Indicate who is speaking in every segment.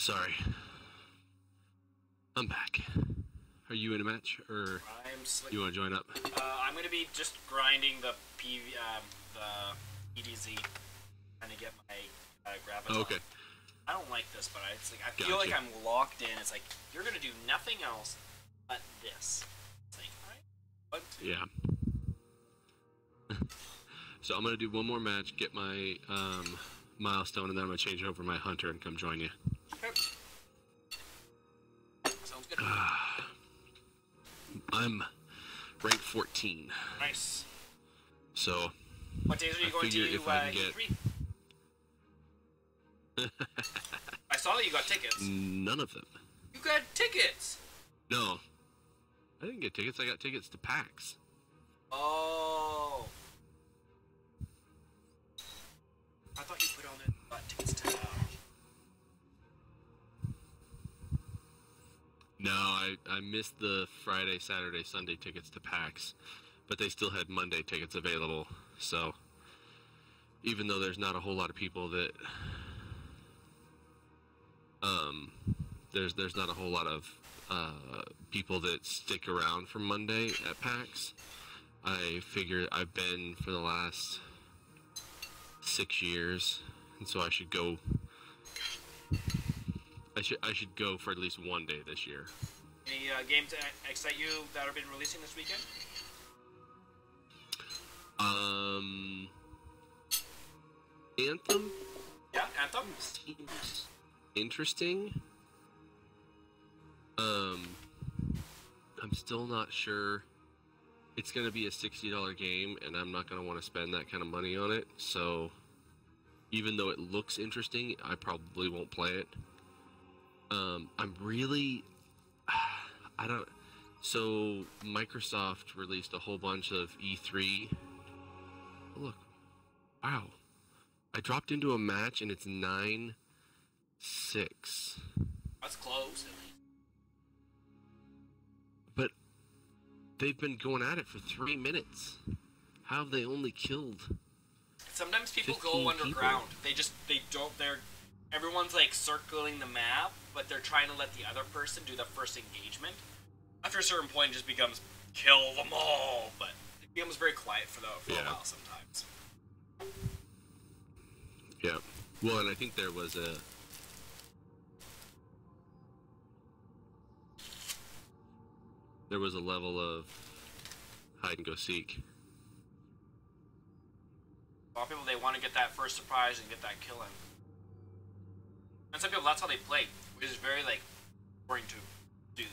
Speaker 1: Sorry. I'm back. Are you in a match, or you want to join up?
Speaker 2: Uh, I'm gonna be just grinding the PV, um, the EDZ, trying to get my uh, graviton.
Speaker 1: Oh, okay.
Speaker 2: I don't like this, but I, it's like I feel like I'm locked in. It's like you're gonna do nothing else but this. It's like?
Speaker 1: Yeah. so I'm gonna do one more match, get my um, milestone, and then I'm gonna change over my hunter and come join you. I'm rank 14,
Speaker 2: nice.
Speaker 1: so
Speaker 2: What days are you
Speaker 1: I
Speaker 2: going
Speaker 1: figure
Speaker 2: to
Speaker 1: if I
Speaker 2: uh,
Speaker 1: can get-
Speaker 2: E3? I saw that you got tickets.
Speaker 1: none of them.
Speaker 2: You got tickets.
Speaker 1: No, I didn't get tickets. I got tickets to PAX.
Speaker 2: Oh. I thought you put on the uh, tickets to.
Speaker 1: No, I, I missed the Friday, Saturday, Sunday tickets to PAX, but they still had Monday tickets available. So even though there's not a whole lot of people that um there's there's not a whole lot of uh, people that stick around for Monday at PAX. I figure I've been for the last six years, and so I should go. I should I should go for at least one day this year.
Speaker 2: any uh, games that excite you that have been releasing this weekend?
Speaker 1: Um, Anthem
Speaker 2: Yeah, Anthem.
Speaker 1: seems interesting. Um, I'm still not sure. It's gonna be a sixty dollar game, and I'm not gonna want to spend that kind of money on it. So, even though it looks interesting, I probably won't play it. Um, I'm really, I don't. So Microsoft released a whole bunch of E3. Oh, look, wow! I dropped into a match and it's nine six.
Speaker 2: That's close.
Speaker 1: But they've been going at it for three minutes. How have they only killed?
Speaker 2: Sometimes people
Speaker 1: 15
Speaker 2: go
Speaker 1: people.
Speaker 2: underground. They just they don't. They're everyone's like circling the map, but they're trying to let the other person do the first engagement. After a certain point, it just becomes kill them all. But it becomes very quiet for the for a while sometimes.
Speaker 1: Yeah. Well, and I think there was a. There was a level of hide and go seek.
Speaker 2: A lot of people they want to get that first surprise and get that killing. And some people that's how they play, which is very like boring to do.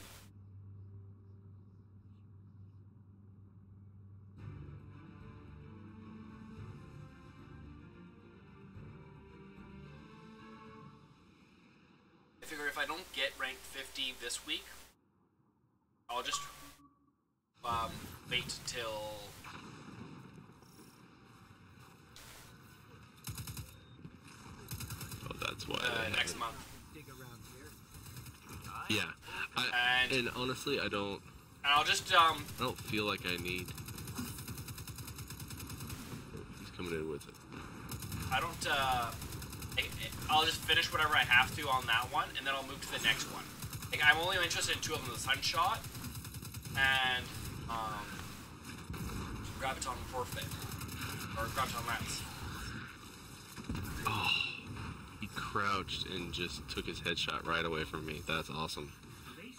Speaker 2: I figure if I don't get ranked 50 this week, I'll just um, wait till
Speaker 1: Oh, that's why.
Speaker 2: uh, next month.
Speaker 1: Yeah. I,
Speaker 2: And-
Speaker 1: and honestly, I don't.
Speaker 2: And I'll just um
Speaker 1: I don't feel like I need. He's coming in with it.
Speaker 2: I don't uh I, I'll just finish whatever I have to on that one and then I'll move to the next one. Like I'm only interested in two of them, the Sunshot and um Graviton Forfeit. Or Graviton Lance.
Speaker 1: Oh, crouched and just took his headshot right away from me. That's awesome.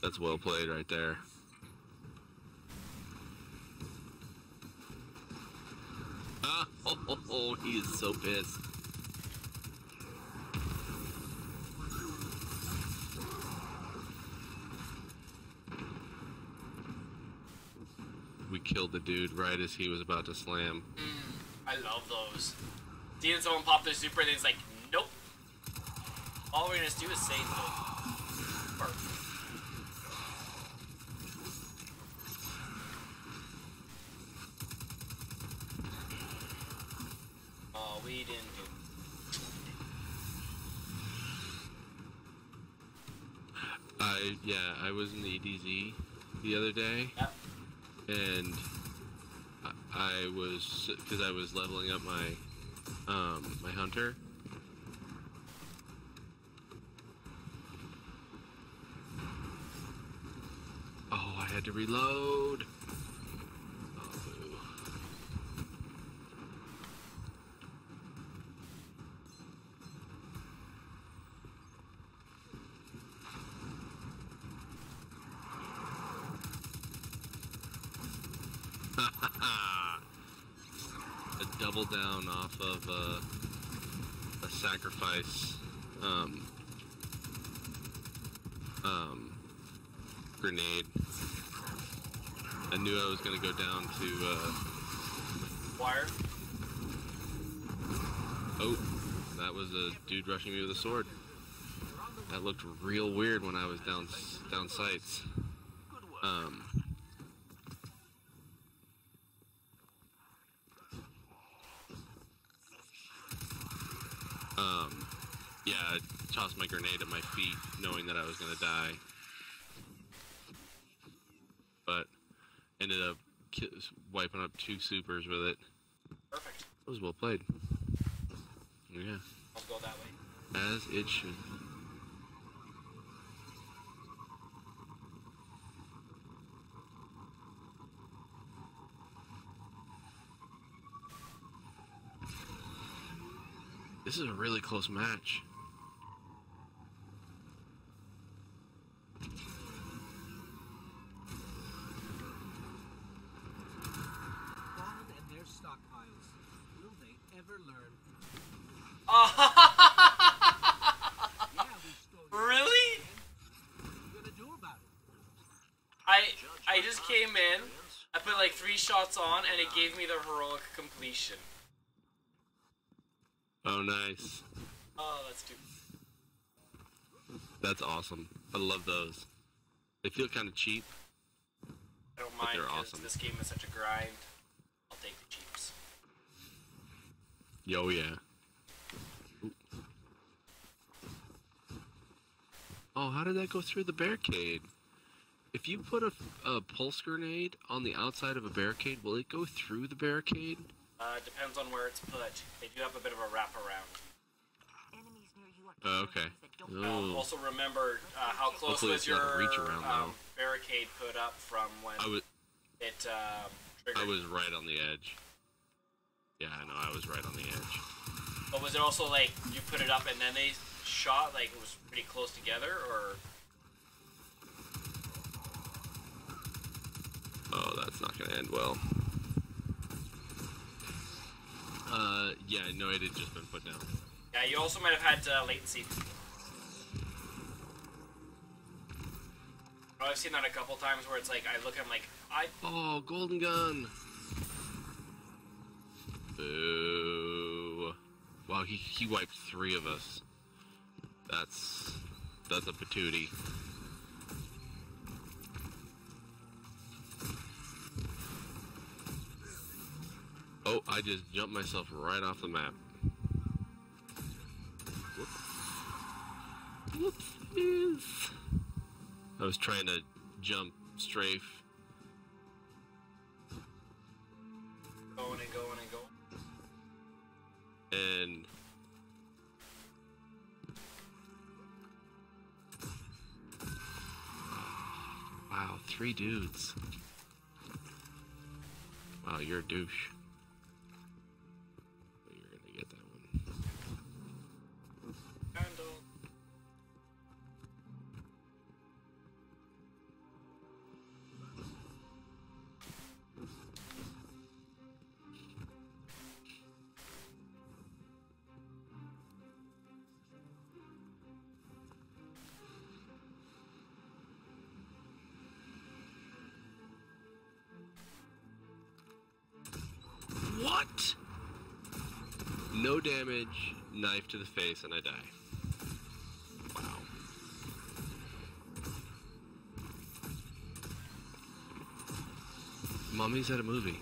Speaker 1: That's well played right there. Oh, he is so pissed. We killed the dude right as he was about to slam.
Speaker 2: Mm, I love those. Seeing someone pop their super and it's like. All we're gonna do is save. Perfect. Oh, we didn't do
Speaker 1: I yeah, I was in the EDZ the other day,
Speaker 2: Yep.
Speaker 1: and I, I was because I was leveling up my um, my hunter, had to reload. Oh, a double down off of uh, a sacrifice um, um, grenade. I knew I was gonna go down to. Uh,
Speaker 2: Wire.
Speaker 1: oh, that was a dude rushing me with a sword. That looked real weird when I was down down sights. Um, um, yeah, I tossed my grenade at my feet, knowing that I was gonna die. But ended up ki- wiping up two supers with it.
Speaker 2: Perfect.
Speaker 1: It was well played. Yeah,
Speaker 2: I'll go that way.
Speaker 1: as it should. This is a really close match.
Speaker 3: God and their stockpiles. Will they ever learn? Yeah, we stole your
Speaker 2: really?
Speaker 3: land. What are you gonna do about Oh. it?
Speaker 2: I I just came in. I put like three shots on, and it gave me the heroic completion.
Speaker 1: Oh, nice.
Speaker 2: Oh, that's too.
Speaker 1: That's awesome. I love those. They feel kind of cheap.
Speaker 2: I don't mind
Speaker 1: they're awesome.
Speaker 2: this game is such a grind. I'll take the cheaps.
Speaker 1: Yo, yeah. Oh, how did that go through the barricade? If you put a, a pulse grenade on the outside of a barricade, will it go through the barricade?
Speaker 2: Uh, depends on where it's put. They do have a bit of a wraparound.
Speaker 4: Enemies near you are
Speaker 1: Oh,
Speaker 4: killers
Speaker 1: okay.
Speaker 2: Um, also remember uh, how close
Speaker 1: Hopefully
Speaker 2: was
Speaker 1: it's not a
Speaker 2: your
Speaker 1: reach around,
Speaker 2: um, barricade put up from when
Speaker 1: I was
Speaker 2: it um, triggered?
Speaker 1: I was right on the edge. Yeah, I know. I was right on the edge.
Speaker 2: But was it also like you put it up and then they shot like it was pretty close together, or
Speaker 1: Oh, that's not gonna end well. Uh, yeah, no, it had just been put down.
Speaker 2: yeah, you also might have had uh, latency. Oh, I've seen that a couple times where it's like I look, I'm like I
Speaker 1: Oh, golden gun. Boo. Wow, he, he wiped three of us. That's that's a patootie. Oh, I just jumped myself right off the map. Whoops. I was trying to jump strafe
Speaker 2: going and going and going.
Speaker 1: and wow, three dudes. Wow, you're a douche. Damage, knife to the face, and I die. Wow. Mommy's at a movie.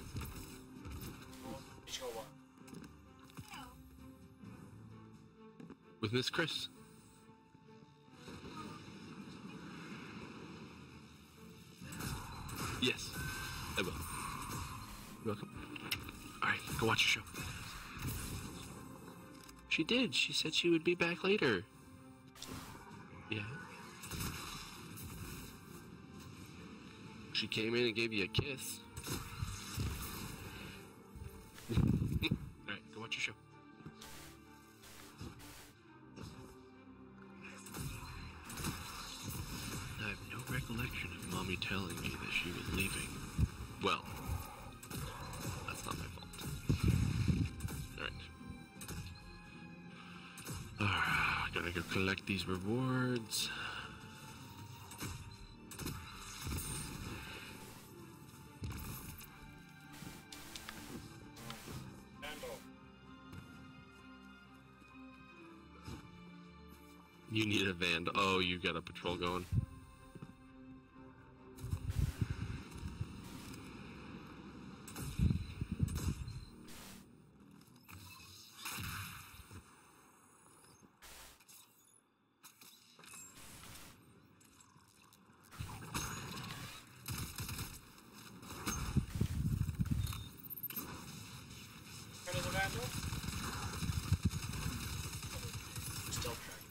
Speaker 1: With Miss Chris. Yes, I will. You're welcome. All right, go watch your show. She did. She said she would be back later. Yeah. She came in and gave you a kiss. Collect these rewards. You need a van. Oh, you got a patrol going.
Speaker 2: What is a vandal? Stealth track.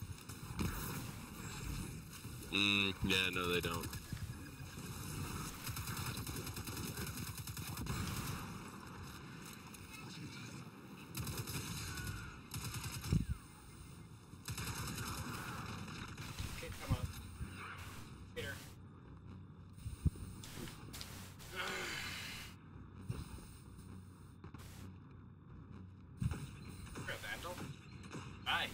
Speaker 1: Mm, yeah, no, they don't.
Speaker 2: Okay, come on. Peter. You're a vandal? Hi.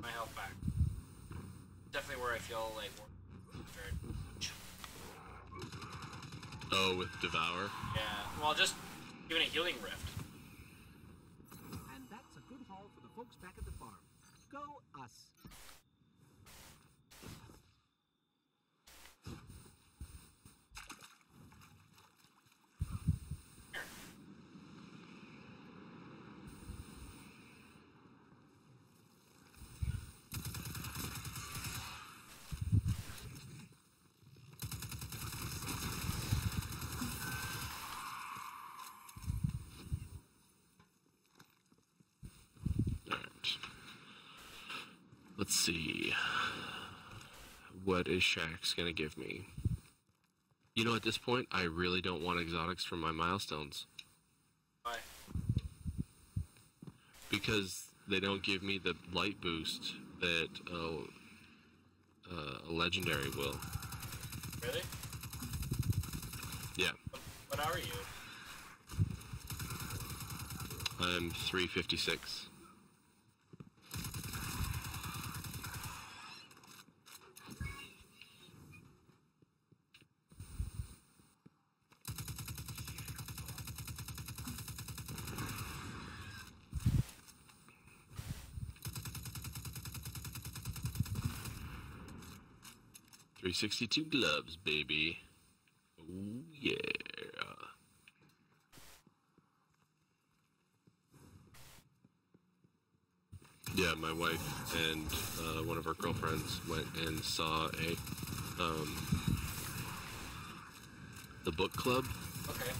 Speaker 2: My health back. Where I feel like
Speaker 1: Oh, with Devour?
Speaker 2: Yeah. Well, just even a healing rift.
Speaker 3: And that's a good haul for the folks back at the farm. Go us.
Speaker 2: Here.
Speaker 1: Alright. Let's see. What is Shaxx gonna give me? You know, at this point, I really don't want exotics from my milestones
Speaker 2: Bye.
Speaker 1: because they don't give me the light boost that uh, uh, a legendary will.
Speaker 2: Really?
Speaker 1: Yeah,
Speaker 2: What are you?
Speaker 1: I'm 356. Three sixty two gloves, baby. Oh yeah. Yeah, my wife and uh, one of her girlfriends went and saw a um, the book club.
Speaker 2: Okay.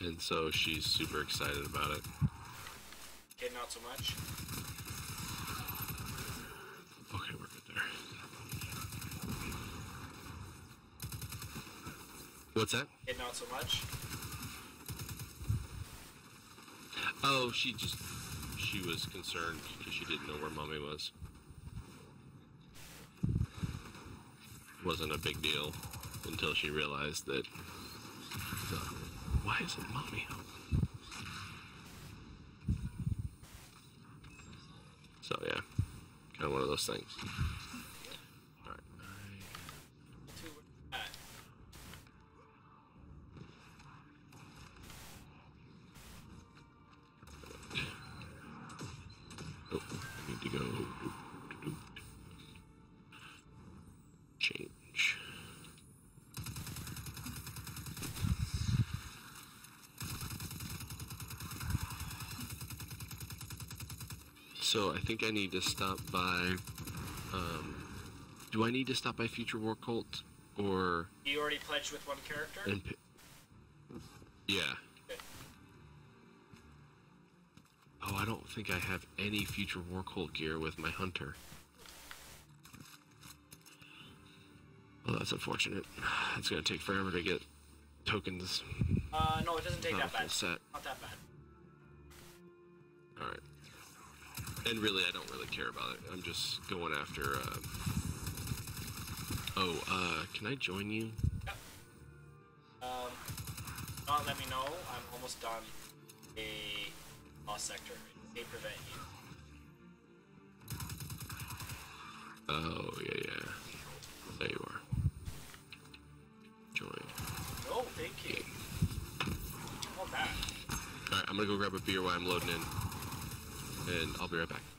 Speaker 1: And so she's super excited about it.
Speaker 2: So much.
Speaker 1: Okay, we're good there. What's that?
Speaker 2: Kid, not so much.
Speaker 1: Oh, she just she was concerned because she didn't know where mommy was. Wasn't a big deal until she realized that. Uh, why isn't mommy home? So yeah, kind of one of those things. think I need to stop by. Um, do I need to stop by Future War Cult or?
Speaker 2: You already pledged with one character.
Speaker 1: yeah. Oh, I don't think I have any Future War Cult gear with my hunter. Well, that's unfortunate. It's gonna take forever to get tokens.
Speaker 2: Uh, no, it doesn't take
Speaker 1: Not
Speaker 2: that bad.
Speaker 1: Set. And really, I don't really care about it. I'm just going after. Uh... Oh, uh, can I join you?
Speaker 2: Um, not let me know. I'm almost done a lost sector. They prevent you.
Speaker 1: Oh, yeah, yeah. There you are. Join.
Speaker 2: Oh, thank you. All.
Speaker 1: Right, I'm gonna go grab a beer while I'm loading in, I'll be right back.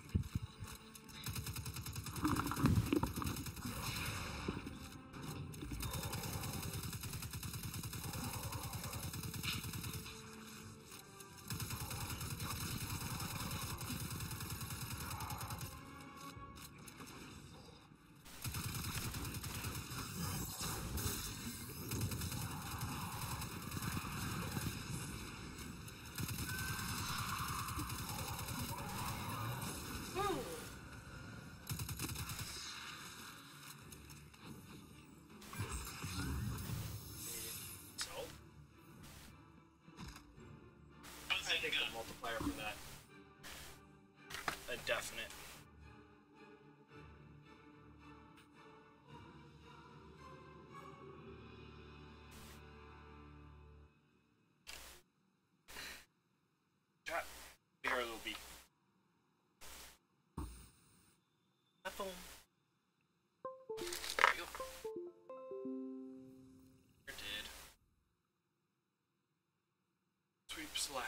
Speaker 2: Select.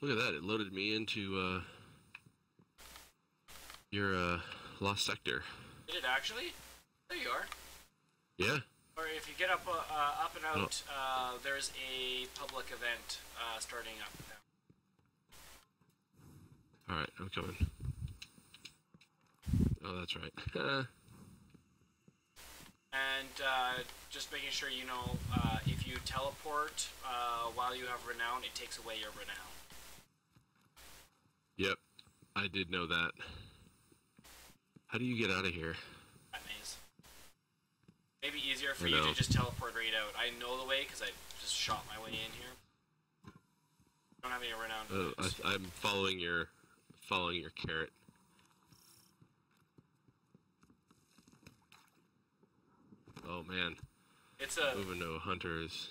Speaker 1: Look at that! It loaded me into uh, your uh, lost sector.
Speaker 2: Did it actually? There you are.
Speaker 1: Yeah.
Speaker 2: Or if you get up, uh, uh, up and out, uh, there's a public event uh, starting up now.
Speaker 1: All right, I'm coming. Oh, that's right.
Speaker 2: And uh, just making sure you know uh, if you teleport uh, while you have renown, it takes away your renown.
Speaker 1: yep, I did know that. How do you get out of here?
Speaker 2: That maze. Maybe easier for you to just teleport right out. I know the way because I just shot my way in here. Don't have any renown.
Speaker 1: Oh. I, I'm following your, following your carrot. Oh man,
Speaker 2: it's a.
Speaker 1: moving to a hunter is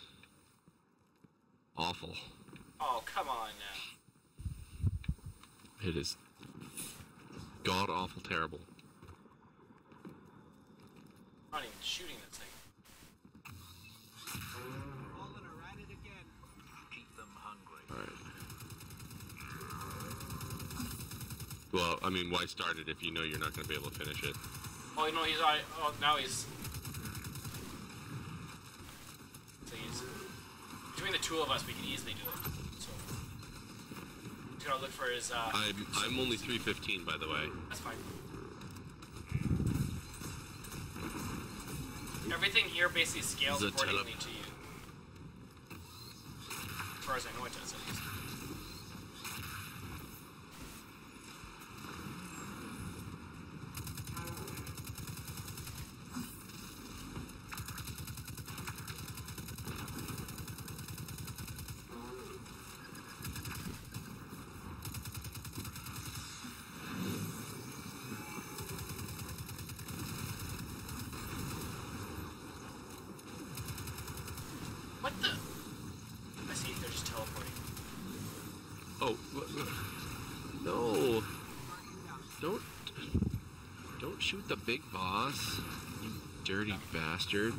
Speaker 1: awful.
Speaker 2: Oh come on now.
Speaker 1: It is god awful terrible.
Speaker 2: I'm not even shooting this thing.
Speaker 3: Rolling her at it again. Keep them hungry.
Speaker 1: All right. Well, I mean, why start it if you know you're not going to be able to finish it?
Speaker 2: Oh, you know he's on. Oh, now he's. So he's between the two of us, we can easily do it. So gonna look for his. Uh,
Speaker 1: I'm I'm only 315 by the way.
Speaker 2: that's fine. Everything here basically scales accordingly to you. As far as I know, it does at least. What the? I see. They're just teleporting.
Speaker 1: Oh wha- wha- no! Don't don't shoot the big boss, you dirty bastard!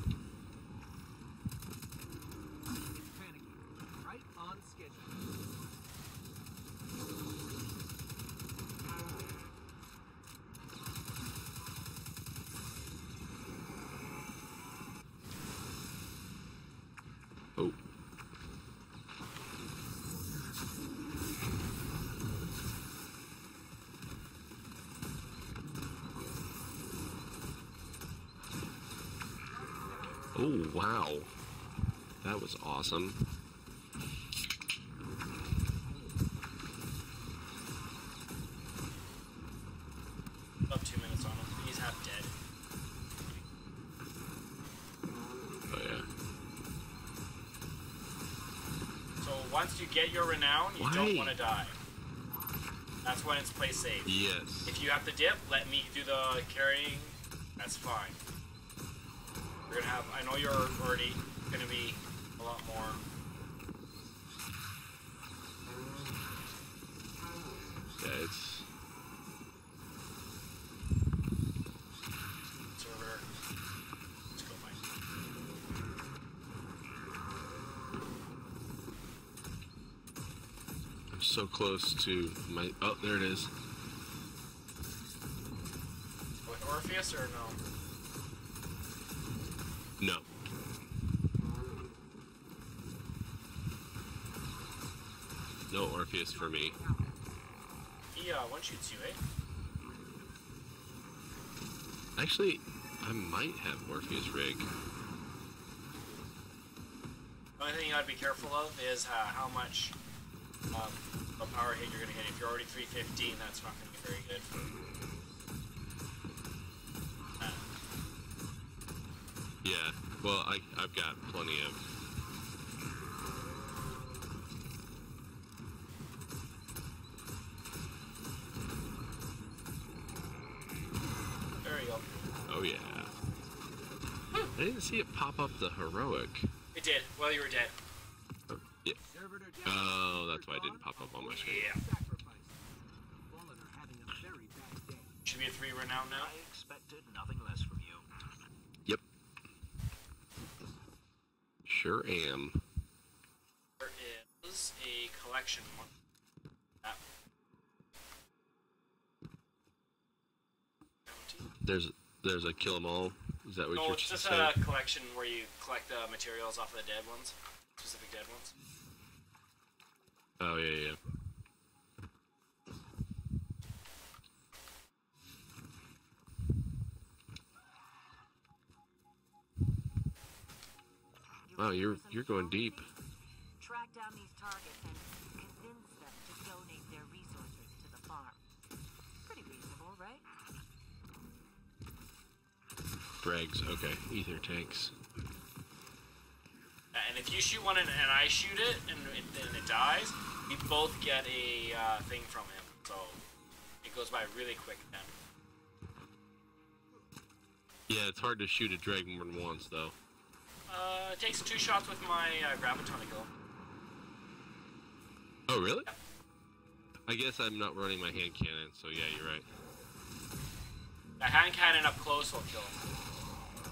Speaker 1: Wow. That was awesome.
Speaker 2: About two minutes on him. He's half dead.
Speaker 1: Oh, yeah.
Speaker 2: So once you get your renown, you
Speaker 1: Why?
Speaker 2: don't want to die. That's when it's play safe.
Speaker 1: Yes.
Speaker 2: If you have to dip, let me do the carrying. That's fine. We're gonna have. I know you're already gonna be a lot more.
Speaker 1: Yeah, it's.
Speaker 2: Server. Let's go, Mike.
Speaker 1: I'm so close to my. Oh, there it is.
Speaker 2: With Orpheus or no?
Speaker 1: No. For me.
Speaker 2: He uh, one shoots you, eh?
Speaker 1: Actually, I might have Orpheus rig.
Speaker 2: The only thing you gotta be careful of is uh, how much um, a power hit you're gonna hit. If you're already 315, that's not gonna be very good. Uh,
Speaker 1: Yeah. Well, I I've got plenty of. See it pop up the heroic.
Speaker 2: It did. Well, you were dead.
Speaker 1: Oh, yeah. Oh, that's why it didn't pop up on my screen.
Speaker 2: Yeah.
Speaker 3: Sacrifice. Fallen are having a very bad day.
Speaker 2: Should be a three renown now.
Speaker 5: I expected nothing less from you.
Speaker 1: Yep. Sure am.
Speaker 2: There is a collection one. That.
Speaker 1: There's there's a kill 'em all. Is that what
Speaker 2: No,
Speaker 1: you're
Speaker 2: it's just
Speaker 1: saying?
Speaker 2: a collection where you collect the materials off of the dead ones, specific dead ones.
Speaker 1: Oh yeah yeah. Wow, you're you're going deep.
Speaker 4: Track down these targets and convince them to donate their resources to the farm. Pretty reasonable, right?
Speaker 1: Dregs. Okay. Ether tanks.
Speaker 2: Uh, And if you shoot one and, and I shoot it and it, and it dies, we both get a uh, thing from him. So it goes by really quick then.
Speaker 1: Yeah, it's hard to shoot a dreg more than once though.
Speaker 2: Uh, it takes two shots with my uh, graviton to kill.
Speaker 1: Oh really? I guess I'm not running my hand cannon, so yeah, you're right.
Speaker 2: The hand cannon up close will kill him.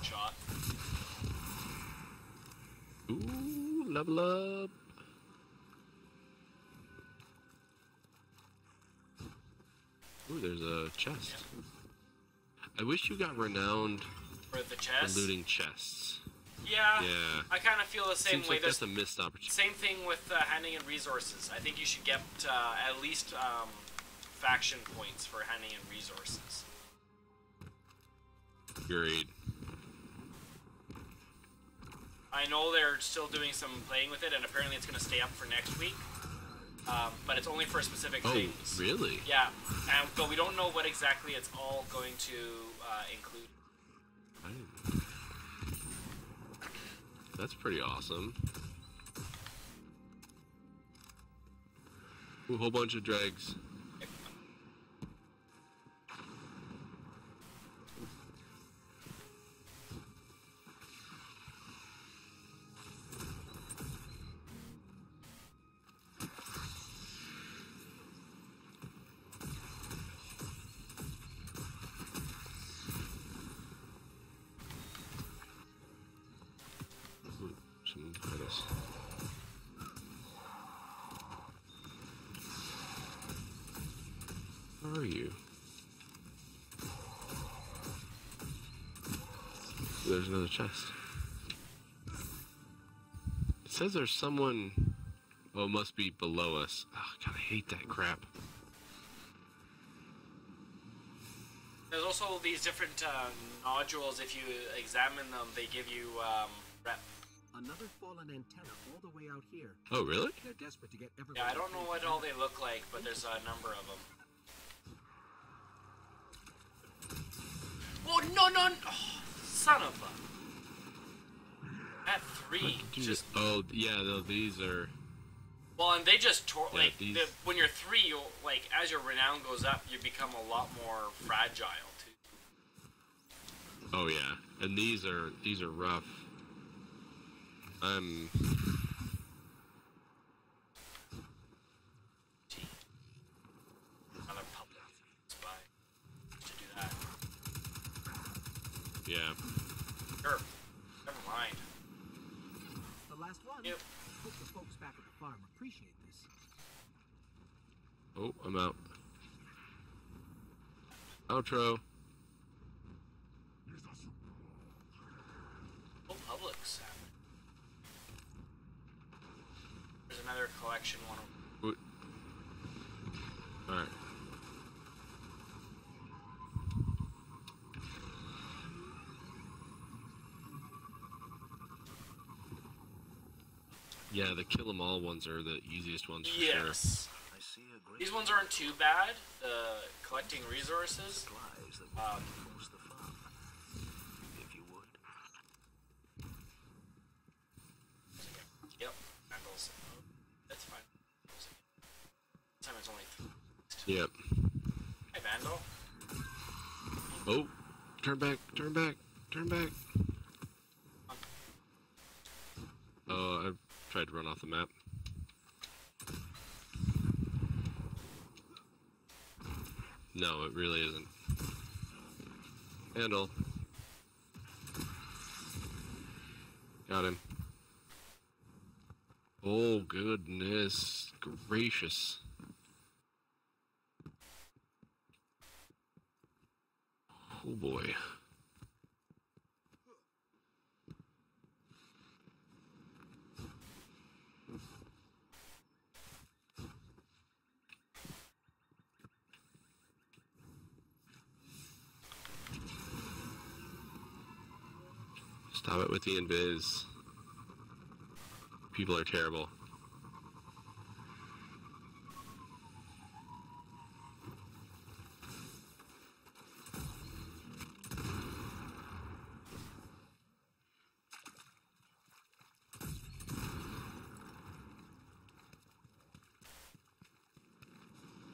Speaker 2: Shot.
Speaker 1: Ooh, level up. Ooh, there's a chest. I wish you got renowned
Speaker 2: For the
Speaker 1: for looting chests.
Speaker 2: Yeah.
Speaker 1: Yeah.
Speaker 2: I kind of feel the same
Speaker 1: Seems
Speaker 2: way.
Speaker 1: like
Speaker 2: There's
Speaker 1: that's a missed opportunity.
Speaker 2: same thing with uh, handing in resources. I think you should get uh, at least um, faction points for handing in resources.
Speaker 1: Agreed.
Speaker 2: I know they're still doing some playing with it, and apparently it's going to stay up for next week. Um, but it's only for specific
Speaker 1: Oh,
Speaker 2: things.
Speaker 1: really?
Speaker 2: Yeah, and, but we don't know what exactly it's all going to uh, include.
Speaker 1: That's pretty awesome. A whole bunch of dregs. Chest. It says there's someone. Oh, it must be below us. Oh, God, I hate that crap.
Speaker 2: There's also these different uh, nodules. If you examine them, they give you um, rep.
Speaker 3: Another fallen antenna all the way out here.
Speaker 1: Oh, really?
Speaker 3: They're desperate to get everyone.
Speaker 2: Yeah, I don't know what all they look like, but there's a number of them. Oh no no! no. Oh, son of a. At three, just
Speaker 1: oh, yeah, no, these are.
Speaker 2: well, and they just tore
Speaker 1: Yeah,
Speaker 2: like
Speaker 1: these-
Speaker 2: the, when you're three, you like as your renown goes up, you become a lot more fragile too.
Speaker 1: Oh, yeah. And these are these are rough. I'm.
Speaker 2: Gee. Another public spy to do that.
Speaker 1: Yeah.
Speaker 2: Sure. Never mind.
Speaker 3: The last one.
Speaker 2: Yep.
Speaker 3: Hope the folks back at the farm appreciate this.
Speaker 1: Oh, I'm out. Outro.
Speaker 2: Oh, Publix. There's another collection one.
Speaker 1: What? Alright. Yeah, the kill 'em all ones are the easiest ones for sure.
Speaker 2: Yes.
Speaker 5: I see a great
Speaker 2: These ones aren't too bad. The collecting resources. Um,
Speaker 5: would reinforce the farm. If you would.
Speaker 2: Yep. Vandals. That's fine. This time it's only three.
Speaker 1: Yep.
Speaker 2: Hey, Vandal.
Speaker 1: Oh, turn back, turn back, turn back. Oh, I tried to run off the map. No, it really isn't. Handle. Got him. Oh, goodness gracious. Oh boy. Stop it with the invis. People are terrible.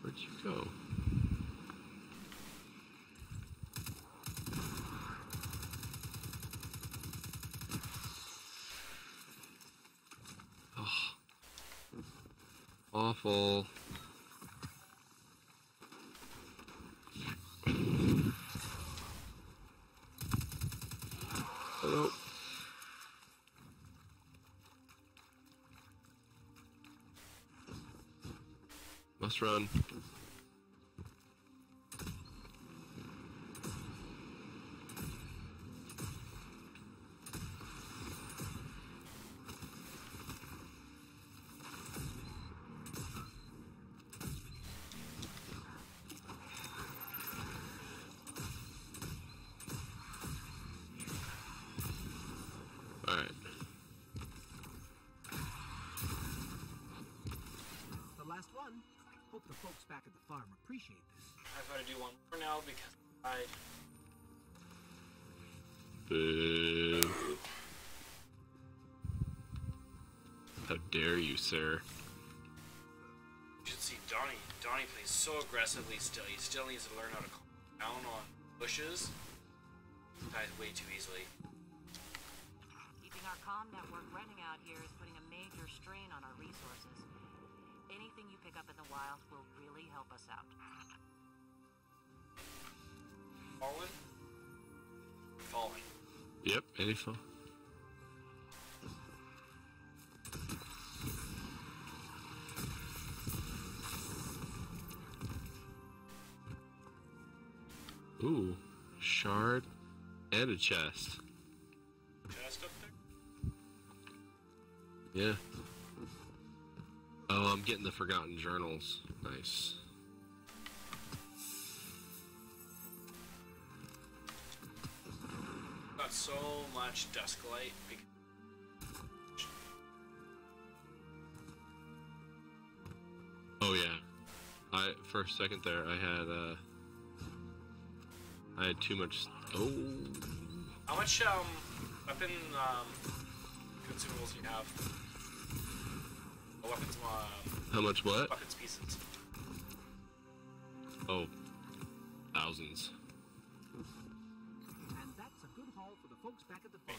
Speaker 1: Where'd you go? Ugh. Awful. Hello. Must run. You, sir?
Speaker 2: You should see Donnie. Donnie plays so aggressively still. He still needs to learn how to calm down on bushes. Dies way too easily.
Speaker 4: Keeping our comm network running out here is putting a major strain on our resources. Anything you pick up in the wild will really help us out.
Speaker 2: Fallen? Fallen.
Speaker 1: Yep, any fun? Ooh, shard and a chest.
Speaker 2: Chest up there?
Speaker 1: Yeah. Oh, I'm getting the Forgotten Journals. Nice.
Speaker 2: Got so much dusk light.
Speaker 1: Oh yeah. I for a second there I had uh I had too much oh
Speaker 2: how much um weapon um consumables do you have? Oh, weapons um,
Speaker 1: how much what?
Speaker 2: weapons pieces.
Speaker 1: Oh thousands.
Speaker 3: And that's a good haul for the folks back at the farm.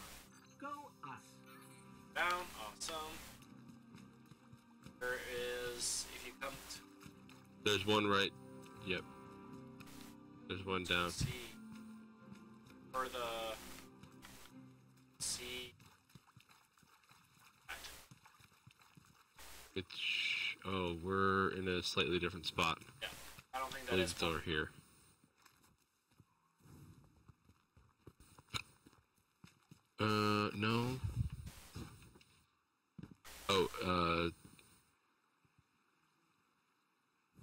Speaker 3: Go us.
Speaker 2: Down, awesome. There is if you come to
Speaker 1: There's one right yep. There's one down.
Speaker 2: see for the
Speaker 1: It's oh, we're in a slightly different spot.
Speaker 2: yeah. I don't think that is
Speaker 1: it's over here. Uh, no. Oh,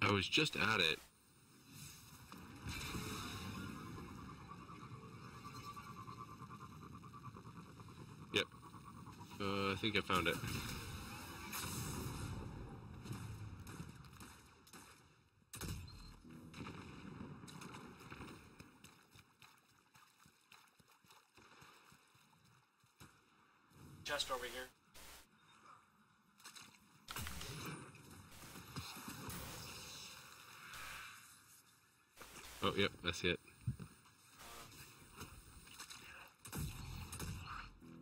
Speaker 1: uh, I was just at it. Think I found it.
Speaker 2: chest over here.
Speaker 1: Oh, yep, I see it.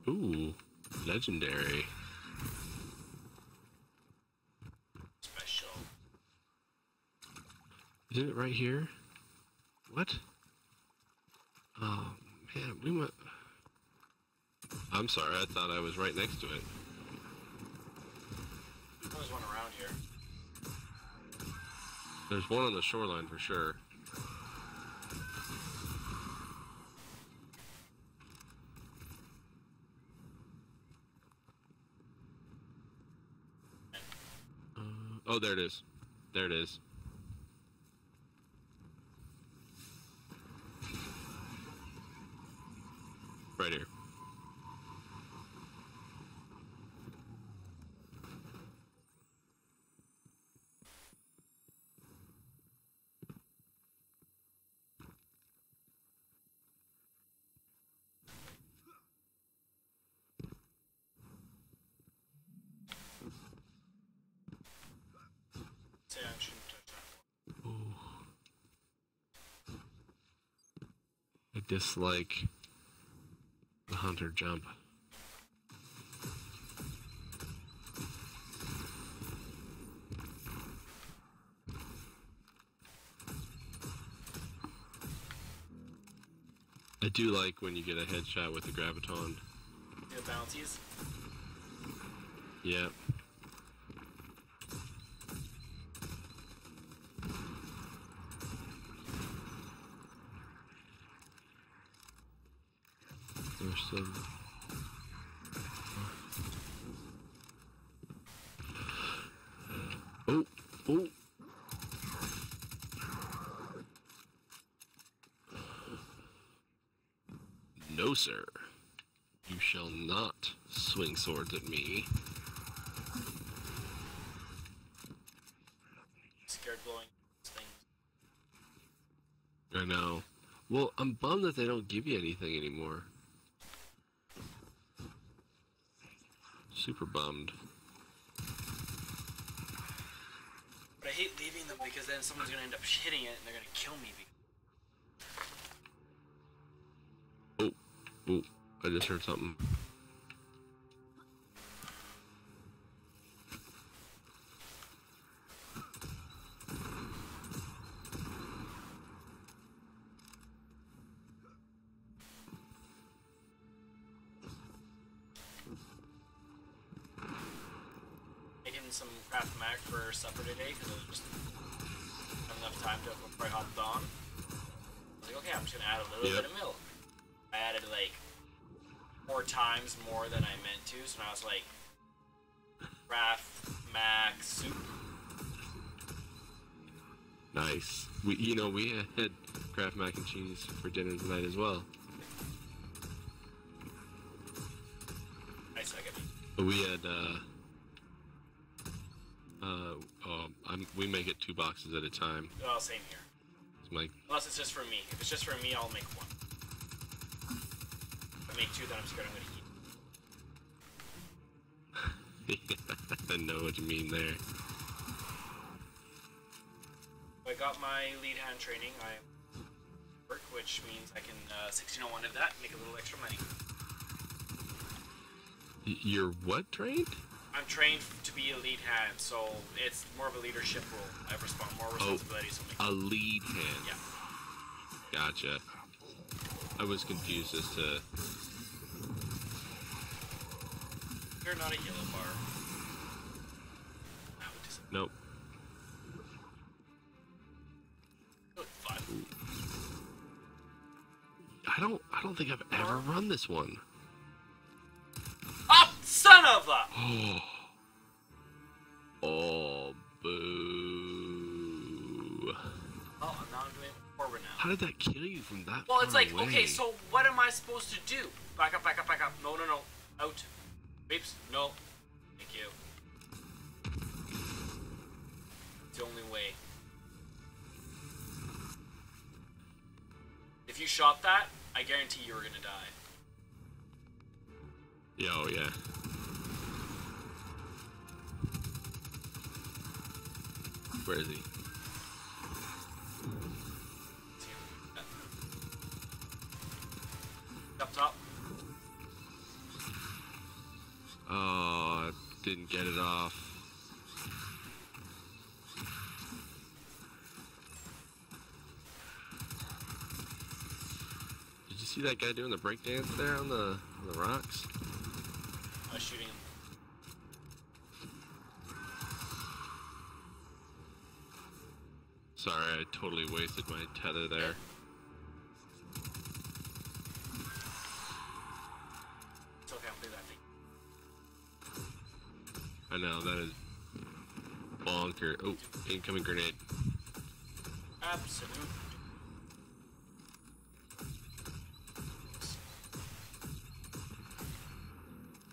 Speaker 1: Ooh, legendary.
Speaker 2: Special.
Speaker 1: Isn't it right here? What? Oh, man, we went. I'm sorry, I thought I was right next to it.
Speaker 2: There's one around here.
Speaker 1: There's one on the shoreline for sure. Uh, oh, there it is. There it is. Right here.
Speaker 2: Say I shouldn't touch that one.
Speaker 1: I dislike the hunter jump. I do like when you get a headshot with the graviton.
Speaker 2: The bounties?
Speaker 1: Yep. There's some. Oh, oh. No, sir. You shall not swing swords at me.
Speaker 2: Scared blowing things.
Speaker 1: I know. Well, I'm bummed that they don't give you anything anymore. Super bummed.
Speaker 2: But I hate leaving them because then someone's gonna end up hitting it and they're gonna kill me. be-
Speaker 1: Oh, oh, Heard something. Cheese for dinner tonight as well. We had uh uh um I'm, we make it two boxes at a time.
Speaker 2: Well, same here.
Speaker 1: It's my
Speaker 2: Unless it's just for me. If it's just for me, I'll make one. If I make two, then I'm scared I'm gonna eat.
Speaker 1: I know what you mean there.
Speaker 2: I got my lead hand training. I which means I can uh, 1601 of that, and make a little extra money.
Speaker 1: You're what trained?
Speaker 2: I'm trained to be a lead hand, so it's more of a leadership role. I have respon more responsibilities. so
Speaker 1: A lead hand.
Speaker 2: yeah.
Speaker 1: Gotcha. I was confused as to
Speaker 2: You're not a yellow bar. Ow, it doesn't
Speaker 1: nope. Don't I don't think I've ever run this one.
Speaker 2: Oh, son of a!
Speaker 1: Oh. Oh boo.
Speaker 2: Oh, now I'm doing forward now.
Speaker 1: How did that kill you from that
Speaker 2: Well, it's like,
Speaker 1: away?
Speaker 2: okay, so what am I supposed to do? Back up, back up, back up. No, no, no. Out. Beeps. No. Thank you. It's the only way. If you shot that, I guarantee you were gonna die.
Speaker 1: Yeah, oh yeah. Where is he?
Speaker 2: Up top.
Speaker 1: Oh, didn't get it off. Did you see that guy doing the breakdance there on the on the rocks?
Speaker 2: I was shooting him.
Speaker 1: Sorry, I totally wasted my tether there.
Speaker 2: It's okay, I'll play that thing.
Speaker 1: I know that is bonker. Oh, incoming grenade.
Speaker 2: Absolute.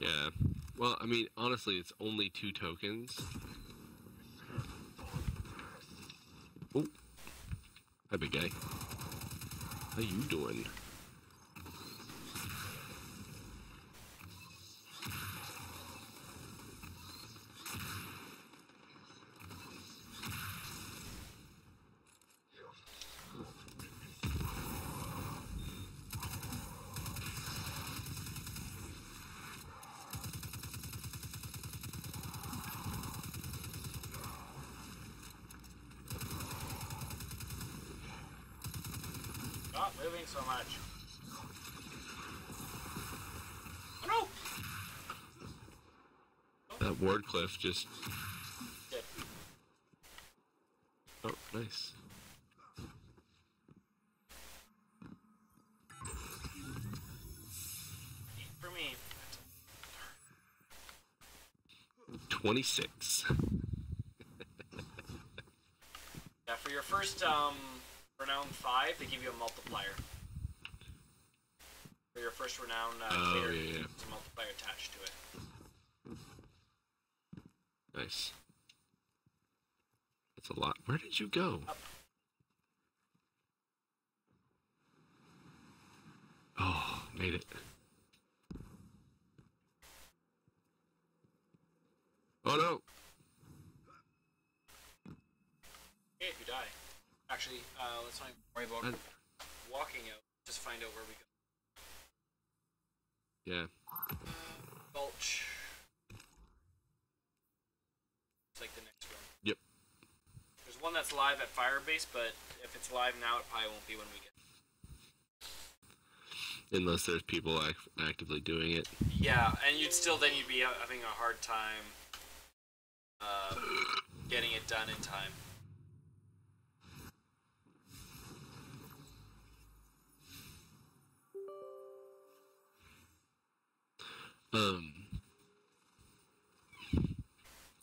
Speaker 1: Yeah. Well, I mean, honestly, it's only two tokens. Oh. Hi, big guy. How you doing?
Speaker 2: Stop moving so much. Oh no!
Speaker 1: That ward cliff just. Oh, nice.
Speaker 2: For me.
Speaker 1: 26.
Speaker 2: Yeah, for your first um, renown five, they give you a multiplier. For your first renown uh,
Speaker 1: Oh,
Speaker 2: clear,
Speaker 1: yeah, yeah.
Speaker 2: there's a multiplier attached to it.
Speaker 1: Nice. That's a lot. Where did you go?
Speaker 2: Up.
Speaker 1: Oh, made it. Oh no!
Speaker 2: Okay, if you die. Actually, uh, let's not worry about
Speaker 1: I-
Speaker 2: walking out. Just find out where we go.
Speaker 1: Yeah.
Speaker 2: Gulch. It's like the next one.
Speaker 1: Yep.
Speaker 2: There's one that's live at Firebase, but if it's live now, it probably won't be when we get.
Speaker 1: Unless there's people act- actively doing it.
Speaker 2: Yeah, and you'd still then you'd be having a hard time uh, getting it done in time.
Speaker 1: Um.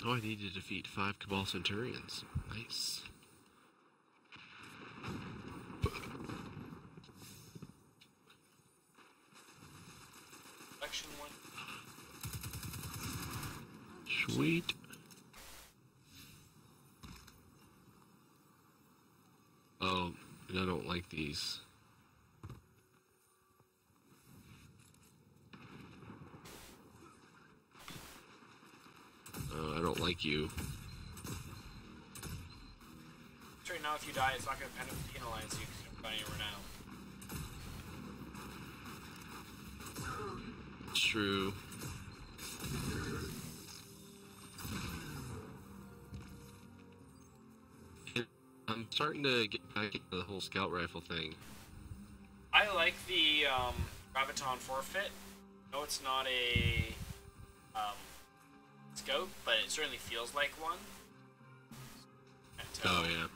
Speaker 1: Oh, I need to defeat five Cabal Centurions. Nice.
Speaker 2: Section one.
Speaker 1: Sweet. Oh, I don't like these. Oh, I don't like you.
Speaker 2: Right now, if you die, it's not going to penalize you because you're fighting over now.
Speaker 1: True. Starting to get back into the whole scout rifle thing.
Speaker 2: I like the um, Graviton forfeit. No, it's not a um, scope, but it certainly feels like one.
Speaker 1: Oh yeah.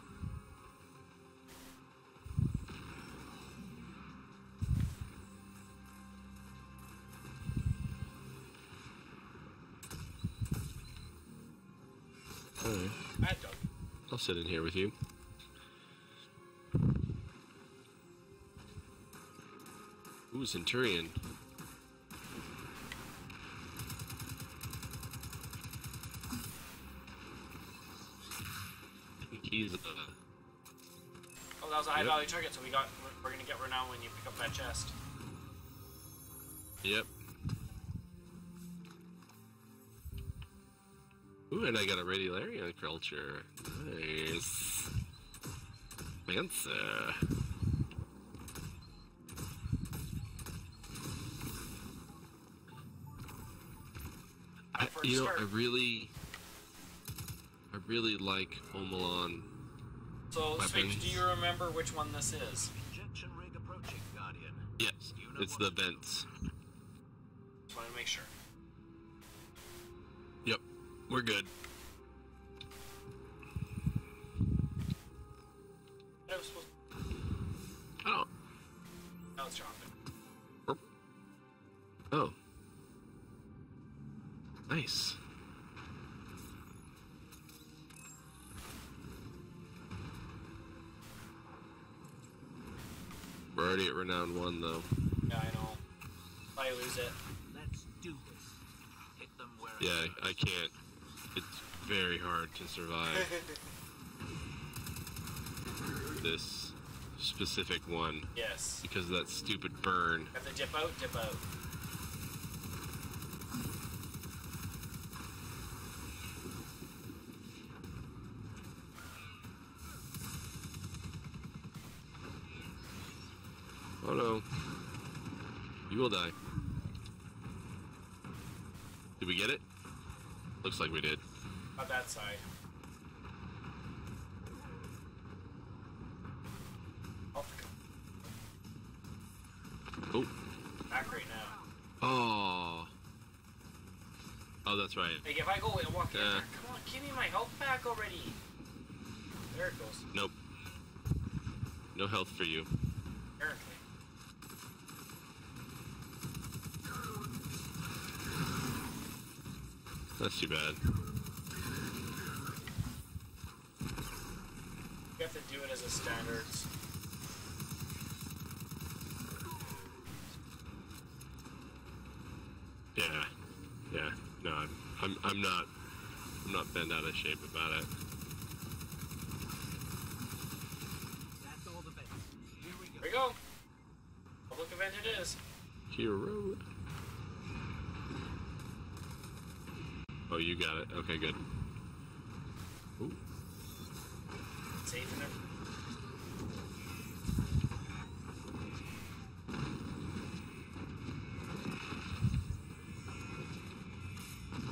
Speaker 1: Alright, I'll sit in here with you. Ooh, Centurion. He's uh,
Speaker 2: Oh, that was a high
Speaker 1: Yep.
Speaker 2: value target, so we got. We're, we're gonna get renown when you pick up that chest.
Speaker 1: Yep. Ooh, and I got a Radiolarian culture. Nice. Fancy. I,
Speaker 2: For
Speaker 1: you know. I really, I really like Omolon.
Speaker 2: So, Switch, do you remember which one this is?
Speaker 5: Injection rig approaching, Guardian.
Speaker 1: Yes, it's the vents.
Speaker 2: Just wanted to make sure.
Speaker 1: Yep, we're good. Already one though.
Speaker 2: Yeah, I know. I lose it.
Speaker 3: Let's do this.
Speaker 5: Hit them where
Speaker 1: Yeah, I can't. It's very hard to survive this specific one
Speaker 2: Yes.
Speaker 1: because of that stupid burn.
Speaker 2: Have to dip out, dip out.
Speaker 1: Oh no. You will die. Did we get it? Looks like we did.
Speaker 2: On that side. Off the
Speaker 1: Oh.
Speaker 2: back right now.
Speaker 1: Oh. Oh, that's right.
Speaker 2: Like if I go and walk in there, come on, give me my health back already. There it goes.
Speaker 1: Nope. No health for you.
Speaker 2: Apparently.
Speaker 1: That's too bad.
Speaker 2: You have to do it as a standards.
Speaker 1: Yeah. Yeah. No, I'm, I'm, I'm not, I'm not bent out of shape about it.
Speaker 3: That's all the best. Here we go.
Speaker 2: Here we go. Public event it is.
Speaker 1: Hero. Oh, you got it. Okay, good. Ooh.
Speaker 2: Safe and everything.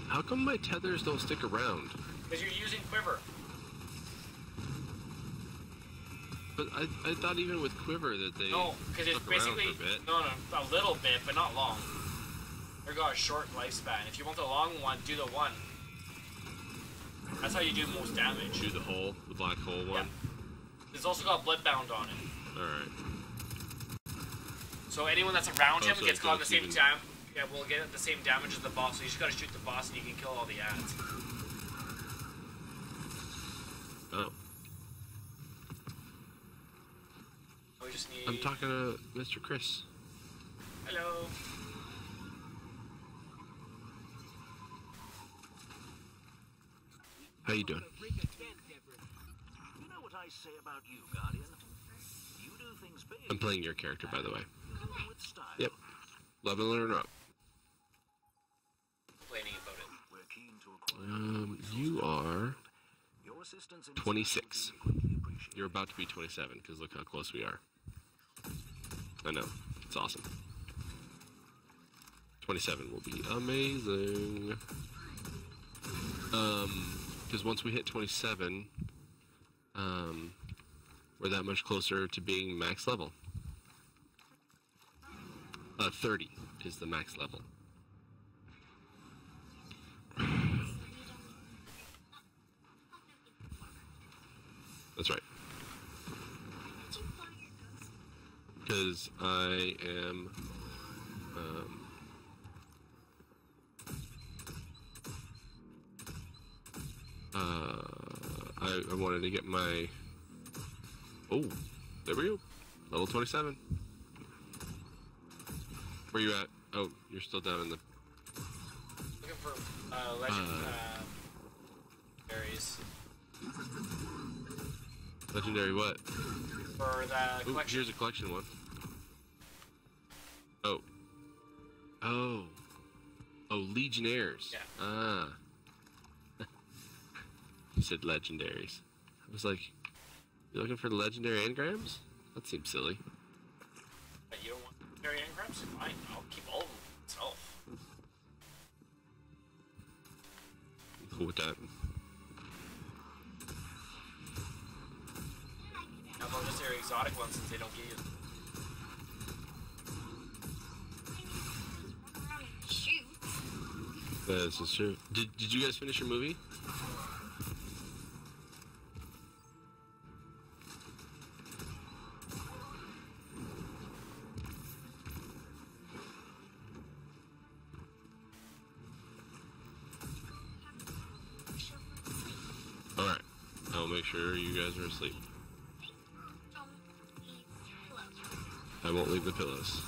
Speaker 1: How come my tethers don't stick around?
Speaker 2: Because you're using quiver.
Speaker 1: But I, I thought even with Quiver that they
Speaker 2: No, because it's basically no, no, a little bit, but not long. They've got a short lifespan. If you want the long one, do the one. That's how you do most damage.
Speaker 1: Shoot the hole, the black hole one.
Speaker 2: It's also got bloodbound on it.
Speaker 1: All right.
Speaker 2: So anyone that's around
Speaker 1: Oh,
Speaker 2: him
Speaker 1: so
Speaker 2: gets caught in the same
Speaker 1: even-
Speaker 2: time. Yeah, we'll get the same damage as the boss. So you just gotta shoot the boss and you can kill all the ads.
Speaker 1: Oh,
Speaker 2: We just need.
Speaker 1: I'm talking to Mr. Chris.
Speaker 2: Hello.
Speaker 1: How you doing?
Speaker 3: Rig again, Deborah.
Speaker 5: You know what I say about you, Guardian? You do things big.
Speaker 1: Your character, by the way. Yep. Up.
Speaker 5: We're keen to acquire
Speaker 1: Um, you are.
Speaker 5: your assistance in
Speaker 1: 26. You're about to be 27 because look how close we are. I know. It's awesome. 27 will be amazing. Um, because once we hit 27, um, we're that much closer to being max level. Uh, 30 is the max level. That's right. Because I am. Um, uh, I, I wanted to get my. Oh, there we go. Level 27. Where you at? Oh, you're still down in the.
Speaker 2: Looking for uh, legend
Speaker 1: Uh.
Speaker 2: uh, berries
Speaker 1: Legendary what?
Speaker 2: for the
Speaker 1: Ooh, here's a collection one. Oh. Oh. Oh, Legionnaires.
Speaker 2: Yeah.
Speaker 1: Ah. you said legendaries. I was like, you looking for the legendary engrams? That seems silly.
Speaker 2: But you don't want berry engrams? Fine, I'll keep all of them myself.
Speaker 1: I'm cool with that.
Speaker 2: How about just their exotic ones since they don't give you?
Speaker 6: Shoot.
Speaker 1: This is true. Did, did you guys finish your movie? Guys are asleep. I won't leave the pillows.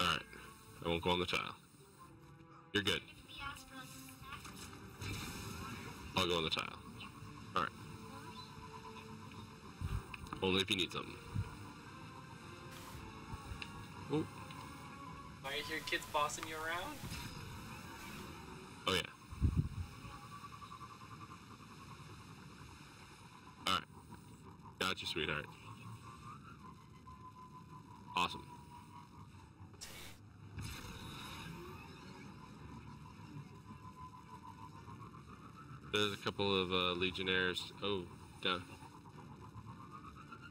Speaker 1: Alright. I won't go on the tile. You're good. I'll go on the tile. Alright. Only if you need something. Oh,
Speaker 2: Why are your kids bossing you around?
Speaker 1: oh yeah. Alright. Gotcha, sweetheart. Awesome. There's a couple of uh, legionnaires. Oh, down,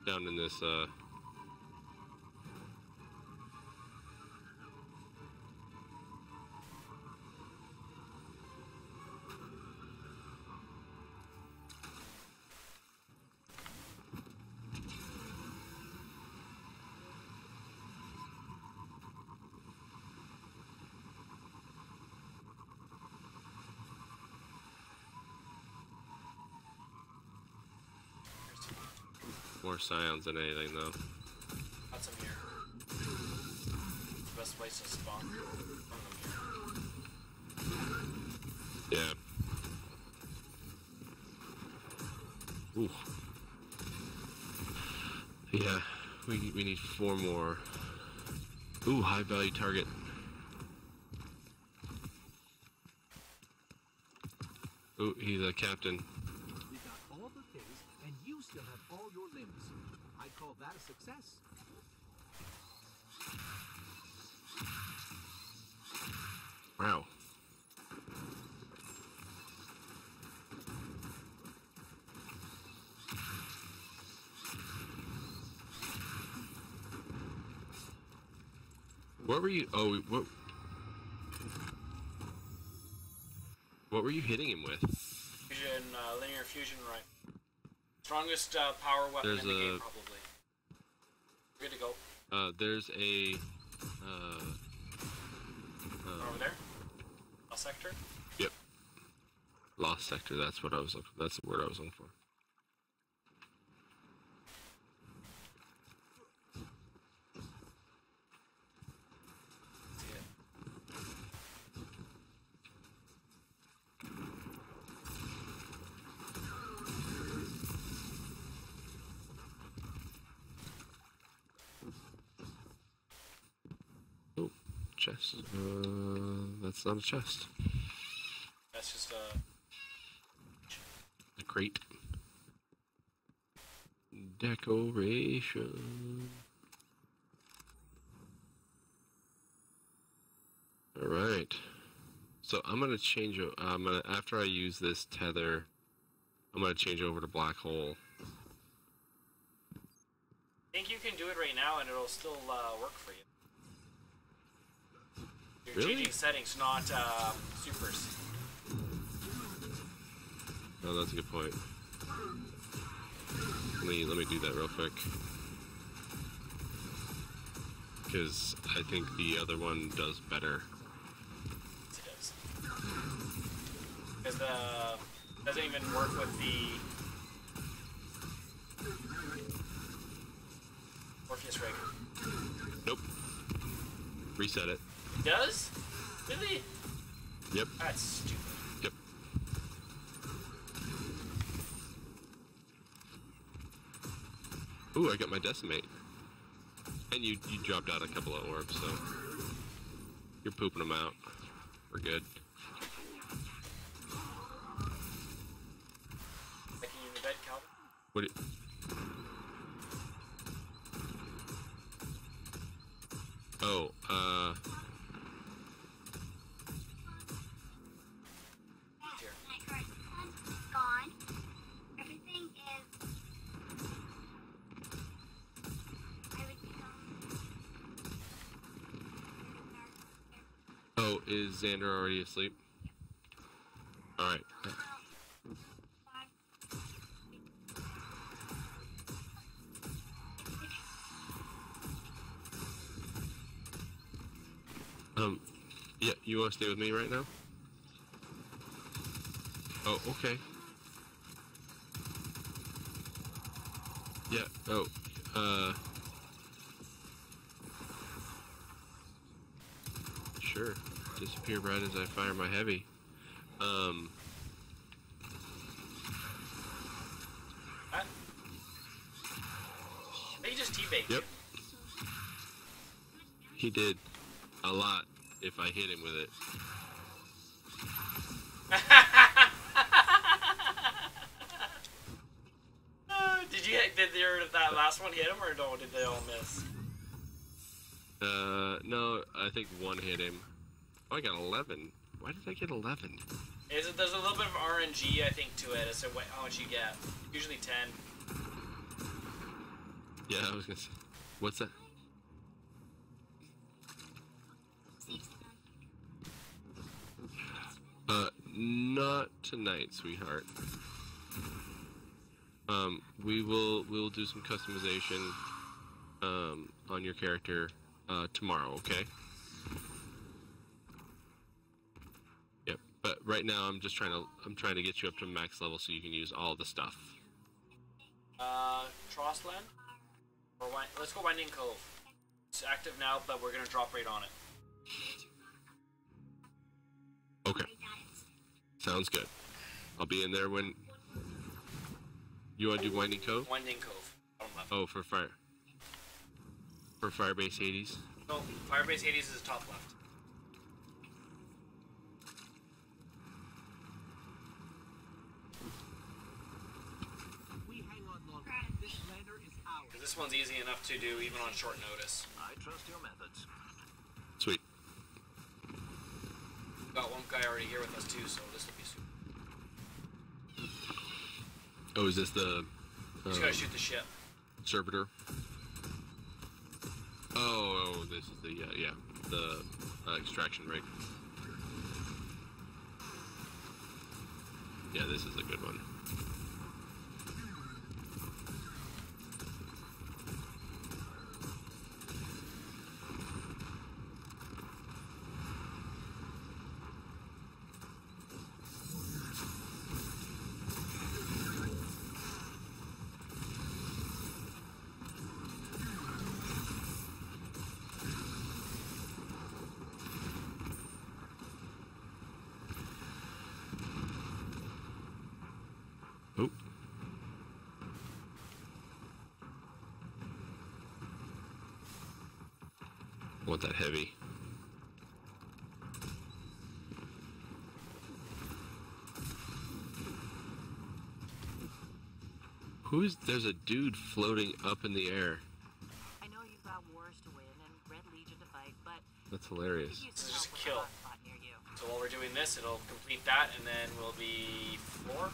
Speaker 1: down in this. Uh, scions than anything, though.
Speaker 2: Got some here. Best place to spawn. From them here.
Speaker 1: Yeah. Ooh. Yeah, we we need four more. Ooh, high value target. Ooh, he's a captain.
Speaker 3: Success.
Speaker 1: Wow. What were you? Oh, what? What were you hitting him with?
Speaker 2: Fusion, uh, linear fusion, right? Strongest uh, power weapon
Speaker 1: There's
Speaker 2: in the game, probably. Good to go.
Speaker 1: Uh, there's a. Uh,
Speaker 2: Over there. A sector.
Speaker 1: yep. Lost sector. That's what I was looking. That's the word I was looking for.
Speaker 2: See it.
Speaker 1: chest. Uh, that's not a chest.
Speaker 2: That's just uh
Speaker 1: A crate. Decoration. All right. So I'm gonna change. I'm gonna after I use this tether, I'm gonna change over to black hole.
Speaker 2: I think you can do it right now and it'll still uh, work for you. You're
Speaker 1: Really?
Speaker 2: changing settings, not uh, supers.
Speaker 1: Oh, that's a good point. Let me let me do that real quick. Because I think the other one does better.
Speaker 2: Yes, it does. Because the doesn't even work with the Orpheus rig.
Speaker 1: Nope. Reset it.
Speaker 2: It does? Really?
Speaker 1: Yep.
Speaker 2: That's stupid.
Speaker 1: Yep. Ooh, I got my decimate. And you you dropped out a couple of orbs, so you're pooping them out. We're good.
Speaker 2: Taking you to bed, Calvin.
Speaker 1: What? Do oh,
Speaker 6: is
Speaker 1: Xander already asleep? All right. Um, yeah, you want to stay with me right now? Oh, okay. Yeah. Oh, uh. Sure. Disappear right as I fire my heavy. Um.
Speaker 2: They just
Speaker 1: Yep. He did a lot if I hit him with it.
Speaker 2: Uh, did you did your that last one hit him or no? Did they all miss?
Speaker 1: Uh, no, I think one hit him. I got 11. Why did I get 11?
Speaker 2: Is it, there's a little bit of RNG I think to it as to what, how much you get. Usually ten.
Speaker 1: Yeah, I was gonna say. What's that? Uh, not tonight, sweetheart. Um, we will we'll do some customization um, on your character uh, tomorrow, okay? Yep. But right now, I'm just trying to I'm trying to get you up to max level so you can use all the stuff.
Speaker 2: Uh, Trostland? Or let's go Winding Cove. It's active now, but we're gonna drop right on it.
Speaker 1: Okay. Sounds good. I'll be in there when. You want to do Winding Cove?
Speaker 2: Winding Cove.
Speaker 1: Oh, for fire. For Firebase Hades.
Speaker 2: No, Firebase Hades is top left.
Speaker 3: We hang on long. This lander is ours.
Speaker 2: 'Cause this one's easy enough to do even on short notice.
Speaker 5: I trust your methods.
Speaker 1: Sweet.
Speaker 2: Got one guy already here with us too, so this will be super.
Speaker 1: Oh, is this the
Speaker 2: Just
Speaker 1: uh,
Speaker 2: gotta shoot the ship.
Speaker 1: servitor? Oh, oh, this is the uh, yeah the uh, extraction rig. Yeah, this is a good one. that heavy. Who's there's a dude floating up in the air.
Speaker 4: I know you've got wars to win and Red Legion to fight, but
Speaker 1: that's hilarious.
Speaker 4: It's just
Speaker 2: kill. So while we're doing this, it'll complete that, and then we'll be four.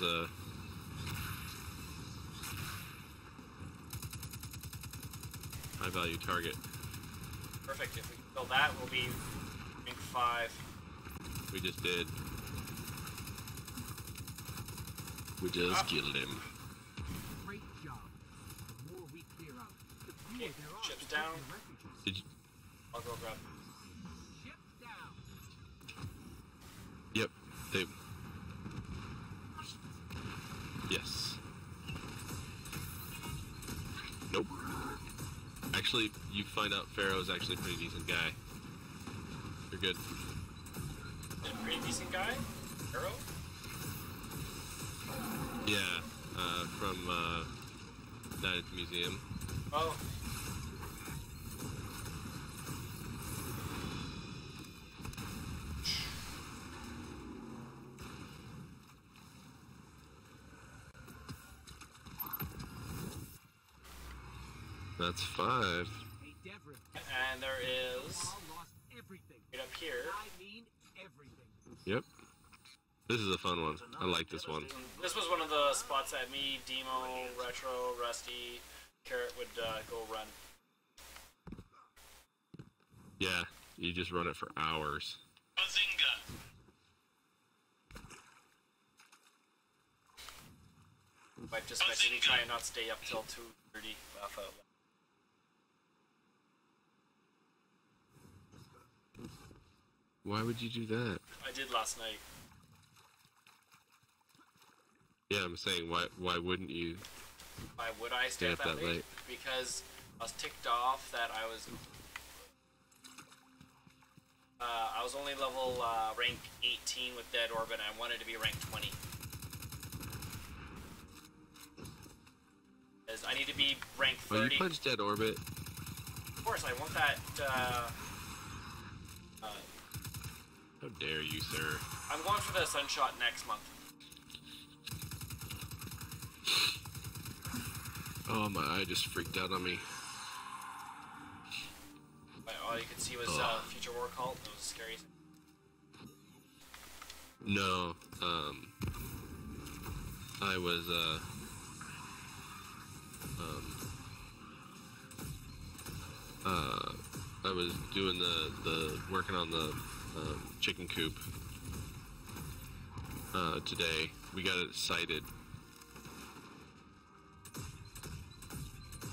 Speaker 1: There's a. High value target.
Speaker 2: Perfect. If we kill that, we'll be rank five.
Speaker 1: We just did. We just
Speaker 2: Ah.
Speaker 1: killed him.
Speaker 3: Great job. The more we clear out, the fewer
Speaker 2: Okay,
Speaker 3: there are
Speaker 2: ship's down.
Speaker 3: take the refugees.
Speaker 1: Did you,
Speaker 2: I'll go grab.
Speaker 1: Pharaoh's actually a pretty decent guy. You're good.
Speaker 2: A pretty decent guy. Arrow.
Speaker 1: Yeah. Uh, from uh, Night at the Museum.
Speaker 2: Oh.
Speaker 1: That's five.
Speaker 3: Hey, Devrim,
Speaker 2: And there is
Speaker 3: all lost everything.
Speaker 2: right up here.
Speaker 3: I mean everything.
Speaker 1: Yep. This is a fun one. I like this one.
Speaker 2: This was one of the spots that me, Demo, Retro, Rusty, Carrot would uh, go run.
Speaker 1: Yeah, you just run it for hours.
Speaker 2: Might just message me try and not stay up till 2.30. Laugh out.
Speaker 1: Why would you do that?
Speaker 2: Did last night.
Speaker 1: Yeah, I'm saying why why wouldn't you?
Speaker 2: Why would I stay
Speaker 1: Stay
Speaker 2: up
Speaker 1: up
Speaker 2: that,
Speaker 1: that
Speaker 2: late?
Speaker 1: late.
Speaker 2: Because I was ticked off that I was. Uh, I was only level uh, rank 18 with Dead Orbit, and I wanted to be rank 20. As I need to be rank
Speaker 1: Oh, you
Speaker 2: 30.
Speaker 1: punched Dead Orbit.
Speaker 2: Of course, I want that. Uh,
Speaker 1: How dare you, sir?
Speaker 2: I'm going for the Sunshot next month.
Speaker 1: Oh my eye just freaked out on me.
Speaker 2: But All you could see was uh, Future War Cult. It was scary.
Speaker 1: No, um, I was uh, um, uh, I was doing the the working on the um, chicken coop uh, today. We got it sighted.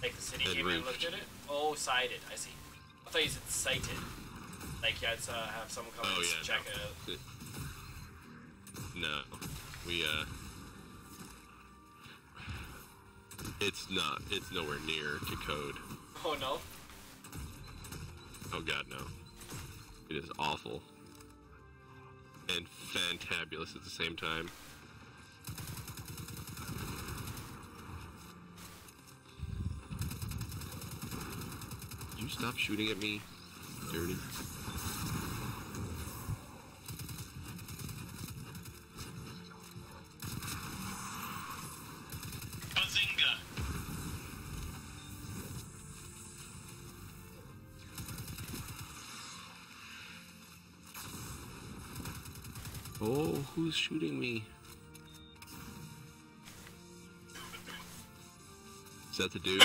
Speaker 2: Like the city
Speaker 1: And
Speaker 2: came in and looked at it. Oh, sighted. I see. I thought you said sighted. Like you had to uh, have someone come
Speaker 1: Oh,
Speaker 2: and
Speaker 1: yeah,
Speaker 2: check
Speaker 1: no.
Speaker 2: it out.
Speaker 1: No, we uh, it's not. It's nowhere near to code.
Speaker 2: Oh no.
Speaker 1: Oh god, no. It is awful. And fantabulous at the same time. You stop shooting at me, dirty. Oh, who's shooting me? Is that the dude?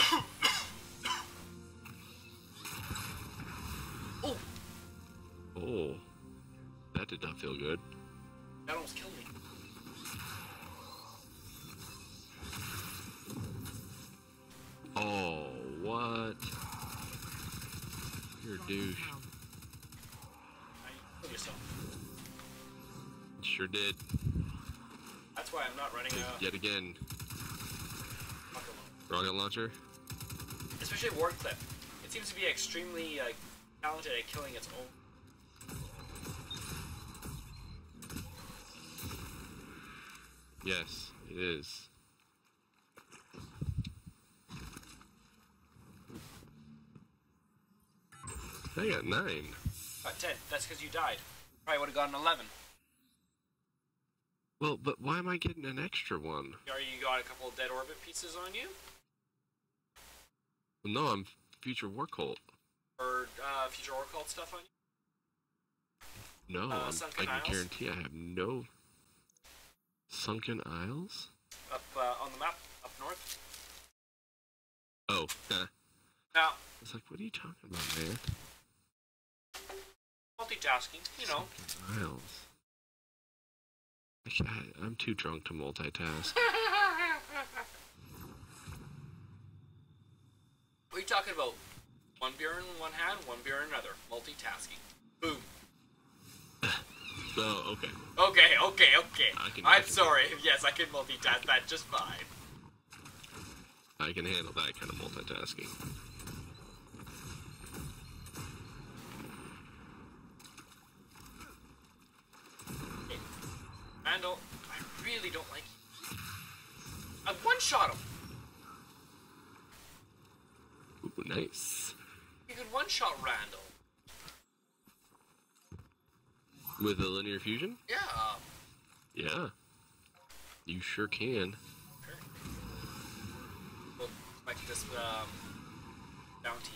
Speaker 1: sure did.
Speaker 2: That's why I'm not running out.
Speaker 1: Yet again.
Speaker 2: Rocket launcher.
Speaker 1: Rocket launcher.
Speaker 2: Especially War Clip. It seems to be extremely uh, talented at killing its own.
Speaker 1: Yes, it is. I got nine.
Speaker 2: Got ten. That's because you died. Probably would have gotten eleven.
Speaker 1: Well, but why am I getting an extra one?
Speaker 2: Or you got a couple of dead orbit pieces on you,
Speaker 1: No, I'm future war cult.
Speaker 2: or uh, future or cult stuff on you.
Speaker 1: No,
Speaker 2: Uh,
Speaker 1: I can guarantee I have no sunken isles.
Speaker 2: Up uh, on the map, up north.
Speaker 1: Oh, I
Speaker 2: Now,
Speaker 1: was like, what are you talking about, man?
Speaker 2: multitasking. You know.
Speaker 1: Sunken isles. I, I'm too drunk to multitask.
Speaker 2: What are you talking about? One beer in one hand, one beer in another. Multitasking. Boom.
Speaker 1: oh, okay.
Speaker 2: Okay, okay, okay.
Speaker 1: I can-
Speaker 2: I'm sorry. Yes, I can multitask that just fine.
Speaker 1: I can handle that kind of multitasking.
Speaker 2: Okay. Randall, I really don't like you. I one-shot him.
Speaker 1: Ooh, nice.
Speaker 2: You could one-shot Randall.
Speaker 1: With a linear fusion?
Speaker 2: Yeah.
Speaker 1: Yeah. You sure can.
Speaker 2: Well, like this um, bounty.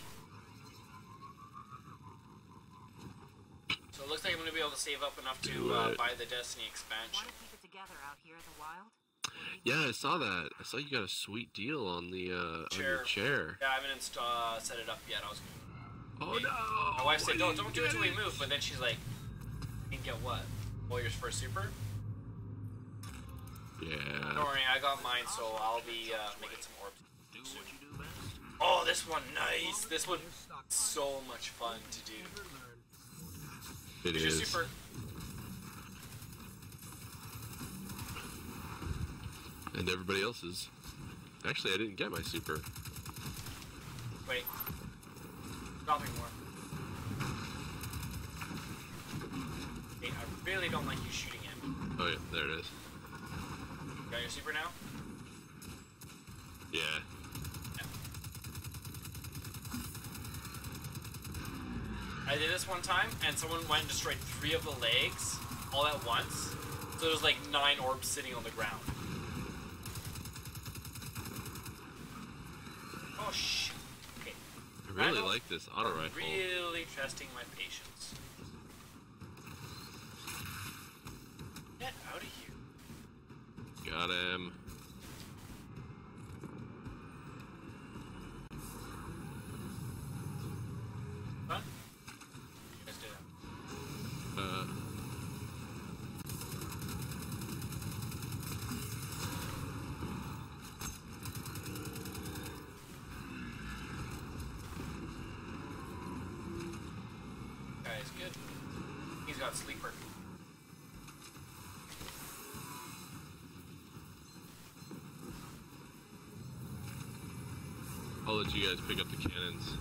Speaker 2: So it looks like I'm gonna be able to save up enough to uh, buy the Destiny expansion.
Speaker 4: Keep it together out here in the wild?
Speaker 1: Yeah, I saw that. I saw you got a sweet deal on the uh on your
Speaker 2: Chair.
Speaker 1: chair.
Speaker 2: Yeah, I haven't insta- uh, set it up yet. I was.
Speaker 1: Oh no!
Speaker 2: My wife said,
Speaker 1: What
Speaker 2: "Don't, don't do it till we move." But then she's like, "You can get what? Warriors for super."
Speaker 1: Yeah.
Speaker 2: Don't worry, I got mine, so I'll be uh, making some orbs.
Speaker 5: Do what you do best.
Speaker 2: Oh, this one, nice. This one, so much fun to do.
Speaker 1: It is.
Speaker 2: super.
Speaker 1: And everybody else's. Actually, I didn't get my super.
Speaker 2: Wait. Nothing more. Hey, I really don't like you shooting at me.
Speaker 1: Oh yeah, there it is.
Speaker 2: Got your super now?
Speaker 1: Yeah.
Speaker 2: I did this one time, and someone went and destroyed three of the legs all at once. So there's like nine orbs sitting on the ground. Oh shit. Okay.
Speaker 1: I really like this auto
Speaker 2: I'm
Speaker 1: rifle.
Speaker 2: Really testing my patience. Get out of here.
Speaker 1: Got him.
Speaker 2: Huh? You guys did that.
Speaker 1: Uh,
Speaker 2: Guy's good. He's got sleeper.
Speaker 1: I'll let you guys pick up the cannons.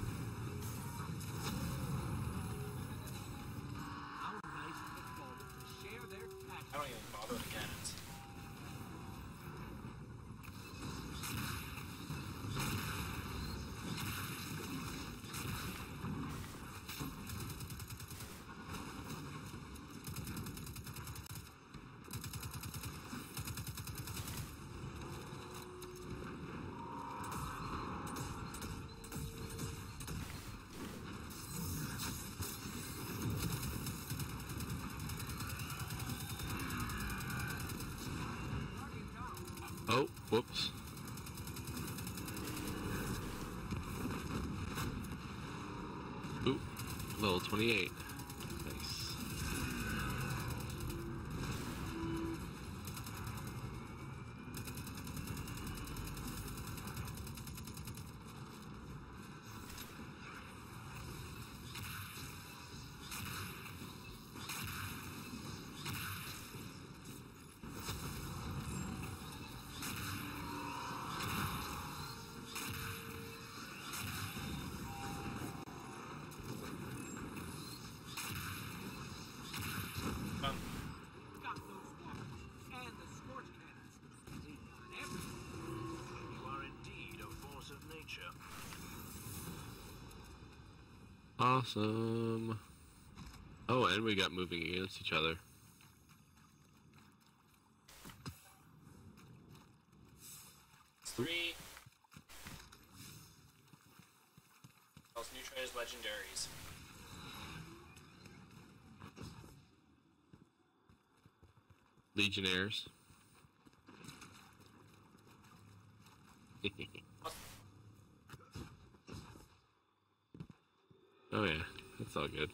Speaker 3: How nice of the Fallen to share their
Speaker 2: I
Speaker 3: tactics.
Speaker 2: don't even bother with cannons.
Speaker 1: Oh, whoops. Ooh, level 28. Awesome. Oh, and we got moving against each other.
Speaker 2: Three. Those new trainers legendaries.
Speaker 1: Legionnaires. oh yeah, that's all good.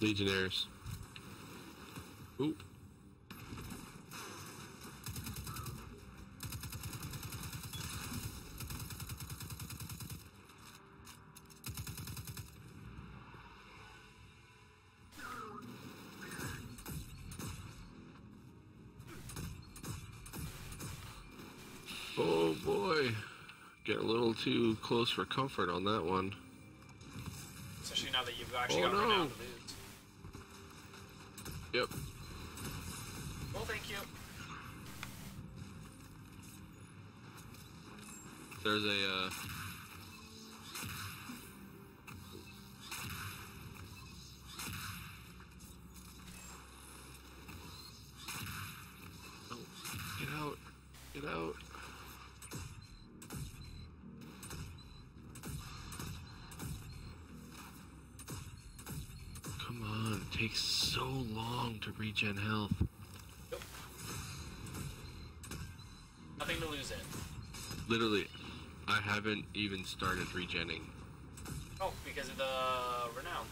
Speaker 1: Legionnaires. Oop. Oh boy. Get a little too close for comfort on that one.
Speaker 2: Especially now that you've actually
Speaker 1: Oh,
Speaker 2: got
Speaker 1: no.
Speaker 2: renowned boots.
Speaker 1: Yep.
Speaker 2: Well, thank you.
Speaker 1: There's a uh Oh, get out. Get out. Come on, it takes so long to regen health.
Speaker 2: Nothing to lose it.
Speaker 1: Literally, I haven't even started regenning.
Speaker 2: Oh, because of the renown.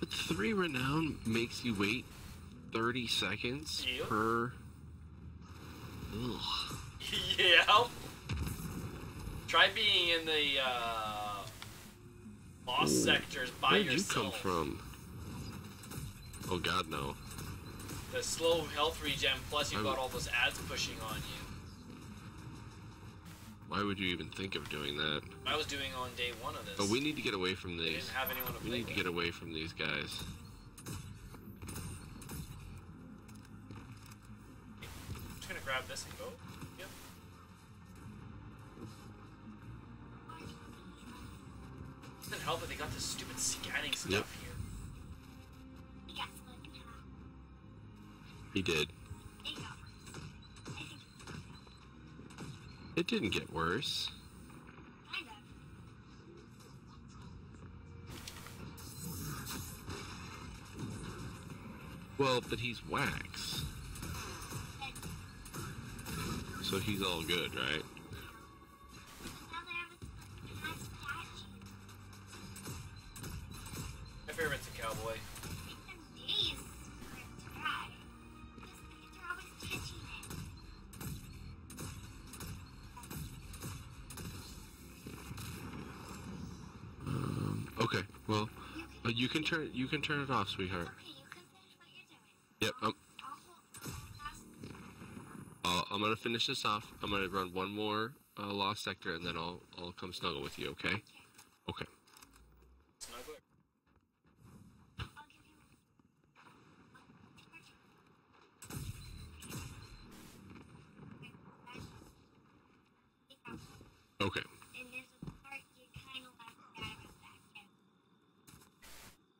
Speaker 1: But three renown makes you wait 30 seconds
Speaker 2: Yep.
Speaker 1: per. Ugh.
Speaker 2: yeah. Try being in the uh, lost
Speaker 1: Ooh.
Speaker 2: sectors by
Speaker 1: Where'd you come from? God, no.
Speaker 2: The slow health regen, plus you've got all those ads pushing on you.
Speaker 1: Why would you even think of doing that?
Speaker 2: I was doing on day one of this.
Speaker 1: Oh, we need to get away from these.
Speaker 2: didn't have anyone to
Speaker 1: We
Speaker 2: play
Speaker 1: need to get away from these guys.
Speaker 2: I'm just gonna grab this and go.
Speaker 1: Did. It didn't get worse. Well, but he's wax. So he's all good, right?
Speaker 6: Can,
Speaker 1: you can turn you can turn it off, sweetheart.
Speaker 6: okay, you can finish what you're doing.
Speaker 1: Yep. Um,
Speaker 6: I'm,
Speaker 1: uh, I'm gonna finish this off. I'm gonna run one more uh, lost sector, and then I'll I'll come snuggle with you. Okay.
Speaker 2: Snuggler.
Speaker 6: I'll give you
Speaker 1: Okay.
Speaker 6: And there's a part you kind of like that a second.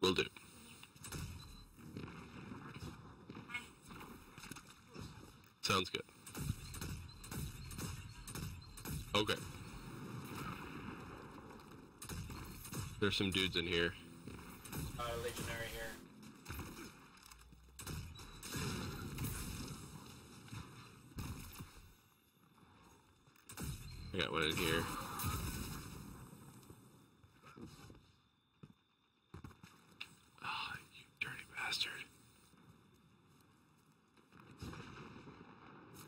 Speaker 1: Will do. Sounds good. Okay. There's some dudes in here.
Speaker 2: Uh, legionary here.
Speaker 1: I got one in here. Ah, you dirty bastard.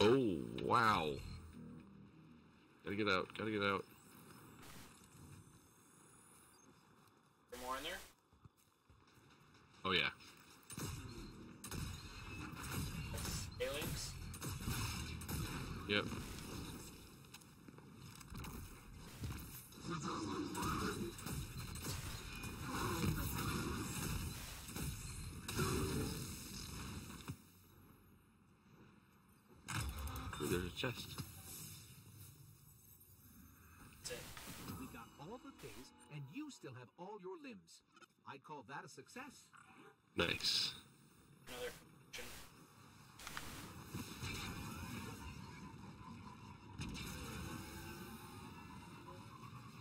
Speaker 1: Oh, wow. Gotta get out, gotta get out.
Speaker 2: There more in there?
Speaker 1: Oh, yeah.
Speaker 2: Aliens?
Speaker 1: Yep. Ooh, there's a chest.
Speaker 2: That's it.
Speaker 3: We got all the things, and you still have all your limbs. I'd call that a success.
Speaker 1: Nice.
Speaker 2: Another.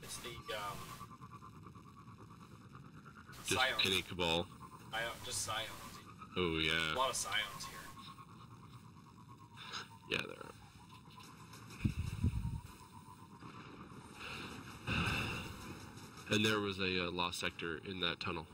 Speaker 2: It's the um.
Speaker 1: Just
Speaker 2: Scions.
Speaker 1: any cabal.
Speaker 2: Scion, just scions.
Speaker 1: Oh
Speaker 2: A
Speaker 1: yeah.
Speaker 2: lot of scions here.
Speaker 1: Yeah, there are. And there was a uh, lost sector in that tunnel.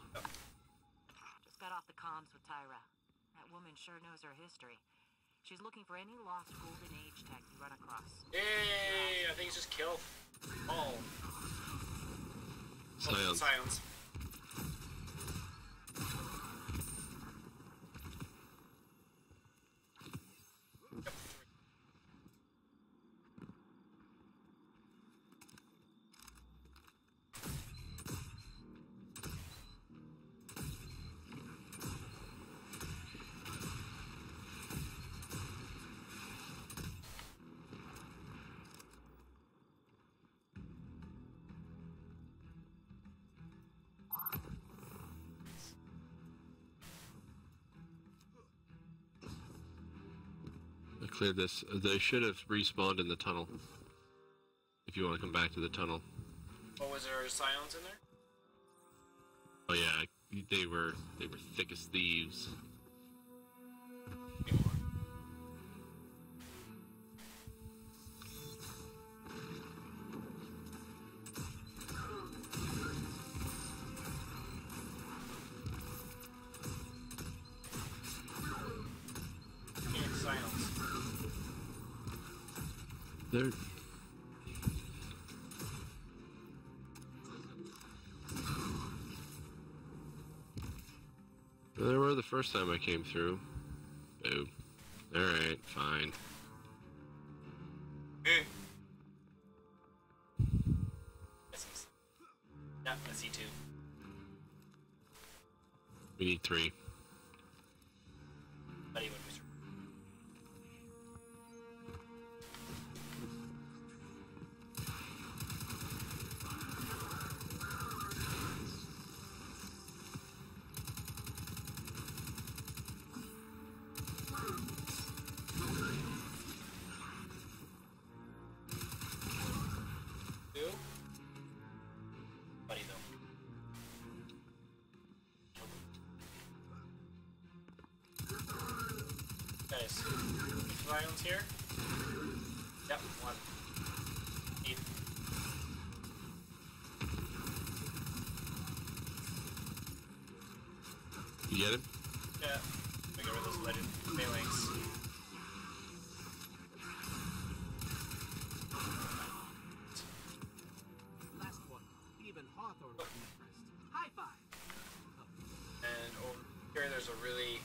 Speaker 1: Cleared this. They should have respawned in the tunnel. If you want to come back to the tunnel.
Speaker 2: Oh, was there scions in there?
Speaker 1: Oh yeah, they were they were thick as thieves. First time I came through. Oh. Alright, fine.
Speaker 2: Violence here? Yep, one. Eight.
Speaker 1: You get him?
Speaker 2: Yeah. Let me get rid of those legend phalanx.
Speaker 3: Last one. Even Hawthorne was impressed. High five.
Speaker 2: And over here there's a really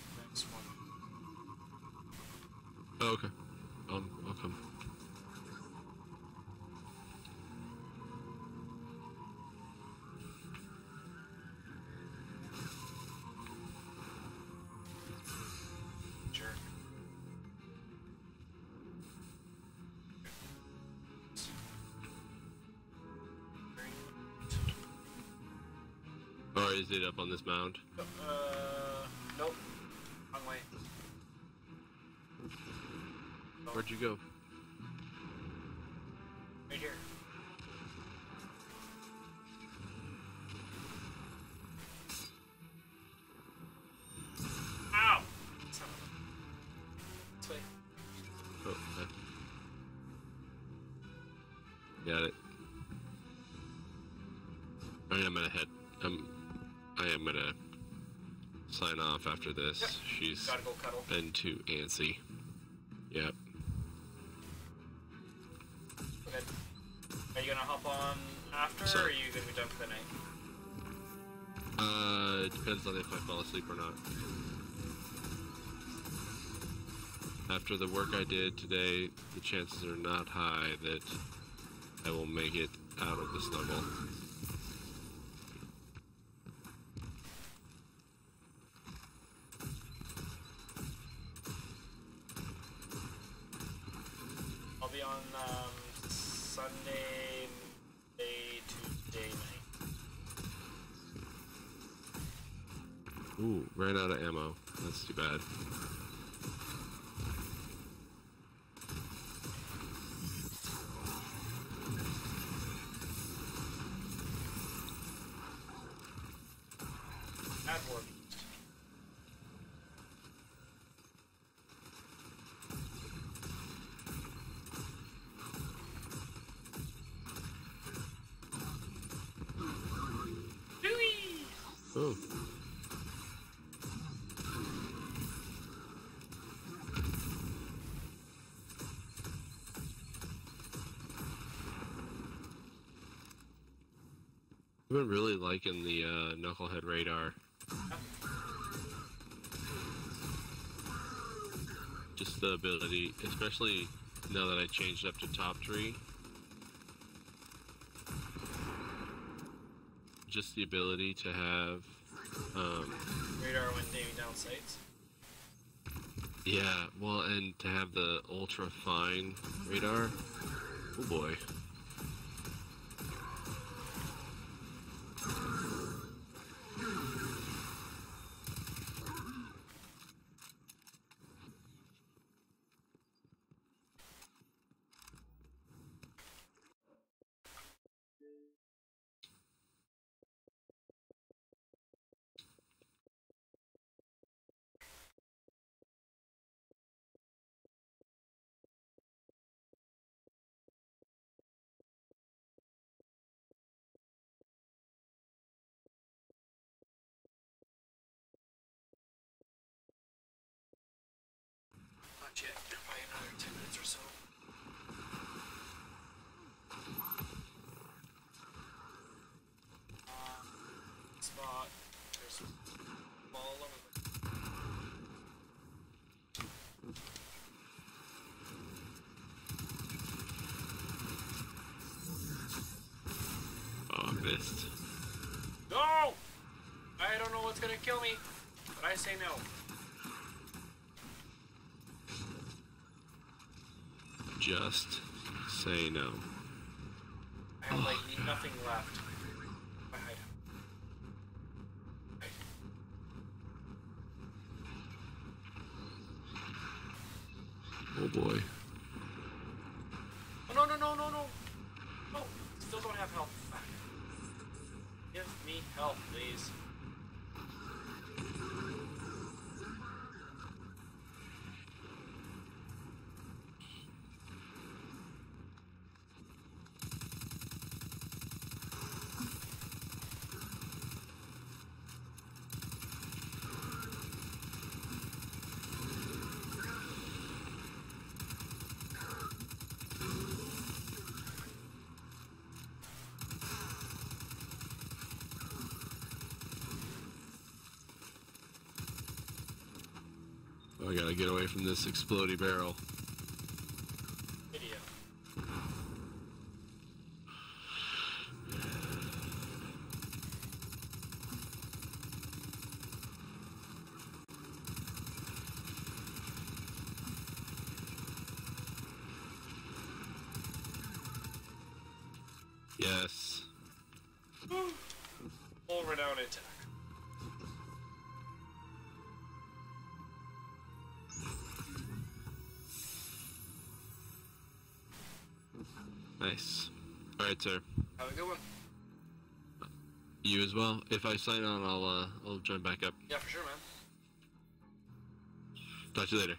Speaker 1: is it up on this mound?
Speaker 2: Uh, nope. Wrong way.
Speaker 1: Where'd you go? Sign off after this.
Speaker 2: Yep.
Speaker 1: She's
Speaker 2: Gotta go cuddle.
Speaker 1: been too antsy. Yep.
Speaker 2: Okay. Are you gonna hop on after,
Speaker 1: So-
Speaker 2: or are you gonna be done for the night?
Speaker 1: Uh, it depends on if I fall asleep or not. After the work I did today, the chances are not high that I will make it out of the snuggle.
Speaker 2: I'll be on um, Sunday, Monday, Tuesday night.
Speaker 1: Ooh, ran out of ammo. That's too bad.
Speaker 2: Bad war. Dewey!
Speaker 1: Oh. I've been really liking the uh, knucklehead radar. Just the ability, especially now that I changed up to top tree. Just the ability to have, um,
Speaker 2: Radar when aiming down sights.
Speaker 1: yeah, well, and to have the ultra fine radar. Oh boy.
Speaker 2: Not yet. Probably another 10 minutes or so. Uh, spot. There's ball all over the
Speaker 1: Oh, I missed.
Speaker 2: No! I don't know what's gonna kill me, but I say no.
Speaker 1: Just say no.
Speaker 2: I have like nothing left. I hide. Hide.
Speaker 1: Oh boy.
Speaker 2: Oh, no, no, no, no, no. No, still don't have health. Give me help, please.
Speaker 1: Oh, I gotta get away from this explodey barrel. Alright, sir.
Speaker 2: Have a good one.
Speaker 1: You as well. If I sign on, I'll uh, I'll join back up.
Speaker 2: Yeah, for sure, man.
Speaker 1: Talk to you later.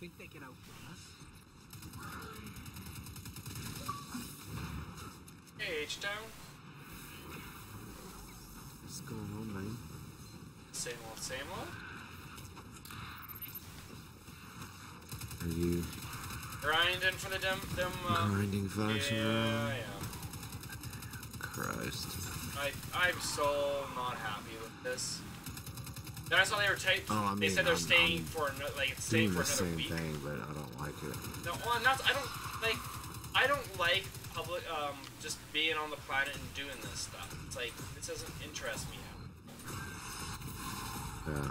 Speaker 3: Think they can outrun us?
Speaker 2: Hey, H-Town.
Speaker 7: What's going on, man?
Speaker 2: Same old, same old.
Speaker 7: Are you
Speaker 2: Grinding for the dem, dem, uh,
Speaker 7: grinding faction
Speaker 2: yeah,
Speaker 7: round?
Speaker 2: yeah.
Speaker 7: Christ.
Speaker 2: I, I'm so not happy with this. I saw they were.
Speaker 7: Oh, I
Speaker 2: they said they're
Speaker 7: I'm-
Speaker 2: staying
Speaker 7: I'm
Speaker 2: for ano- like staying for
Speaker 7: the
Speaker 2: another
Speaker 7: same
Speaker 2: week.
Speaker 7: thing, but I don't like it.
Speaker 2: No, well, not. I don't like. I don't like public. Um, just being on the planet and doing this stuff. It's like this doesn't interest me.
Speaker 7: Yeah.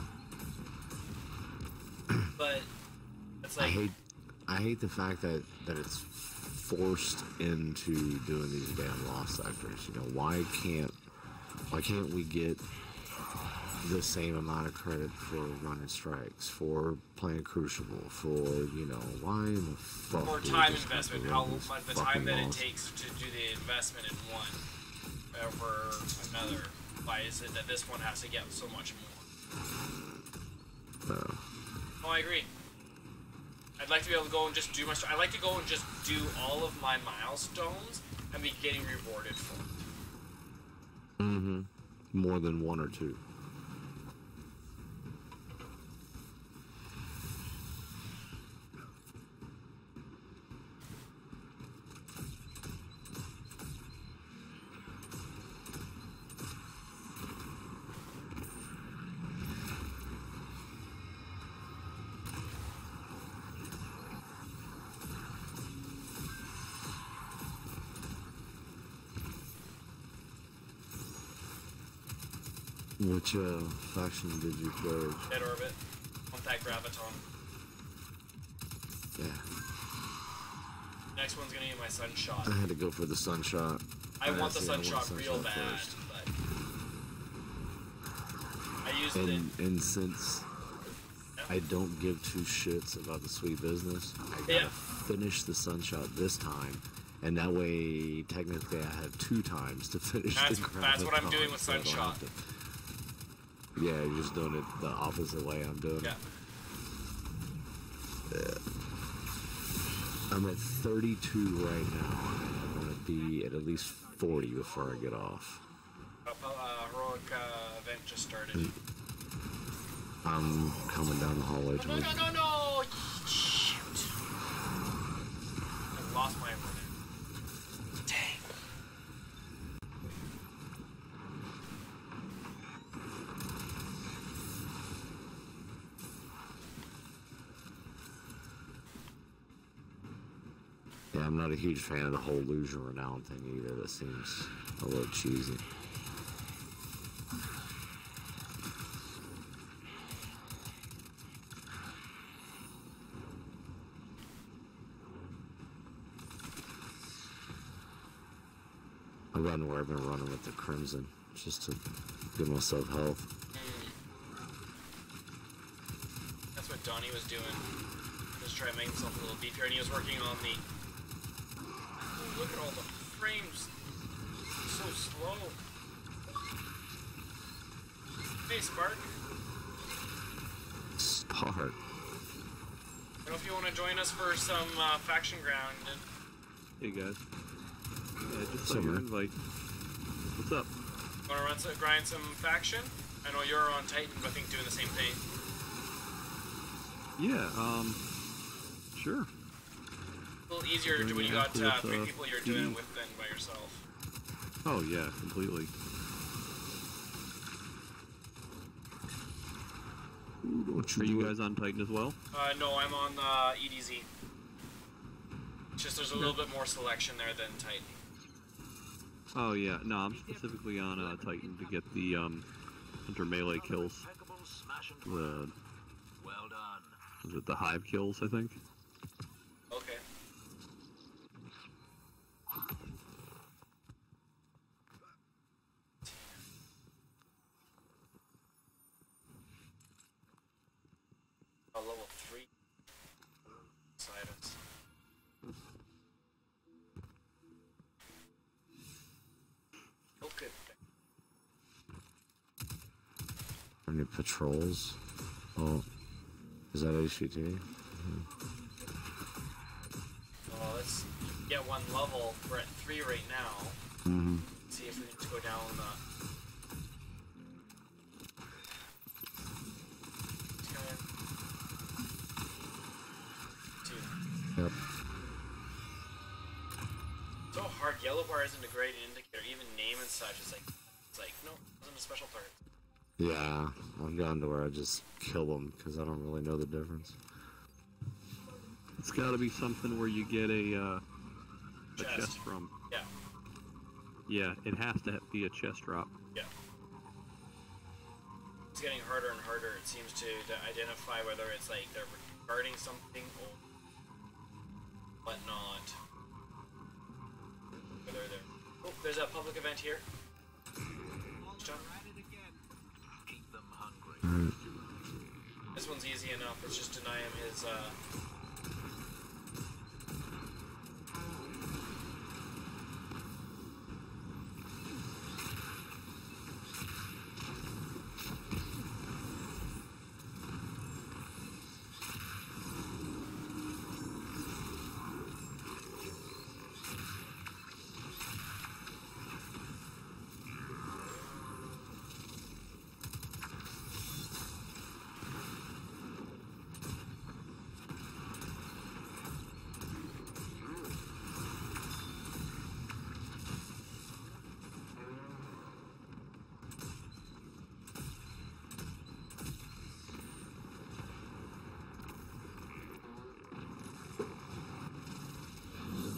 Speaker 2: But it's like I
Speaker 7: hate I hate the fact that that it's forced into doing these damn lost sectors. You know, why can't why can't we get the same amount of credit for running strikes, for playing Crucible, for you know, why in the fuck
Speaker 2: more time investment. How much the time that it takes to do the investment in one over another. Why is it that this one has to get so much more?
Speaker 7: Uh,
Speaker 2: Oh, I agree. I'd like to be able to go and just do my. I'd like to go and just do all of my milestones and be getting rewarded for. it.
Speaker 7: mm-hmm. More than one or two. Which uh, faction did you play?
Speaker 2: Dead orbit. That graviton.
Speaker 7: Yeah,
Speaker 2: Next one's gonna be my sunshot.
Speaker 7: I had to go for the sunshot.
Speaker 2: I want the
Speaker 7: I want
Speaker 2: sunshot real
Speaker 7: Sunshot
Speaker 2: bad,
Speaker 7: first.
Speaker 2: but I used it.
Speaker 7: And and since I don't give two shits about the sweet business, I gotta
Speaker 2: Yeah.
Speaker 7: finish the sunshot this time, and that way technically I have two times to finish
Speaker 2: That's-
Speaker 7: the
Speaker 2: that's what I'm doing with Sunshot.
Speaker 7: To- Yeah, you're just doing it the opposite way I'm doing
Speaker 2: Yeah.
Speaker 7: it. I'm at 32 right now. I'm gonna be at at least 40 before I get off.
Speaker 2: Uh, heroic uh, event just started.
Speaker 7: I'm coming down the hallway to
Speaker 2: No, no, no, no! Shoot! I lost my limit. Dang.
Speaker 7: Yeah, I'm not a huge fan of the whole illusion renown thing either. That seems a little cheesy. I run where I've been running with the Crimson, just to give myself health.
Speaker 2: That's what Donnie was doing. Just trying to make himself a little beefier, and he was working on the. Look at all the frames. So slow. Hey, Spark.
Speaker 7: Spark.
Speaker 2: I don't know if you want to join us for some uh, faction ground.
Speaker 8: Hey guys. Yeah, just
Speaker 7: What's
Speaker 8: saw
Speaker 7: up,
Speaker 8: your invite. What's up?
Speaker 2: want to run some, grind some faction? I know you're on Titan, but I think doing the same thing.
Speaker 8: Yeah, um, sure.
Speaker 2: A little easier to when you got uh, three people you're doing it with than by yourself.
Speaker 8: Oh yeah, completely.
Speaker 7: What you
Speaker 8: Are you
Speaker 7: do-
Speaker 8: guys on Titan as well?
Speaker 2: Uh, no, I'm on uh, EDZ. Just there's a little bit more selection there than Titan.
Speaker 8: Oh yeah, no, I'm specifically on uh, Titan to get the um, hunter melee kills.
Speaker 5: Impeccable smash and
Speaker 8: The
Speaker 5: well done.
Speaker 8: is it the hive kills? I think.
Speaker 2: Okay. A level three. Silence. Oh, good.
Speaker 7: Any patrols? Oh, is that HVT?
Speaker 2: Well, let's get one level. We're at three right now.
Speaker 7: Mm-hmm.
Speaker 2: See if we can just go down the. Two.
Speaker 7: Yep.
Speaker 2: So hard. Yellow bar isn't a great indicator. Even name and such. It's like, it's like no, wasn't a special part.
Speaker 7: Yeah, I've gotten to where I just kill them because I don't really know the difference.
Speaker 8: It's got to be something where you get a uh, a
Speaker 2: Chest.
Speaker 8: chest from.
Speaker 2: Yeah.
Speaker 8: Yeah, it has to be a chest drop.
Speaker 2: Yeah. It's getting harder and harder. It seems to, to identify whether it's like they're guarding something or whatnot. Whether they're. Oh, there's a public event here. John? This one's easy enough. Let's just deny him his. Uh...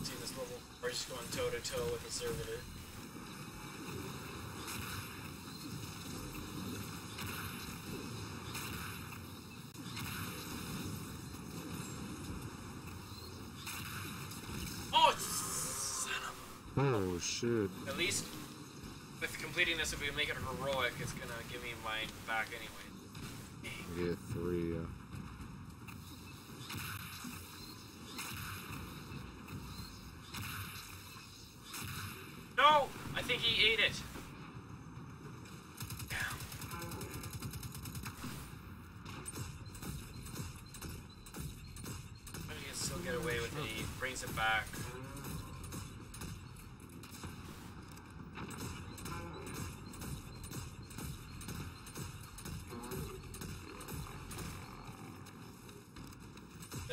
Speaker 2: See this level. We're just going toe to toe with the servitor. Oh, son of
Speaker 7: Oh shit!
Speaker 2: At least with completing this, if we make it heroic, it's gonna give me mine back anyway.
Speaker 7: I get three. Uh,
Speaker 2: No! I think he ate it. But he can still get away with it. He brings it back.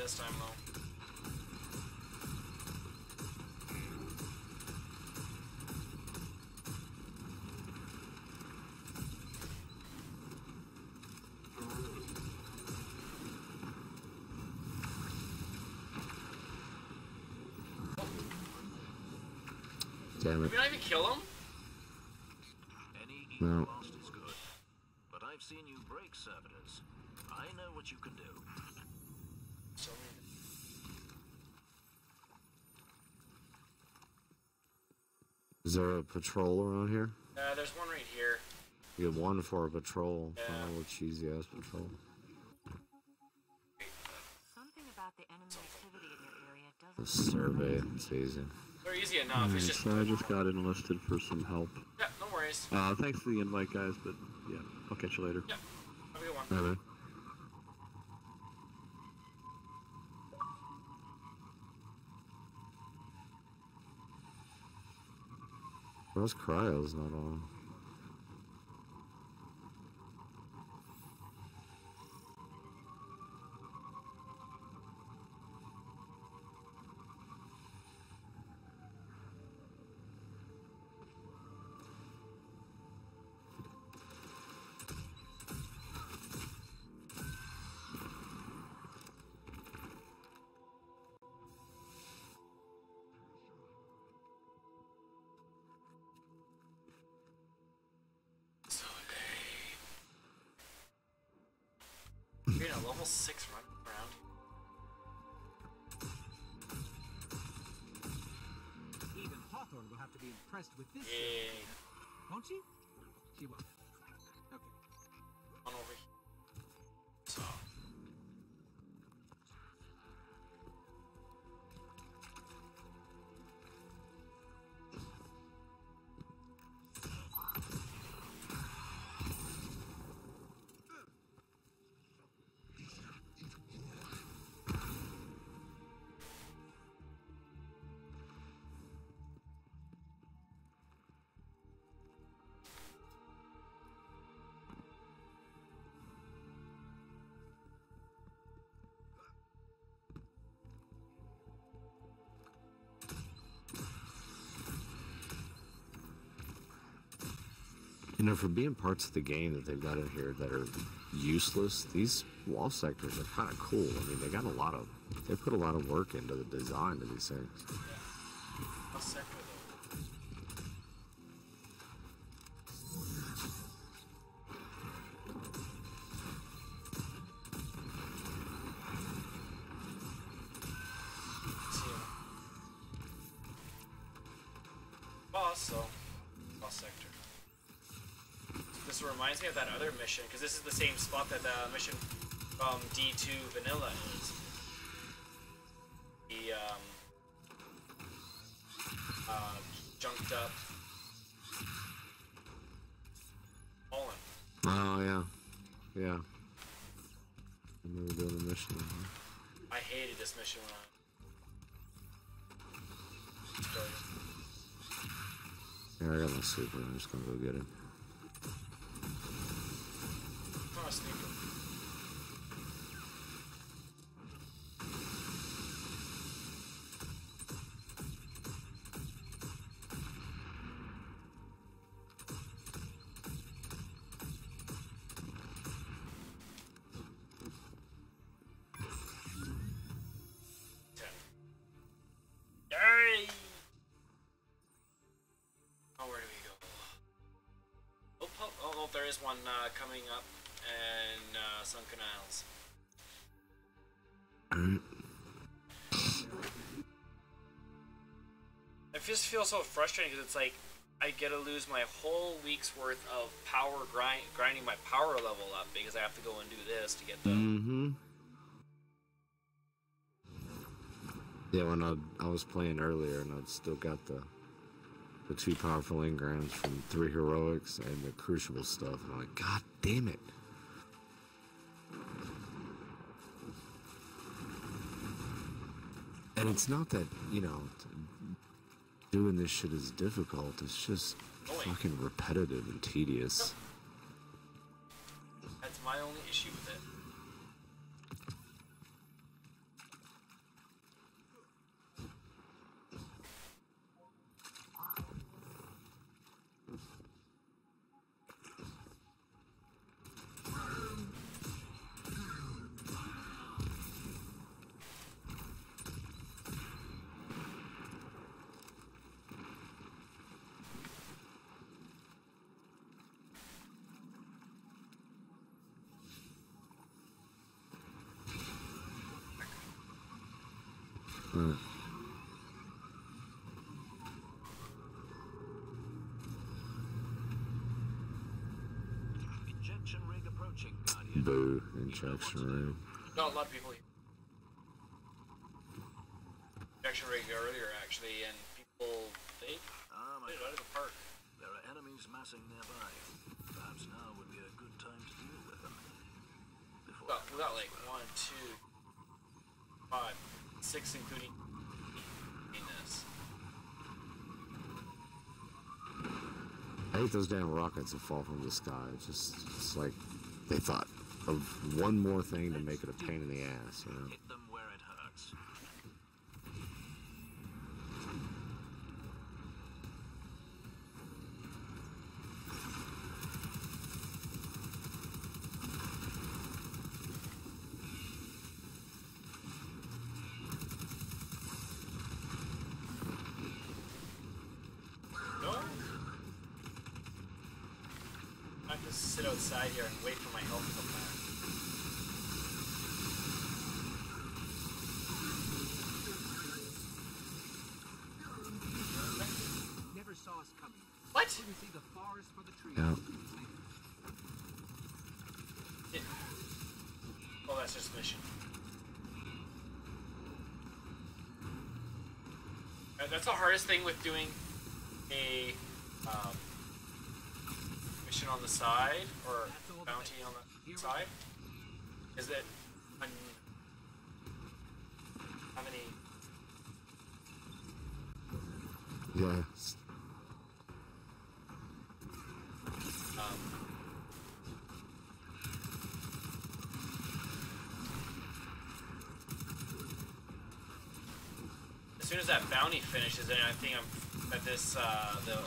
Speaker 2: This time though.
Speaker 7: damn it!
Speaker 2: Did we not even kill him?
Speaker 7: No.
Speaker 5: lost is good. But I've seen you break servitors. I know what you can do.
Speaker 2: So
Speaker 7: Is there a patrol around here?
Speaker 2: Uh, there's one right here.
Speaker 7: You have one for a patrol.
Speaker 2: Yeah.
Speaker 7: Oh, cheesy ass patrol.
Speaker 4: Something about the enemy activity in your area doesn't
Speaker 7: survey. It's easy.
Speaker 2: They're easy enough.
Speaker 8: Alright,
Speaker 2: It's just
Speaker 8: so I just got enlisted for some help.
Speaker 2: yeah, no worries.
Speaker 8: Uh, thanks for the invite, guys. But yeah, I'll catch you later.
Speaker 2: Yeah, have a good one.
Speaker 7: Alright. Those cryos not on. You know, for being parts of the game that they've got in here that are useless, these wall sectors are kind of cool. I mean, they got a lot of, they put a lot of work into the design of these things.
Speaker 2: Same spot that the mission from D2 Vanilla is. The um, uh, junked up Poland.
Speaker 7: Oh, yeah. Yeah. I remember doing a mission. here.
Speaker 2: I hated this mission when I started.
Speaker 7: Yeah, I got my super. I'm just gonna go get it.
Speaker 2: There is one uh, coming up in uh, Sunken Isles. I just feel so frustrating because it's like I get to lose my whole week's worth of power grind, grinding my power level up because I have to go and do this to get the.
Speaker 7: Mm-hmm. Yeah, when I, I was playing earlier and I'd still got the the two powerful engrams from three heroics and the crucible stuff, and I'm like, God damn it! And it's not that you know doing this shit is difficult. It's just fucking repetitive and tedious.
Speaker 2: That's my only issue with it.
Speaker 7: Right.
Speaker 5: Injection rig approaching, Guardian.
Speaker 7: Boo! Injection room.
Speaker 2: Not a lot of people. Injection rig earlier actually, and people they
Speaker 5: Ah, my
Speaker 2: put it out of the park.
Speaker 5: There are enemies massing nearby. Perhaps now would be a good time to deal with them. Before
Speaker 2: got, we got like one, two, five, six, including this.
Speaker 7: I hate those damn rockets that fall from the sky. It's just it's like they thought of one more thing to make it a pain in the ass. You know?
Speaker 5: hit them where it hurts.
Speaker 2: No. I have to sit outside here and wait for my health to come back. that's just mission. Uh, That's the hardest thing with doing a um, mission on the side or bounty on the side is that when how many
Speaker 7: Yes.
Speaker 2: um, as soon as that bounty finishes, and I think I'm that this uh, the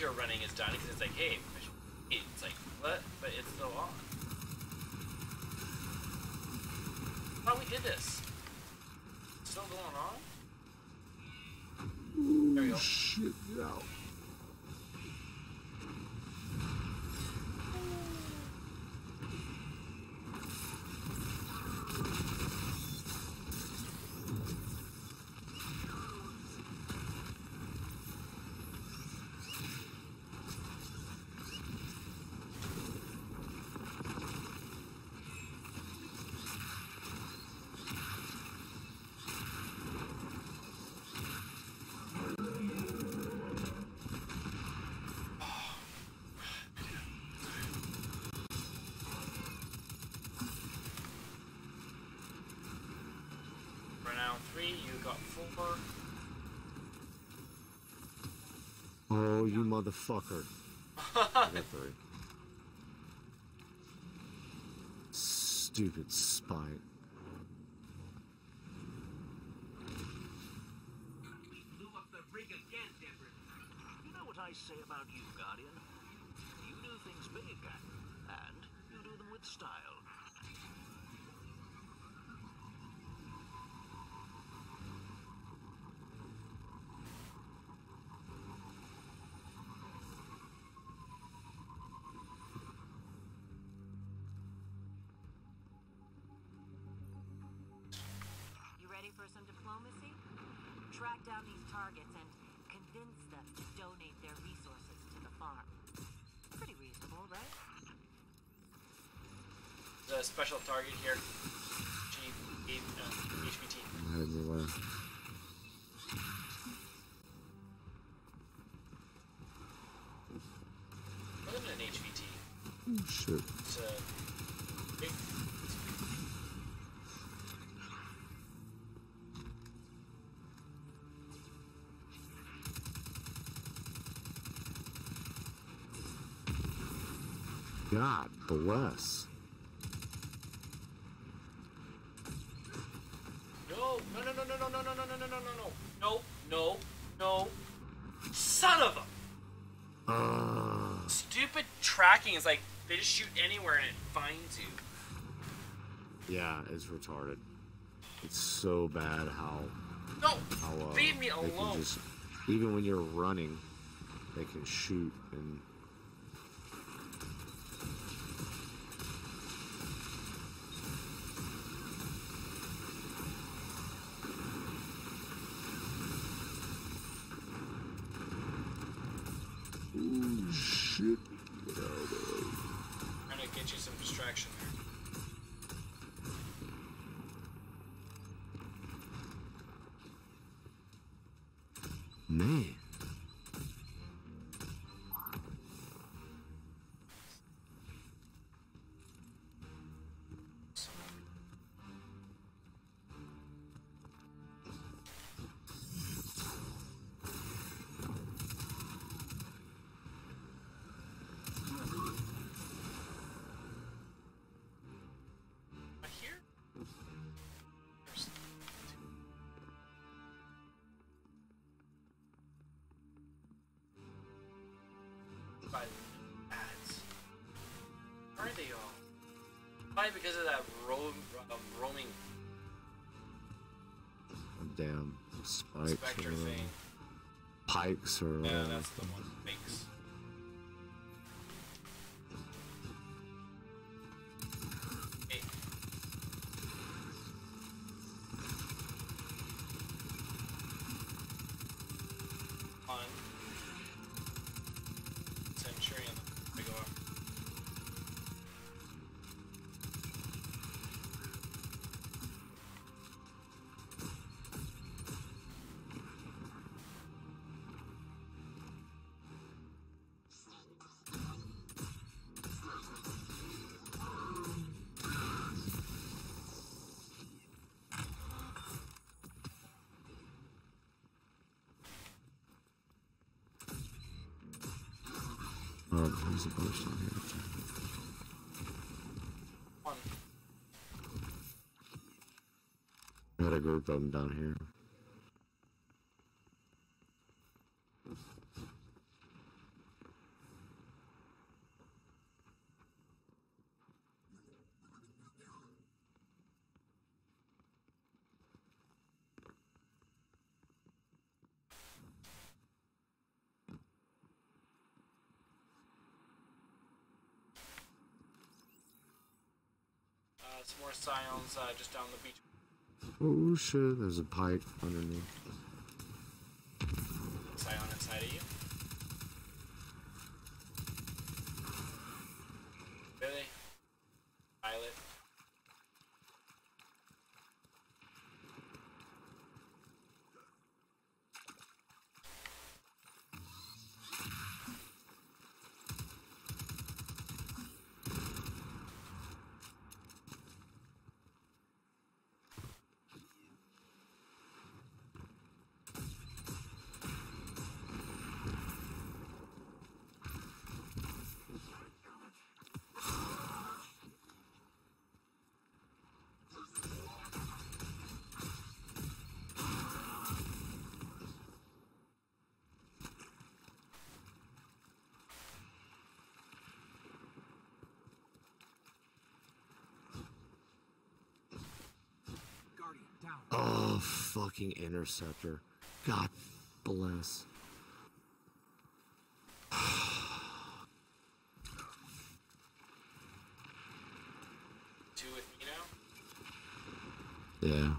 Speaker 2: you're running is done because it's like, hey, it's like what? But it's still on. Oh, you
Speaker 7: motherfucker. Stupid spite.
Speaker 2: A special target here. G, G, uh, HVT.
Speaker 7: Head in the way.
Speaker 2: More than an HVT.
Speaker 7: Oh, shit.
Speaker 2: It's a big.
Speaker 7: God bless.
Speaker 2: No, no, no, no, no, no, no, no, no, no, no, no, no, no, son of a
Speaker 7: Uh,
Speaker 2: stupid tracking is like they just shoot anywhere and it finds you.
Speaker 7: yeah, it's retarded. It's so bad how
Speaker 2: No,
Speaker 7: how uh,
Speaker 2: leave me alone.
Speaker 7: just even when you're running, they can shoot and pikes or
Speaker 2: Yeah, that's the one.
Speaker 7: There's a here. Got a group of them down here.
Speaker 2: More scions uh, just down the beach.
Speaker 7: Oh shit, there's a pipe underneath.
Speaker 2: Scion inside of you. Really? Pilot.
Speaker 3: Guardian, down.
Speaker 7: Oh, fucking interceptor. God bless.
Speaker 2: Two with me now.
Speaker 7: Yeah.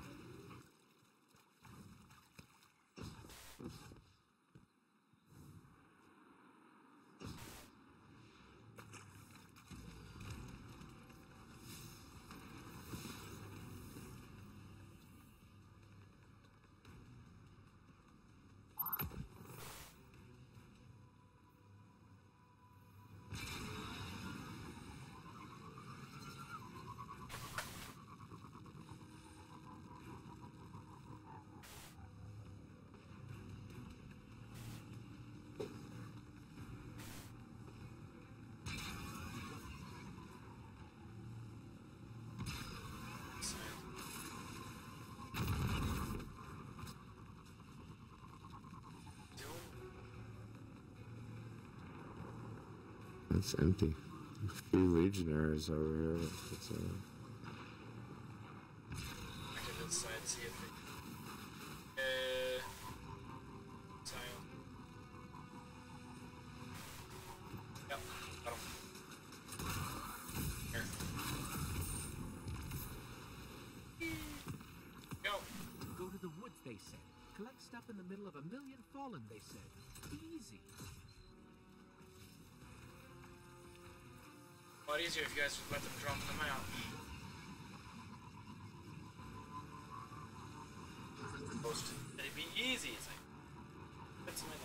Speaker 7: It's empty. A few legionaries over here. It's, uh,
Speaker 2: I can inside see if they. Uh. Scion. Yep. Got him. Here. Go.
Speaker 3: Go to the woods, they said. Collect stuff in the middle of a million fallen, they said. Easy.
Speaker 2: Lot easier if you guys would let them drop them out. It'd be easy. It's like. Put some in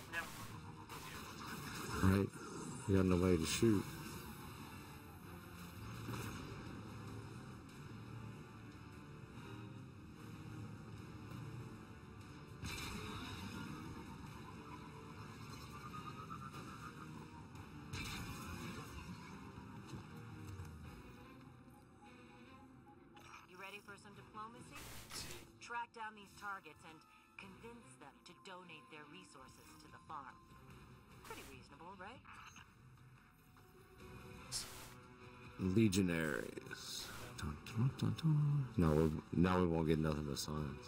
Speaker 2: the
Speaker 7: right? You got no way to shoot.
Speaker 4: Track down these targets and convince them to donate their resources to the farm. Pretty reasonable, right?
Speaker 7: Legionaries. Dun, dun, dun, dun. No, we now we won't get nothing but scions.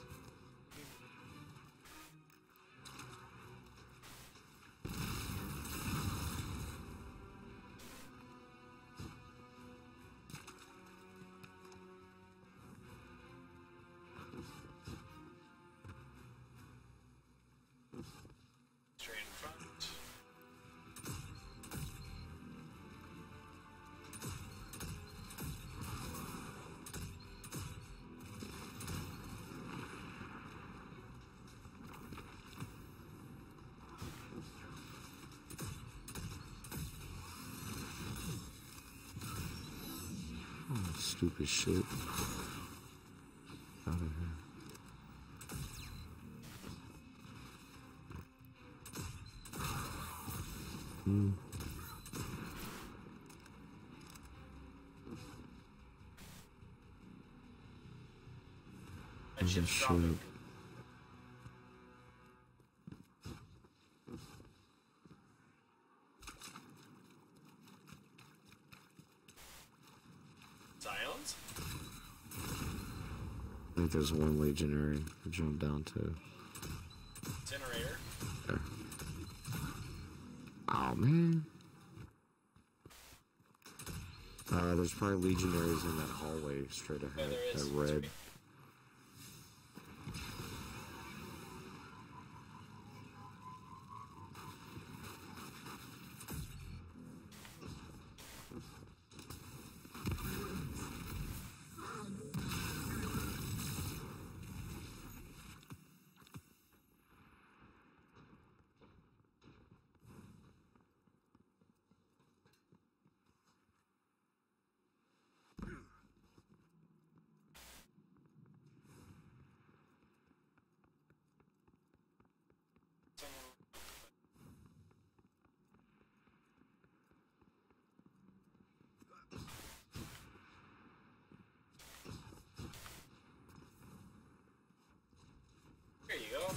Speaker 2: That
Speaker 7: There's a
Speaker 2: ship's dropping.
Speaker 7: ship.
Speaker 2: Scions?
Speaker 7: I think there's one legionary to jump down to.
Speaker 2: Incinerator.
Speaker 7: There. Oh man. Uh, there's probably legionaries in that hallway straight
Speaker 2: Yeah,
Speaker 7: ahead.
Speaker 2: there is.
Speaker 7: That red.
Speaker 2: Sweet. There you go.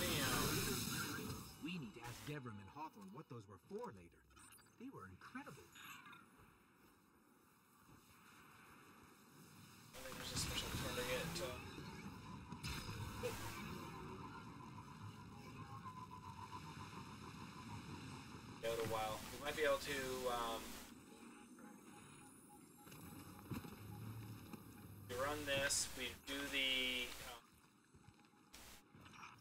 Speaker 2: Damn.
Speaker 3: We need to ask Devrim and Hawthorne what those were for later. They were incredible.
Speaker 2: I think there's a special turn to get. Uh... Out a while. We might be able to. Um, we run this. We do the. Uh,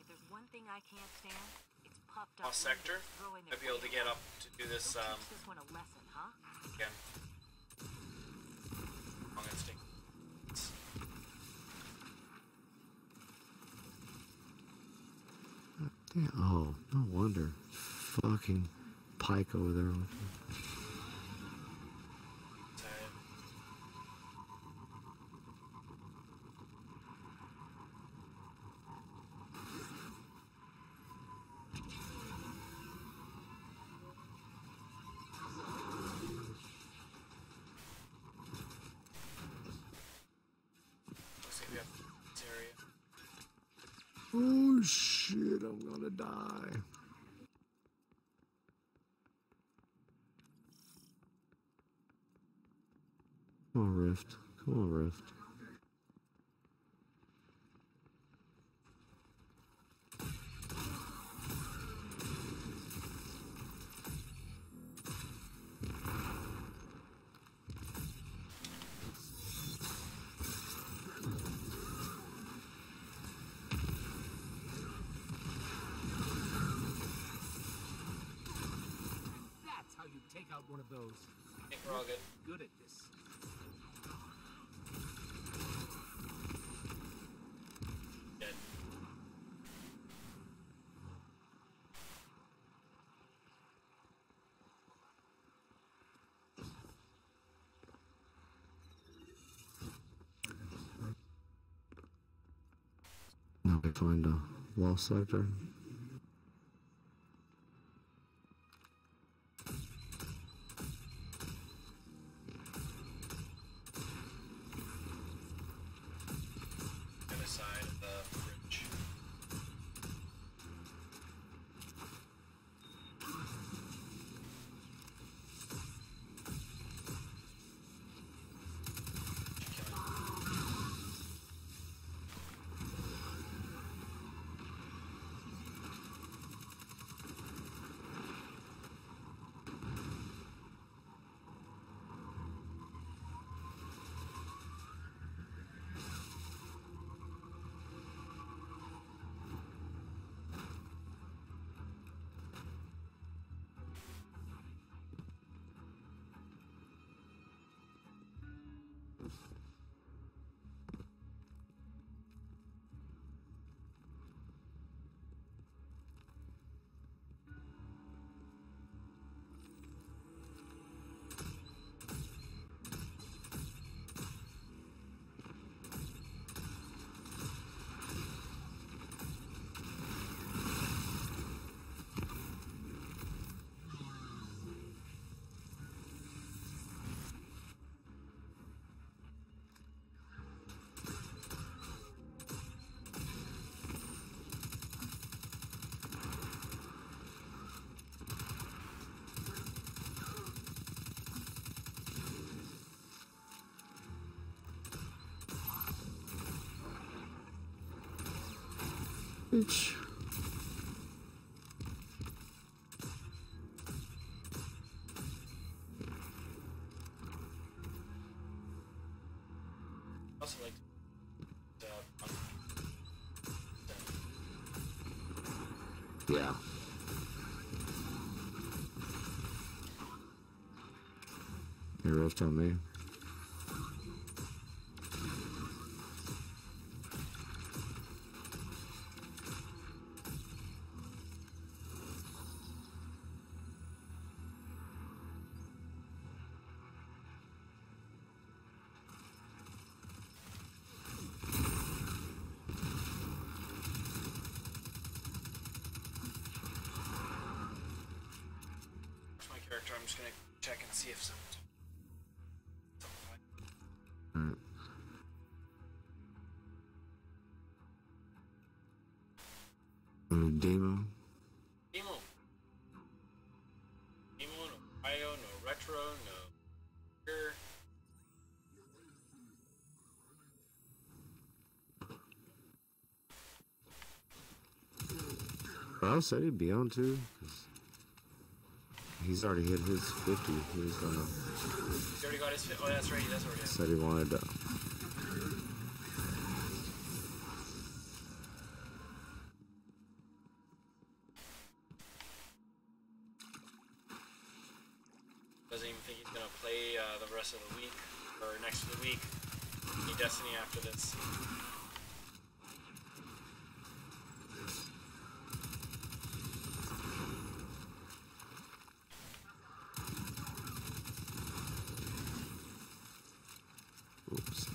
Speaker 4: If there's one thing I can't stand, it's puffed up.
Speaker 2: Sector.
Speaker 4: losers throwing their
Speaker 2: might be able to get up to do this
Speaker 4: Don't
Speaker 2: um,
Speaker 4: teach this one a lesson, huh?
Speaker 2: again. Long instinct.
Speaker 7: Yeah, oh, no wonder. Fucking Pike over there. with me.
Speaker 2: Tired. Looks like we have this area.
Speaker 7: Oh shit, I'm gonna die. Come on, Rift. Come on, Rift.
Speaker 3: That's how you take out one of those.
Speaker 2: I think we're all good.
Speaker 3: Good at this.
Speaker 2: Dead.
Speaker 7: Now we find a lost sector.
Speaker 2: Uh,
Speaker 7: Yeah. You're roast on me.
Speaker 2: Character? I'm just gonna check and see if someone's.
Speaker 7: Uh, demo.
Speaker 2: Emo. Emo, no Bio, no Retro, no. Here.
Speaker 7: I said he'd be on too. He's already hit his 50. He's gonna.
Speaker 2: He already got his. Oh, that's right. That's already.
Speaker 7: Said he wanted to.
Speaker 2: Doesn't even think he's gonna play uh, the rest of the week or next to the week. Need Destiny after this.
Speaker 7: Oops.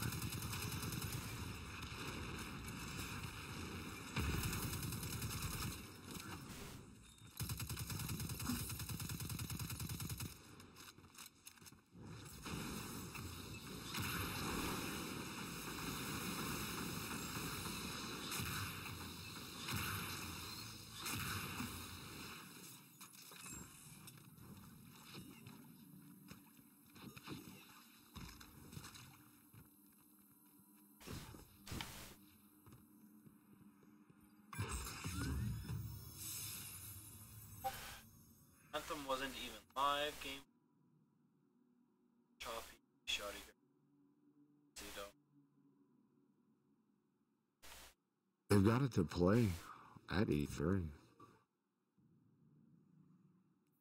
Speaker 2: Anthem wasn't even live. Game. Choppy, shoddy. Zito.
Speaker 7: They've got it to play at E3.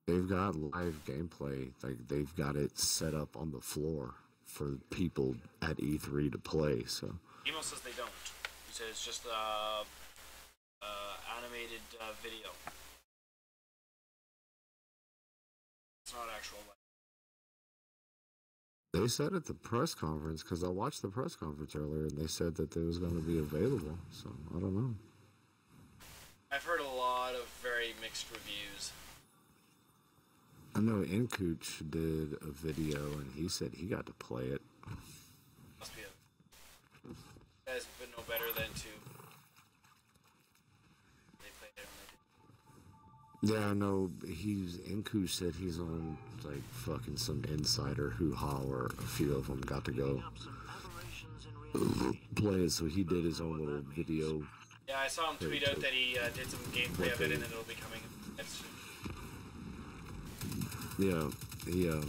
Speaker 7: They've got live gameplay. Like they've got it set up on the floor for people at E3 to play. So
Speaker 2: Emo says they don't. He says it's just uh, uh, animated uh, video.
Speaker 7: They said at the press conference because I watched the press conference earlier, and they said that it was going to be available. So I don't know.
Speaker 2: I've heard a lot of very mixed reviews.
Speaker 7: I know Inkuch did a video, and he said he got to play it.
Speaker 2: Must be a. You guys would know better than to. They played it and they did.
Speaker 7: Yeah, I know. He's Inkuch said he's on like fucking some insider hoo ha, or a few of them got to go
Speaker 5: Up some aberrations in reality.
Speaker 7: play it. So he did his own little video.
Speaker 2: Yeah, I saw him tweet out that he uh, did some gameplay of it and then it'll be coming. Next
Speaker 7: Yeah, he. Uh,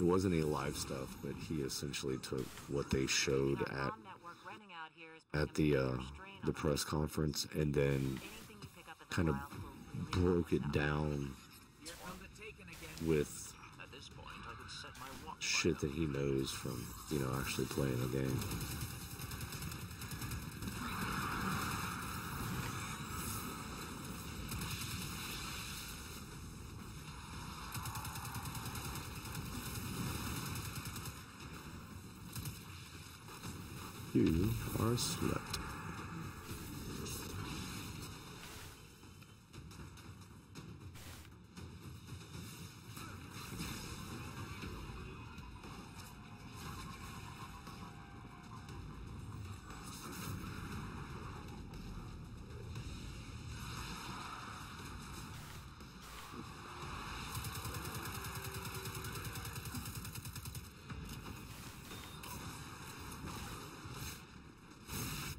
Speaker 7: it wasn't any live stuff, but he essentially took what they showed at
Speaker 4: comm network running out here is putting
Speaker 7: at the uh, the press conference and then
Speaker 4: Anything you pick up in the
Speaker 7: kind of
Speaker 4: wild will really
Speaker 7: broke it down with shit that he knows from you know actually playing the game. You are slut.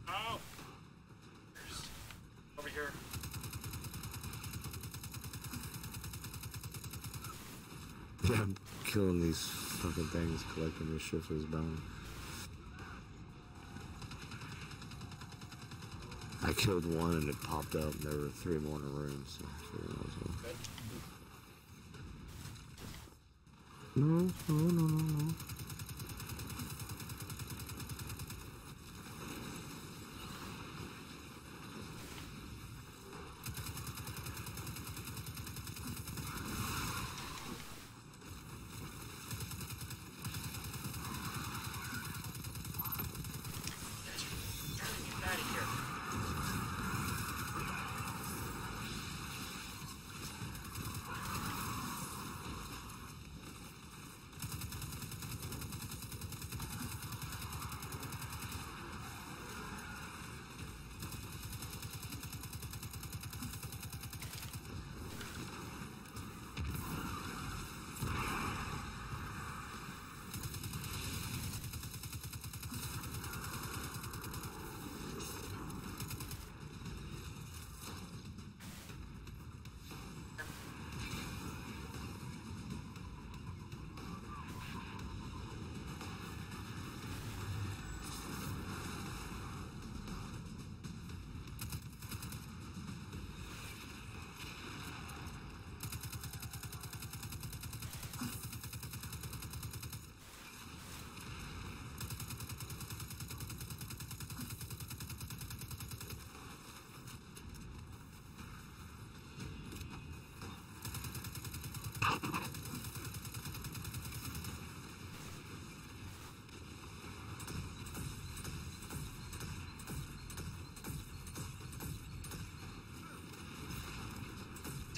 Speaker 2: Oh!
Speaker 7: Yeah, I'm killing these collecting this shit for his bounty. I killed one and it popped up, and there were three more in the room. So, so that was one. No, no, no, no, no.
Speaker 2: Get out of here.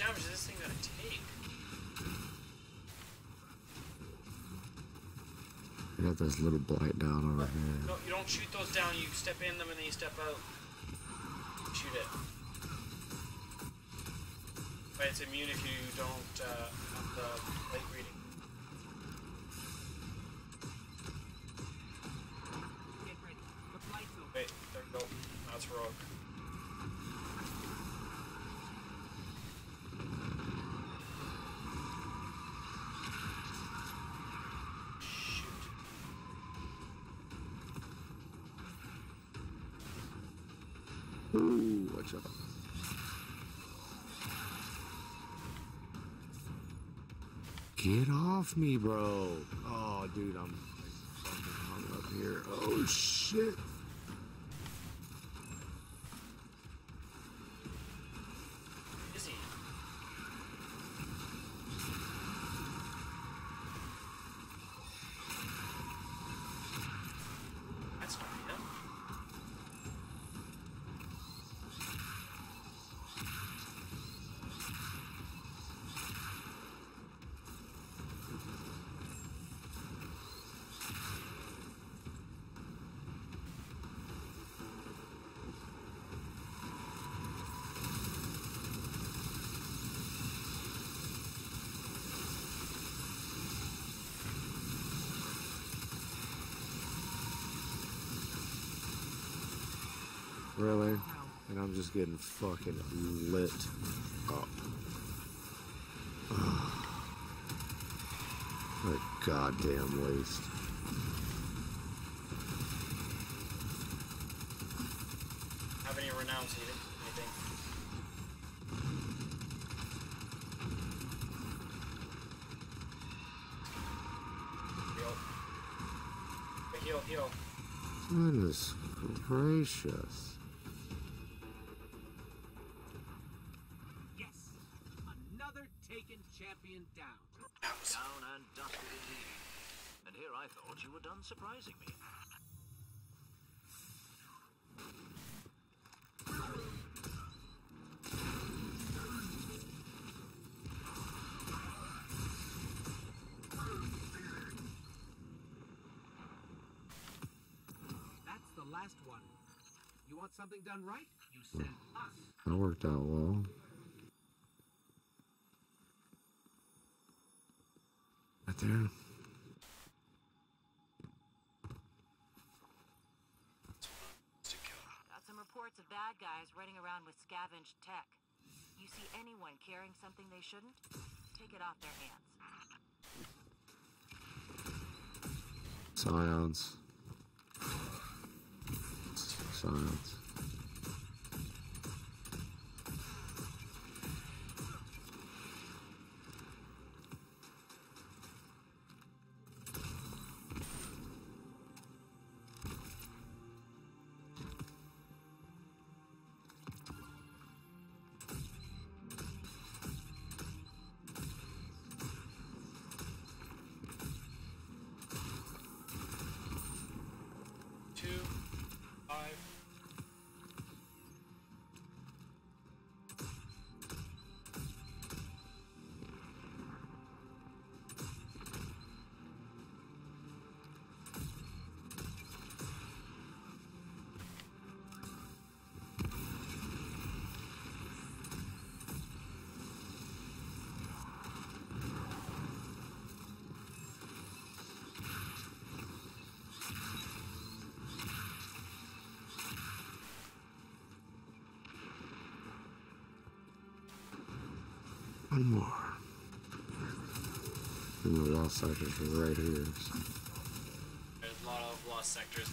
Speaker 2: Damage is this thing gonna take?
Speaker 7: I got this little blight down over here.
Speaker 2: No, you don't shoot those down. You step in them and then you step out. Shoot it. But it's immune if you don't uh, have the light reading.
Speaker 3: Get ready. The flight's over.
Speaker 2: Wait, there we go. That's rogue. Shoot.
Speaker 7: Ooh, watch out. Get off me, bro. Oh, dude, I'm fucking hung up here. Oh, shit.
Speaker 2: Is he? That's not him.
Speaker 7: Really? And I'm just getting fucking lit up. What a goddamn waste.
Speaker 2: Have any renounce even? Anything? Heal. Heal, heal.
Speaker 7: Goodness gracious.
Speaker 3: Yes. Another taken champion down.
Speaker 5: Down and dusted indeed. And here I thought you were done surprising me.
Speaker 3: That's the last one. You want something done right? You send us.
Speaker 7: That worked out well. Right there.
Speaker 4: Got some reports of bad guys running around with scavenged tech. You see anyone carrying something they shouldn't? take it off their hands.
Speaker 7: Scions. Scions. One more. And the lost sectors are right here. so-
Speaker 2: There's a lot of lost sectors.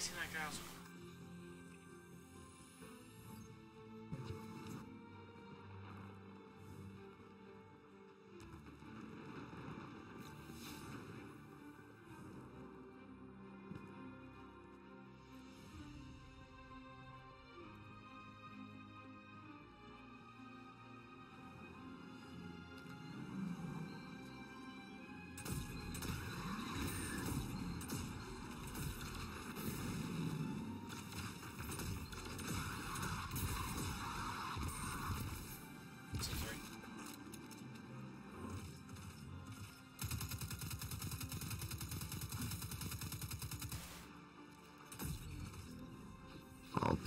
Speaker 2: Chasing that guy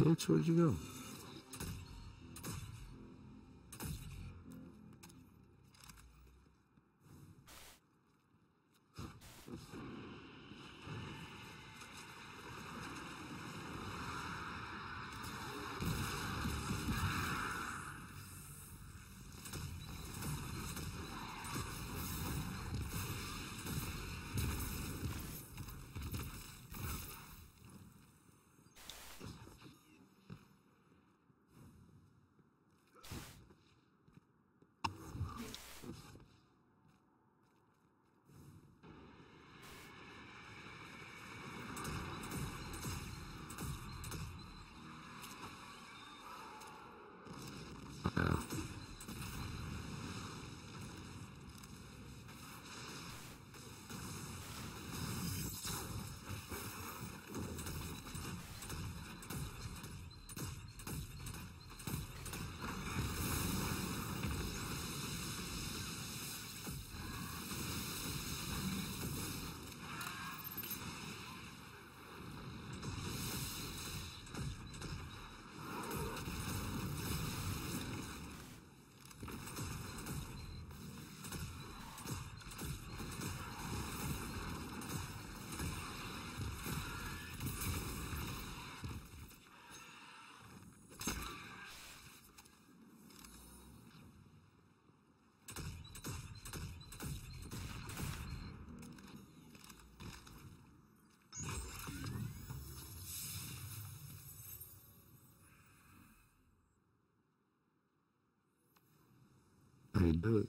Speaker 7: Bitch, where'd you go? Do it.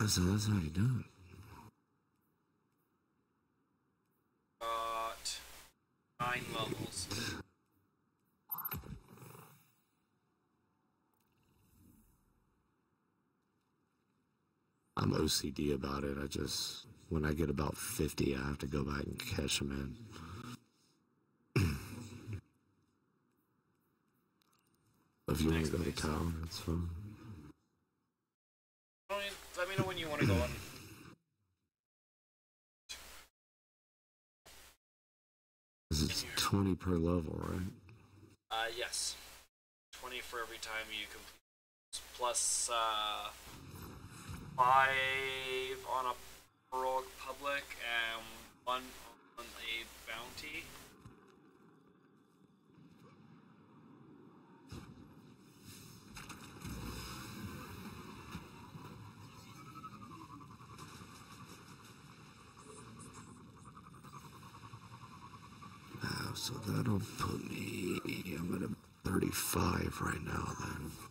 Speaker 7: I said, that's how you do it.
Speaker 2: Got nine levels.
Speaker 7: I'm OCD about it. I just, when I get about 50, I have to go back and catch them in. To go to town, that's fine.
Speaker 2: Let me- know when you want to go on.
Speaker 7: 'Cause it's 20 per level, right?
Speaker 2: Uh, yes. 20 for every time you complete. Plus, uh, 5 on a heroic public and 1 on a bounty.
Speaker 7: Uh, so that'll put me, I'm at a 35 right now then.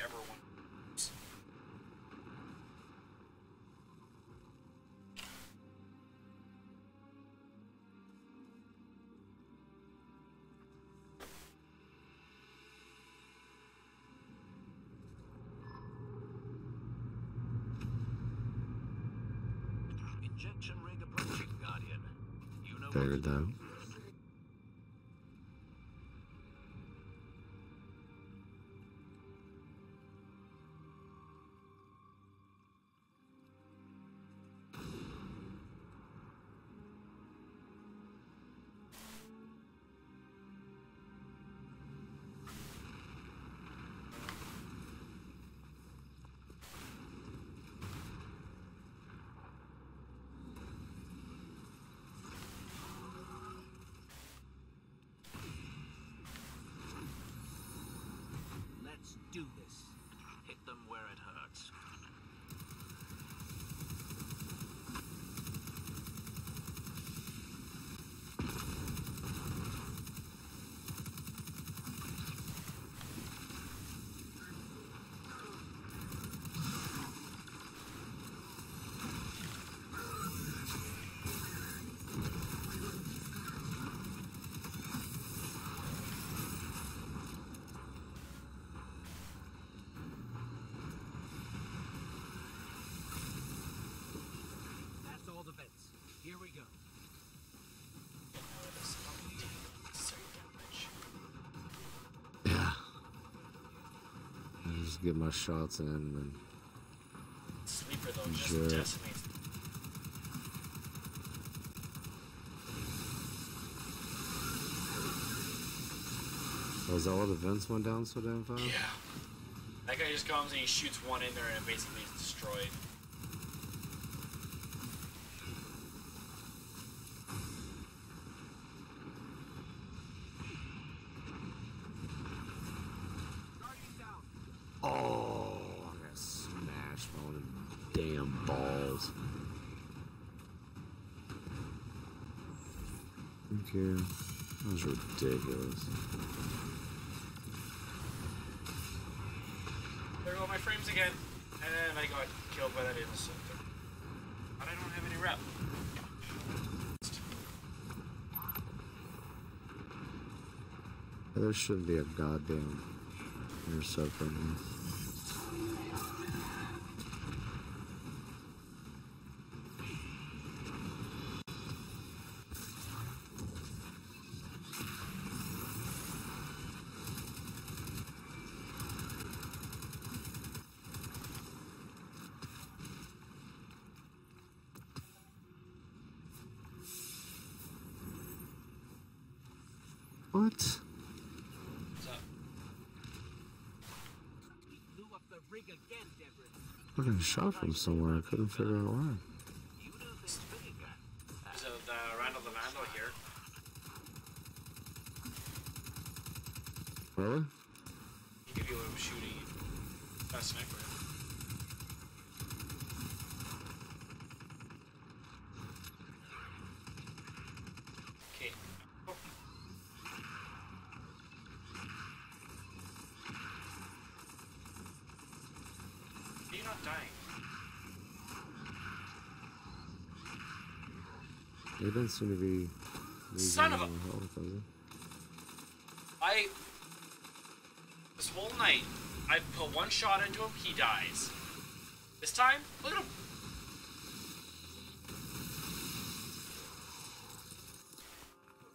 Speaker 2: Whichever one.
Speaker 5: Injection rig
Speaker 7: just get my shots in and
Speaker 2: Sleeper, though, just
Speaker 7: Sure.
Speaker 2: decimates.
Speaker 7: oh, that why the vents went down so damn fast?
Speaker 2: Yeah. That guy just comes and he shoots one in there and it basically is destroyed.
Speaker 3: Guardian down.
Speaker 7: Oh, I got smashed by one of them damn balls. Okay. That was ridiculous.
Speaker 2: There go my frames again. And I got killed by that innocent. But I don't have any rep.
Speaker 7: There shouldn't be a goddamn intercept right here. Shot from somewhere. I couldn't figure out why.
Speaker 5: You do things big, huh?
Speaker 2: so the Randall the Vandal here.
Speaker 7: Really?
Speaker 2: He give you a shooting. Got a sniper. Okay. Oh. Are you not dying?
Speaker 7: They didn't seem to be.
Speaker 2: Son of a-
Speaker 7: health.
Speaker 2: I. This whole night, I put one shot into him, he dies. This time, look at him.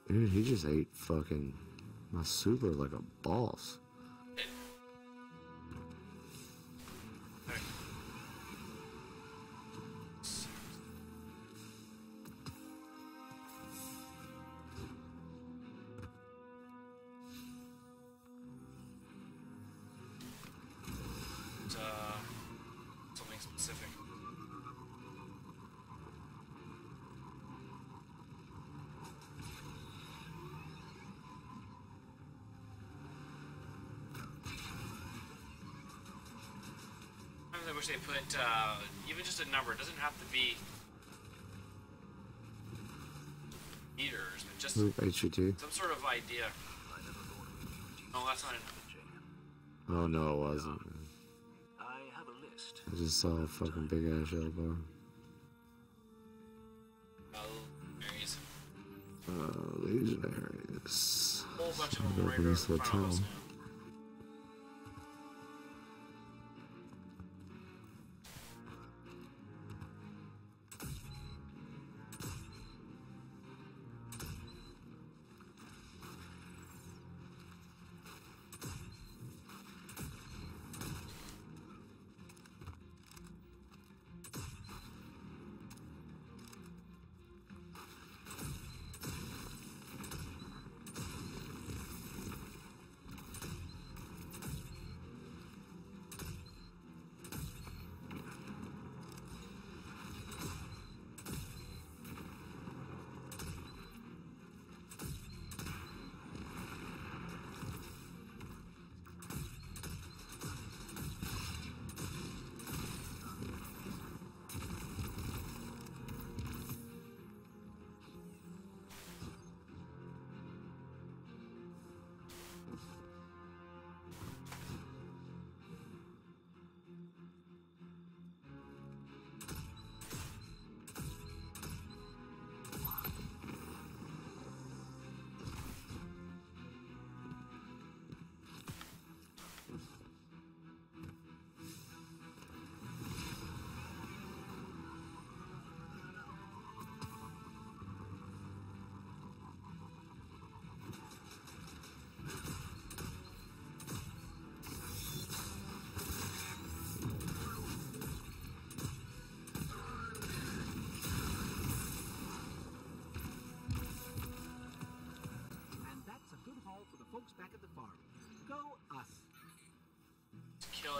Speaker 7: Dude, he just ate fucking my super like a boss.
Speaker 2: I wish they put uh, even just a number. It doesn't have to be meters, but just
Speaker 7: Oop, HVT.
Speaker 2: some sort of idea. No, that's not it.
Speaker 7: Oh no, it wasn't.
Speaker 5: I have a list.
Speaker 7: I just saw a fucking big ass yellow bar.
Speaker 2: Oh, berries.
Speaker 7: Uh, legionaries.
Speaker 2: A whole bunch of them right
Speaker 7: go
Speaker 2: in front of us now.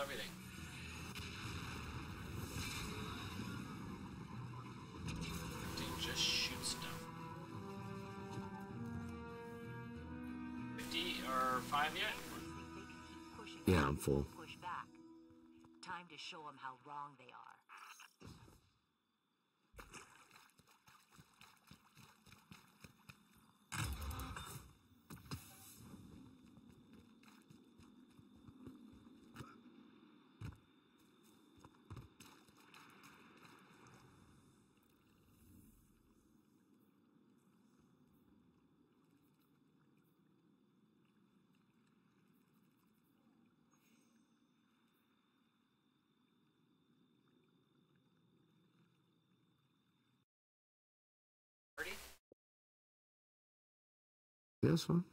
Speaker 2: Everything. Dude, just shoot stuff. 50 or 5 yet?
Speaker 4: Think they can keep pushing
Speaker 7: Yeah, I'm full.
Speaker 4: Push back. Time to show them how wrong they are.
Speaker 2: Ready?
Speaker 7: Yeah, that's fine.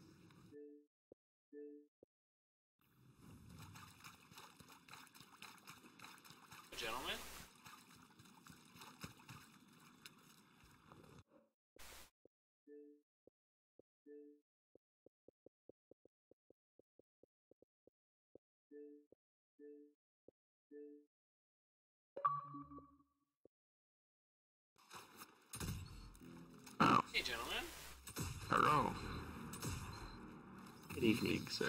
Speaker 2: Gentlemen?
Speaker 9: Hello.
Speaker 10: Good evening.
Speaker 9: sir.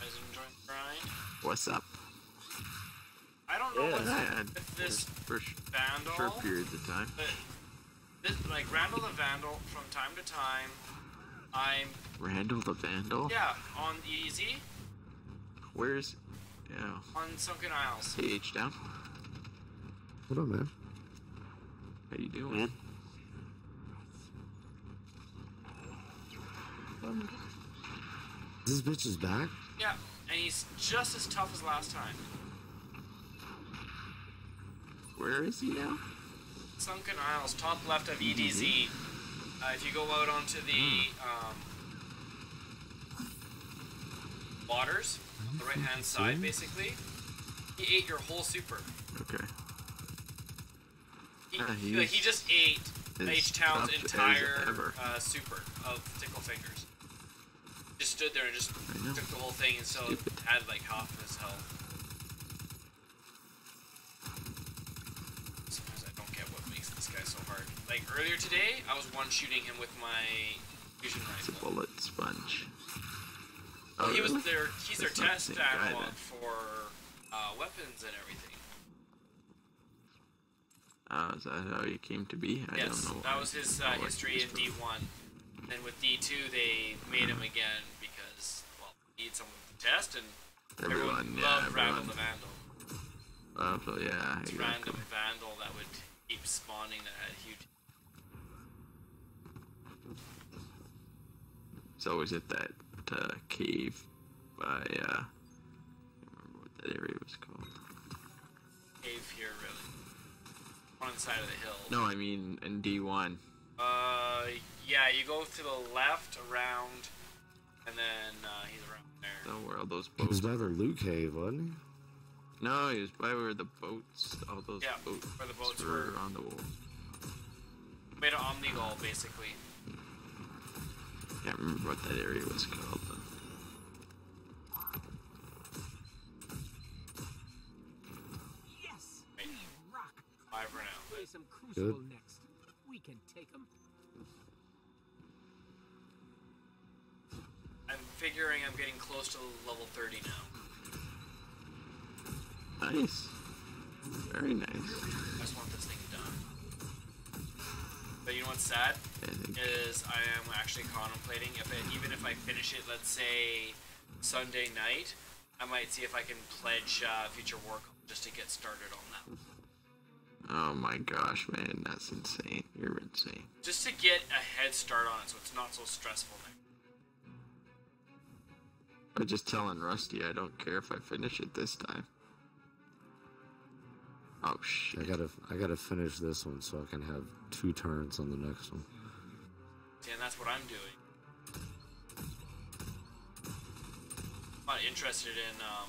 Speaker 2: Guys enjoying the grind?
Speaker 9: What's up?
Speaker 2: I don't know
Speaker 10: Yeah.
Speaker 2: what's
Speaker 9: Yeah,
Speaker 2: this
Speaker 9: for sh-
Speaker 2: Vandal.
Speaker 9: short periods of time.
Speaker 2: But this, like Randall the Vandal, from time to time, I'm
Speaker 9: Randall the Vandal?
Speaker 2: yeah on easy
Speaker 9: Where's. Yeah.
Speaker 2: on Sunken Isles.
Speaker 9: Hey, H down.
Speaker 7: What up, man?
Speaker 9: How you doing?
Speaker 10: Man.
Speaker 7: This bitch is back.
Speaker 2: Yeah, and he's just as tough as last time.
Speaker 9: Where is he now?
Speaker 2: Sunken Isles, top left of EDZ. Uh, if you go out onto the um, waters, on the right hand side, basically, he ate your whole super.
Speaker 9: Okay.
Speaker 2: He,
Speaker 9: Ah,
Speaker 2: he- he just ate H Town's entire uh, super of Tickle Fingers. Just stood there and just took the whole thing and so
Speaker 9: Stupid.
Speaker 2: had like half of his health. Sometimes I don't get what makes this guy so hard. Like earlier today, I was one shooting him with my fusion
Speaker 9: It's a bullet sponge.
Speaker 2: Well,
Speaker 9: Oh,
Speaker 2: he was
Speaker 9: really?
Speaker 2: their he's their
Speaker 9: That's not the
Speaker 2: test analog for uh, weapons and everything.
Speaker 9: Oh, is that how you came to be? I
Speaker 2: yes,
Speaker 9: don't know.
Speaker 2: that was his uh, history in. D1. Then with D2, they made him again needed someone to test, and everyone,
Speaker 9: Everyone, yeah,
Speaker 2: loved Randall
Speaker 9: everyone.
Speaker 2: the Vandal.
Speaker 9: So yeah,
Speaker 2: It's
Speaker 9: exactly.
Speaker 2: random Vandal that would keep spawning that had huge.
Speaker 9: So was it that uh, cave by uh, I can't remember what that area was called.
Speaker 2: cave here, really. On the side of the hill.
Speaker 9: No, I mean in D one.
Speaker 2: Uh, yeah, you go to the left around, and then uh, he's around there.
Speaker 9: Oh, where all those
Speaker 7: He was
Speaker 9: boats?
Speaker 7: by the loot cave, wasn't he?
Speaker 9: No, he was by where the boats, all those
Speaker 2: Yeah,
Speaker 9: boats,
Speaker 2: where the boats
Speaker 9: were
Speaker 2: were.
Speaker 9: on the wall.
Speaker 2: Made an Omnigul, basically.
Speaker 9: Can't remember what that area was called. Though.
Speaker 3: Yes,
Speaker 2: Wait.
Speaker 3: we rock.
Speaker 2: Five renown.
Speaker 3: Play some Crucible next. We can take them.
Speaker 2: I'm figuring I'm getting close to level 30 now.
Speaker 9: Nice, very nice.
Speaker 2: I just want this thing done. But you know what's sad? Is I am actually contemplating if it, even if I finish it, let's say Sunday night, I might see if I can pledge uh, Future War just to get started on that.
Speaker 9: Oh my gosh, man, that's insane. You're insane.
Speaker 2: Just to get a head start on it, so it's not so stressful. Next.
Speaker 9: I'm just telling Rusty I don't care if I finish it this time. Oh shit.
Speaker 7: I gotta, I gotta finish this one so I can have two turns on the next one.
Speaker 2: See, and that's what I'm doing. I'm not interested in um,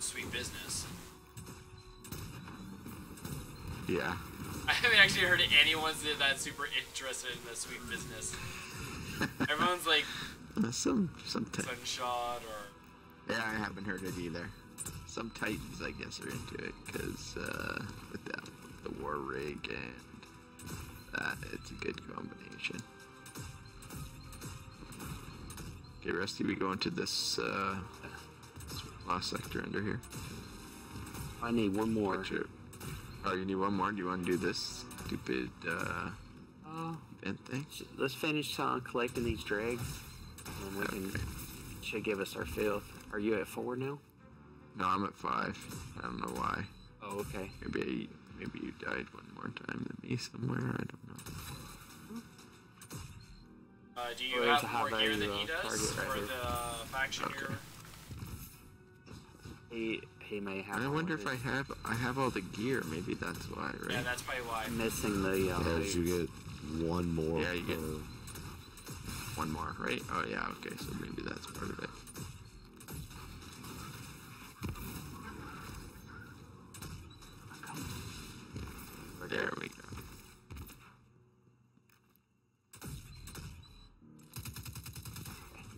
Speaker 2: sweet business.
Speaker 9: Yeah.
Speaker 2: I haven't actually heard anyone say that super interested in the sweet business. Everyone's like
Speaker 9: Uh, Some some ti-
Speaker 2: Sunshot or
Speaker 9: yeah, I haven't heard it either. Some Titans, I guess, are into it because uh, with that with the war rig and that, it's a good combination. Okay, Rusty, we go into this uh, this last sector under here.
Speaker 10: I need one more.
Speaker 9: Watch it. Oh, you need one more? Do you want to do this stupid uh,
Speaker 10: Uh,
Speaker 9: event thing?
Speaker 10: let's finish uh, collecting these dregs, and we can
Speaker 9: Okay.
Speaker 10: should give us our fifth. Are you at four now?
Speaker 9: No, I'm at five. I don't know why.
Speaker 10: Oh, okay.
Speaker 9: Maybe I, maybe you died one more time than me somewhere. I don't know.
Speaker 2: uh, do you
Speaker 10: Well, there's
Speaker 2: have more gear than he
Speaker 10: uh,
Speaker 2: does
Speaker 10: target right
Speaker 2: for
Speaker 10: here.
Speaker 2: the faction
Speaker 9: Okay.
Speaker 2: you're
Speaker 10: He he may have.
Speaker 9: I wonder if I have I have all the gear. Maybe that's why, right?
Speaker 2: Yeah, that's probably why.
Speaker 10: missing the. Uh,
Speaker 7: Yeah, you get one more.
Speaker 9: Yeah, you get-
Speaker 7: per-
Speaker 9: One more, right? Oh yeah, okay. So maybe that's part of it. There we go.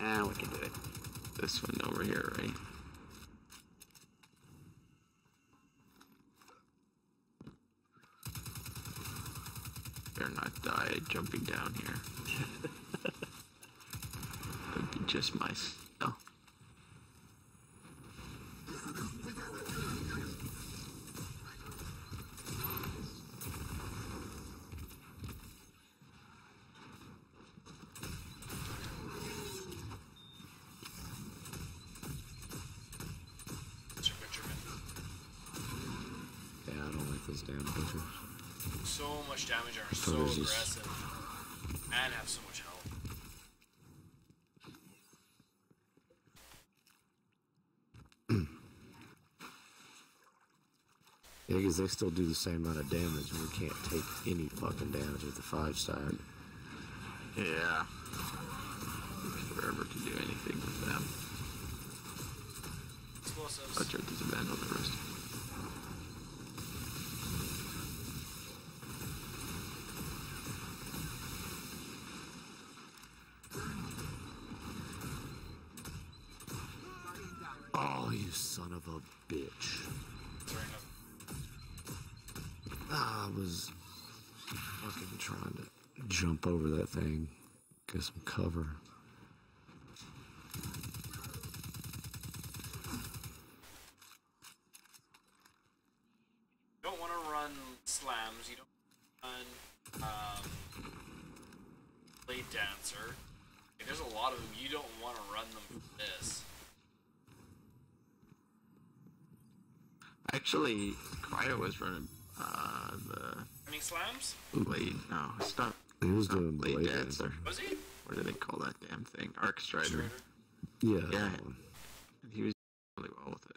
Speaker 10: Now we can do it.
Speaker 9: This one over here, right? better not die jumping down here. That'd just my style.
Speaker 7: Yeah, I don't like those damn pictures.
Speaker 2: So much damage and are
Speaker 7: So
Speaker 2: so aggressive. And have so much health.
Speaker 7: Yeah, because they still do the same amount of damage, and we can't take any fucking damage with the five stack.
Speaker 9: Yeah. Forever to do anything with them.
Speaker 2: Explosives.
Speaker 9: Watch out, there's a band on the rest.
Speaker 7: Oh, you son of a bitch. I was fucking trying to jump over that thing, get some cover.
Speaker 2: You don't want to run slams. You don't run um, blade dancer. Like, there's a lot of them. You don't want to run them for this.
Speaker 9: Actually, Cryo was running
Speaker 2: Running slams?
Speaker 9: blade. No, stop. not.
Speaker 7: He was
Speaker 9: not
Speaker 7: doing
Speaker 9: blade
Speaker 7: blade
Speaker 9: dancer.
Speaker 2: Was he?
Speaker 9: What do they call that damn thing? Arc Strider.
Speaker 2: Strider.
Speaker 7: Yeah,
Speaker 9: Yeah.
Speaker 7: that one.
Speaker 9: And he was doing really well with it.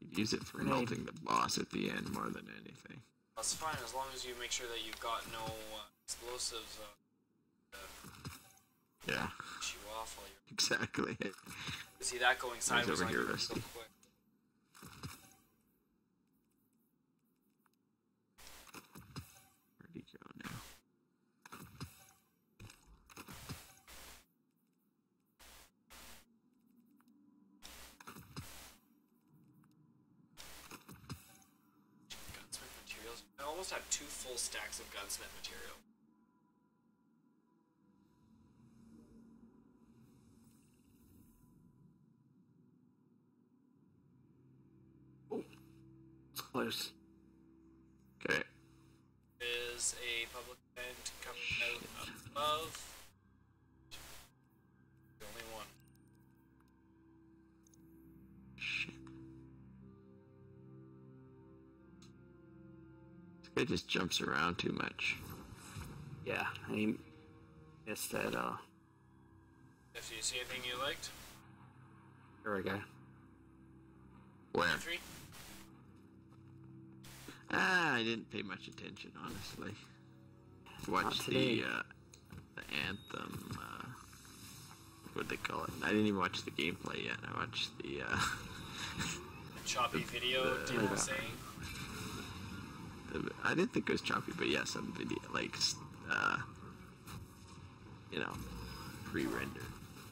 Speaker 9: You'd use it for
Speaker 10: Grenade.
Speaker 9: melting the boss at the end more than anything.
Speaker 2: That's fine as long as you make sure that you've got no uh, explosives uh, uh,
Speaker 9: Yeah,
Speaker 2: you off while you're.
Speaker 9: exactly.
Speaker 2: See that going sideways
Speaker 9: over
Speaker 2: on
Speaker 9: here,
Speaker 2: you so
Speaker 9: Rusty.
Speaker 2: quick.
Speaker 9: Where'd he go now?
Speaker 2: Gunsmith materials. I almost have two full stacks of gunsmith material.
Speaker 10: It's close.
Speaker 9: Okay.
Speaker 2: Is a public event coming out above.
Speaker 9: This guy just jumps around too much.
Speaker 10: Yeah, he missed that. Uh,
Speaker 2: If you see anything you liked,
Speaker 10: there we go.
Speaker 9: Where?
Speaker 2: three.
Speaker 9: Ah, I didn't pay much attention, honestly. Watched
Speaker 10: today.
Speaker 9: the uh, the anthem. Uh, what they call it? I didn't even watch the gameplay yet. I watched the. Uh,
Speaker 2: Choppy video
Speaker 9: the-
Speaker 2: demo
Speaker 9: the-
Speaker 2: saying.
Speaker 9: I didn't think it was choppy, but yeah, some video like uh, you know, pre-rendered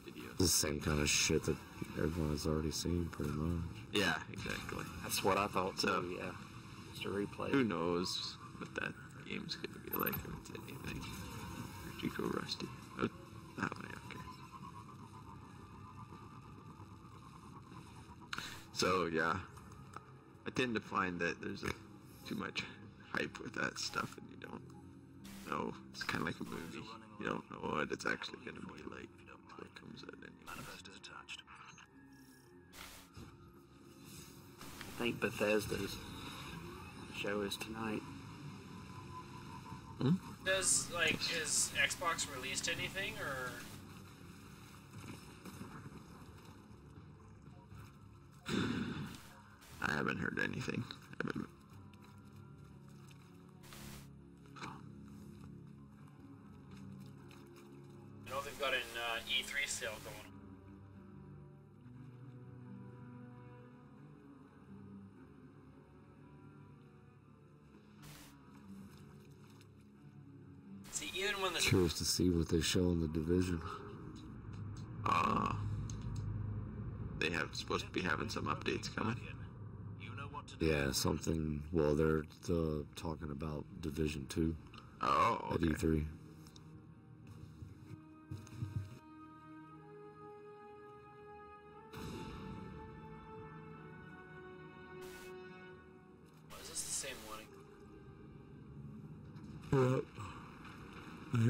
Speaker 9: videos.
Speaker 7: The same kind of shit that everyone has already seen, pretty much.
Speaker 9: Yeah, exactly.
Speaker 10: That's what I thought
Speaker 9: So-
Speaker 10: too. Yeah, just a replay.
Speaker 9: Who knows what that game's gonna be like if it's anything? Where'd you go, Rusty? Oh, that way, okay. So yeah, I tend to find that there's a, too much hype with that stuff, and you don't know. It's kind of like a movie. You don't know what it's actually gonna be like until it comes out. Anyway.
Speaker 5: Manifest is attached.
Speaker 10: I think Bethesda's show is tonight. Hmm?
Speaker 2: Does like is Xbox released anything or?
Speaker 9: I haven't heard anything. I haven't,
Speaker 2: E3 sale going on. See, even when the
Speaker 7: Curious to see what they show in the division.
Speaker 9: uh, they have supposed to be having some updates coming.
Speaker 5: You know what what to do.
Speaker 7: Yeah, something. Well, they're uh, talking about Division Two. at
Speaker 9: okay.
Speaker 7: E3.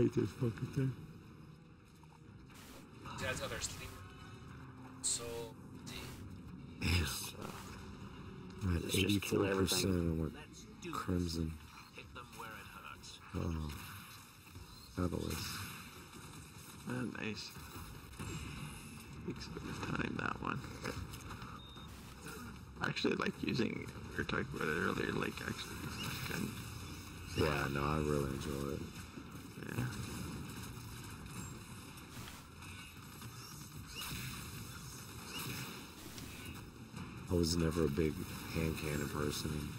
Speaker 7: Hate this fucking thing.
Speaker 2: These guys got their sleep. So, D.
Speaker 7: Yes. I'm at
Speaker 10: Let's just kill
Speaker 7: 84%
Speaker 10: everything.
Speaker 7: and we're
Speaker 3: Let's do
Speaker 7: Crimson.
Speaker 5: Hit them where it hurts.
Speaker 7: Oh. Catalyst.
Speaker 9: Oh, uh, nice. Takes a bit of time, that one. I actually like using, we were talking about it earlier, like actually using this gun.
Speaker 7: Um, yeah, no, I really enjoy it.
Speaker 9: Yeah.
Speaker 7: I was never a big hand cannon person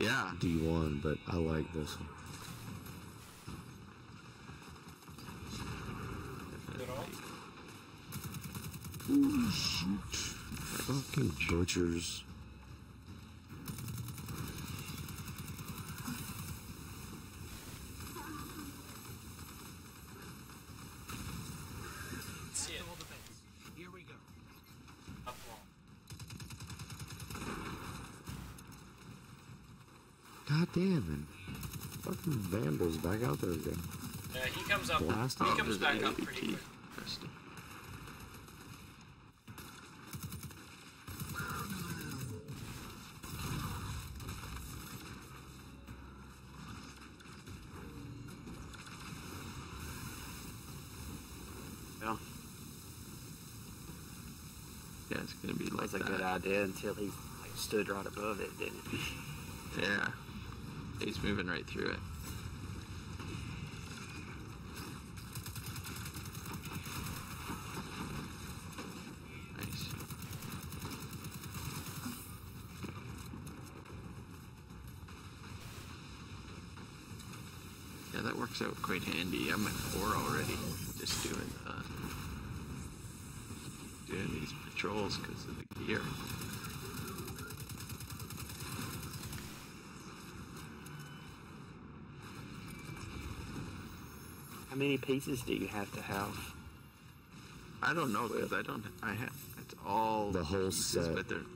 Speaker 9: Yeah.
Speaker 7: D1, but I like this one.
Speaker 2: Good?
Speaker 7: Ooh, shoot. Fucking butchers.
Speaker 2: See it.
Speaker 3: all the base. Here we go.
Speaker 2: Up long.
Speaker 7: God damn it. Fucking Vandals back out there again.
Speaker 2: Yeah, he comes up. He
Speaker 7: off.
Speaker 2: comes
Speaker 9: there's
Speaker 2: back
Speaker 9: an
Speaker 2: up pretty
Speaker 9: HVT.
Speaker 2: quick.
Speaker 9: Interesting.
Speaker 10: Yeah,
Speaker 9: Yeah, it's gonna be
Speaker 10: that
Speaker 9: like
Speaker 10: was a
Speaker 9: that.
Speaker 10: good idea until he like, stood right above it, didn't he?
Speaker 9: Yeah. He's moving right through it. Nice. Yeah, that works out quite handy. I'm at four already, just doing uh, doing these patrols because of the gear.
Speaker 10: How many pieces do you have to have?
Speaker 9: I don't know because I don't. I have. It's all
Speaker 7: The whole
Speaker 9: pieces,
Speaker 7: set.
Speaker 9: but they're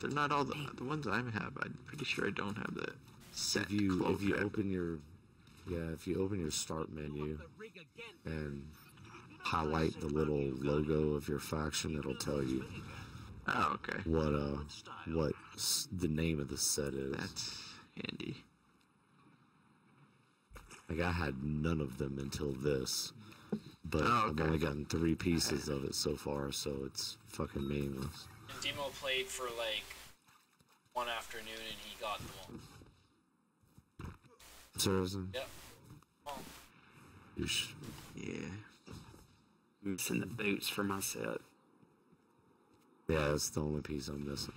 Speaker 9: they're not all the the ones I have. I'm pretty sure I don't have the set.
Speaker 7: If you
Speaker 9: cloak.
Speaker 7: if you
Speaker 9: I
Speaker 7: open your yeah, if you open your start menu
Speaker 3: The rig again.
Speaker 7: and highlight the little logo of your faction, it'll tell you
Speaker 9: oh, okay,
Speaker 7: what uh what the name of the set is.
Speaker 9: that's handy.
Speaker 7: Like I had none of them until this, but
Speaker 9: Oh,
Speaker 7: I've only gotten three pieces of it so far, so it's fucking meaningless.
Speaker 2: And Demo played for like one afternoon and he got them all.
Speaker 7: Seriously,
Speaker 2: Yep. Oh,
Speaker 9: Yeah.
Speaker 10: I'm missing the boots for my set.
Speaker 7: yeah, that's the only piece I'm missing.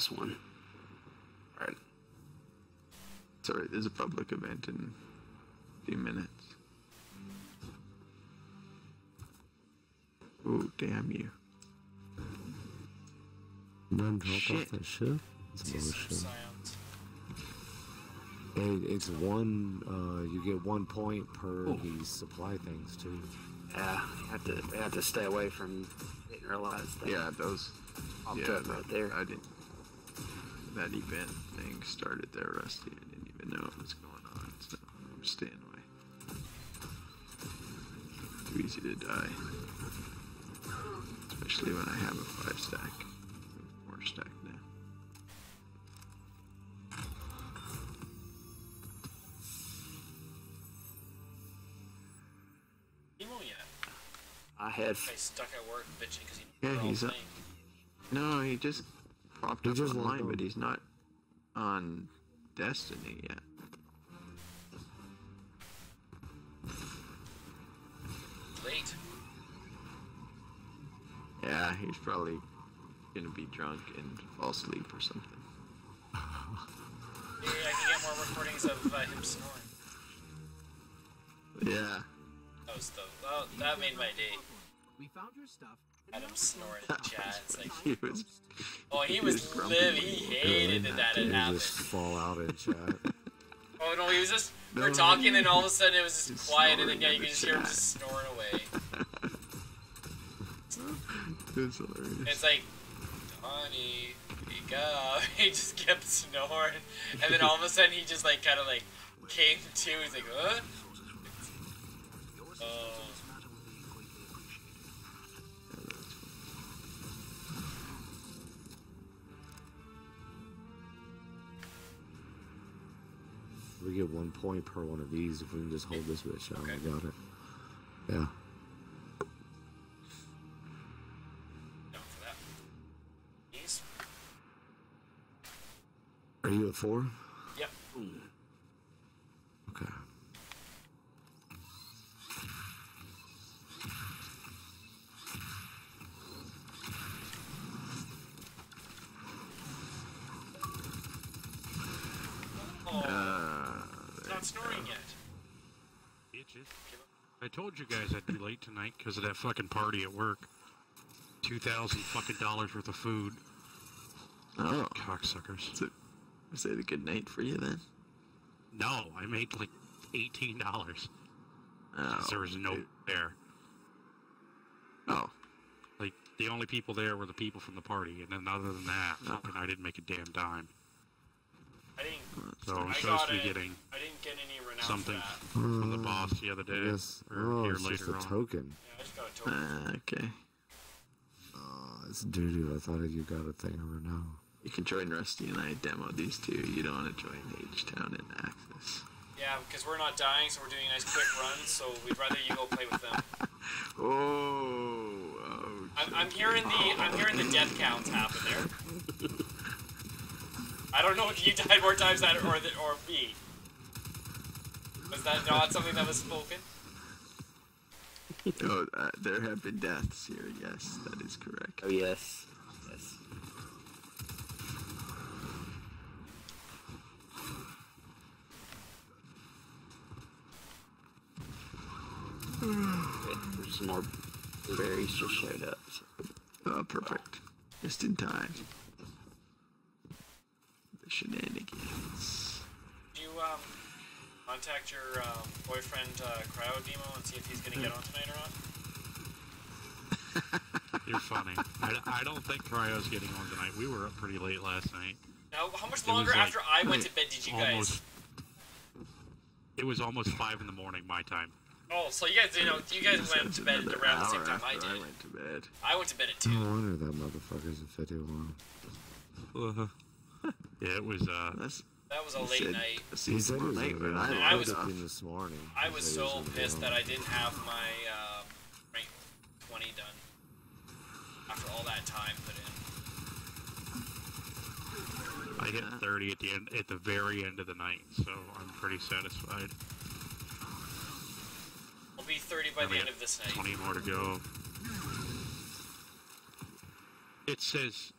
Speaker 10: I lost one. Alright.
Speaker 9: Sorry, there's a public event in a few minutes. Oh, damn you.
Speaker 7: None drop off that ship? It's bullshit. Hey, it's one. Uh, you get one point per these supply things too.
Speaker 10: Yeah, you have to have to stay away from didn't realize that.
Speaker 9: Yeah, those.
Speaker 10: Popped
Speaker 9: yeah,
Speaker 10: up right there.
Speaker 9: I didn't. That event thing started there, Rusty. I didn't even know what was going on, so I'm staying away. Too easy to die. Especially when I have a five stack. Four stack now.
Speaker 2: Emo yet?
Speaker 10: I had
Speaker 2: stuck at work bitching because he
Speaker 9: Yeah, he's up. No, he just popped
Speaker 7: He
Speaker 9: up
Speaker 7: just
Speaker 9: online, but he's not on Destiny yet.
Speaker 2: late.
Speaker 9: Yeah, he's probably gonna be drunk and fall asleep or something.
Speaker 2: Maybe I can get more recordings of uh, him snoring.
Speaker 9: Yeah.
Speaker 2: That was the well, that made my day.
Speaker 3: We found your stuff.
Speaker 2: Had him snoring in chat. It's like,
Speaker 9: He was.
Speaker 2: Oh, he was livid. He hated that that had happened.
Speaker 7: just fall out in chat.
Speaker 2: Oh no, he was just
Speaker 9: No,
Speaker 2: we're talking, and all of a sudden it was just quiet, and then yeah, you could just hear him just snoring away.
Speaker 9: It's hilarious.
Speaker 2: It's like, Donnie, wake up. He just kept snoring, and then all of a sudden he just like kind of like came to. He's like, huh?
Speaker 7: We get one point per one of these if we can just hold this bitch down.
Speaker 2: Okay.
Speaker 7: We got it. Yeah.
Speaker 2: Down for that. He's.
Speaker 7: Are you at four?
Speaker 2: Yep.
Speaker 7: Okay.
Speaker 2: Oh,
Speaker 9: Uh,
Speaker 2: he's not snoring yet.
Speaker 11: Bitches. I told you guys I'd be late tonight because of that fucking party at work. Two thousand fucking dollars worth of food.
Speaker 9: oh,
Speaker 11: Cocksuckers.
Speaker 9: is it, is it a good night for you then?
Speaker 11: No, I made like eighteen dollars.
Speaker 9: Oh,
Speaker 11: there was no
Speaker 9: dude.
Speaker 11: there.
Speaker 9: Oh,
Speaker 11: Like the only people there were the people from the party, and then other than that,
Speaker 9: Oh.
Speaker 11: fucking I didn't make a damn dime.
Speaker 2: I didn't.
Speaker 11: So I'm
Speaker 2: I
Speaker 11: supposed to be
Speaker 2: it.
Speaker 11: getting
Speaker 2: I didn't get any renown
Speaker 11: something
Speaker 2: for that.
Speaker 11: From the boss the other day,
Speaker 7: Yes.
Speaker 11: or
Speaker 7: Oh,
Speaker 11: here
Speaker 7: it's just a
Speaker 11: on.
Speaker 7: token.
Speaker 2: Yeah, I just got a token.
Speaker 9: uh, okay.
Speaker 7: Oh, it's doo doo. I thought you got a thing over now.
Speaker 9: You can join Rusty and I demo these two. You don't want to join H Town and Axis.
Speaker 2: Yeah, because we're not dying, so we're doing a nice quick run. So we'd rather you go play with them.
Speaker 9: Oh, oh.
Speaker 2: I'm, I'm hearing the I'm hearing the death counts happen there. I don't know if you died more times than or the, or me. Was that not something that was spoken?
Speaker 9: Oh, uh, there have been deaths here. Yes, that is correct.
Speaker 10: Oh yes, yes. Okay, there's some more berries just showed up. so-
Speaker 9: Oh, perfect. Just in time. The shenanigans.
Speaker 2: You um contact your um, boyfriend uh, Cryo Demo and see if he's gonna get on tonight or not?
Speaker 11: You're funny. I, I don't think Cryo's getting on tonight. We were up pretty late last night.
Speaker 2: Now, how much longer
Speaker 11: like-
Speaker 2: after I went to bed did you guys?
Speaker 11: It was almost five in the morning my time.
Speaker 2: Oh, so you guys, you know, you guys went to bed
Speaker 9: another
Speaker 2: around the same time I did.
Speaker 9: I went to bed.
Speaker 2: I went to bed at
Speaker 7: No
Speaker 2: two.
Speaker 7: wonder that motherfucker's a 51.
Speaker 11: Uh-huh. Yeah, it was. Uh,
Speaker 9: That's
Speaker 2: That was a
Speaker 9: he
Speaker 2: late
Speaker 9: said,
Speaker 2: night.
Speaker 9: It
Speaker 7: He said he
Speaker 9: more
Speaker 7: was
Speaker 9: late,
Speaker 7: gonna
Speaker 9: I,
Speaker 2: I was-
Speaker 7: up in this morning.
Speaker 2: I was so pissed that I didn't have my uh, rank 20 done after all that time put in.
Speaker 11: I hit 30 at the end, at the very end of the night, so I'm pretty satisfied.
Speaker 2: I'll be 30 by
Speaker 11: Only
Speaker 2: the end of this night.
Speaker 11: 20 more to go. It says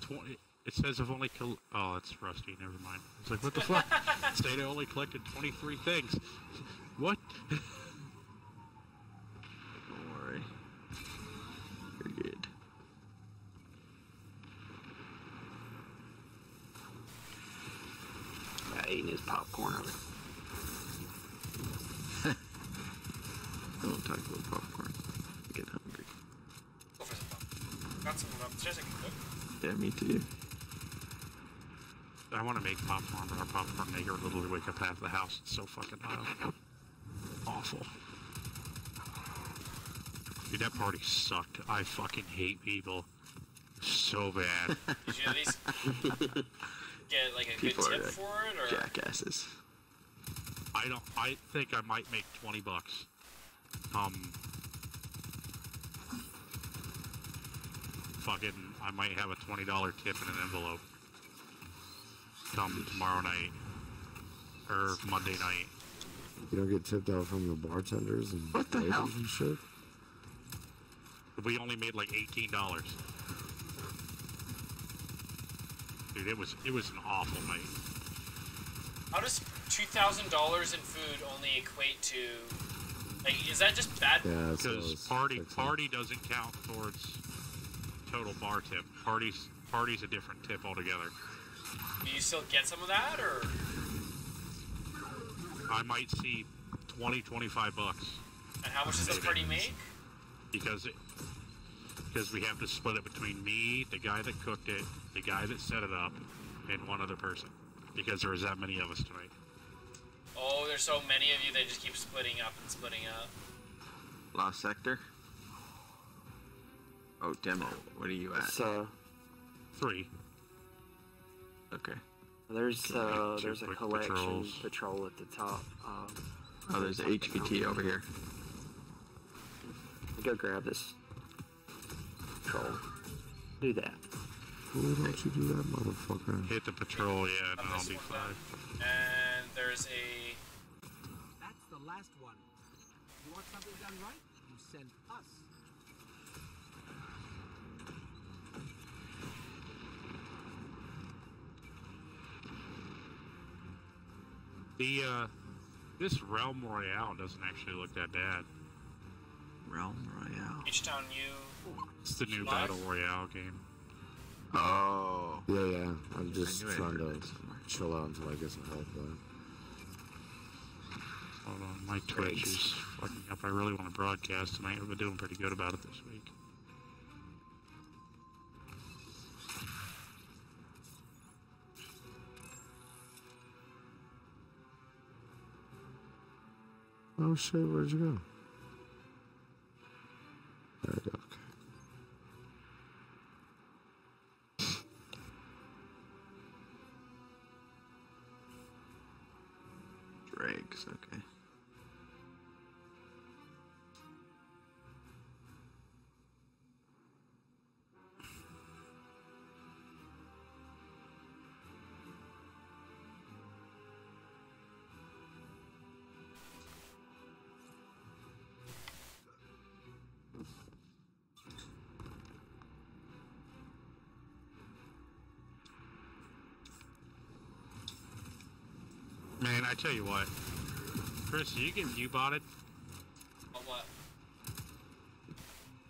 Speaker 11: 20. It says I've only killed. Oh, it's Rusty. Never mind. It's like what the fuck? Say I only collected 23 things. What?
Speaker 9: Don't worry. You're good.
Speaker 10: Guy eating his popcorn. over
Speaker 9: Don't talk about popcorn. I get hungry.
Speaker 2: Go for some pop. Got some uh, upstairs I can cook.
Speaker 9: Yeah, me too.
Speaker 11: I want to make popcorn, but our popcorn maker literally wake up half the house. It's so fucking loud. Awful. Dude, that party sucked. I fucking hate people so bad.
Speaker 2: Did you at least get like a
Speaker 9: People
Speaker 2: good
Speaker 9: are
Speaker 2: tip
Speaker 9: like
Speaker 2: for it, or
Speaker 9: jackasses.
Speaker 11: I don't. I think I might make twenty bucks. Um. Fucking, I might have a twenty dollar tip in an envelope. Come tomorrow night or Monday night.
Speaker 7: You don't get tipped out from the bartenders and
Speaker 9: What the hell?
Speaker 7: and shit.
Speaker 11: We only made like eighteen dollars. Dude, it was it was an awful night.
Speaker 2: how does two thousand dollars in food only equate to? Like, is that just bad?
Speaker 7: Yeah, that's what I
Speaker 11: Because
Speaker 7: was
Speaker 11: party
Speaker 7: fixing.
Speaker 11: party doesn't count towards total bar tip. Parties party's a different tip altogether.
Speaker 2: Do you still get some of that, or
Speaker 11: I might see 20, 25 bucks
Speaker 2: and how much does the party make?
Speaker 11: because it because we have to split it between me, the guy that cooked it, the guy that set it up, and one other person. Because there was that many of us tonight.
Speaker 2: Oh, there's so many of you. They just keep splitting up and splitting up.
Speaker 9: Lost sector. Oh, demo. What are you at?
Speaker 10: It's, uh,
Speaker 11: Three.
Speaker 9: Okay.
Speaker 10: there's uh, there's a
Speaker 11: quick
Speaker 10: collection
Speaker 11: patrols.
Speaker 10: patrol at the top. Um,
Speaker 9: Oh, there's a HVT over here.
Speaker 10: go grab this patrol. Do that.
Speaker 7: Why don't you do that, motherfucker?
Speaker 11: Hit the patrol, yeah, and I'll
Speaker 2: this
Speaker 11: do
Speaker 2: one,
Speaker 11: five.
Speaker 2: And there's a.
Speaker 3: That's the last one. You want something done right? You send us.
Speaker 11: The uh this Realm Royale doesn't actually look that bad.
Speaker 9: Realm Royale.
Speaker 2: H Town U.
Speaker 11: It's the new
Speaker 2: Live?
Speaker 11: Battle Royale game.
Speaker 9: Oh.
Speaker 7: Yeah, yeah. I'm just trying to chill out until I get some help. But
Speaker 11: Hold on, my Twitch is fucking up. I really want to broadcast tonight. I've been doing pretty good about it this week.
Speaker 7: Oh shit, where'd you go? There we go. Okay.
Speaker 9: Dregs. Okay.
Speaker 11: Tell you what, Chris, you can viewbot it
Speaker 2: Oh, what?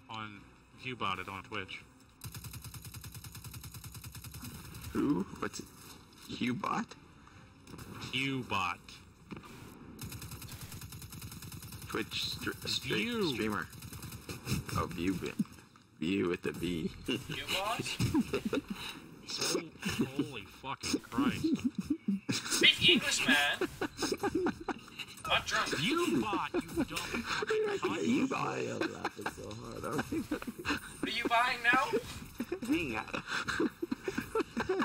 Speaker 11: on viewbot it on Twitch.
Speaker 9: Who? What's it? Hubot?
Speaker 11: Viewbot.
Speaker 9: Twitch str- stre-
Speaker 11: View.
Speaker 9: streamer. Oh, view bit. View with the V.
Speaker 2: You bot?
Speaker 11: Holy, holy fucking Christ.
Speaker 2: Speak English, man. Not drunk.
Speaker 11: Viewbot, you dumb fucking cunt.
Speaker 7: You I am laughing so hard. I don't even-
Speaker 2: What are you buying now?
Speaker 10: Dang, I,
Speaker 11: I'm gonna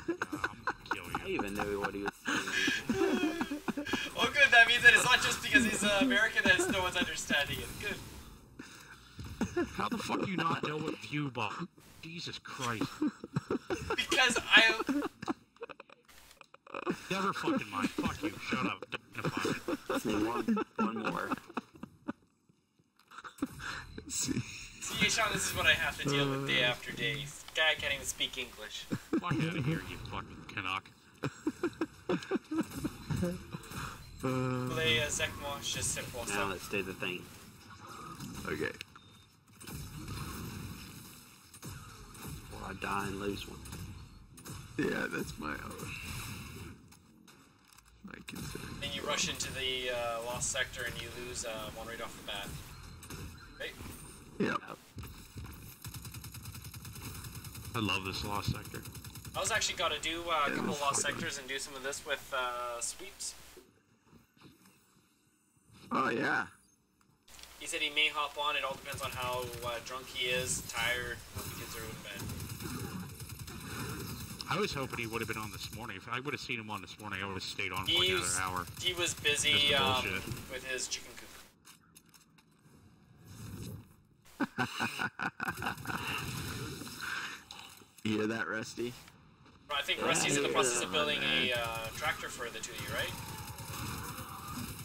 Speaker 11: kill
Speaker 10: I
Speaker 11: you.
Speaker 10: even knew what he was saying.
Speaker 2: Oh, good. That means that it's not just because he's uh, American that no one's understanding it. Good.
Speaker 11: How the fuck do you not know what viewbot? Jesus Christ.
Speaker 2: Because I.
Speaker 11: Never fucking mind. Fuck you. Shut up. Dignify it.
Speaker 10: Just one, one more.
Speaker 9: Let's see.
Speaker 2: See, Sean, this is what I have to deal with day after day. This guy can't even speak English.
Speaker 11: Fuck out of here, you fucking Canuck.
Speaker 2: Play uh, Zekmo, just simple
Speaker 10: Now
Speaker 2: stuff.
Speaker 10: let's do the thing.
Speaker 9: Okay.
Speaker 10: Or I die and lose one.
Speaker 9: Yeah, that's my own. My concern.
Speaker 2: Then you rush into the uh, lost sector and you lose uh, one right off the bat. Right?
Speaker 9: Yep.
Speaker 11: I love this lost sector.
Speaker 2: I was actually gonna do uh, a couple lost sectors and do some of this with uh, sweeps.
Speaker 9: Oh yeah.
Speaker 2: He said he may hop on. It all depends on how uh, drunk he is, tired, when the kids are in bed.
Speaker 11: I was hoping he would have been on this morning. If I would have seen him on this morning, I would have stayed on for like another
Speaker 2: was,
Speaker 11: hour.
Speaker 2: he was busy um, with his chicken coop.
Speaker 9: You hear that, Rusty?
Speaker 2: I think
Speaker 9: Yeah,
Speaker 2: Rusty's in the process of
Speaker 9: man.
Speaker 2: building a uh, tractor for the two of you, right?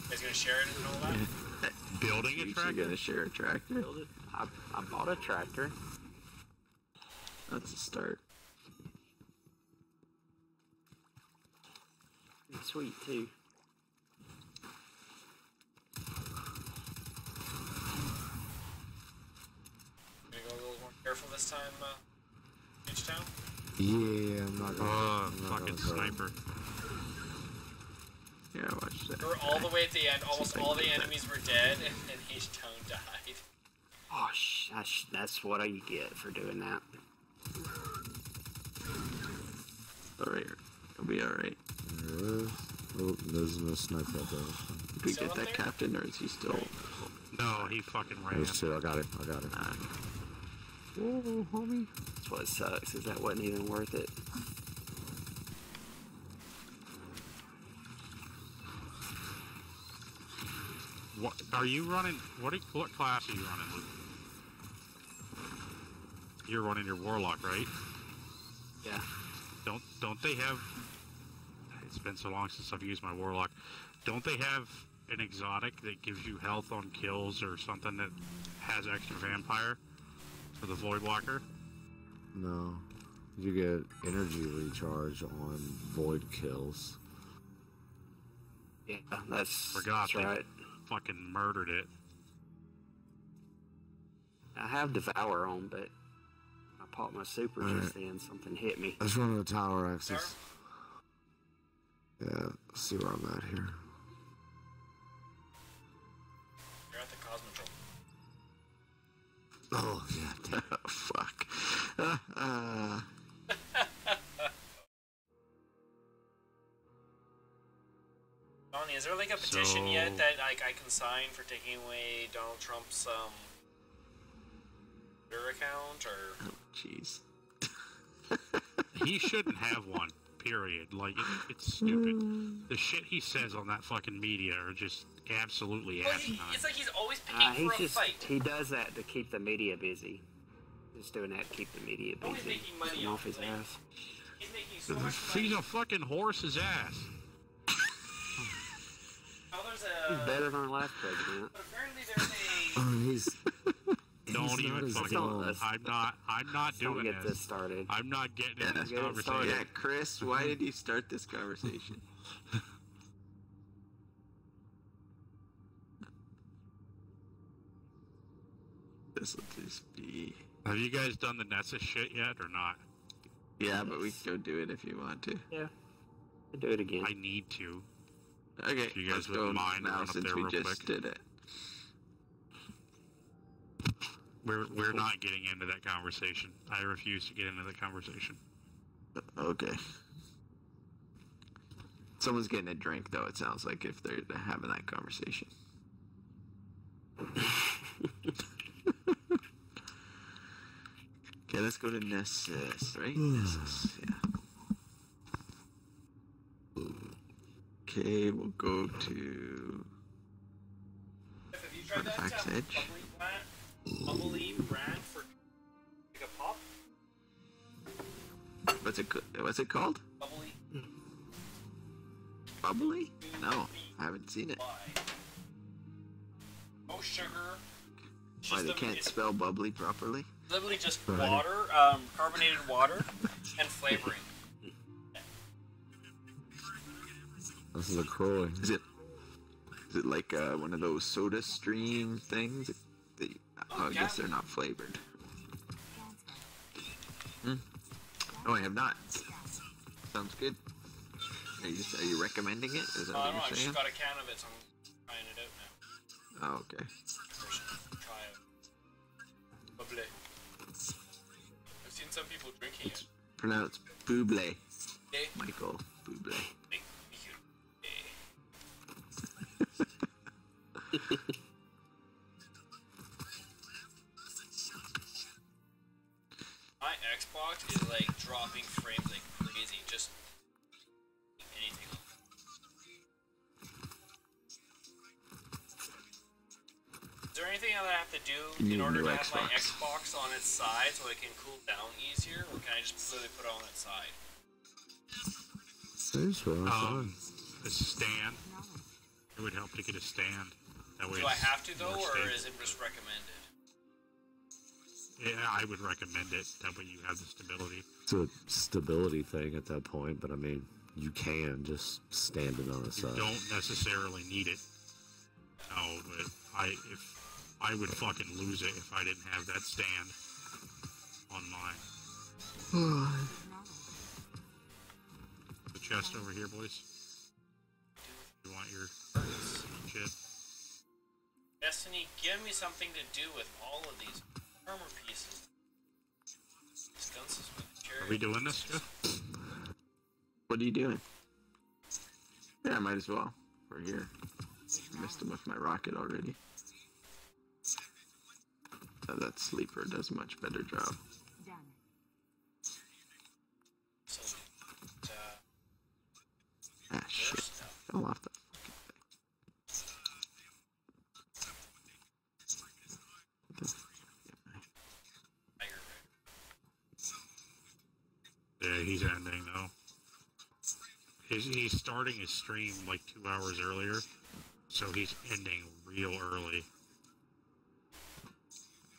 Speaker 2: You guys gonna share it and all that?
Speaker 11: Building
Speaker 9: a tractor? gonna share a tractor?
Speaker 10: Build it. I, I bought a tractor.
Speaker 9: That's a start.
Speaker 10: It's sweet too.
Speaker 2: Gonna go a little more careful this time, uh, H-Town?
Speaker 7: Yeah, I'm not gonna.
Speaker 11: Oh,
Speaker 7: I'm
Speaker 11: fucking
Speaker 7: gonna
Speaker 11: sniper.
Speaker 9: Yeah, watch that.
Speaker 2: We're all the way at the end. Almost all the enemies were dead, and then H-Town died.
Speaker 10: Oh, sh- that's, that's what I get for doing that.
Speaker 9: Alright, it'll be alright.
Speaker 7: There is. Oh, there's no sniper out there.
Speaker 9: Did we get that captain, or is he still?
Speaker 11: No, he fucking ran.
Speaker 7: There's two. I got it. I got it. Ah.
Speaker 10: Whoa, homie. That's what sucks, is that wasn't even worth it.
Speaker 11: What are you running? What what class are you running? Luke? You're running your warlock, right?
Speaker 10: Yeah.
Speaker 11: Don't don't they have? It's been so long since I've used my warlock. Don't they have an exotic that gives you health on kills or something that has extra vampire for the void walker?
Speaker 7: No. You get energy recharge on void kills.
Speaker 10: Yeah, that's,
Speaker 11: Forgot
Speaker 10: that's
Speaker 11: they
Speaker 10: right.
Speaker 11: fucking murdered it.
Speaker 10: I have Devour on, but I popped my super just then. Something hit me.
Speaker 7: Let's run to the tower axis. Yeah, let's see where I'm at here.
Speaker 2: You're at the Cosmodrome.
Speaker 7: Oh, yeah.
Speaker 9: fuck. Uh,
Speaker 2: Donnie, is there like a petition
Speaker 11: So-
Speaker 2: yet that like I can sign for taking away Donald Trump's um Twitter account or?
Speaker 9: oh, jeez.
Speaker 11: He shouldn't have one. Period. Like it, it's stupid. The shit he says on that fucking media are just absolutely
Speaker 2: Well, he,
Speaker 11: asinine.
Speaker 2: it's like he's always picking
Speaker 10: Uh, he
Speaker 2: for a
Speaker 10: just
Speaker 2: fight.
Speaker 10: he does that to keep the media busy. Just doing that to keep the media
Speaker 2: Always
Speaker 10: busy.
Speaker 2: making money off
Speaker 10: off his
Speaker 2: it.
Speaker 10: ass.
Speaker 2: He's making so much money.
Speaker 11: He's a fucking horse's ass.
Speaker 2: Now there's
Speaker 10: He's better than our last president.
Speaker 2: But apparently there's a.
Speaker 7: Oh, he's.
Speaker 11: Don't even
Speaker 7: not as
Speaker 11: fucking.
Speaker 7: dumb.
Speaker 11: I'm not. I'm not
Speaker 10: Let's not
Speaker 11: doing
Speaker 10: get
Speaker 11: this.
Speaker 10: this started.
Speaker 11: I'm not getting
Speaker 9: Yeah,
Speaker 11: in this
Speaker 10: get
Speaker 11: conversation.
Speaker 9: Yeah, Chris, why did you start this conversation? this will just be.
Speaker 11: Have you guys done the Nessus shit yet or not?
Speaker 9: Yeah, but we can go do it if you want to.
Speaker 10: Yeah. We'll do it again.
Speaker 11: I need to.
Speaker 9: Okay,
Speaker 11: If you guys
Speaker 9: let's
Speaker 11: wouldn't
Speaker 9: go
Speaker 11: mind,
Speaker 9: now since we just
Speaker 11: quick.
Speaker 9: did it.
Speaker 11: We're we're not getting into that conversation. I refuse to get into the conversation.
Speaker 9: Okay. Someone's getting a drink, though. It sounds like if they're having that conversation. okay, let's go to Nessus, right? Nessus, yeah. Okay, we'll go to
Speaker 2: Have you tried that
Speaker 9: Artifact's Edge.
Speaker 2: Bubbly brand for like a pop?
Speaker 9: What's it? What's it called?
Speaker 2: Bubbly.
Speaker 9: Bubbly? No, I haven't seen it.
Speaker 2: No sugar.
Speaker 9: Why they can't spell bubbly properly?
Speaker 2: literally just water, um, carbonated water, and flavoring.
Speaker 7: This is a Croy.
Speaker 9: Is it? Is it like uh, one of those Soda Stream things? Oh, I guess they're not flavored. Hmm. No, I have not. Sounds good. Are you just are you recommending it? Is that
Speaker 2: I
Speaker 9: what
Speaker 2: know, I
Speaker 9: you're
Speaker 2: just got a can of it, so I'm trying it out now.
Speaker 9: Oh, okay.
Speaker 2: Try it. Bubbly. I've seen some people drinking it.
Speaker 9: Pronounced Buble.
Speaker 2: Okay.
Speaker 9: Michael Buble.
Speaker 2: Eh, Make eh. Xbox is like dropping frames like crazy. Just anything. Is there anything that I have to do
Speaker 9: You
Speaker 2: in order
Speaker 9: new
Speaker 2: to have my
Speaker 9: Xbox.
Speaker 2: Xbox on its side so it can cool down easier, or can I just literally put it on its side?
Speaker 7: There's what
Speaker 11: Um, a stand. It would help to get a stand. That way
Speaker 2: Do I have to though, or
Speaker 11: stable.
Speaker 2: is it just recommended?
Speaker 11: Yeah, I would recommend it. That way you have the stability.
Speaker 7: It's a stability thing at that point, but I mean, you can just stand it on its
Speaker 11: You
Speaker 7: side.
Speaker 11: don't necessarily need it. No, but I if I would fucking lose it if I didn't have that stand on mine. The chest over here, boys. You want your shit?
Speaker 2: Destiny, give me something to do with all of these armor pieces.
Speaker 11: Are we doing this?
Speaker 9: What are you doing? Yeah, I might as well. We're here. Missed him with my rocket already. That sleeper does much better job. Ah, shit. Fell off the fucking thing. What the f-
Speaker 2: tiger
Speaker 11: Yeah, he's ending though. He's, he's starting his stream like two hours earlier, so he's ending real early.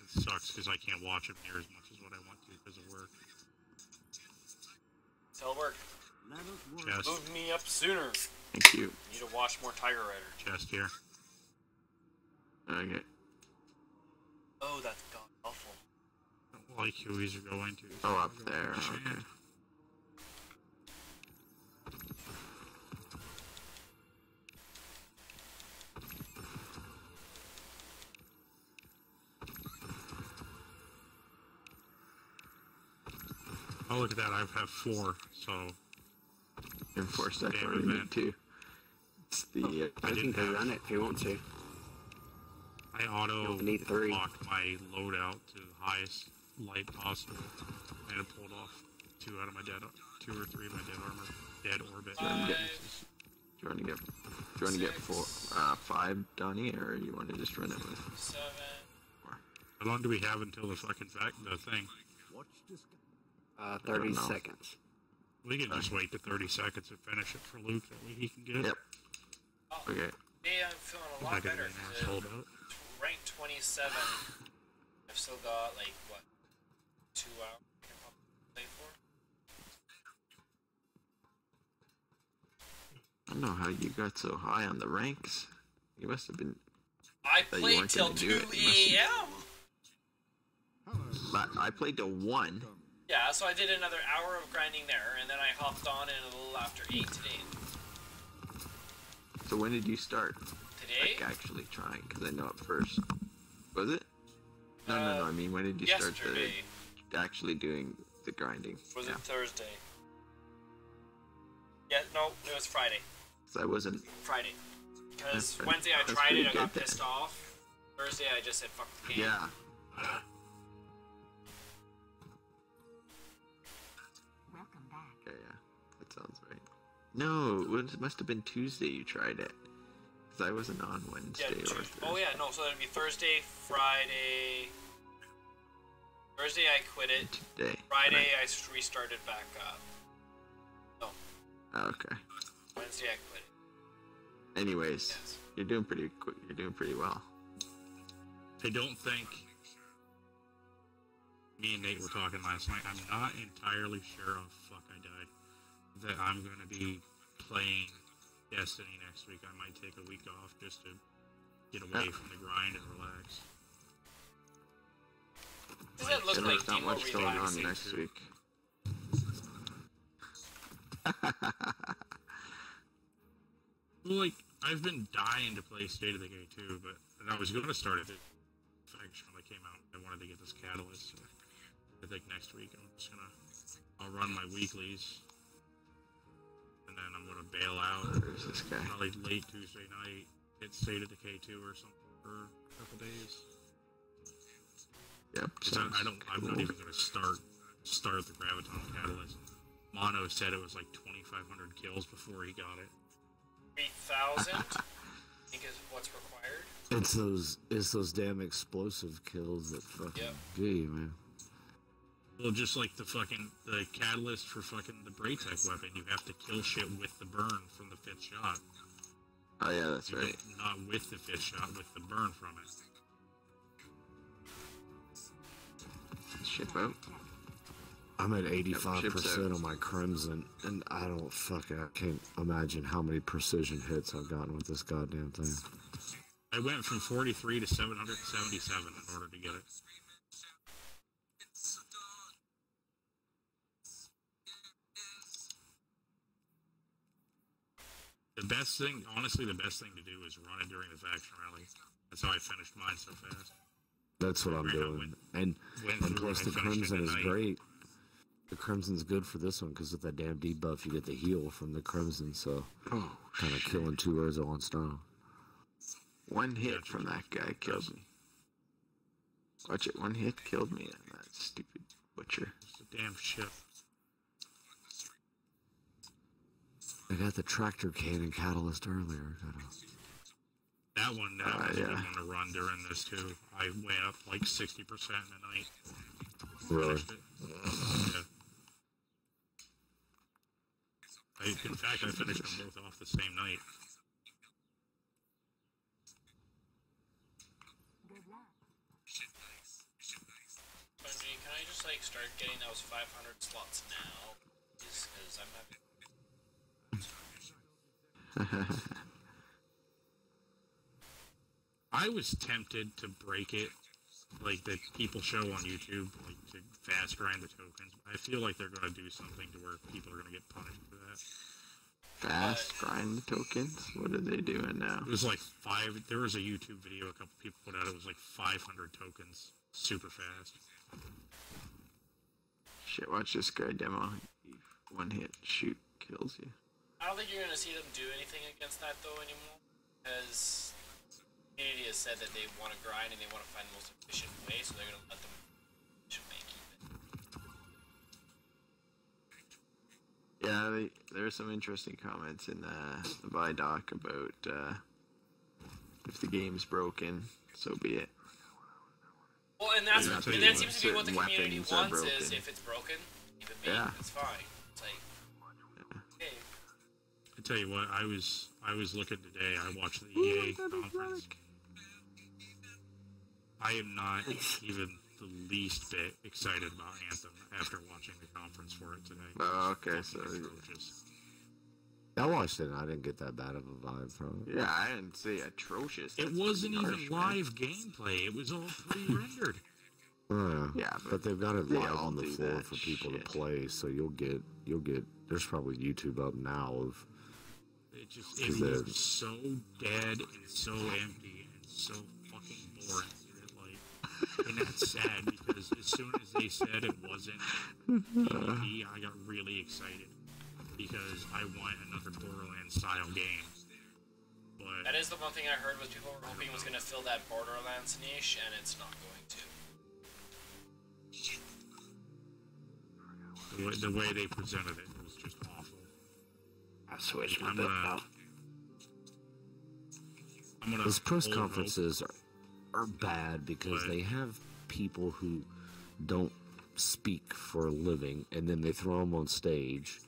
Speaker 11: It sucks because I can't watch him near as much as what I want to because of work.
Speaker 2: Tell work.
Speaker 3: Let work.
Speaker 11: Chest,
Speaker 2: Move me up sooner.
Speaker 9: Thank you.
Speaker 2: Need to watch more Tiger Rider.
Speaker 11: chest here.
Speaker 9: Okay.
Speaker 2: Oh, that's god awful.
Speaker 11: Don't like who he's going to.
Speaker 9: Oh, up there. Okay.
Speaker 11: Oh, look at that. I have four, so
Speaker 9: Enforced
Speaker 11: Damn
Speaker 9: echo we
Speaker 11: event.
Speaker 9: need too. It's the. Uh,
Speaker 10: I
Speaker 11: I
Speaker 10: can
Speaker 11: didn't
Speaker 10: go run it if you want to.
Speaker 11: I auto
Speaker 10: You'll need three.
Speaker 11: locked my loadout to the highest light possible, and it pulled off two out of my dead, two or three of my dead armor, dead orbit.
Speaker 9: Do you want to get?
Speaker 11: pieces.
Speaker 9: Do you want to get? Do you want to get four, uh, five, Donnie, or you want to just run it with?
Speaker 2: Seven.
Speaker 11: How long do we have until the fucking fact the thing?
Speaker 3: Watch this.
Speaker 10: Uh, 30 seconds.
Speaker 11: We can just wait the 30 seconds and finish it for Luke. That way he can get it.
Speaker 9: Yep.
Speaker 2: Oh,
Speaker 9: Okay.
Speaker 2: hey, I'm feeling a lot
Speaker 11: not gonna
Speaker 2: better.
Speaker 11: be an asshole it.
Speaker 2: rank 27. I've still got like what two hours I play for.
Speaker 9: I don't know how you got so high on the ranks. You must have been.
Speaker 2: I
Speaker 9: Thought you
Speaker 2: played
Speaker 9: weren't
Speaker 2: till
Speaker 9: gonna do
Speaker 2: 2
Speaker 9: it. You must-
Speaker 2: a.m.
Speaker 9: But I played to one.
Speaker 2: Yeah, so I did another hour of grinding there, and then I hopped on in a little after 8 today.
Speaker 9: So when did you start?
Speaker 2: Today?
Speaker 9: Like actually trying, because I know at first. Was it? No, no, no.
Speaker 2: Uh,
Speaker 9: I mean, when did you
Speaker 2: Yesterday.
Speaker 9: start the, actually doing the grinding?
Speaker 2: Was
Speaker 9: yeah.
Speaker 2: it Thursday? Yeah, no, it was Friday.
Speaker 9: 'Cause I wasn't.
Speaker 2: Friday. Because Wednesday I tried it, I got
Speaker 9: then.
Speaker 2: pissed off. Thursday I just said fuck the game.
Speaker 9: Yeah. No, it must have been Tuesday you tried it. Because I wasn't on
Speaker 2: Yeah,
Speaker 9: Wednesday or
Speaker 2: Tuesday.
Speaker 9: Thursday.
Speaker 2: Oh yeah, no, so it'd be Thursday, Friday. Thursday I quit it.
Speaker 9: Today.
Speaker 2: Friday I restarted back up.
Speaker 9: Oh, okay.
Speaker 2: Wednesday I quit it.
Speaker 9: Anyways,
Speaker 2: Yes.
Speaker 9: you're doing pretty quick. You're doing pretty well.
Speaker 11: I don't think. Me and Nate were talking last night. I'm not entirely sure. Oh fuck, I died. That I'm gonna be playing Destiny next week. I might take a week off just to get away from the grind and relax.
Speaker 2: Does that look like
Speaker 9: not much going on next
Speaker 11: too.
Speaker 9: week.
Speaker 11: Well, like I've been dying to play State of Decay too, but and I was going to start it. Faction when I came out. I wanted to get this catalyst. So I think next week I'm just gonna I'll run my weeklies, and then I'm gonna bail out.
Speaker 9: There's this guy.
Speaker 11: Probably late Tuesday night. Hit State of Decay two or something for a couple days.
Speaker 9: Yep.
Speaker 11: I, I don't. I'm not even gonna start start the graviton catalyst. Mono said it was like 2,500 kills before he got it.
Speaker 2: 3,000, I think is what's required.
Speaker 7: It's those it's those damn explosive kills that fucking
Speaker 2: Yep.
Speaker 7: get you, man.
Speaker 11: Well, just like the fucking the catalyst for fucking the Braytech weapon, you have to kill shit with the burn from the fifth shot.
Speaker 9: Oh yeah, that's
Speaker 11: You
Speaker 9: right.
Speaker 11: don't- with the fifth shot, with the burn from it.
Speaker 9: Ship out.
Speaker 7: I'm at 85
Speaker 9: ships
Speaker 7: percent
Speaker 9: out.
Speaker 7: on my crimson, and I don't fucking I can't imagine how many precision hits I've gotten with this goddamn thing.
Speaker 11: I went from 43 to 777 in order to get it. The best thing, honestly, the best thing to do is run it during the faction rally. That's how I finished mine so fast.
Speaker 7: That's what I'm
Speaker 11: Right,
Speaker 7: doing,
Speaker 11: went-
Speaker 7: and
Speaker 11: went
Speaker 7: and
Speaker 11: through
Speaker 7: plus
Speaker 11: and
Speaker 7: the
Speaker 11: I finished it
Speaker 7: crimson is
Speaker 11: night.
Speaker 7: great. The crimson's good for this one because with that damn debuff, you get the heal from the crimson, so
Speaker 9: Oh,
Speaker 7: kind of killing two birds with one stone.
Speaker 9: One hit
Speaker 11: Gotcha.
Speaker 9: from that guy killed me. Watch it. One hit killed me. And that stupid butcher.
Speaker 11: It's a damn ship.
Speaker 7: I got the tractor cannon catalyst earlier. Gotta-
Speaker 11: That one, that
Speaker 9: Ah,
Speaker 11: was a good
Speaker 9: yeah.
Speaker 11: one to run during this too. I went up like 60% in the night.
Speaker 7: Really?
Speaker 11: Finished. Yeah. I, in fact, I finished them both off the same night.
Speaker 2: Bungie, can I just like start getting those 500 slots now? Because I'm having.
Speaker 11: I was tempted to break it, like that people show on YouTube, like to fast grind the tokens. I feel like they're gonna do something to where people are gonna get punished for that.
Speaker 9: Fast grind the tokens. What are they doing now?
Speaker 11: It was like five. There was a YouTube video a couple people put out. It was like 500 tokens, super fast.
Speaker 9: Shit, watch this guy demo. One hit, shoot, kills you.
Speaker 2: I don't think you're gonna see them do anything against that though anymore, because community has said that they want to grind and they want to find the most efficient way, so they're gonna let them efficient way it.
Speaker 9: Yeah, they, there are some interesting comments in uh, the Vidoc about uh, if the game's broken, so be it.
Speaker 2: Well, and that's
Speaker 9: Yeah,
Speaker 2: and that seems to be what the community wants is if it's broken, keep it be.
Speaker 9: Yeah.
Speaker 2: It's fine. It's like okay.
Speaker 11: I tell you what, I was I was looking today. I watched the EA conference. I am not even the least bit excited about Anthem after watching the conference for it today.
Speaker 9: Oh, okay,
Speaker 11: It's
Speaker 9: so
Speaker 11: atrocious.
Speaker 7: I watched it and I didn't get that bad of a vibe from it.
Speaker 9: yeah, I didn't say atrocious.
Speaker 11: It wasn't even
Speaker 9: harsh, man.
Speaker 11: live gameplay. It was all pre-rendered.
Speaker 9: Yeah,
Speaker 7: but,
Speaker 9: but
Speaker 7: they've got it
Speaker 9: they
Speaker 7: live on the floor for people
Speaker 9: shit.
Speaker 7: to play, so you'll get you'll get. There's probably YouTube up now of
Speaker 11: It just it
Speaker 7: Is
Speaker 11: so dead and so empty and so fucking boring. That, like, and that's sad because as soon as they said it wasn't PvP, I got really excited because I want another Borderlands style game. But
Speaker 2: That is the one thing I heard was people were hoping was gonna fill that Borderlands niche, and it's not going to.
Speaker 11: the way, the way they presented it was just awful.
Speaker 10: I switched my
Speaker 11: I'm
Speaker 10: book
Speaker 11: gonna-
Speaker 10: out.
Speaker 11: I'm
Speaker 7: those press
Speaker 11: hold hope.
Speaker 7: conferences are, are bad because
Speaker 11: But-
Speaker 7: they have people who don't speak for a living, and then they throw them on stage,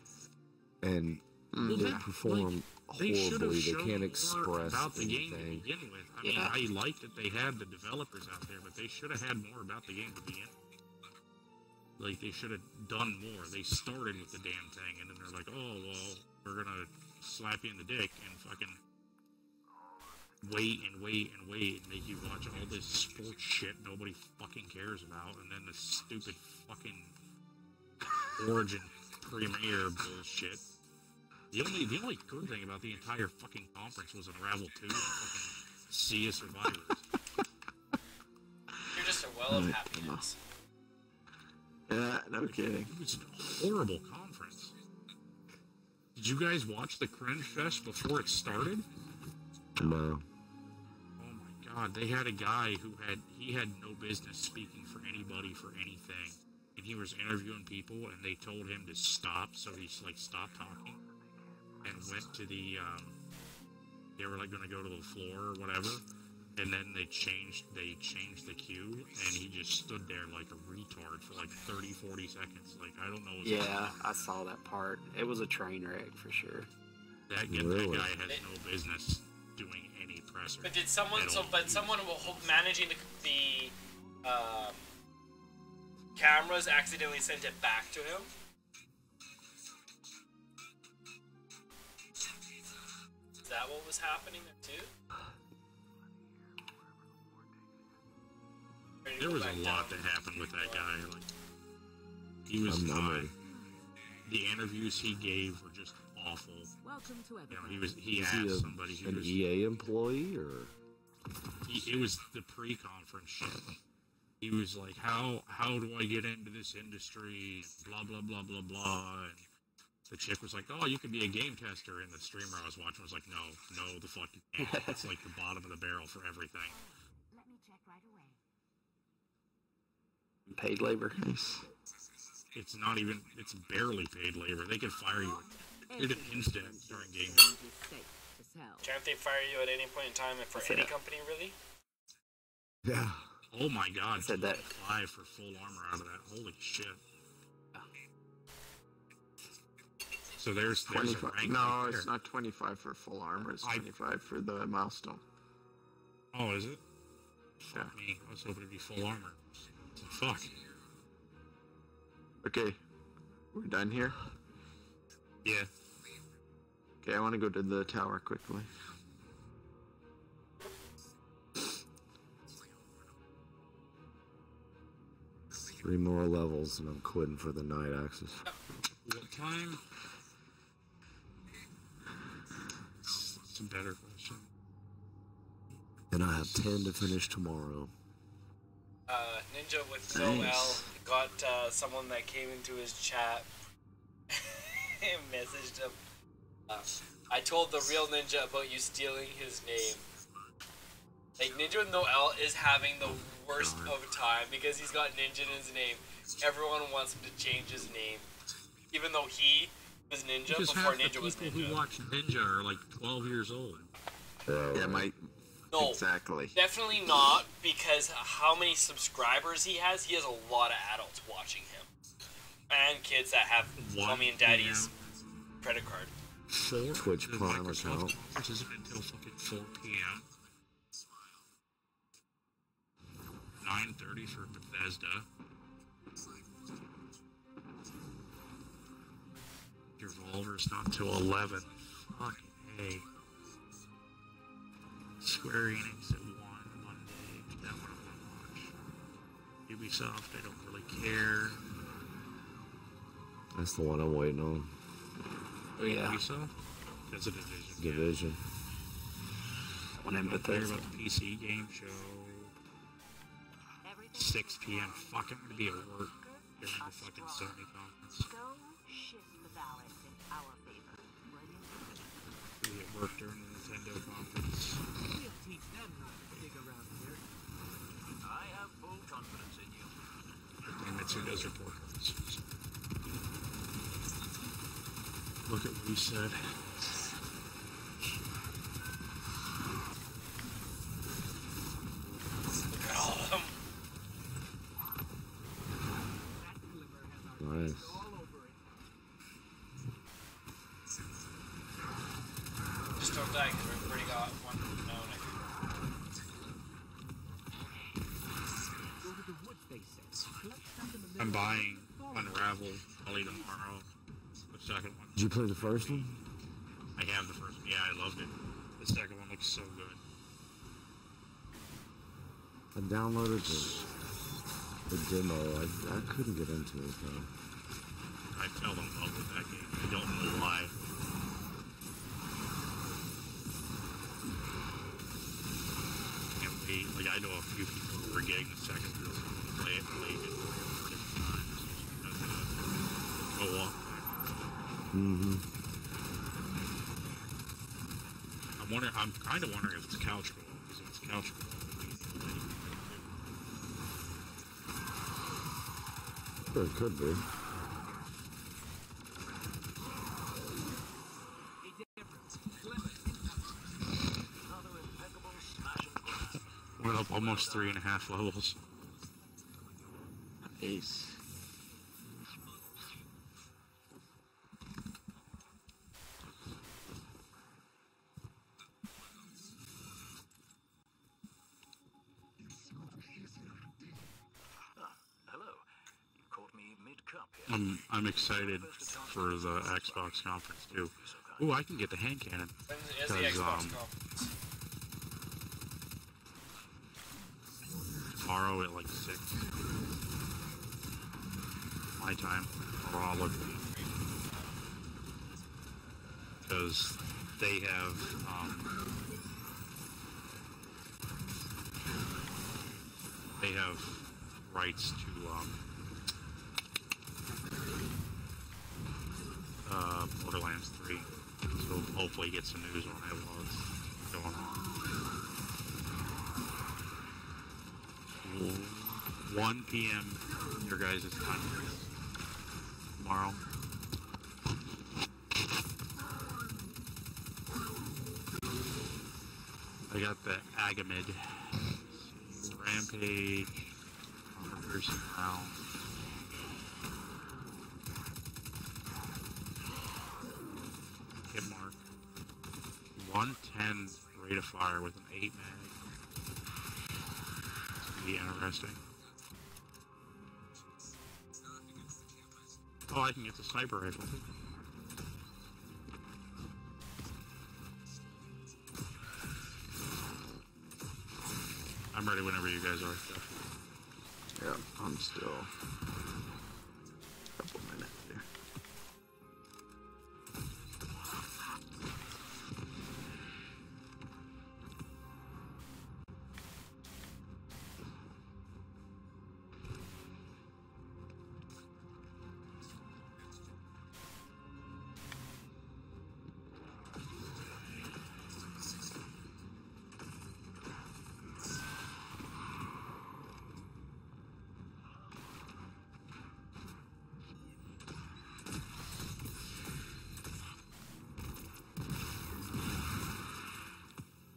Speaker 7: and
Speaker 11: Well,
Speaker 7: they
Speaker 11: that-
Speaker 7: perform
Speaker 11: They
Speaker 7: horribly. They
Speaker 11: shown
Speaker 7: can't express
Speaker 11: about the game to
Speaker 7: anything.
Speaker 11: begin with. I mean,
Speaker 10: Yeah.
Speaker 11: I like that they had the developers out there, but they should have had more about the game to begin. with. Like they should have done more. They started with the damn thing, and then they're like, "Oh well, we're gonna slap you in the dick and fucking wait and wait and wait and make you watch all this sports shit nobody fucking cares about, and then the stupid fucking Origin premiere bullshit." The only the only good thing about the entire fucking conference was Unravel 2 and fucking Sea of Solitude.
Speaker 2: You're just a well of happiness.
Speaker 9: Yeah, no kidding.
Speaker 11: It was a horrible conference. Did you guys watch the Cringe Fest before it started?
Speaker 7: No.
Speaker 11: Oh my god, they had a guy who had he had no business speaking for anybody for anything. And he was interviewing people and they told him to stop, so he like stopped talking and went to the um they were like gonna go to the floor or whatever. And then they changed they changed the queue and he just stood there like a retard for like 30, 40 seconds. Like I don't know what's going
Speaker 10: Yeah,
Speaker 11: on.
Speaker 10: I saw that part. It was a train wreck for sure.
Speaker 11: That, that guy has no business doing any press
Speaker 2: But did someone? So,
Speaker 11: all.
Speaker 2: but someone will hold- managing the the um, cameras accidentally sent it back to him. Is that what was happening there too? Or did
Speaker 11: There
Speaker 2: go
Speaker 11: was a lot that happened with that guy. Like, he was
Speaker 7: I'm- I'm
Speaker 11: fine. The interviews he gave were just awful.
Speaker 3: Welcome to
Speaker 11: You know, he was he
Speaker 7: Is
Speaker 11: asked
Speaker 7: he a,
Speaker 11: somebody. He
Speaker 7: an
Speaker 11: was,
Speaker 7: EA employee or?
Speaker 11: he, it was the pre-conference shit. He was like, "How how do I get into this industry?" Blah blah blah blah blah. And the chick was like, "Oh, you could be a game tester." And the streamer I was watching was like, "No, no, the fuck you can't. It's like the bottom of the barrel for everything."
Speaker 4: Let me check right away.
Speaker 10: Paid labor.
Speaker 9: Nice.
Speaker 11: It's not even. It's barely paid labor. They could fire you in an instant during game.
Speaker 3: Is safe.
Speaker 2: Can't they fire you at any point in time for any
Speaker 10: it.
Speaker 2: company, really?
Speaker 7: Yeah.
Speaker 11: Oh my god!
Speaker 10: Said that-
Speaker 11: five for full armor out of that. Holy shit! So there's there's a
Speaker 9: 25.
Speaker 11: rank
Speaker 9: No,
Speaker 11: right
Speaker 9: it's not 25 for full armor. It's
Speaker 11: I-
Speaker 9: 25 for the milestone.
Speaker 11: Oh, is it?
Speaker 9: Yeah.
Speaker 11: Me, I was hoping it'd be full armor. So fuck.
Speaker 9: Okay. We're done here.
Speaker 11: Yeah.
Speaker 9: Okay, I want to go to the tower quickly.
Speaker 7: Three more levels and I'm quitting for the night axis.
Speaker 11: What time? It's, it's a better question.
Speaker 7: And I have 10 to finish tomorrow.
Speaker 2: Uh, Ninja with
Speaker 9: Nice.
Speaker 2: Noel got uh, someone that came into his chat and messaged him. Uh, I told the real Ninja about you stealing his name. Like Ninja with Noel is having the worst of time because he's got Ninja in his name. Everyone wants him to change his name, even though he was Ninja
Speaker 11: Because
Speaker 2: before
Speaker 11: half the
Speaker 2: Ninja was
Speaker 11: people
Speaker 2: Ninja.
Speaker 11: who watch Ninja are like 12 years old.
Speaker 9: Yeah, my
Speaker 2: No,
Speaker 9: exactly.
Speaker 2: definitely not because how many subscribers he has, he has a lot of adults watching him. And kids that have
Speaker 11: One
Speaker 2: mommy and daddy's
Speaker 11: PM.
Speaker 2: credit card.
Speaker 11: Four.
Speaker 7: Twitch Prime
Speaker 11: Microsoft
Speaker 7: account.
Speaker 11: conference until fucking 4 p.m. 9:30 for Bethesda. Revolver's not till 11. Fucking hey. Square Enix at 1 Monday. That one I want to watch. Ubisoft, I don't really care.
Speaker 7: That's the one I'm waiting on.
Speaker 10: Oh yeah,
Speaker 11: Ubisoft? That's a division.
Speaker 7: Division.
Speaker 10: one in
Speaker 11: I care
Speaker 10: Bethesda.
Speaker 11: about the PC game show. 6 p.m. Fuck, I'm gonna be at work during the fucking Sony conference.
Speaker 4: Go shift the balance in our favor. will you?
Speaker 11: I'll be at work during the Nintendo conference.
Speaker 3: We'll teach them not to dig around here.
Speaker 5: I have full confidence in you.
Speaker 11: Look at what he said.
Speaker 2: Look at all of them.
Speaker 3: That glimmer has our
Speaker 7: Nice.
Speaker 3: finger all over it.
Speaker 2: Just don't die because we've already got one known. I think.
Speaker 3: Go to the woods, they said. Collect stuff in the middle
Speaker 11: I'm
Speaker 3: of the
Speaker 11: buying
Speaker 3: forest.
Speaker 11: Unravel probably tomorrow. The second one.
Speaker 7: Did you play the first one?
Speaker 11: I have the first one. Yeah, I loved it. The second one looks so good.
Speaker 7: I downloaded the, the demo. I, I couldn't get into it though.
Speaker 11: I fell in love with that game. I don't know why. Can't wait. Like I know a few people who are getting the second one. Play it, play it different times.
Speaker 7: Mm-hmm.
Speaker 11: I'm wondering. I'm kind of wondering if it's couch co because if it's couch co
Speaker 7: Sure, it could be.
Speaker 11: We're up almost three and a half levels.
Speaker 9: Ace.
Speaker 5: Hello. You caught me mid-cup here.
Speaker 11: I'm excited for the Xbox conference too. Ooh, I can get the hand cannon.
Speaker 2: When is the
Speaker 11: 'Cause,
Speaker 2: Xbox
Speaker 11: um, tomorrow at like six. My time. Or. Because they have um, they have rights to um, uh, Borderlands 3. So hopefully get some news on it while it's going on. 1 p.m. your guys' time tomorrow. I got the Agamid, Rampage, now. Rate of fire with an 8 mag. It's be interesting. Oh, I can get the sniper rifle. I'm ready whenever you guys are.
Speaker 9: Yeah, I'm still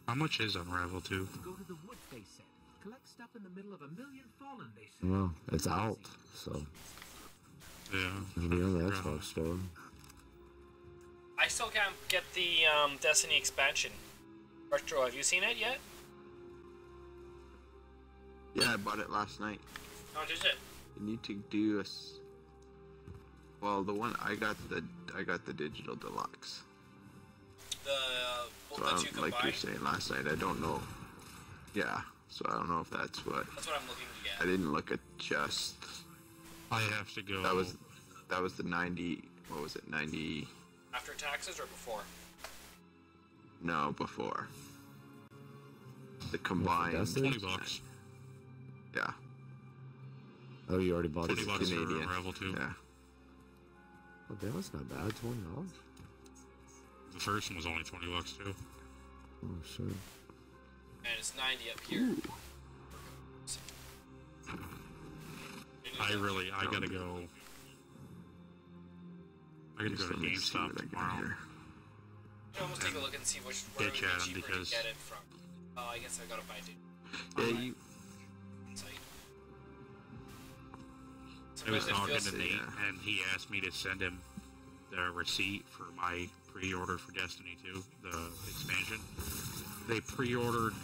Speaker 11: How much is Unravel 2?
Speaker 3: Go to the woods, they said. Collect stuff in the middle of a million fallen, they said.
Speaker 7: Well, it's out, so
Speaker 11: Yeah.
Speaker 7: it'll be on the Xbox store.
Speaker 12: I still can't get the um, Destiny expansion. Retro, have you seen it yet?
Speaker 9: Yeah, I bought it last night.
Speaker 2: How much is it?
Speaker 9: You need to do a. s- Well, the one I got the I got the digital deluxe.
Speaker 2: The
Speaker 9: So
Speaker 2: both
Speaker 9: I
Speaker 2: you
Speaker 9: like you're saying last night, I don't know. Yeah, so I don't know if that's what.
Speaker 2: That's what I'm looking to get.
Speaker 9: I didn't look at just.
Speaker 11: I have to go.
Speaker 9: That was that was the ninety. What was it? Ninety.
Speaker 2: After taxes or before?
Speaker 9: No, before. The combined.
Speaker 7: Destiny?
Speaker 11: 20 bucks.
Speaker 9: Yeah.
Speaker 7: Oh, you already bought
Speaker 11: 20
Speaker 7: it.
Speaker 11: bucks for
Speaker 9: Canadian.
Speaker 11: Unravel 2.
Speaker 9: Yeah.
Speaker 7: Oh, damn, that's not bad. Twenty dollars.
Speaker 11: The first one was only 20 bucks too.
Speaker 7: Oh shit.
Speaker 2: And it's 90 up here.
Speaker 11: I really, I gotta go. I gotta go to
Speaker 9: Just let me see
Speaker 11: GameStop
Speaker 9: what I got
Speaker 11: tomorrow.
Speaker 9: here.
Speaker 2: You almost take a look and see which where
Speaker 11: Bitch
Speaker 2: would
Speaker 11: at
Speaker 2: cheaper
Speaker 11: because-
Speaker 2: to get it from. Oh, I guess I gotta buy it.
Speaker 9: Yeah, you.
Speaker 2: site.
Speaker 11: I was talking to Nate, and he asked me to send him the receipt for my pre-order for Destiny 2, the expansion. They pre-ordered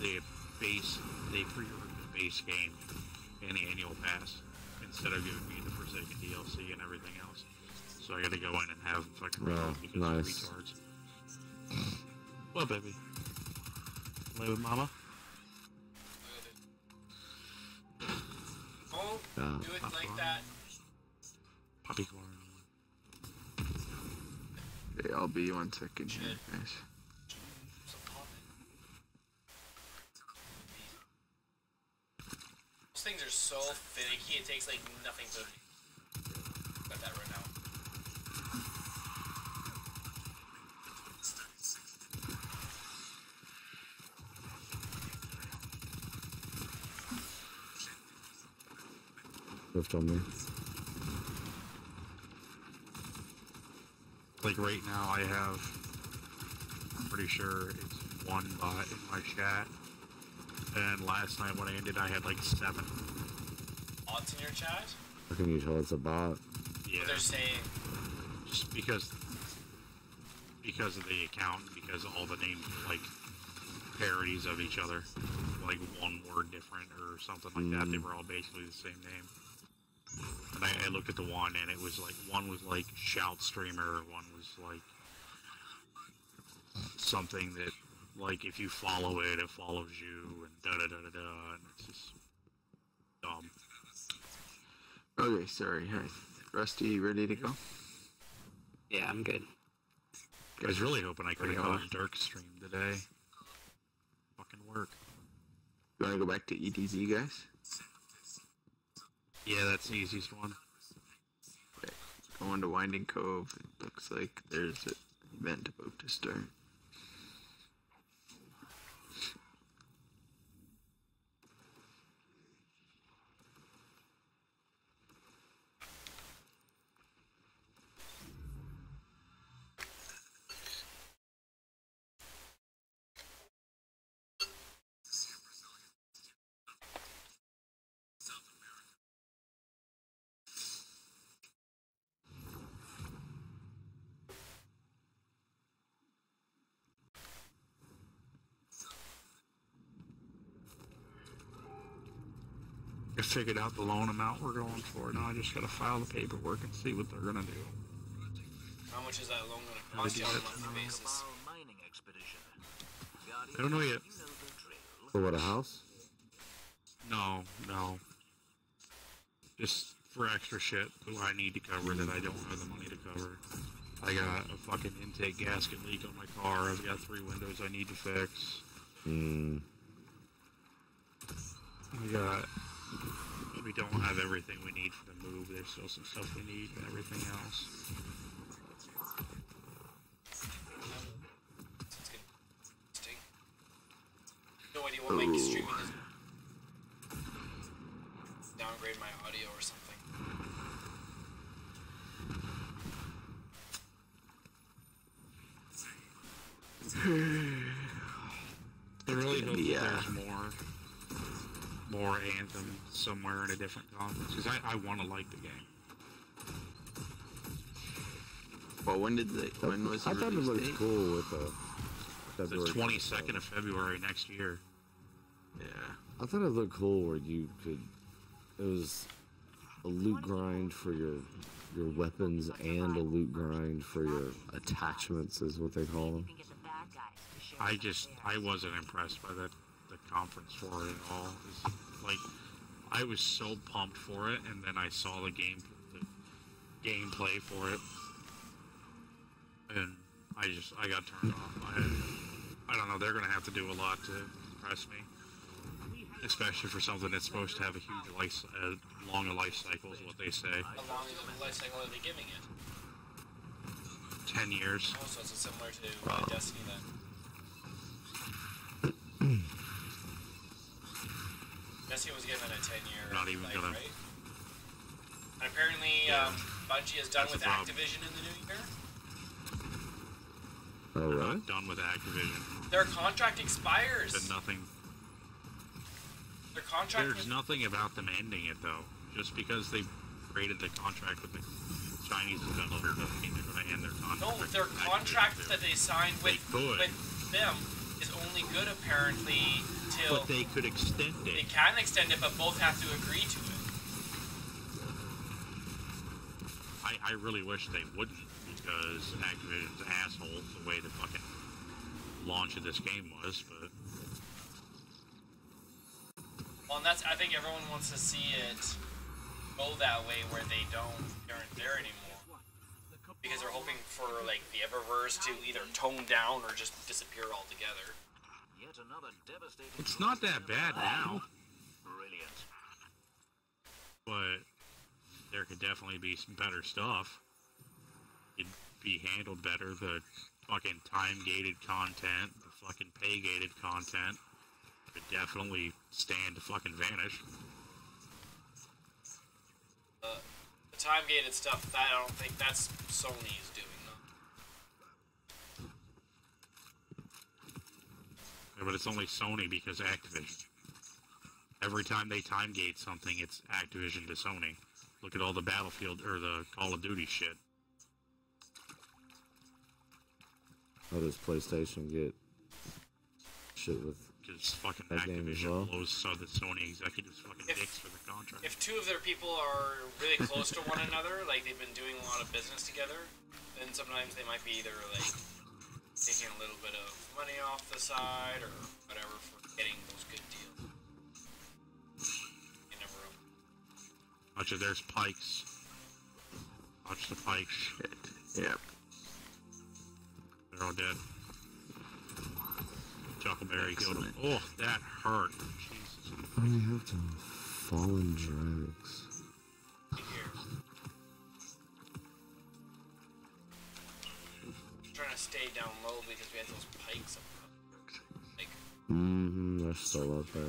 Speaker 11: the base. They pre-ordered the base game and the annual pass instead of giving me the Forsaken DLC and everything else. So I got to go in and have them fucking
Speaker 7: Oh,
Speaker 11: reload because they're
Speaker 7: nice.
Speaker 11: retards. Well, baby, play with mama.
Speaker 2: Oh,
Speaker 7: Yeah.
Speaker 2: do it like that.
Speaker 11: Poppy corn.
Speaker 9: I'll be one second here, guys.
Speaker 2: Things are so finicky, it takes like nothing to got that right now.
Speaker 7: On me.
Speaker 11: Like right now, I have. I'm pretty sure it's one bot in my chat. And last night when I ended, I had like seven.
Speaker 2: Odds in your chat?
Speaker 7: How can you tell it's a bot?
Speaker 11: Yeah.
Speaker 2: They're saying
Speaker 11: Just because. Because of the account, because all the names are like parodies of each other, like one word different or something like that. They mm. were all basically the same name. And I, I looked at the one, and it was like one was like shout streamer, one was like something that like if you follow it, it follows you, and da da da da da, and it's just dumb.
Speaker 9: Okay, sorry. Hi. Rusty, ready to go?
Speaker 10: Yeah, I'm good.
Speaker 11: I was really hoping I could have
Speaker 9: Pretty
Speaker 11: caught. Dirk stream today. Fucking work.
Speaker 9: You want to go back to EDZ, guys?
Speaker 11: Yeah, that's the easiest one.
Speaker 9: Going to Winding Cove. It looks like there's an event about to start.
Speaker 11: Figured out the loan amount we're going for. Now I just gotta file the paperwork and see what they're gonna do.
Speaker 2: how much is that loan gonna cost you
Speaker 11: do
Speaker 2: on a
Speaker 11: it.
Speaker 2: monthly basis?
Speaker 5: mining expedition.
Speaker 11: I don't know yet.
Speaker 7: For what, a house?
Speaker 11: No, no. Just for extra shit that I need to cover that I don't have the money to cover. I got a fucking intake gasket leak on my car. I've got three windows I need to fix.
Speaker 7: Hmm.
Speaker 11: We got. We don't have everything we need for the move. There's still some stuff we need and everything else.
Speaker 2: Sounds good. Interesting. No idea what mic streaming is. Downgrade my audio or something.
Speaker 11: I more Anthem somewhere in a different conference because I, I want to like the game.
Speaker 9: Well, when did the when was the
Speaker 7: I thought it
Speaker 9: release
Speaker 7: looked
Speaker 9: date?
Speaker 7: cool with the
Speaker 11: The 22nd of February next year.
Speaker 9: Yeah.
Speaker 7: I thought it looked cool where you could. It was a loot grind for your your weapons and a loot grind for your attachments, is what they call them.
Speaker 11: I just I wasn't impressed by the the conference for it at all. Like I was so pumped for it, and then I saw the game the gameplay for it, and I just I got turned off it. I don't know. They're gonna have to do a lot to impress me, especially for something that's supposed to have a huge life, uh, long a life cycle, is what they say.
Speaker 2: How long life cycle are they giving it?
Speaker 11: Ten years.
Speaker 2: Oh, so it's similar to uh, Destiny then. Destiny was given a 10 year
Speaker 11: Not even
Speaker 2: life,
Speaker 11: gonna-
Speaker 2: right? And apparently,
Speaker 11: Yeah.
Speaker 2: um, Bungie is done
Speaker 11: That's
Speaker 2: with. Activision in the new year.
Speaker 7: Oh,
Speaker 11: They're
Speaker 7: really?
Speaker 11: not done with Activision.
Speaker 2: Their contract expires.
Speaker 11: But nothing.
Speaker 2: Their contract.
Speaker 11: There's
Speaker 2: with-
Speaker 11: nothing about them ending it though. Just because they created the contract with the Chinese developer doesn't mean they're going to end their contract.
Speaker 2: No, their contract that they signed with
Speaker 11: They
Speaker 2: with them is only good apparently till
Speaker 11: But they could extend it.
Speaker 2: they
Speaker 11: it.
Speaker 2: can extend it, but both have to agree to it.
Speaker 11: I, I really wish they wouldn't because Activision's assholes the way the fucking launch of this game was. But
Speaker 2: Well, and that's I think everyone wants to see it go that way where they don't they aren't there anymore. Because they're hoping for like the Eververse to either tone down or just disappear altogether.
Speaker 5: Yet another devastating.
Speaker 11: it's not that bad now.
Speaker 5: Brilliant.
Speaker 11: But there could definitely be some better stuff. It'd be handled better. The fucking time gated content, the fucking pay gated content could definitely stand to fucking vanish.
Speaker 2: Uh, time gated stuff, that I don't think that's Sony is doing. Though.
Speaker 11: Yeah, but it's only Sony because Activision. Every time they time gate something, it's Activision to Sony. Look at all the Battlefield or the Call of Duty shit.
Speaker 7: How does PlayStation get shit with
Speaker 11: Because fucking
Speaker 7: that game as
Speaker 11: Activision
Speaker 7: well?
Speaker 11: blows so the Sony executives fucking
Speaker 2: If-
Speaker 11: dicks for the contract.
Speaker 2: If two of their people are really close to one another, like they've been doing a lot of business together, then sometimes they might be either like taking a little bit of money off the side or whatever for getting those good deals. You never know.
Speaker 11: Watch it, there's Pikes. Watch the Pikes.
Speaker 9: Shit. Yep.
Speaker 11: They're all dead. Chuckleberry killed him. Oh, that hurt. Jesus.
Speaker 7: I have to fallen dregs.
Speaker 2: trying to stay down low because we had those pikes up. Like,
Speaker 7: Mm-hmm, they're still up there.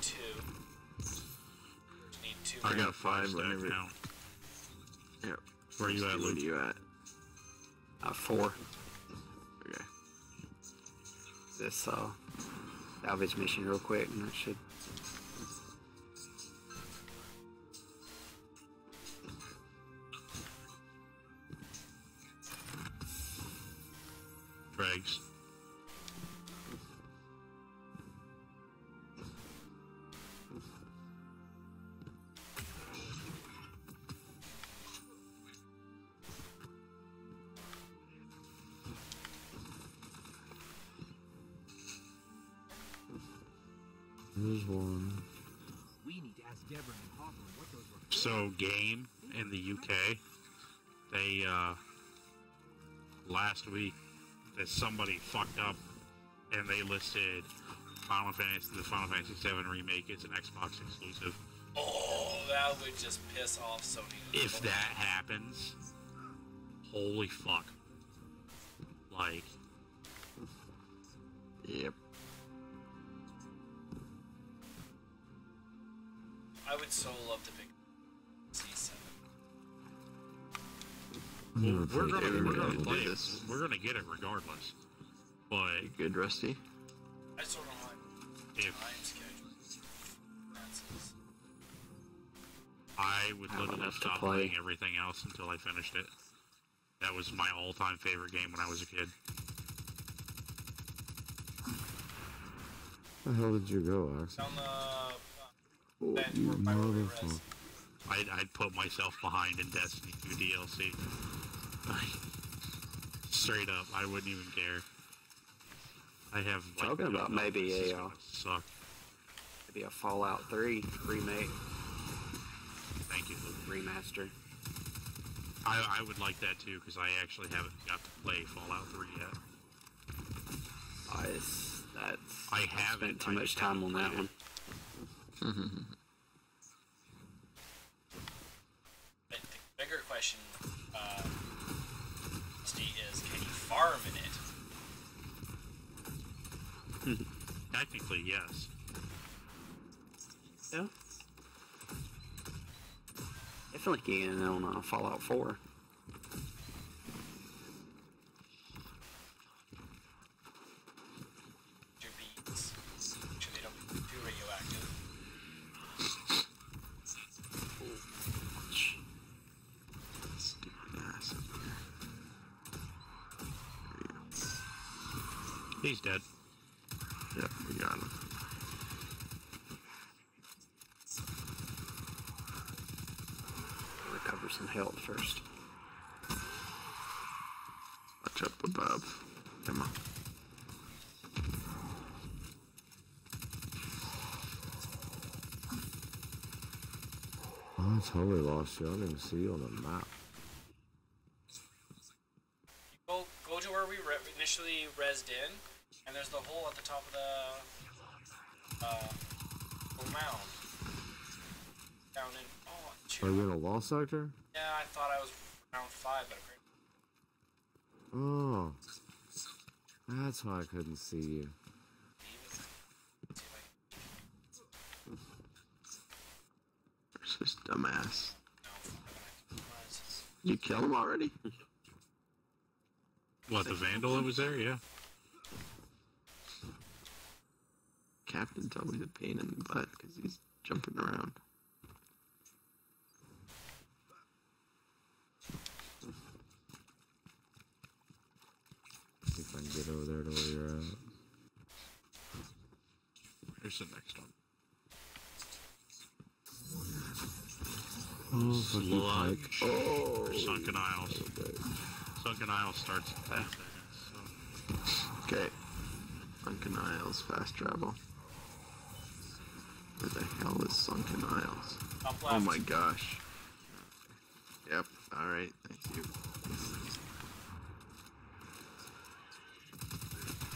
Speaker 2: two. Need two.
Speaker 9: I got five
Speaker 11: stack
Speaker 9: whenever.
Speaker 11: now. Where you at,
Speaker 9: Where
Speaker 11: Luke?
Speaker 9: you at?
Speaker 10: Uh, four.
Speaker 9: Okay.
Speaker 10: This uh, salvage mission real quick, and that should.
Speaker 11: Dregs. Game in the UK, they, uh, last week, that somebody fucked up and they listed Final Fantasy, the Final Fantasy VII Remake as an Xbox exclusive.
Speaker 2: Oh, that would just piss off Sony.
Speaker 11: If that happens, holy fuck. Like,
Speaker 9: Yep.
Speaker 2: I would so love to pick
Speaker 11: well,
Speaker 7: never
Speaker 11: we're
Speaker 7: played
Speaker 11: gonna, we're gonna play it.
Speaker 9: this.
Speaker 11: We're gonna get it regardless. But
Speaker 9: You good, Rusty?
Speaker 2: I just don't know my
Speaker 11: if
Speaker 2: time schedule. That's it.
Speaker 11: I would
Speaker 10: I have
Speaker 11: literally
Speaker 10: to
Speaker 11: stop
Speaker 10: play.
Speaker 11: playing everything else until I finished it. That was my all-time favorite game when I was a kid.
Speaker 7: Where the hell did you go, Axel?
Speaker 2: Down the uh,
Speaker 7: Oh, you
Speaker 2: where by where we
Speaker 7: motherfucker.
Speaker 11: I'd, I'd put myself behind in Destiny 2 DLC. Straight up, I wouldn't even care. I have like
Speaker 10: Talking
Speaker 11: no-
Speaker 10: about
Speaker 11: no,
Speaker 10: maybe
Speaker 11: this is
Speaker 10: a, uh,
Speaker 11: suck.
Speaker 10: Maybe a Fallout 3 remake,
Speaker 11: Thank you.
Speaker 10: Remaster.
Speaker 11: I, I would like that too because I actually haven't got to play Fallout 3 yet.
Speaker 10: It's, that's,
Speaker 11: I
Speaker 10: I
Speaker 11: haven't.
Speaker 10: spent too
Speaker 11: I
Speaker 10: much time on that
Speaker 11: played
Speaker 10: one.
Speaker 2: But the bigger question, uh, Steve, is can you farm in it?
Speaker 11: Technically, yes.
Speaker 10: Yeah. Definitely can on uh, Fallout 4.
Speaker 2: Your beads. Make sure they don't be too radioactive.
Speaker 9: Stupid ass up here.
Speaker 11: He's dead.
Speaker 9: Yep, we got him.
Speaker 10: Recover some health first.
Speaker 9: Watch up above. Come on.
Speaker 7: Oh, I totally lost you. I didn't even see you on the map.
Speaker 2: Go go to where we re- initially resed in, and there's the hole at the top of the uh, mound. Down in oh shoot.
Speaker 7: Are you in a lost sector?
Speaker 2: Yeah, I thought I was round five, but apparently
Speaker 7: Oh. That's why I couldn't see you.
Speaker 2: Let's see if I
Speaker 9: was dumbass. You kill him already?
Speaker 11: What, the vandal that was there? Yeah.
Speaker 9: Captain's always a pain in the butt because he's jumping around.
Speaker 7: See if I can get over there to where you're at.
Speaker 11: Here's the next one.
Speaker 7: Oh, fuck you, Pike.
Speaker 11: Sludge or Sunken Isles. Sunken Isles starts in 10 seconds. So.
Speaker 9: Okay. Sunken Isles, fast travel. Where the hell is Sunken Isles? Oh my gosh. Yep, alright, thank you.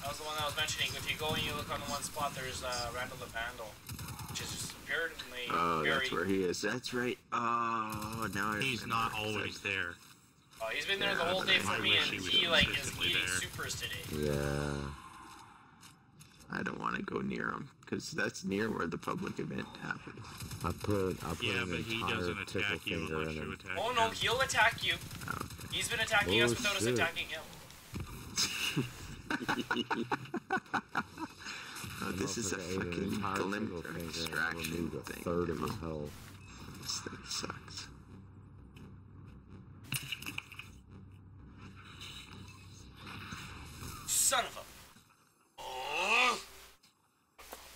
Speaker 2: That was the one I was mentioning. If you go and you look on the one spot, there's uh, Randall the Vandal, which is just apparently
Speaker 9: Oh,
Speaker 2: very.
Speaker 9: that's where he is. That's right. Oh, now I
Speaker 11: He's not
Speaker 9: It's
Speaker 11: always there.
Speaker 2: Oh, he's been there
Speaker 9: Yeah,
Speaker 2: the whole
Speaker 9: but
Speaker 2: day
Speaker 9: I
Speaker 2: for me, and
Speaker 11: he
Speaker 2: like is
Speaker 11: consistently
Speaker 2: eating
Speaker 11: there.
Speaker 2: supers today.
Speaker 7: Yeah.
Speaker 9: I don't want to go near him because that's near where the public event happened.
Speaker 7: I put I put
Speaker 11: Yeah,
Speaker 7: an
Speaker 11: but he
Speaker 7: entire
Speaker 11: doesn't attack you
Speaker 7: finger
Speaker 11: unless
Speaker 7: in
Speaker 11: you
Speaker 7: him.
Speaker 11: attack
Speaker 2: Oh no,
Speaker 11: him.
Speaker 2: he'll attack you. He's been attacking us without us attacking him.
Speaker 9: Oh, this is a
Speaker 7: Motherfucker ate an
Speaker 9: fucking
Speaker 7: entire tickle
Speaker 9: glimmer
Speaker 7: finger and
Speaker 9: extraction thing.
Speaker 7: third of his health.
Speaker 9: This thing sucks.
Speaker 2: Son of a. Oh.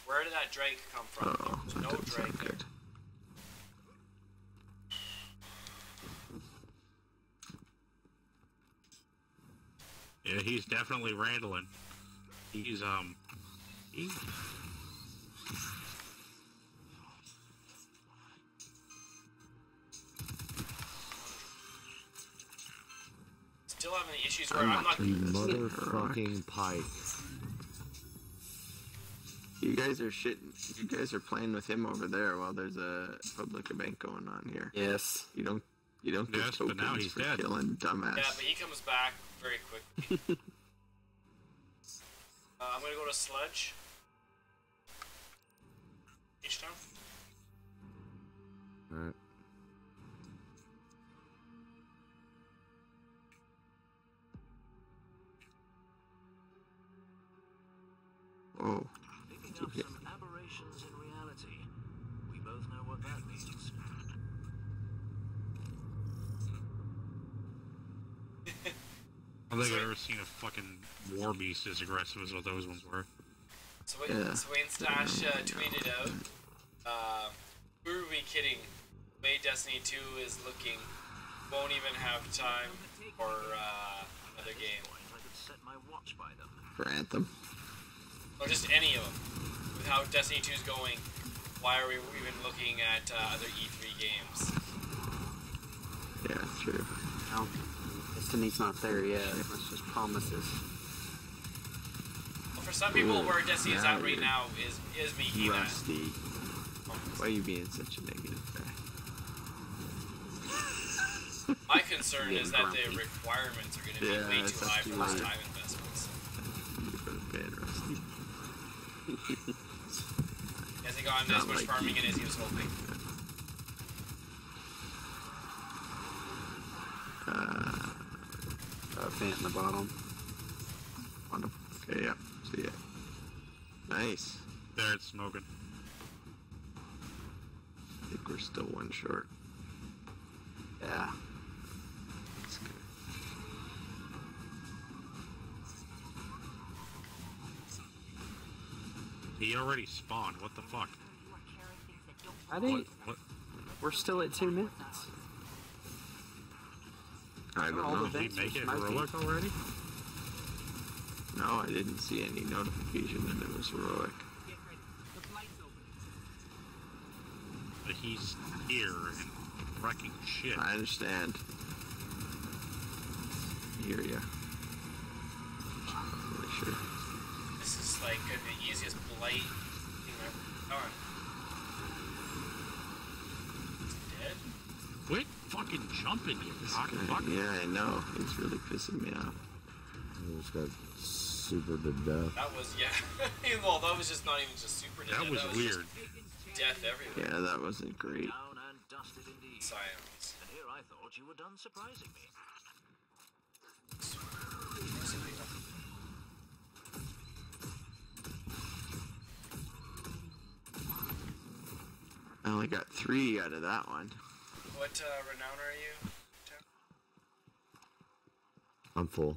Speaker 2: Where did that Drake come from?
Speaker 9: Oh,
Speaker 2: There's
Speaker 9: that
Speaker 2: no
Speaker 9: doesn't
Speaker 2: Drake
Speaker 9: sound
Speaker 2: there.
Speaker 9: good.
Speaker 11: Yeah, he's definitely Randallin. He's, um. He,
Speaker 2: Still having the issues where
Speaker 9: I'm
Speaker 2: I'm not.
Speaker 9: not
Speaker 7: You motherfucking Pike.
Speaker 9: You guys are shitting. You guys are playing with him over there while there's a public event going on here.
Speaker 10: Yes.
Speaker 9: You don't. You don't get
Speaker 11: Yes, but
Speaker 9: tokens
Speaker 11: now he's
Speaker 9: for
Speaker 11: dead.
Speaker 9: killing dumbass.
Speaker 2: Yeah, but he comes back very quickly. uh, I'm gonna go to Sludge. Each time.
Speaker 7: Alright.
Speaker 9: Oh,
Speaker 5: Picking up some aberrations in reality. We both know what that means.
Speaker 11: I don't think I've ever seen a fucking war beast as aggressive as what those ones were.
Speaker 2: Swain,
Speaker 9: Yeah.
Speaker 2: Swain Stash uh, tweeted out, uh, "Who are we kidding? The way Destiny 2 is looking, won't even have time for uh, another game,
Speaker 5: I could set my watch by them.
Speaker 9: for Anthem.
Speaker 2: or just any of them. With how Destiny 2 is going, why are we even looking at uh, other E3 games?
Speaker 9: Yeah, true.
Speaker 10: Well, Destiny's not there yet. That's just promises.
Speaker 2: For some people, where Destiny is at right now is is making that.
Speaker 9: Rusty. Why are you being such a negative guy?
Speaker 2: My concern is that the requirements are going to be
Speaker 9: Yeah,
Speaker 2: way too high for those time investments.
Speaker 9: You go to bed, Rusty.
Speaker 2: He hasn't gotten
Speaker 9: Not
Speaker 2: as much
Speaker 9: like
Speaker 2: farming
Speaker 9: you.
Speaker 2: in as he was hoping.
Speaker 10: Uh, vent in the bottom.
Speaker 9: On the, okay, yeah. See ya. Nice.
Speaker 11: There, it's smoking.
Speaker 9: I think we're still one short.
Speaker 10: Yeah.
Speaker 9: That's good.
Speaker 11: He already spawned. What the fuck?
Speaker 10: I
Speaker 11: What?
Speaker 10: think
Speaker 11: What?
Speaker 10: we're still at two minutes.
Speaker 9: I don't know.
Speaker 11: Did
Speaker 10: vents
Speaker 11: he make
Speaker 10: are
Speaker 11: it heroic already?
Speaker 9: No, I didn't see any notification that it was heroic.
Speaker 3: Get ready. The flight's open.
Speaker 11: But he's here and wrecking shit.
Speaker 9: I understand. I hear ya. Really sure.
Speaker 2: This is like uh, the easiest blight thing I've ever done. Dead?
Speaker 11: Quit fucking jumping, you
Speaker 9: This
Speaker 11: cock fuck.
Speaker 9: yeah, I know. It's really pissing me off.
Speaker 7: He just got super to death.
Speaker 2: That was yeah. well, that was just not even just super dead.
Speaker 11: That was
Speaker 2: just
Speaker 11: weird.
Speaker 2: death everywhere.
Speaker 9: Yeah, that wasn't great.
Speaker 5: Down and well-adjusted indeed.
Speaker 2: Scions.
Speaker 5: And here I thought you were done surprising me.
Speaker 9: I only got three out of that one.
Speaker 2: What uh, renown are you?
Speaker 7: I'm full.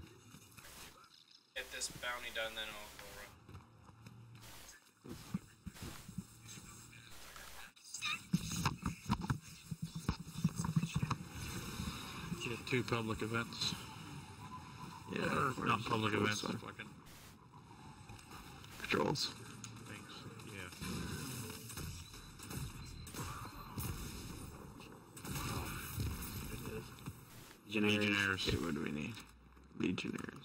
Speaker 2: Get this bounty done, then I'll go run.
Speaker 11: Get two public events.
Speaker 9: Yeah,
Speaker 11: Or
Speaker 9: where's
Speaker 11: not public
Speaker 9: the
Speaker 11: events,
Speaker 9: first one?
Speaker 11: fucking
Speaker 9: Patrols.
Speaker 11: things. Yeah.
Speaker 10: Legionnaires.
Speaker 11: Legionnaires.
Speaker 9: Okay, what do we need? Legionnaires.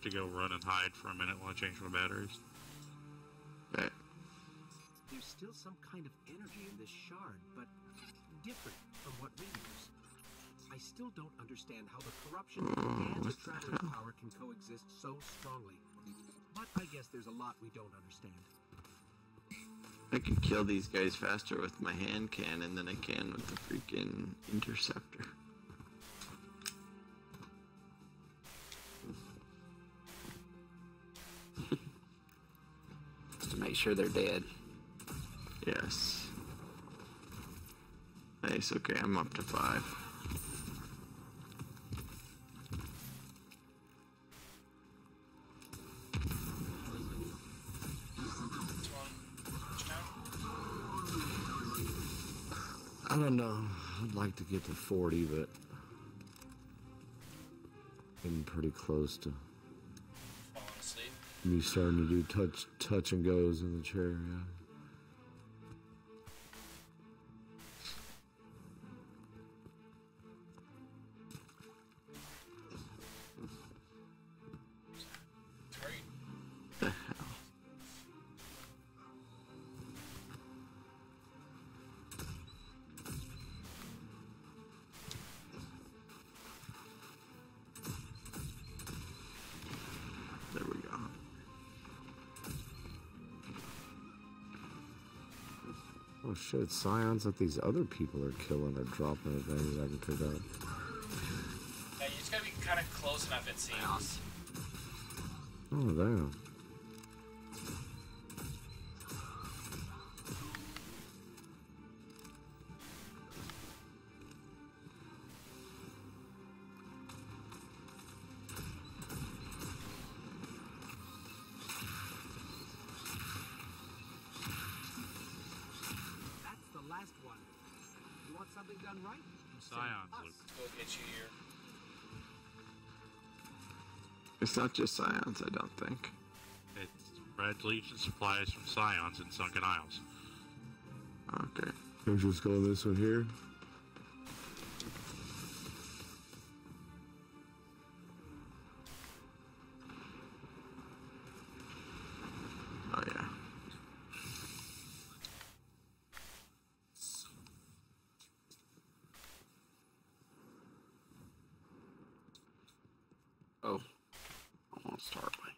Speaker 11: Have to go run and hide for a minute while I change my batteries.
Speaker 9: Okay.
Speaker 3: There's still some kind of energy in this shard, but different from what we use. I still don't understand how the corruption and the mm, traveler's power can coexist so strongly. But I guess there's a lot we don't understand.
Speaker 9: I can kill these guys faster with my hand cannon than I can with the freaking interceptor.
Speaker 10: Sure they're dead.
Speaker 9: Yes. Nice, okay, I'm up to five.
Speaker 2: This one. Touchdown.
Speaker 7: I don't know. I'd like to get to 40, but getting pretty close to
Speaker 2: Falling asleep.
Speaker 7: Me starting to do touch touch and goes in the chair. Yeah. Oh shit! Scions that these other people are killing are dropping advantage I can pick up.
Speaker 2: Yeah, you just gotta be kind of close enough, it seems.
Speaker 7: Oh damn!
Speaker 9: It's not just scions, I don't think.
Speaker 11: It's Red Legion supplies from Scions in Sunken Isles.
Speaker 9: Okay.
Speaker 7: We're just going this one here.
Speaker 9: Oh yeah.
Speaker 10: Oh. I want to start by.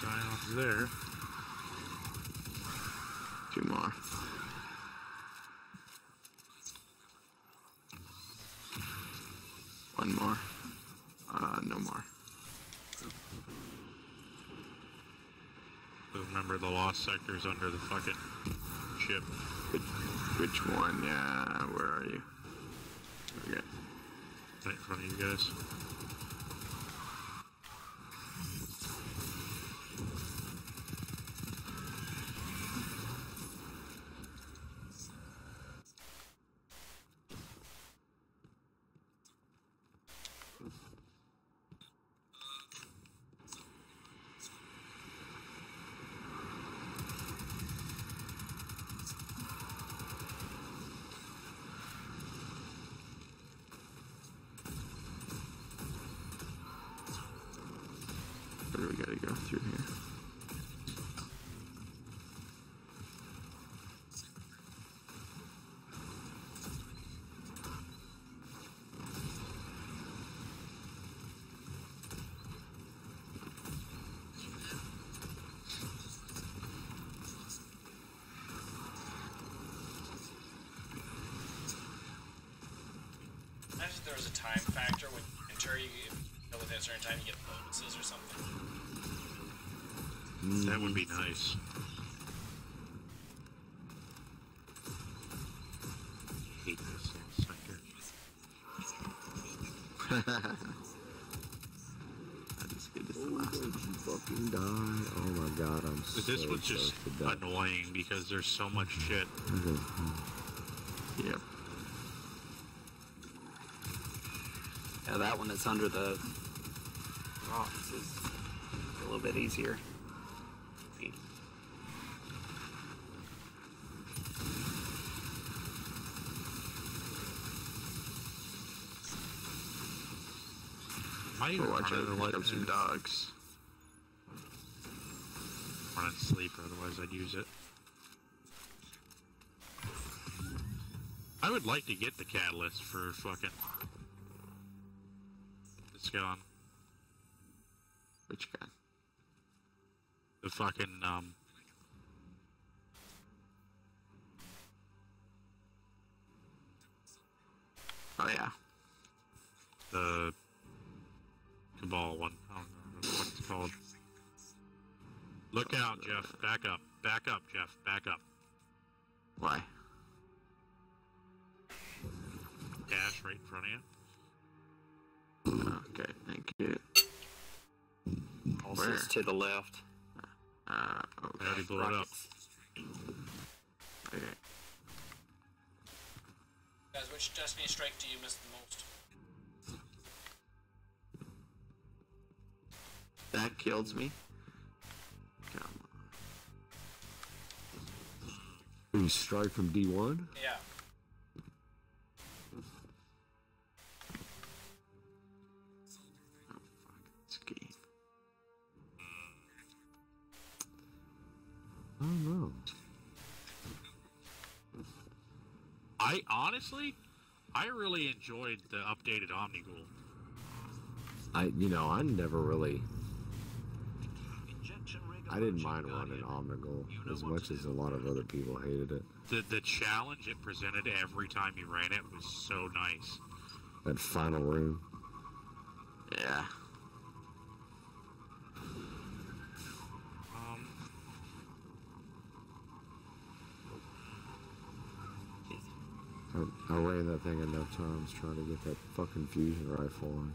Speaker 11: Scions there.
Speaker 9: Two more. One more. Uh, no more.
Speaker 11: Remember the lost sectors under the fucking ship.
Speaker 9: Which, which one? Yeah, where are you? Okay.
Speaker 11: Right in front of you guys.
Speaker 9: Where do we gotta go through here?
Speaker 2: Imagine if there was a time factor when you enter, you if within a certain time you get bonuses or something. Hmm.
Speaker 11: That would be nice. Hate this little sector.
Speaker 9: Not as good as the
Speaker 7: Oh,
Speaker 9: last one.
Speaker 7: you fucking die. Oh my god, I'm
Speaker 11: But this was just
Speaker 7: close to death.
Speaker 11: annoying because there's so much shit.
Speaker 9: Yep. Hmm.
Speaker 10: Yeah, that one that's under the rocks is a little bit easier.
Speaker 11: Might
Speaker 9: But watch out,
Speaker 11: it
Speaker 9: here
Speaker 11: like
Speaker 9: some
Speaker 11: this.
Speaker 9: dogs.
Speaker 11: Run it sleeper, otherwise I'd use it. I would like to get the catalyst for fucking gun.
Speaker 9: Which gun?
Speaker 11: The fucking um
Speaker 10: to the left.
Speaker 9: Uh,
Speaker 11: I
Speaker 9: okay.
Speaker 11: already blew it up.
Speaker 9: Okay.
Speaker 2: Guys, which Destiny strike do you miss the most?
Speaker 9: That kills me. Come on.
Speaker 7: You strike from D1?
Speaker 2: Yeah.
Speaker 11: Updated Omnigul.
Speaker 7: I, you know, I never really, I didn't mind running. Omnigul
Speaker 5: You know
Speaker 7: as much as a lot of other people hated it.
Speaker 11: The the challenge it presented every time you ran it was so nice.
Speaker 7: That final room.
Speaker 9: Yeah.
Speaker 11: Um,
Speaker 7: I, ran that thing enough times trying to get that fucking fusion rifle on.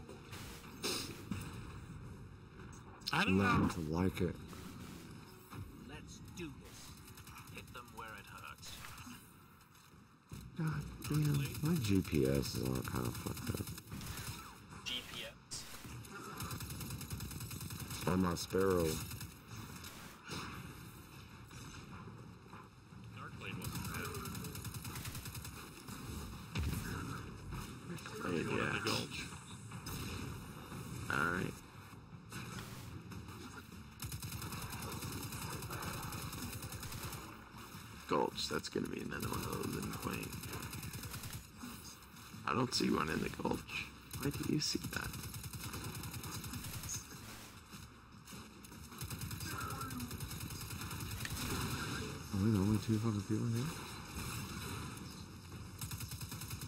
Speaker 11: I don't know.
Speaker 7: Learned to like it.
Speaker 3: Let's do this.
Speaker 5: Hit them where it hurts.
Speaker 7: God damn, my GPS is all kind of fucked up.
Speaker 2: GPS.
Speaker 7: On my Sparrow,
Speaker 11: Darkblade wasn't bad.
Speaker 9: Right,
Speaker 11: Going in
Speaker 9: yeah.
Speaker 11: the gulch.
Speaker 9: Alright. Gulch, that's gonna be another one of those annoying. I don't see one in the gulch. Why do you see that?
Speaker 7: are we the only two fucking people here?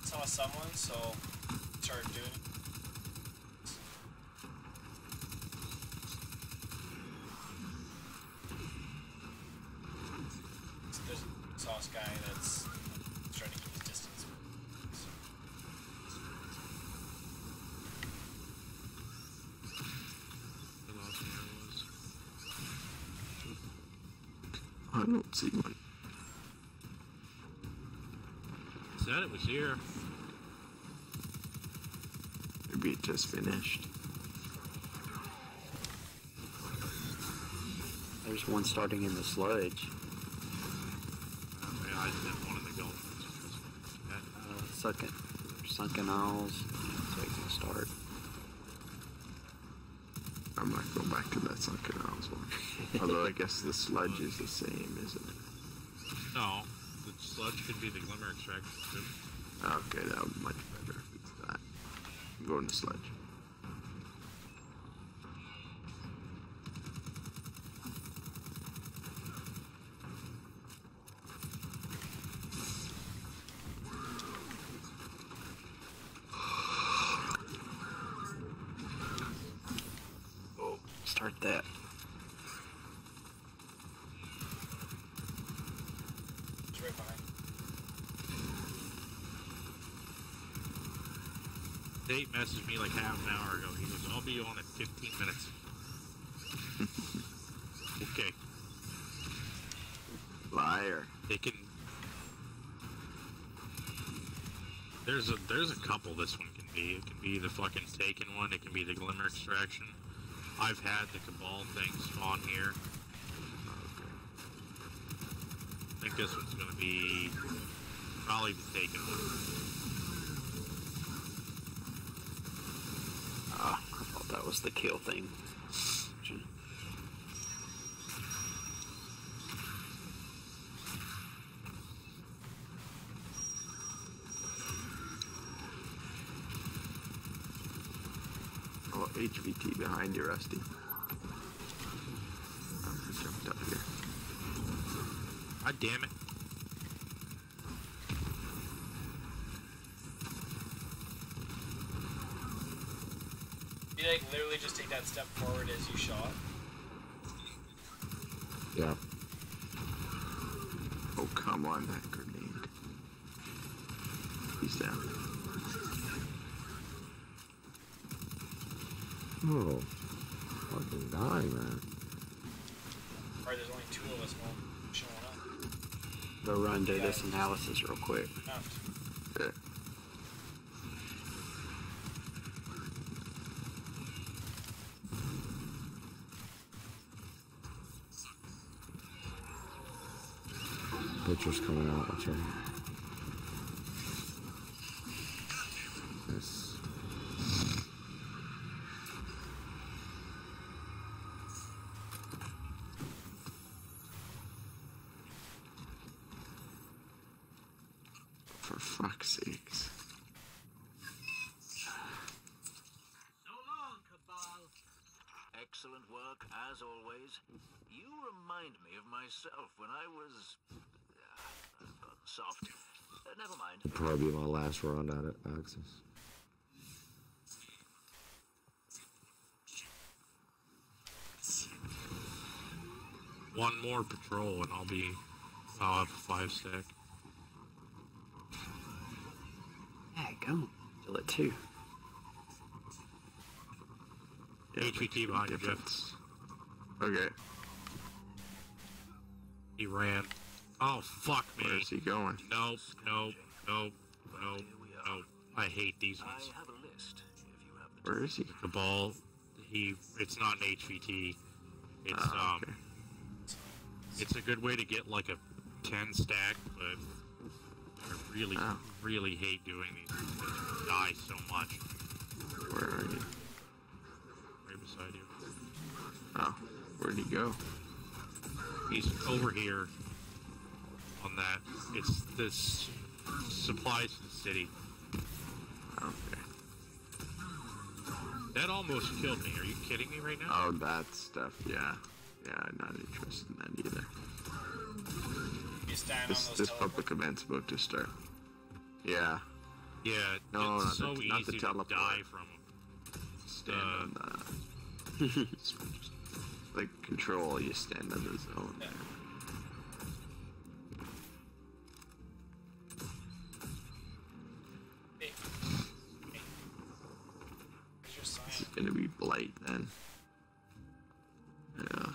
Speaker 2: Saw someone, so started doing it. So there's saw this guy that's trying to keep his distance.
Speaker 11: The lost arrows.
Speaker 9: I don't see one.
Speaker 11: Said it was here.
Speaker 9: Maybe it just finished.
Speaker 10: There's one starting in the sludge.
Speaker 11: Yeah, I did one in the. That,
Speaker 10: Uh, sunken, sunken Isles. That's where he's gonna start.
Speaker 9: I'm I'm not going back to that sunken isles one. Although I guess the sludge is the same, isn't it?
Speaker 11: No, the sludge could be the glimmer extraction. too.
Speaker 9: Okay, that would be much better if it's that. I'm going to sludge.
Speaker 10: Oh, start that.
Speaker 12: It's right behind.
Speaker 11: Nate messaged me like half an hour ago. He goes, I'll be on in 15 minutes. okay.
Speaker 9: Liar.
Speaker 11: It can. There's a there's a couple this one can be. It can be the fucking Taken one. It can be the Glimmer Extraction. I've had the Cabal things on here. I think this one's gonna be probably the Taken one.
Speaker 10: Ah, I thought that was the kill thing.
Speaker 9: Oh, HVT behind you, Rusty. He jumped up here.
Speaker 11: God damn it.
Speaker 12: You like literally just take that step forward as you shot.
Speaker 7: Yeah.
Speaker 9: Oh, come on, that grenade. He's down.
Speaker 7: Oh. Fucking die, man.
Speaker 12: Or there's only two of us won't showing up.
Speaker 10: Go run do this analysis real quick.
Speaker 9: Yeah.
Speaker 7: Butcher's coming out. Watch out. Yes.
Speaker 9: For fuck's sakes.
Speaker 5: So long, Cabal. Excellent work, as always. You remind me of myself when I was. Uh, soft. Uh, never mind.
Speaker 7: Probably my last run at it, Axis.
Speaker 11: One more patrol and I'll be. I'll have a five stack.
Speaker 10: Yeah, go. Kill it too.
Speaker 11: HVT behind you, Jeff.
Speaker 9: Okay,
Speaker 11: He ran. Oh, fuck me.
Speaker 9: where's he going?
Speaker 11: Nope, nope, nope, nope, nope. I hate these
Speaker 5: I
Speaker 11: ones.
Speaker 5: have a list. If you the
Speaker 9: Where is he?
Speaker 11: Cabal, it's not an HVT. It's,
Speaker 9: Ah,
Speaker 11: um, it's a good way to get like a 10 stack, but I really,
Speaker 9: Ah.
Speaker 11: really hate doing these. because you die so much.
Speaker 9: Where are you?
Speaker 11: Right beside you.
Speaker 9: Oh, where'd he go?
Speaker 11: He's over here on that. It's this supplies to the city.
Speaker 9: Okay.
Speaker 11: That almost killed me. Are you kidding me right now?
Speaker 9: Oh, that stuff, yeah. Yeah, I'm not interested in that either.
Speaker 12: You stand
Speaker 9: This,
Speaker 12: on those
Speaker 9: this public event's about to start. Yeah,
Speaker 11: Yeah,
Speaker 9: No, not
Speaker 11: it's so
Speaker 9: the- not the
Speaker 11: easy to
Speaker 9: teleport.
Speaker 11: die from them.
Speaker 9: stand
Speaker 11: Uh,
Speaker 9: on the... like control, you stand on the zone.
Speaker 12: Yeah. Hey. Hey. Where's your sign?
Speaker 9: This is gonna be blight then. Ugh.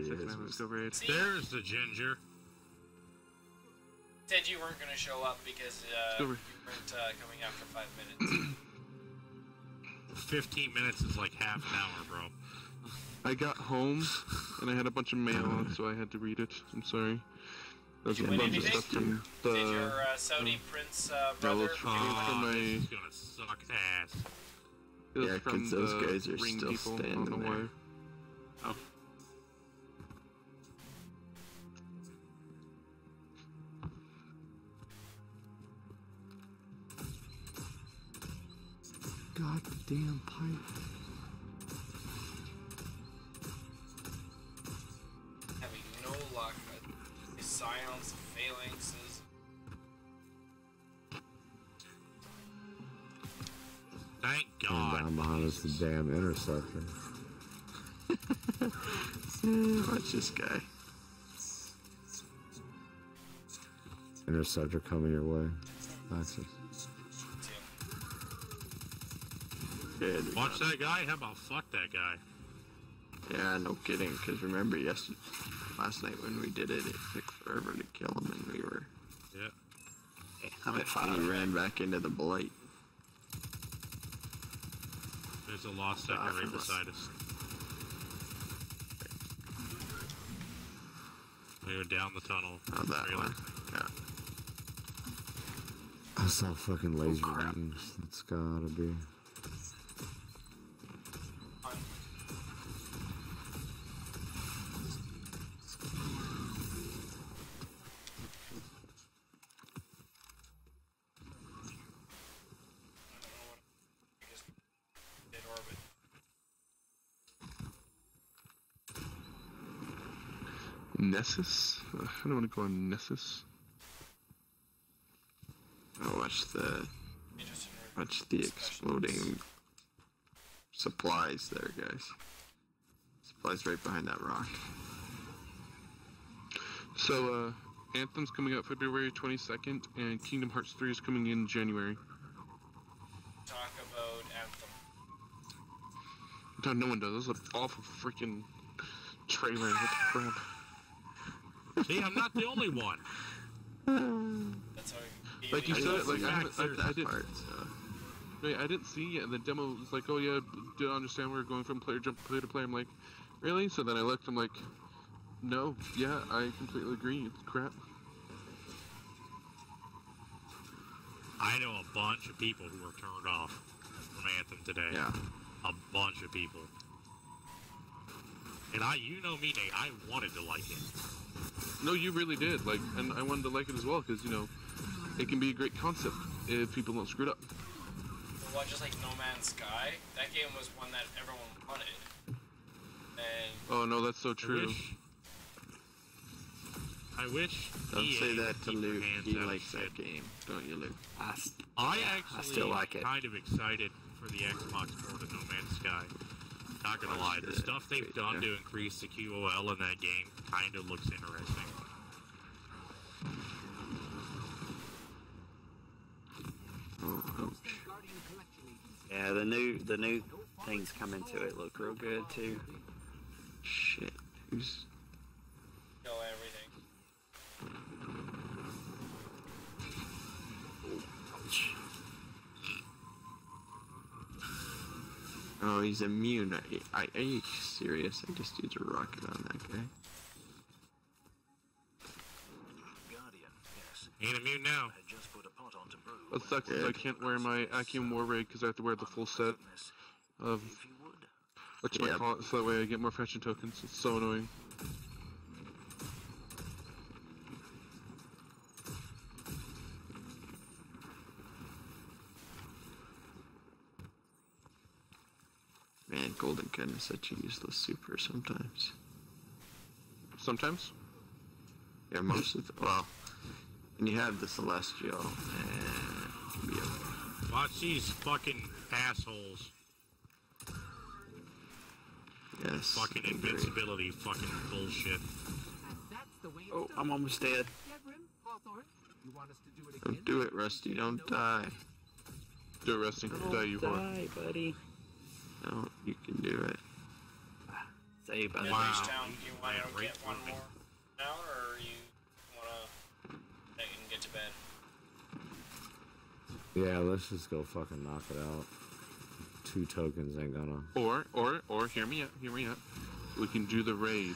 Speaker 7: Oh,
Speaker 13: there it
Speaker 11: Six
Speaker 13: is.
Speaker 11: man, go raid.
Speaker 2: See?
Speaker 11: There's the ginger.
Speaker 2: Said you weren't gonna show up because uh, you weren't uh, coming after five minutes.
Speaker 11: 15 minutes is like half an hour, bro.
Speaker 13: I got home and I had a bunch of mail on, so I had to read it. I'm sorry. There's a
Speaker 2: Did you win
Speaker 13: bunch of stuff from the.
Speaker 2: Did your uh, Saudi prince uh, brother?
Speaker 13: from-
Speaker 2: give you
Speaker 13: from
Speaker 2: money?
Speaker 13: my-
Speaker 11: This is gonna suck ass.
Speaker 9: Yeah,
Speaker 13: from
Speaker 9: 'cause those guys are still
Speaker 13: people. I don't
Speaker 9: standing there.
Speaker 13: why.
Speaker 11: Oh.
Speaker 7: God damn Pike.
Speaker 2: Having no luck. Silence, phalanxes.
Speaker 11: Thank
Speaker 7: And
Speaker 11: God.
Speaker 7: down behind us the damn interceptor.
Speaker 9: Watch this guy.
Speaker 7: Interceptor coming your way. Axis.
Speaker 9: Good.
Speaker 11: Watch that guy? How about fuck that guy?
Speaker 9: Yeah, no kidding. Because remember, yesterday, last night when we did it, it took forever to kill him, and we were.
Speaker 11: Yeah.
Speaker 10: I'm at five.
Speaker 9: he ran back into the blight.
Speaker 11: There's a lost second
Speaker 9: Ah,
Speaker 11: right
Speaker 9: from us.
Speaker 11: beside us. We were down the tunnel.
Speaker 9: Oh, that
Speaker 11: Trailer.
Speaker 9: one. Yeah.
Speaker 7: I saw fucking laser beams. That's gotta be.
Speaker 2: Dead orbit.
Speaker 13: Nessus? I don't want to go on Nessus.
Speaker 9: Oh, watch the watch the exploding supplies there, guys. Supplies right behind that rock.
Speaker 13: So, uh, Anthem's coming out February 22nd, and Kingdom Hearts 3 is coming in January.
Speaker 2: Talk about Anthem.
Speaker 13: No, no one does. That's an awful freaking trailer. What the crap?
Speaker 11: See, I'm not the only one.
Speaker 2: That's how.
Speaker 13: Like you said,
Speaker 2: didn't
Speaker 13: like
Speaker 2: see
Speaker 13: I, I, I didn't.
Speaker 9: part, so.
Speaker 13: Right, I didn't see it, and the demo was like, "Oh yeah, didn't understand we are going from player jump player to player." I'm like, "Really?" So then I looked. I'm like, "No, yeah, I completely agree. It's crap."
Speaker 11: I know a bunch of people who were turned off from Anthem today.
Speaker 9: Yeah.
Speaker 11: A bunch of people. And I, you know me, Nate, I wanted to like it.
Speaker 13: No, you really did. Like, and I wanted to like it as well because you know, it can be a great concept if people don't screw it up.
Speaker 2: Well, just like No Man's Sky, that game was one that everyone wanted. And
Speaker 13: Oh no, that's so true.
Speaker 11: I wish.
Speaker 9: Don't
Speaker 11: EA
Speaker 9: say that to Luke. He likes that game, don't you, Luke?
Speaker 10: I, s-
Speaker 11: I
Speaker 10: Yeah,
Speaker 11: actually
Speaker 10: I still like it.
Speaker 11: kind of excited for the Xbox port of No Man's Sky. Not gonna lie, the stuff they've done to increase the QOL in that game kind of looks interesting.
Speaker 9: Oh,
Speaker 10: yeah, the new the new things coming to it look real good too.
Speaker 9: Shit. Who's
Speaker 2: kill everything.
Speaker 9: Oh, he's immune. I, I, are you serious? I just used a rocket on that guy.
Speaker 5: Guardian, yes.
Speaker 11: Ain't immune now.
Speaker 5: I just put a pot on to brew.
Speaker 13: That sucks. 'cause I can't wear my Actium War Rig because I have to wear the full set of
Speaker 5: If you would.
Speaker 13: what call it, so that way I get more faction tokens. It's so annoying.
Speaker 9: Man, Golden Gun is such a useless super sometimes.
Speaker 13: Sometimes.
Speaker 9: Yeah, most of the, well, and you have the Celestial, it be okay.
Speaker 11: Watch these fucking assholes.
Speaker 9: Yes.
Speaker 11: Fucking
Speaker 9: I agree.
Speaker 11: invincibility, fucking bullshit.
Speaker 3: the way it's
Speaker 10: Oh. I'm almost dead.
Speaker 3: Devrim, Hawthorne, you want us to do it again?
Speaker 9: Don't do it, Rusty. Don't die.
Speaker 13: Do it, Rusty.
Speaker 10: Don't
Speaker 13: Die, you whore.
Speaker 10: die, buddy.
Speaker 9: No, you can do it.
Speaker 10: Save
Speaker 2: Yeah.
Speaker 14: Wow.
Speaker 2: Town, do you want to get one more now, or you want to you can get to bed?
Speaker 7: Yeah, let's just go fucking knock it out. Two tokens ain't gonna.
Speaker 13: Or, or, or, hear me up, Hear me up. We can do the raid.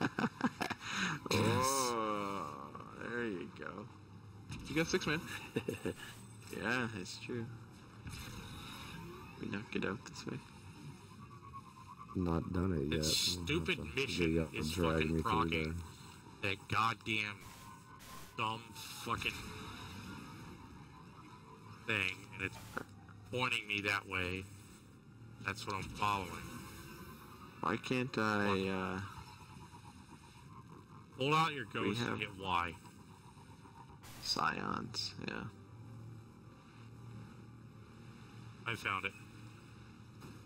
Speaker 9: Oh, there you go.
Speaker 13: You got six man.
Speaker 9: Yeah, it's true. We knock it out this way.
Speaker 7: Not done it yet.
Speaker 11: This
Speaker 7: We'll
Speaker 11: stupid
Speaker 7: to-
Speaker 11: mission
Speaker 7: they gotta
Speaker 11: is
Speaker 7: drag
Speaker 11: fucking
Speaker 7: me through
Speaker 11: that goddamn dumb fucking thing, and it's pointing me that way. That's what I'm following.
Speaker 9: Why can't I, uh,
Speaker 11: Hold out your ghost
Speaker 9: have-
Speaker 11: and hit Y.
Speaker 9: scions? Yeah.
Speaker 11: I found it.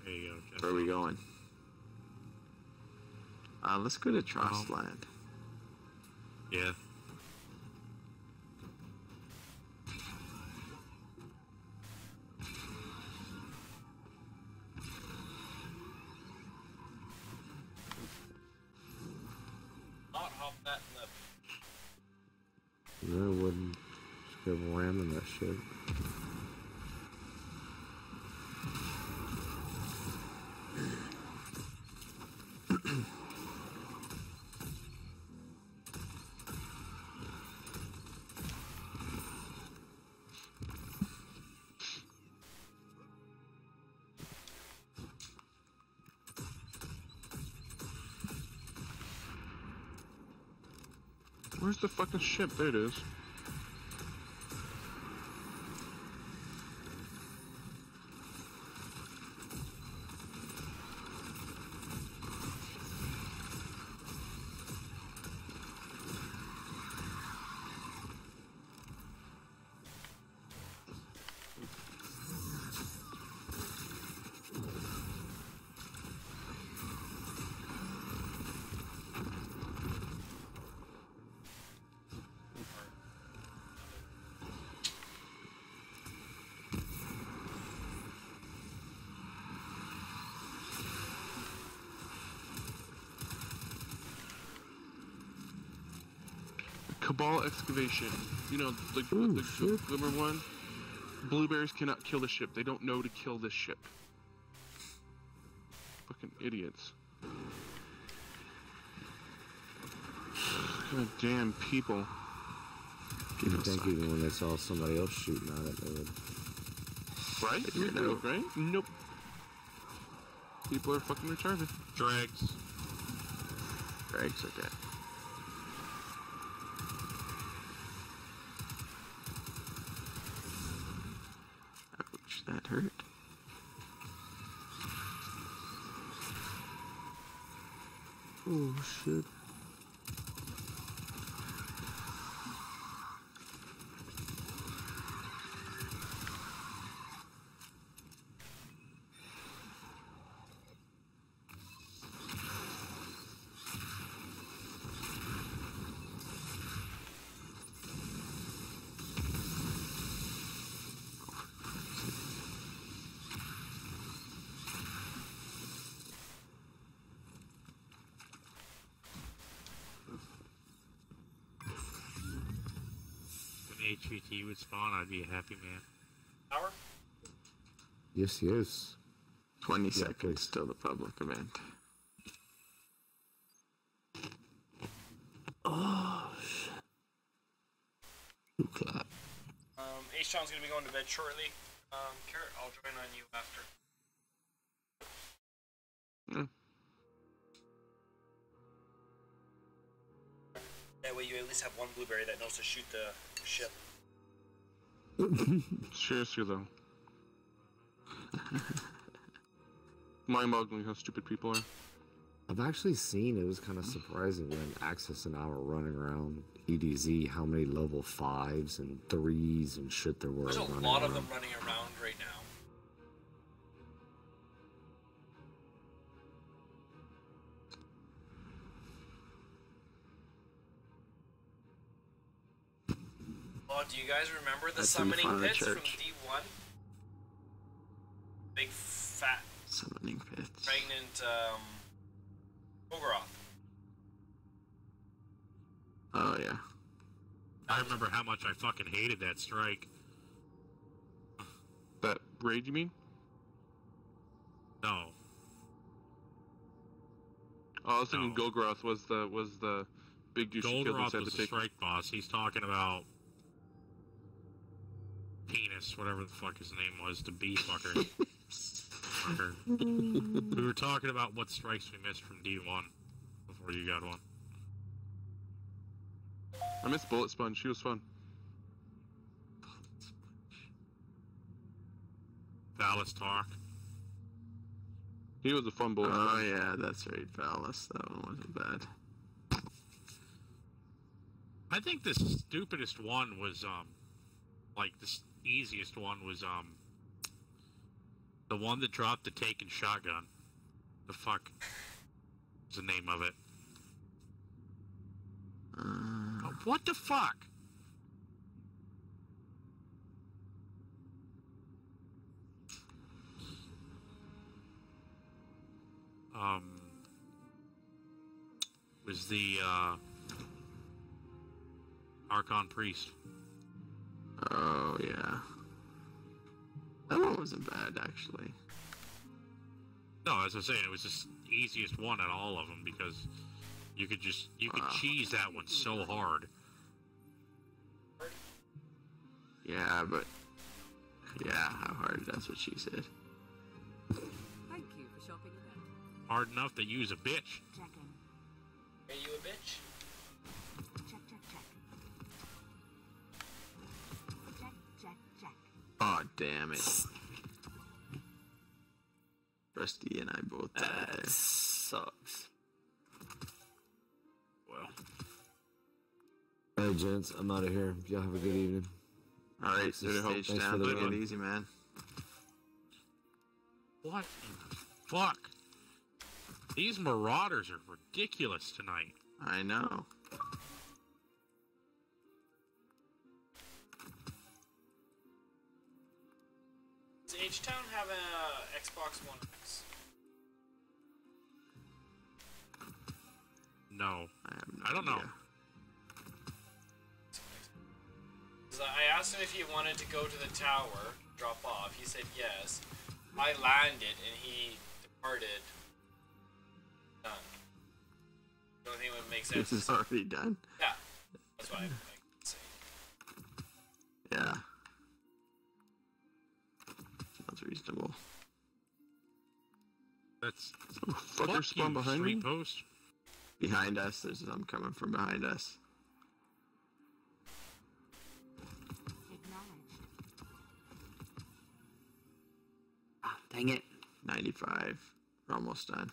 Speaker 11: There you go. Jesse.
Speaker 9: Where are we going? Uh, let's go to Trostland.
Speaker 11: Yeah.
Speaker 2: Not hop that left.
Speaker 7: No, it wouldn't. Just go ramming that shit.
Speaker 13: Ship? There it is. Cabal excavation. You know, the,
Speaker 7: Ooh,
Speaker 13: the,
Speaker 7: shit.
Speaker 13: glimmer one. Blueberries cannot kill the ship. They don't know to kill this ship. Fucking idiots. God damn people.
Speaker 7: You think even when they saw somebody else shooting at it, they would.
Speaker 13: Right? You would know, right? Nope. People are fucking retarded.
Speaker 11: Dregs.
Speaker 9: Dregs are dead. That hurt.
Speaker 7: Oh shit.
Speaker 11: When HVT would spawn, I'd be a happy man.
Speaker 2: Power?
Speaker 7: Yes, yes.
Speaker 9: 20
Speaker 7: Yeah,
Speaker 9: seconds till the public event.
Speaker 7: Oh shit. Ooh, clap.
Speaker 2: Um, H-Town's gonna be going to bed shortly. Um, Carrot, I'll join on you after.
Speaker 13: Hmm.
Speaker 2: That way you at least have one blueberry that knows to shoot the ship.
Speaker 13: Seriously though. Mind-boggling how stupid people are.
Speaker 7: I've actually seen it was kind of surprising when Axis and I were running around EDZ how many level fives and threes and shit there were.
Speaker 2: There's a
Speaker 7: running
Speaker 2: lot of
Speaker 7: around.
Speaker 2: them running around do you guys remember the
Speaker 10: That's
Speaker 2: summoning
Speaker 10: front of the
Speaker 2: pits from. D1? Big fat
Speaker 9: Summoning pits.
Speaker 2: pregnant um Ogoroth.
Speaker 9: Oh yeah.
Speaker 11: I remember how much I fucking hated that strike.
Speaker 15: That raid, you mean?
Speaker 11: No.
Speaker 15: Oh, I was thinking Golgoroth was the was the big douche who killed inside
Speaker 11: was
Speaker 15: the
Speaker 11: the
Speaker 15: take.
Speaker 11: strike boss. He's talking about penis, whatever the fuck his name was, the bee fucker. fucker. we were talking about what strikes we missed from D1 before you got one.
Speaker 15: I missed Bullet Sponge. She was fun.
Speaker 11: Valus Ta'aurc.
Speaker 15: He was a fun bullet.
Speaker 9: Oh yeah, that's right, Phallus. That one wasn't bad.
Speaker 11: I think the stupidest one was um like this s- easiest one was um the one that dropped the taken shotgun. The fuck was the name of it? Oh, what the fuck? Um was the uh Archon Priest.
Speaker 9: Oh yeah. That one wasn't bad actually.
Speaker 11: No, as I was saying, it was the easiest one out of all of them because you could just you could
Speaker 9: Wow.
Speaker 11: cheese that one so hard.
Speaker 9: Yeah, but yeah, how hard? That's what she said.
Speaker 16: Thank you for shopping again.
Speaker 11: Hard enough to use a bitch.
Speaker 16: Checking.
Speaker 2: Are you a bitch?
Speaker 16: Check.
Speaker 9: Oh damn it. Rusty and I both died
Speaker 10: That
Speaker 9: there.
Speaker 10: sucks. Well,
Speaker 7: Hey, gents, I'm out of here. Y'all have a good evening.
Speaker 9: Alright,
Speaker 7: Thanks-
Speaker 9: so stage
Speaker 7: thanks
Speaker 9: down.
Speaker 7: for the
Speaker 9: Take it easy, man.
Speaker 11: What? the Fuck. These marauders are ridiculous tonight.
Speaker 9: I know.
Speaker 2: Does H Town have a Xbox One X?
Speaker 11: No.
Speaker 9: I no
Speaker 11: I don't know.
Speaker 9: idea.
Speaker 2: 'Cause I asked him if he wanted to go to the tower, drop off. He said yes. I landed and he departed. Done. The only thing that would make sense.
Speaker 9: This is already done.
Speaker 2: Yeah, that's what I like to.
Speaker 9: Yeah. Sounds reasonable.
Speaker 11: That's
Speaker 9: Oh, fucker
Speaker 11: fuck
Speaker 9: spawn behind me.
Speaker 11: post.
Speaker 9: Behind us, there's some coming from behind us.
Speaker 10: Ah, dang it.
Speaker 9: 95. We're almost done.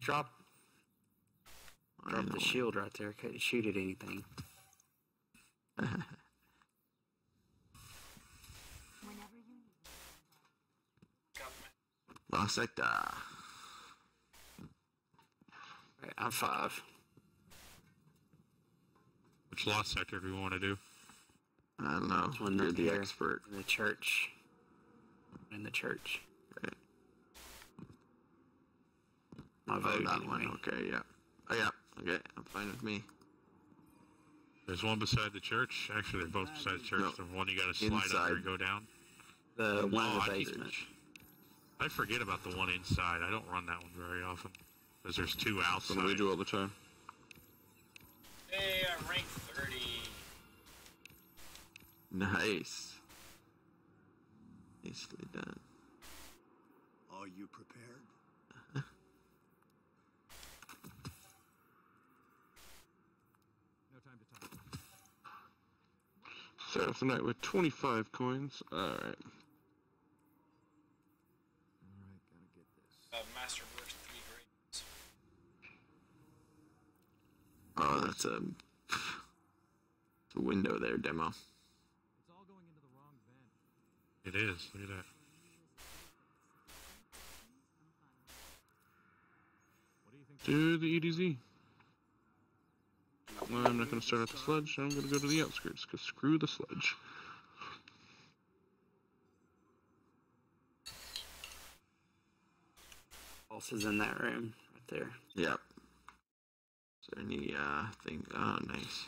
Speaker 10: Drop, drop the shield right there. Couldn't shoot at anything.
Speaker 16: Whenever you need.
Speaker 9: Lost sector.
Speaker 10: Right, I'm five.
Speaker 11: Which lost sector do we want to do?
Speaker 9: I don't know.
Speaker 10: One
Speaker 9: You're the
Speaker 10: here.
Speaker 9: expert.
Speaker 10: In the church. In the church.
Speaker 9: Right.
Speaker 10: My
Speaker 9: Oh,
Speaker 10: vote.
Speaker 9: that one. Okay, yeah. Oh, yeah. Okay, I'm fine with me.
Speaker 11: There's one beside the church. Actually, they're both beside the church.
Speaker 9: No.
Speaker 11: The one you got to slide under
Speaker 9: Inside.
Speaker 11: and go down.
Speaker 10: The one in
Speaker 11: Oh,
Speaker 10: the
Speaker 11: I keep-
Speaker 10: basement.
Speaker 11: I forget about the one inside. I don't run that one very often because there's two
Speaker 15: That's
Speaker 11: outside.
Speaker 15: what we do all the time.
Speaker 2: Hey, I'm rank 30.
Speaker 9: Nice. Nicely done.
Speaker 17: Are you prepared?
Speaker 3: No time to talk.
Speaker 15: Start off the night with 25 coins. Alright.
Speaker 3: All right, gotta get this.
Speaker 2: Uh, Masterworks 3 grades.
Speaker 9: Oh, that's a, it's a window there, demo.
Speaker 3: It's all going into the wrong bin.
Speaker 11: It is. Look at that.
Speaker 3: What do you think?
Speaker 15: Do the E EDZ.
Speaker 13: I'm not going to start at the sludge. I'm going to go to the outskirts because screw the sludge.
Speaker 10: Pulse is in that room right there.
Speaker 9: Yep. There any uh thing? Oh, nice.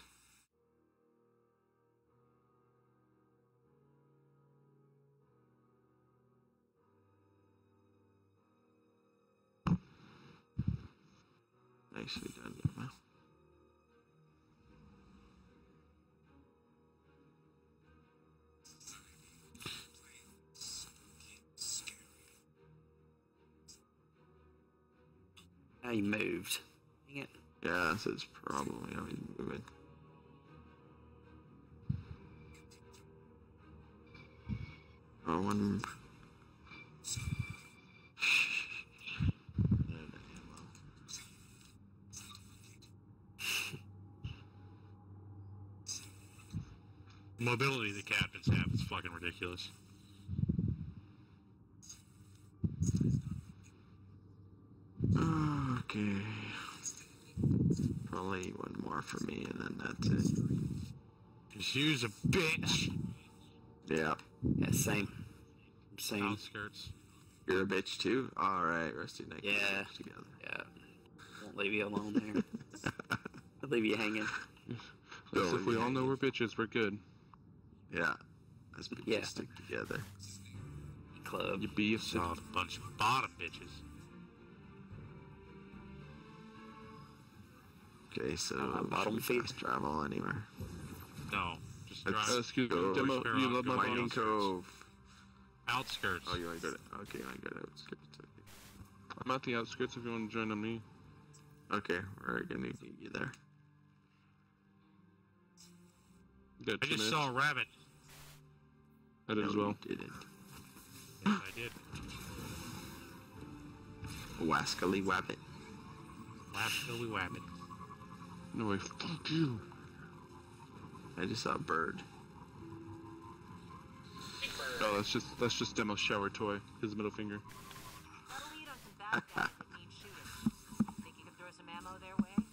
Speaker 9: Nicely done, Emma.
Speaker 10: He moved.
Speaker 9: Yeah, so it's probably always moving. Oh, one.
Speaker 11: Mobility the captains have is fucking ridiculous.
Speaker 9: Okay. Probably one more for me, and then that's it.
Speaker 11: Cause you's a bitch.
Speaker 9: Yeah.
Speaker 10: Yeah, same. Same.
Speaker 11: Outskirts.
Speaker 9: You're a bitch too? Alright, Rusty and I
Speaker 10: Yeah.
Speaker 9: switch together.
Speaker 10: Yeah. Won't leave you alone there. I'll leave you hanging.
Speaker 13: So if we all know we're bitches, we're good.
Speaker 9: Yeah. Let's bitches
Speaker 10: Yeah.
Speaker 9: stick together.
Speaker 10: Club.
Speaker 13: You be a
Speaker 11: Saw a bunch of bottom bitches.
Speaker 9: Okay, so
Speaker 10: Uh, bottom
Speaker 9: should we fast travel anywhere.
Speaker 11: No, just
Speaker 9: Let's
Speaker 11: drive.
Speaker 13: excuse me,
Speaker 9: go
Speaker 13: Demo, you love my
Speaker 11: Mining
Speaker 9: Mining. Cove.
Speaker 11: Outskirts.
Speaker 9: Oh, you want to go to? Okay, you want to outskirts. Okay.
Speaker 13: I'm at the outskirts if you want to join on me.
Speaker 9: Okay, we're gonna meet you there.
Speaker 13: Got
Speaker 11: I just
Speaker 13: minutes.
Speaker 11: saw a rabbit.
Speaker 13: I did as well.
Speaker 9: you didn't.
Speaker 11: Yes, I did.
Speaker 9: Wascally Wabbit.
Speaker 11: Last Billy Wabbit.
Speaker 13: No way. Fuck you.
Speaker 9: I just saw a bird.
Speaker 13: Oh, that's just that's just demo shower toy. His middle finger.
Speaker 4: That'll lead on some bad guys need shooting. Think you can throw some ammo their way?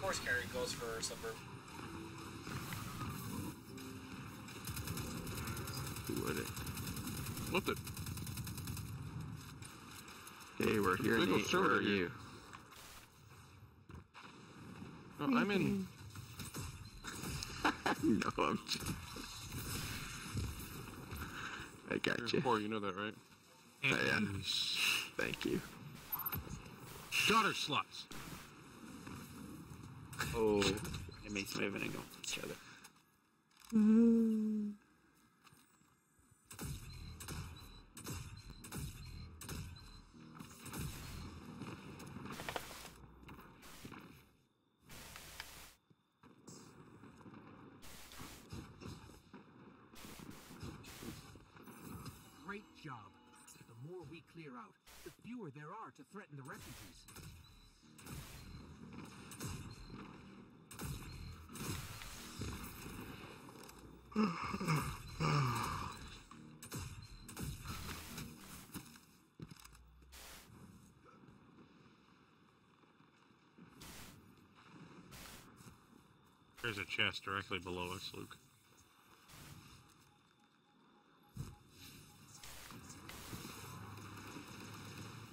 Speaker 2: Horse carry goes for suburb.
Speaker 9: Who would it?
Speaker 13: What it?
Speaker 9: Hey, we're here.
Speaker 13: Big
Speaker 9: Nate.
Speaker 13: shirt
Speaker 9: Where are
Speaker 13: here.
Speaker 9: you?
Speaker 13: Oh, I'm in.
Speaker 9: no, I'm. Just... I got
Speaker 13: You're
Speaker 9: you.
Speaker 13: poor, you know that, right?
Speaker 9: Oh, yeah. Thank you.
Speaker 11: Gutter sluts.
Speaker 10: Oh, enemies moving and going to each other.
Speaker 3: Great clear out, the fewer there are to threaten the refugees.
Speaker 11: There's a chest directly below us, Luke.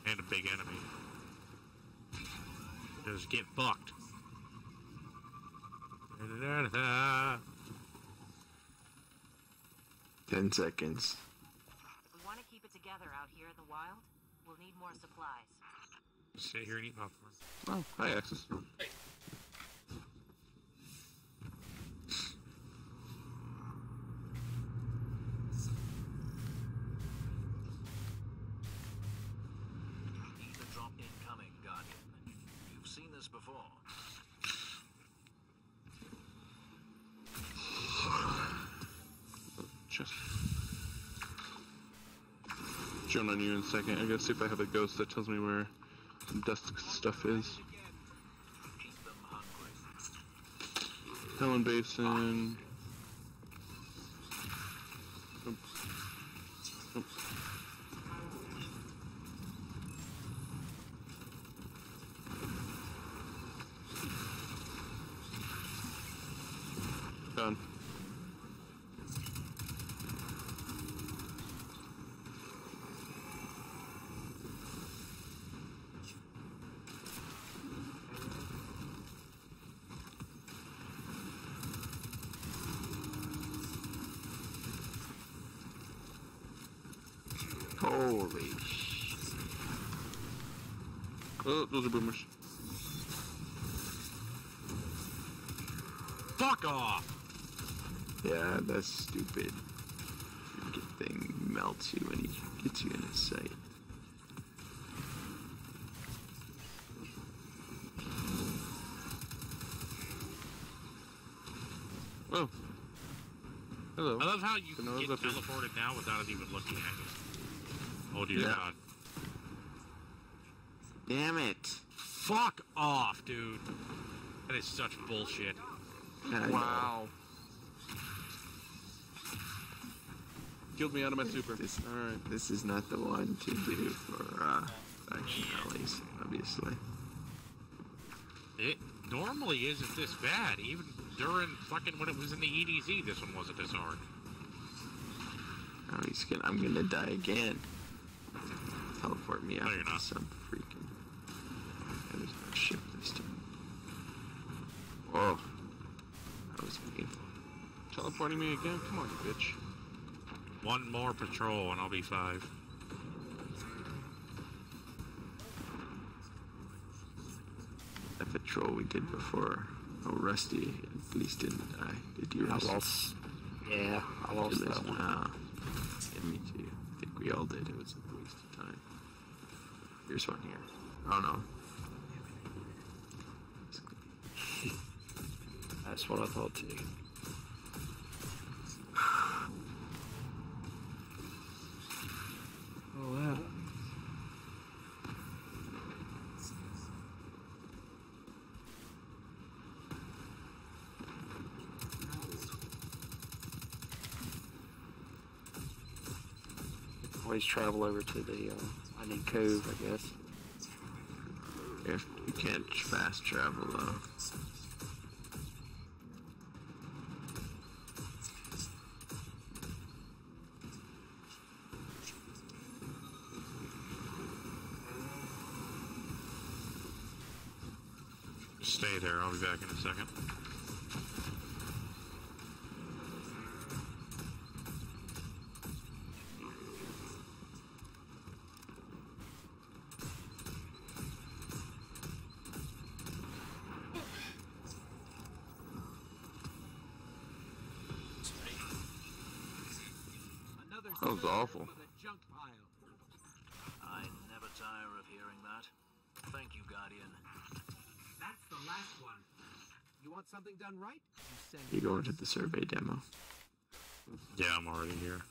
Speaker 11: And a big enemy. Just get fucked.
Speaker 9: Ten seconds.
Speaker 4: If we want to keep it together out here in the wild, we'll need more supplies.
Speaker 11: Sit here and eat popcorn.
Speaker 13: Oh, hi, Axis.
Speaker 5: Ether drop incoming, Guardian. You've seen this before.
Speaker 13: Just join on you in a second. I gotta see if I have a ghost that tells me where dusk stuff is. Hellas Basin. Oop. Oop.
Speaker 9: Holy sh!
Speaker 13: Oh, those are boomers.
Speaker 11: Fuck off!
Speaker 9: Yeah, that's stupid. Freaking thing melts you when he gets you in his sight.
Speaker 13: Oh. Hello.
Speaker 11: I love how you
Speaker 13: Didn't know
Speaker 11: get
Speaker 13: it was here.
Speaker 11: teleported now without it even looking at you. Oh dear
Speaker 9: Yeah.
Speaker 11: god.
Speaker 9: Damn it!
Speaker 11: Fuck off, dude. That is such bullshit.
Speaker 9: Yeah, I know.
Speaker 13: Wow. Killed me out of my super.
Speaker 9: This,
Speaker 13: Alright.
Speaker 9: this is not the one to do for uh, faction rallies, obviously.
Speaker 11: It normally isn't this bad. Even during fucking when it was in the EDZ, this one wasn't this hard.
Speaker 9: Oh, he's gonna. I'm gonna die again. Teleport me out to
Speaker 11: not.
Speaker 9: some freaking. Yeah, there's no ship this time. Whoa. That was painful.
Speaker 13: Teleporting me again? Come on, you bitch.
Speaker 11: One more patrol and I'll be five.
Speaker 9: That patrol we did before. Oh, Rusty at least didn't die. Did you,
Speaker 10: I lost. Yeah, I lost that one.
Speaker 9: Ah. yeah, me too. I think we all did. It was a waste of time. Here's one here. Oh no.
Speaker 10: That's what I thought too. Always travel over to the uh, Lightning Cove, I guess.
Speaker 9: If you can't fast travel though.
Speaker 11: Just stay there. I'll be back in a second.
Speaker 3: Another
Speaker 13: That was awful.
Speaker 3: junk pile.
Speaker 5: I never tire of hearing that. Thank you, Guardian.
Speaker 3: That's the last one. You want something done right? You
Speaker 9: You go into the survey demo.
Speaker 11: Yeah, I'm already here.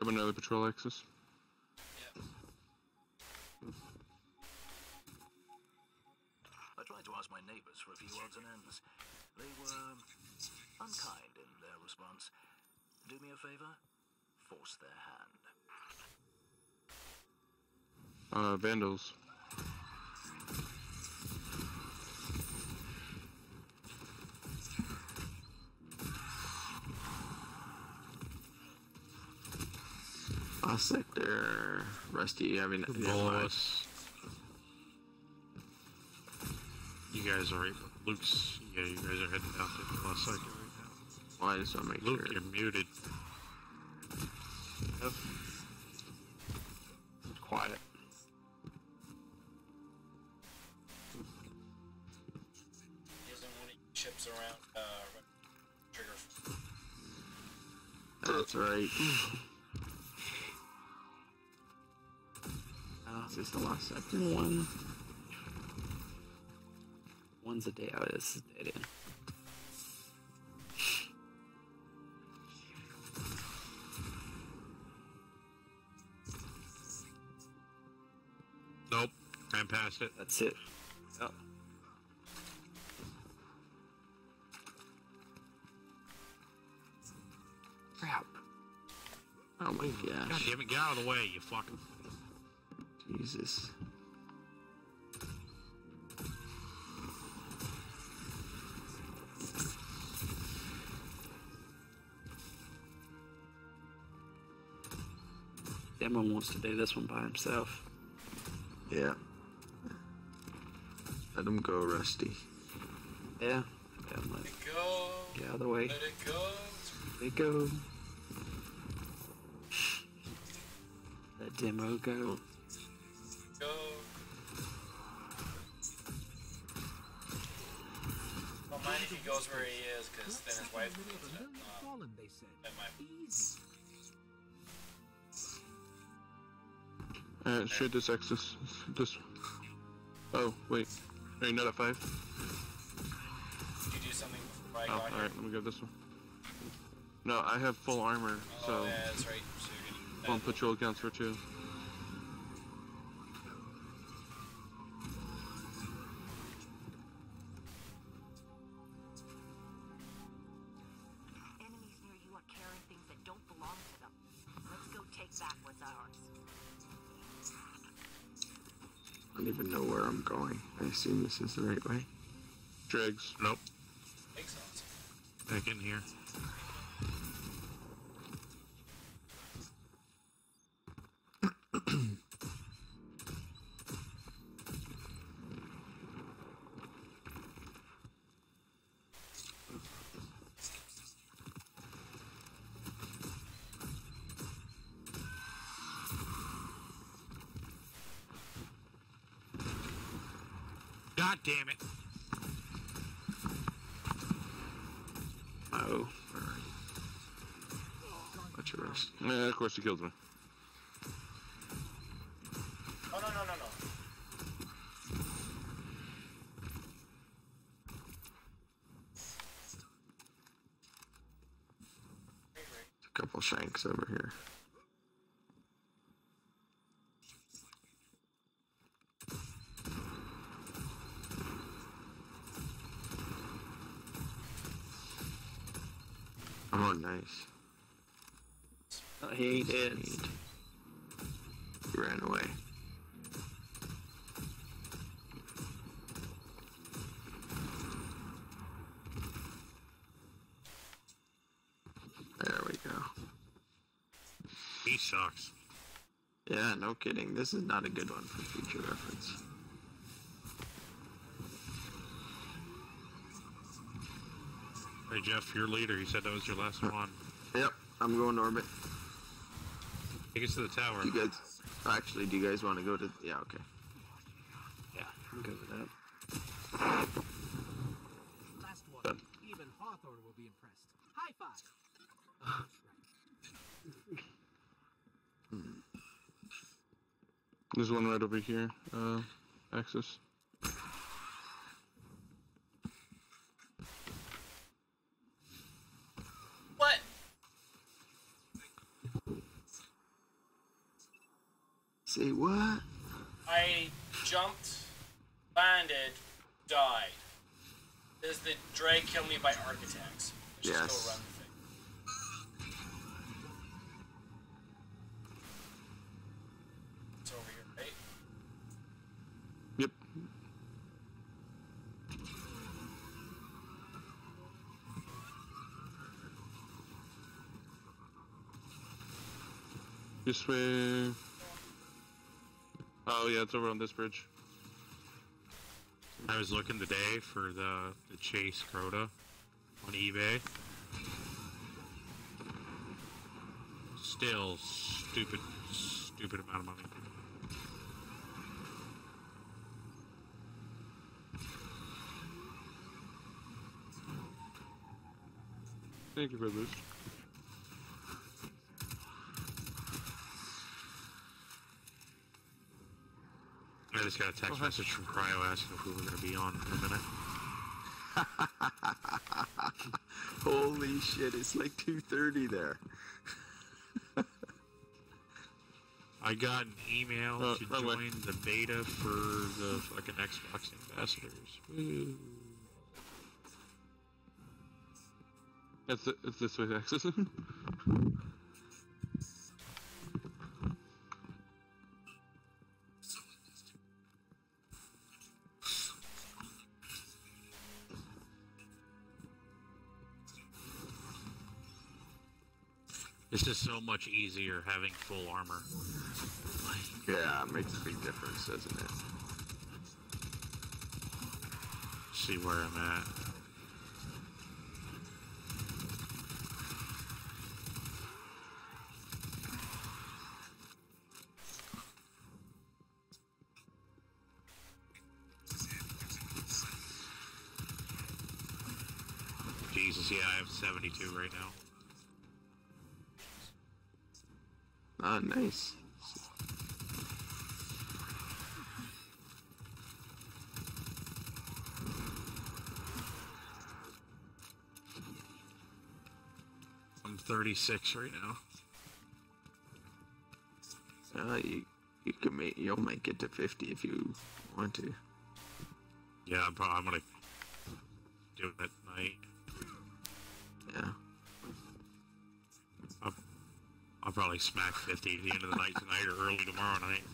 Speaker 13: Have another patrol axis.
Speaker 5: I tried to ask my neighbors for a few odds and ends. They were unkind in their response. Do me a favor? Force their hand.
Speaker 13: Uh, Vandals.
Speaker 9: Lost Rusty, you having
Speaker 11: Bolas. You guys are Luke's. Yeah, you guys are heading down to the last sector right now.
Speaker 9: Well, I just want to make
Speaker 11: Luke,
Speaker 9: sure.
Speaker 11: you're muted.
Speaker 10: Quiet.
Speaker 2: One.
Speaker 10: One's a day out. This is dead end.
Speaker 11: Nope, ran past it.
Speaker 10: That's it. Oh. Crap.
Speaker 9: Oh my
Speaker 11: God
Speaker 9: gosh.
Speaker 11: damn it, get out of the way, you fucking.
Speaker 9: Jesus.
Speaker 10: Demo wants to do this one by himself.
Speaker 9: Yeah. Let him go, Rusty.
Speaker 10: Yeah. Yeah, let
Speaker 2: it go.
Speaker 10: Get out of the way.
Speaker 2: Let it go.
Speaker 10: Let it go. Let demo go.
Speaker 2: Go.
Speaker 13: Alright, straight this axis. This. Oh, wait. Are you not at five?
Speaker 2: Did you do something before I
Speaker 13: Oh, alright, let me go this one. No, I have full armor,
Speaker 2: Oh,
Speaker 13: so.
Speaker 2: yeah, that's right. So you're
Speaker 13: One patrol counts for two.
Speaker 9: Assume this is the right way.
Speaker 13: Dregs.
Speaker 11: Nope.
Speaker 2: Makes sense.
Speaker 11: Back in here. God damn it.
Speaker 9: Oh. Much of rest.
Speaker 13: Yeah, of course he kills me.
Speaker 2: Oh, no, no, no, no.
Speaker 9: A couple shanks over here. Oh, nice.
Speaker 10: He did.
Speaker 9: He ran away. There we go.
Speaker 11: He sucks.
Speaker 9: Yeah, no kidding. This is not a good one for future reference.
Speaker 11: Hey Jeff, your leader. He said that was your last one.
Speaker 9: Yep, I'm going to orbit.
Speaker 11: Take us to the tower.
Speaker 9: Do you guys actually? Do you guys want to go to? Yeah, okay.
Speaker 10: Yeah, I'm good with that.
Speaker 3: Last one. Even Hawthorne will be impressed. High five.
Speaker 13: There's one right over here. Uh, axis.
Speaker 2: What?
Speaker 9: Say what?
Speaker 2: I jumped, landed, died. Does drag kill me by architects? Let's just go run the thing. It's over here, right?
Speaker 13: Yep. This way. Oh yeah, it's over on this bridge.
Speaker 11: I was looking today for the, the Chase Crota on eBay. Still stupid, stupid amount of money.
Speaker 13: Thank you for this.
Speaker 11: Just got a text message from Cryo asking if we were going to be on in a minute.
Speaker 9: Holy shit! It's like 2:30 there.
Speaker 11: I got an email
Speaker 13: Uh,
Speaker 11: to
Speaker 13: wrong way.
Speaker 11: join the beta for the fucking Xbox ambassadors. Woo.
Speaker 13: It's it's this way, axis.
Speaker 11: so much easier having full armor.
Speaker 9: Yeah, it makes a big difference, doesn't it?
Speaker 11: see where I'm at. Jesus, yeah, I have 72 right now.
Speaker 9: Ah, nice.
Speaker 11: I'm 36 right now.
Speaker 9: Uh, you you can make you'll make it to 50 if you want to.
Speaker 11: Yeah, I'm, probably, I'm gonna do it at night.
Speaker 9: Yeah.
Speaker 11: I'll, I'll probably smack 50 at the end of the night tonight or early tomorrow night.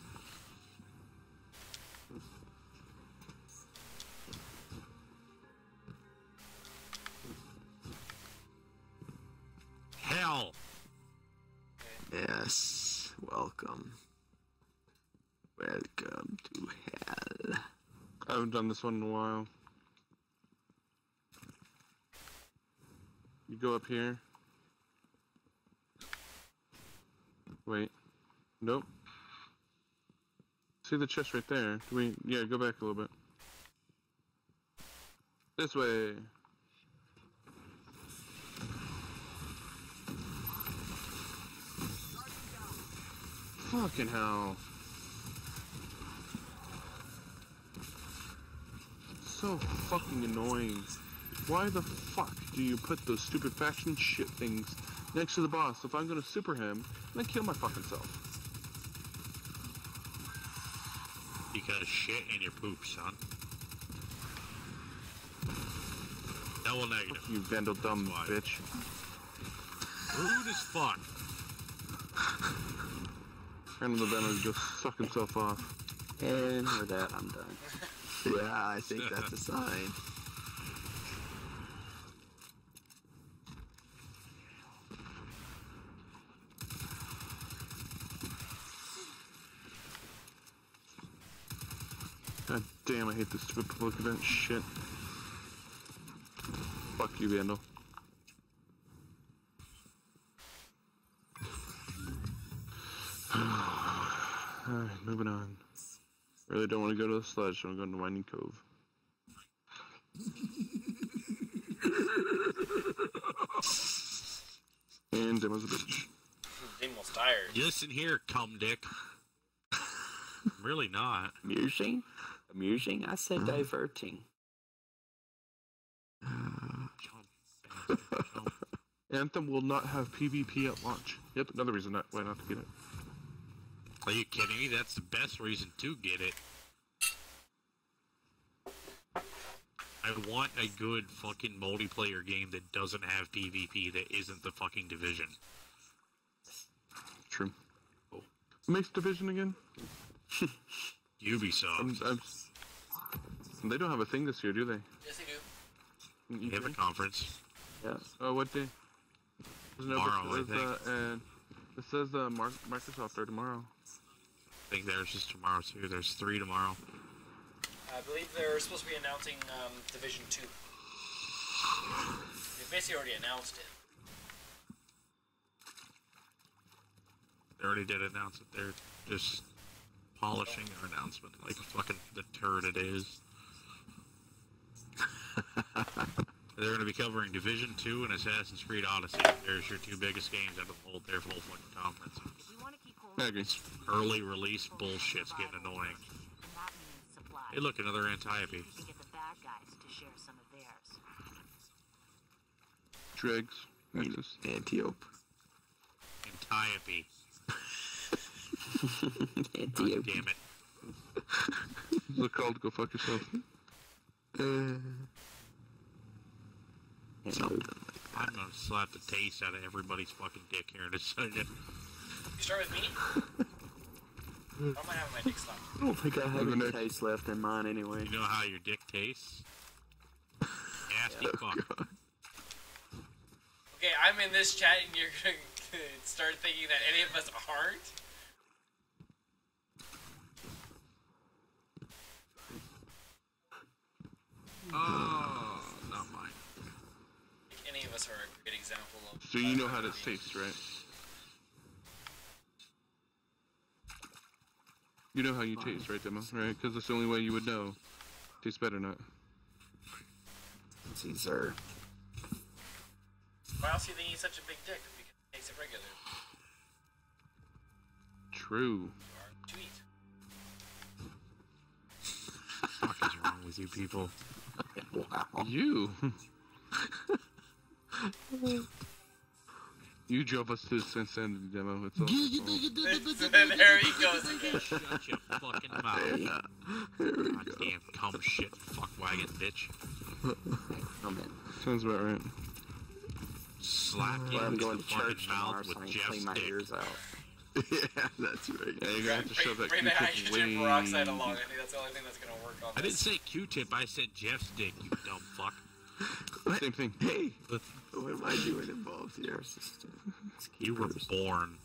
Speaker 13: Haven't done this one in a while. You go up here. Wait. Nope. See the chest right there. Do we yeah, go back a little bit. This way. Fucking hell. So fucking annoying. Why the fuck do you put those stupid faction shit things next to the boss if I'm gonna super him and then kill my fucking self?
Speaker 11: You Because shit in your poop, son. Double negative.
Speaker 13: Fuck you vandal dumb bitch.
Speaker 11: Rude as fuck.
Speaker 13: And the venom just suck himself off.
Speaker 10: And with that, I'm done.
Speaker 9: Yeah, I think that's a sign.
Speaker 13: God damn, I hate this stupid public event shit. Fuck you, Vandal. Don't want to go to the sludge, so I'm going to Winding Cove. and Demo's a bitch.
Speaker 12: Demo's tired.
Speaker 11: Listen here, cum dick. I'm really not.
Speaker 10: Amusing? Amusing? I said diverting.
Speaker 13: Anthem will not have PvP at launch. Yep, another reason not, why not to get it.
Speaker 11: Are you kidding me? That's the best reason to get it. I want a good fucking multiplayer game that doesn't have PvP that isn't the fucking division.
Speaker 13: True. Who makes Division again?
Speaker 11: Ubisoft.
Speaker 13: I'm, I'm, they don't have a thing this year, do they?
Speaker 2: Yes, they do.
Speaker 11: They have a conference.
Speaker 13: Yeah. Oh, what day? There's no
Speaker 11: Tomorrow, I
Speaker 13: it says, uh, and it says uh, Mar- Microsoft there tomorrow.
Speaker 11: I think there's just tomorrow too. There's three tomorrow.
Speaker 12: I believe they're supposed to be announcing um, Division 2. They've basically already announced it.
Speaker 11: They already did announce it. They're just polishing their announcement like a fucking the turd it is. They're going to be covering Division 2 and Assassin's Creed Odyssey. There's your two biggest games out of the whole, their full fucking conference.
Speaker 13: I agree.
Speaker 11: Early release bullshit's getting annoying. Hey, look, another Antiope.
Speaker 4: To get the bad guys to share some of theirs.
Speaker 13: Dregs. Nexus.
Speaker 9: Antiope.
Speaker 11: Antiope.
Speaker 10: Antiope.
Speaker 11: Damn it.
Speaker 13: Look called go fuck yourself.
Speaker 9: Uh, Something
Speaker 11: I'm gonna slap the taste out of everybody's fucking dick here in a second.
Speaker 12: You start with me? I might have my dick slapped.
Speaker 10: I don't think I have any taste left in mine anyway.
Speaker 11: You know how your dick tastes? Nasty oh, fuck.
Speaker 2: Okay, I'm in this chat and you're gonna start thinking that any of us aren't?
Speaker 11: Oh, not mine.
Speaker 2: Like any of us are a great example of.
Speaker 13: So you know how this tastes, right? You know how you taste, right, Demo? Right? Because that's the only way you would know. Tastes better or not.
Speaker 10: Caesar.
Speaker 12: Why else do you think he's such a big dick? Because he takes it regularly.
Speaker 13: True.
Speaker 12: To eat.
Speaker 11: fuck is wrong with you people?
Speaker 10: Wow.
Speaker 13: You. you drove us to this insanity demo. It's all.
Speaker 12: there he goes.
Speaker 11: Shut your fucking mouth. Goddamn cum shit fuck wagon bitch.
Speaker 13: Sounds about right.
Speaker 11: Slap you
Speaker 10: Well, I'm going
Speaker 11: the
Speaker 10: to
Speaker 11: fucking
Speaker 10: church tomorrow,
Speaker 11: mouth
Speaker 10: so I
Speaker 11: with
Speaker 10: can clean
Speaker 11: Jeff's
Speaker 10: my
Speaker 11: dick.
Speaker 10: ears out.
Speaker 9: yeah, that's right.
Speaker 13: Yeah, you're gonna have to shove that Q-tip
Speaker 2: hydrogen
Speaker 13: way.
Speaker 2: peroxide along. I think that's the only thing that's gonna work on
Speaker 11: I didn't say Q-tip, I said Jeff's dick, you dumb fuck.
Speaker 13: Same thing.
Speaker 9: Hey, what am I doing involved here?
Speaker 11: System you were born.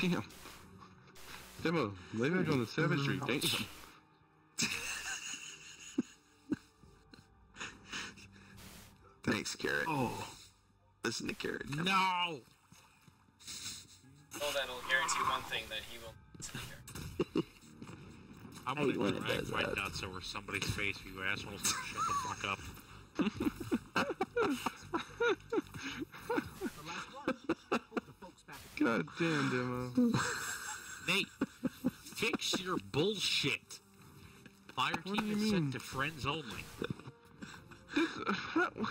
Speaker 13: Damn. Demo, lay back on the savagery. Mm-hmm. Damn.
Speaker 9: Thanks, Carrot.
Speaker 13: Oh.
Speaker 9: Listen to Carrot.
Speaker 11: No!
Speaker 2: Well, that'll guarantee one thing that he will.
Speaker 11: I'm
Speaker 10: I hate
Speaker 11: gonna
Speaker 10: when it
Speaker 11: drag
Speaker 10: does
Speaker 11: my
Speaker 10: that.
Speaker 11: nuts over somebody's face, you assholes. Shut the fuck up.
Speaker 13: God damn, Demo.
Speaker 11: Nate, fix your bullshit. Fire
Speaker 13: What
Speaker 11: team is
Speaker 13: mean?
Speaker 11: sent to friends only.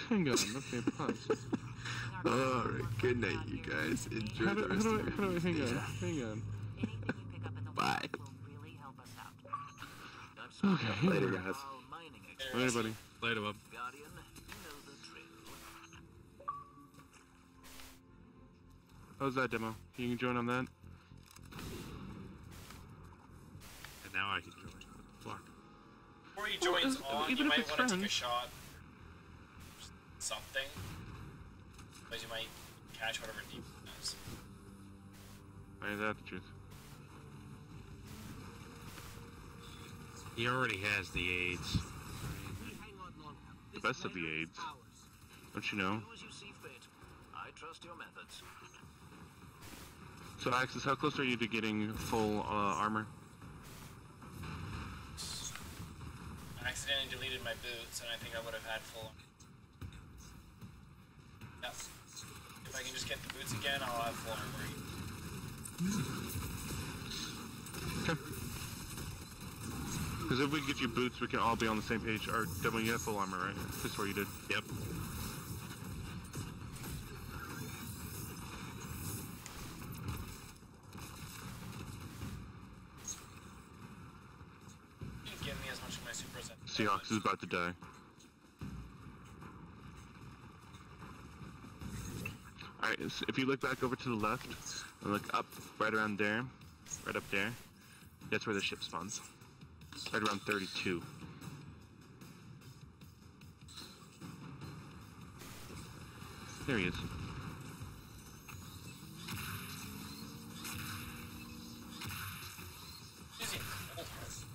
Speaker 13: Hang on. Okay, pause.
Speaker 9: Alright, good night, you guys. Enjoy
Speaker 13: How do,
Speaker 9: the
Speaker 13: how
Speaker 9: rest
Speaker 13: do I,
Speaker 9: of
Speaker 13: how do I, hang on, hang on.
Speaker 4: Anything we pick up in the
Speaker 9: Bye.
Speaker 4: will really help us out.
Speaker 13: Okay, hang
Speaker 10: Later,
Speaker 13: on.
Speaker 10: guys.
Speaker 5: Mining
Speaker 13: Later, buddy.
Speaker 11: Later, bub.
Speaker 13: How's that demo? You can join on that?
Speaker 11: And now I can join. What the fuck?
Speaker 2: Before he
Speaker 13: Well,
Speaker 2: joins
Speaker 13: uh,
Speaker 2: on,
Speaker 13: even
Speaker 2: you
Speaker 13: if
Speaker 2: might
Speaker 13: it's
Speaker 2: want to take a
Speaker 13: friends.
Speaker 2: shot. Something. Because you might catch whatever deep is.
Speaker 13: Ain't that the truth?
Speaker 11: He already has the AIDS.
Speaker 13: The best of the AIDS. Don't you know?
Speaker 5: Do as you see fit. I trust your methods.
Speaker 13: So, Axis, how close are you to getting full uh, armor?
Speaker 2: I accidentally deleted my boots, and I think I would have had full. Yep. If I can just get the boots again, I'll have full armor. Okay.
Speaker 13: Because if we get you boots, we can all be on the same page. Or demo, you have full armor, right? That's where you did.
Speaker 11: Yep.
Speaker 2: You can give me as much of my supers as
Speaker 13: Seahawks is about to die. Alright, so if you look back over to the left and look up, right around there, right up there, that's where the ship spawns. Right around 32. There he is.
Speaker 2: Using Coldheart.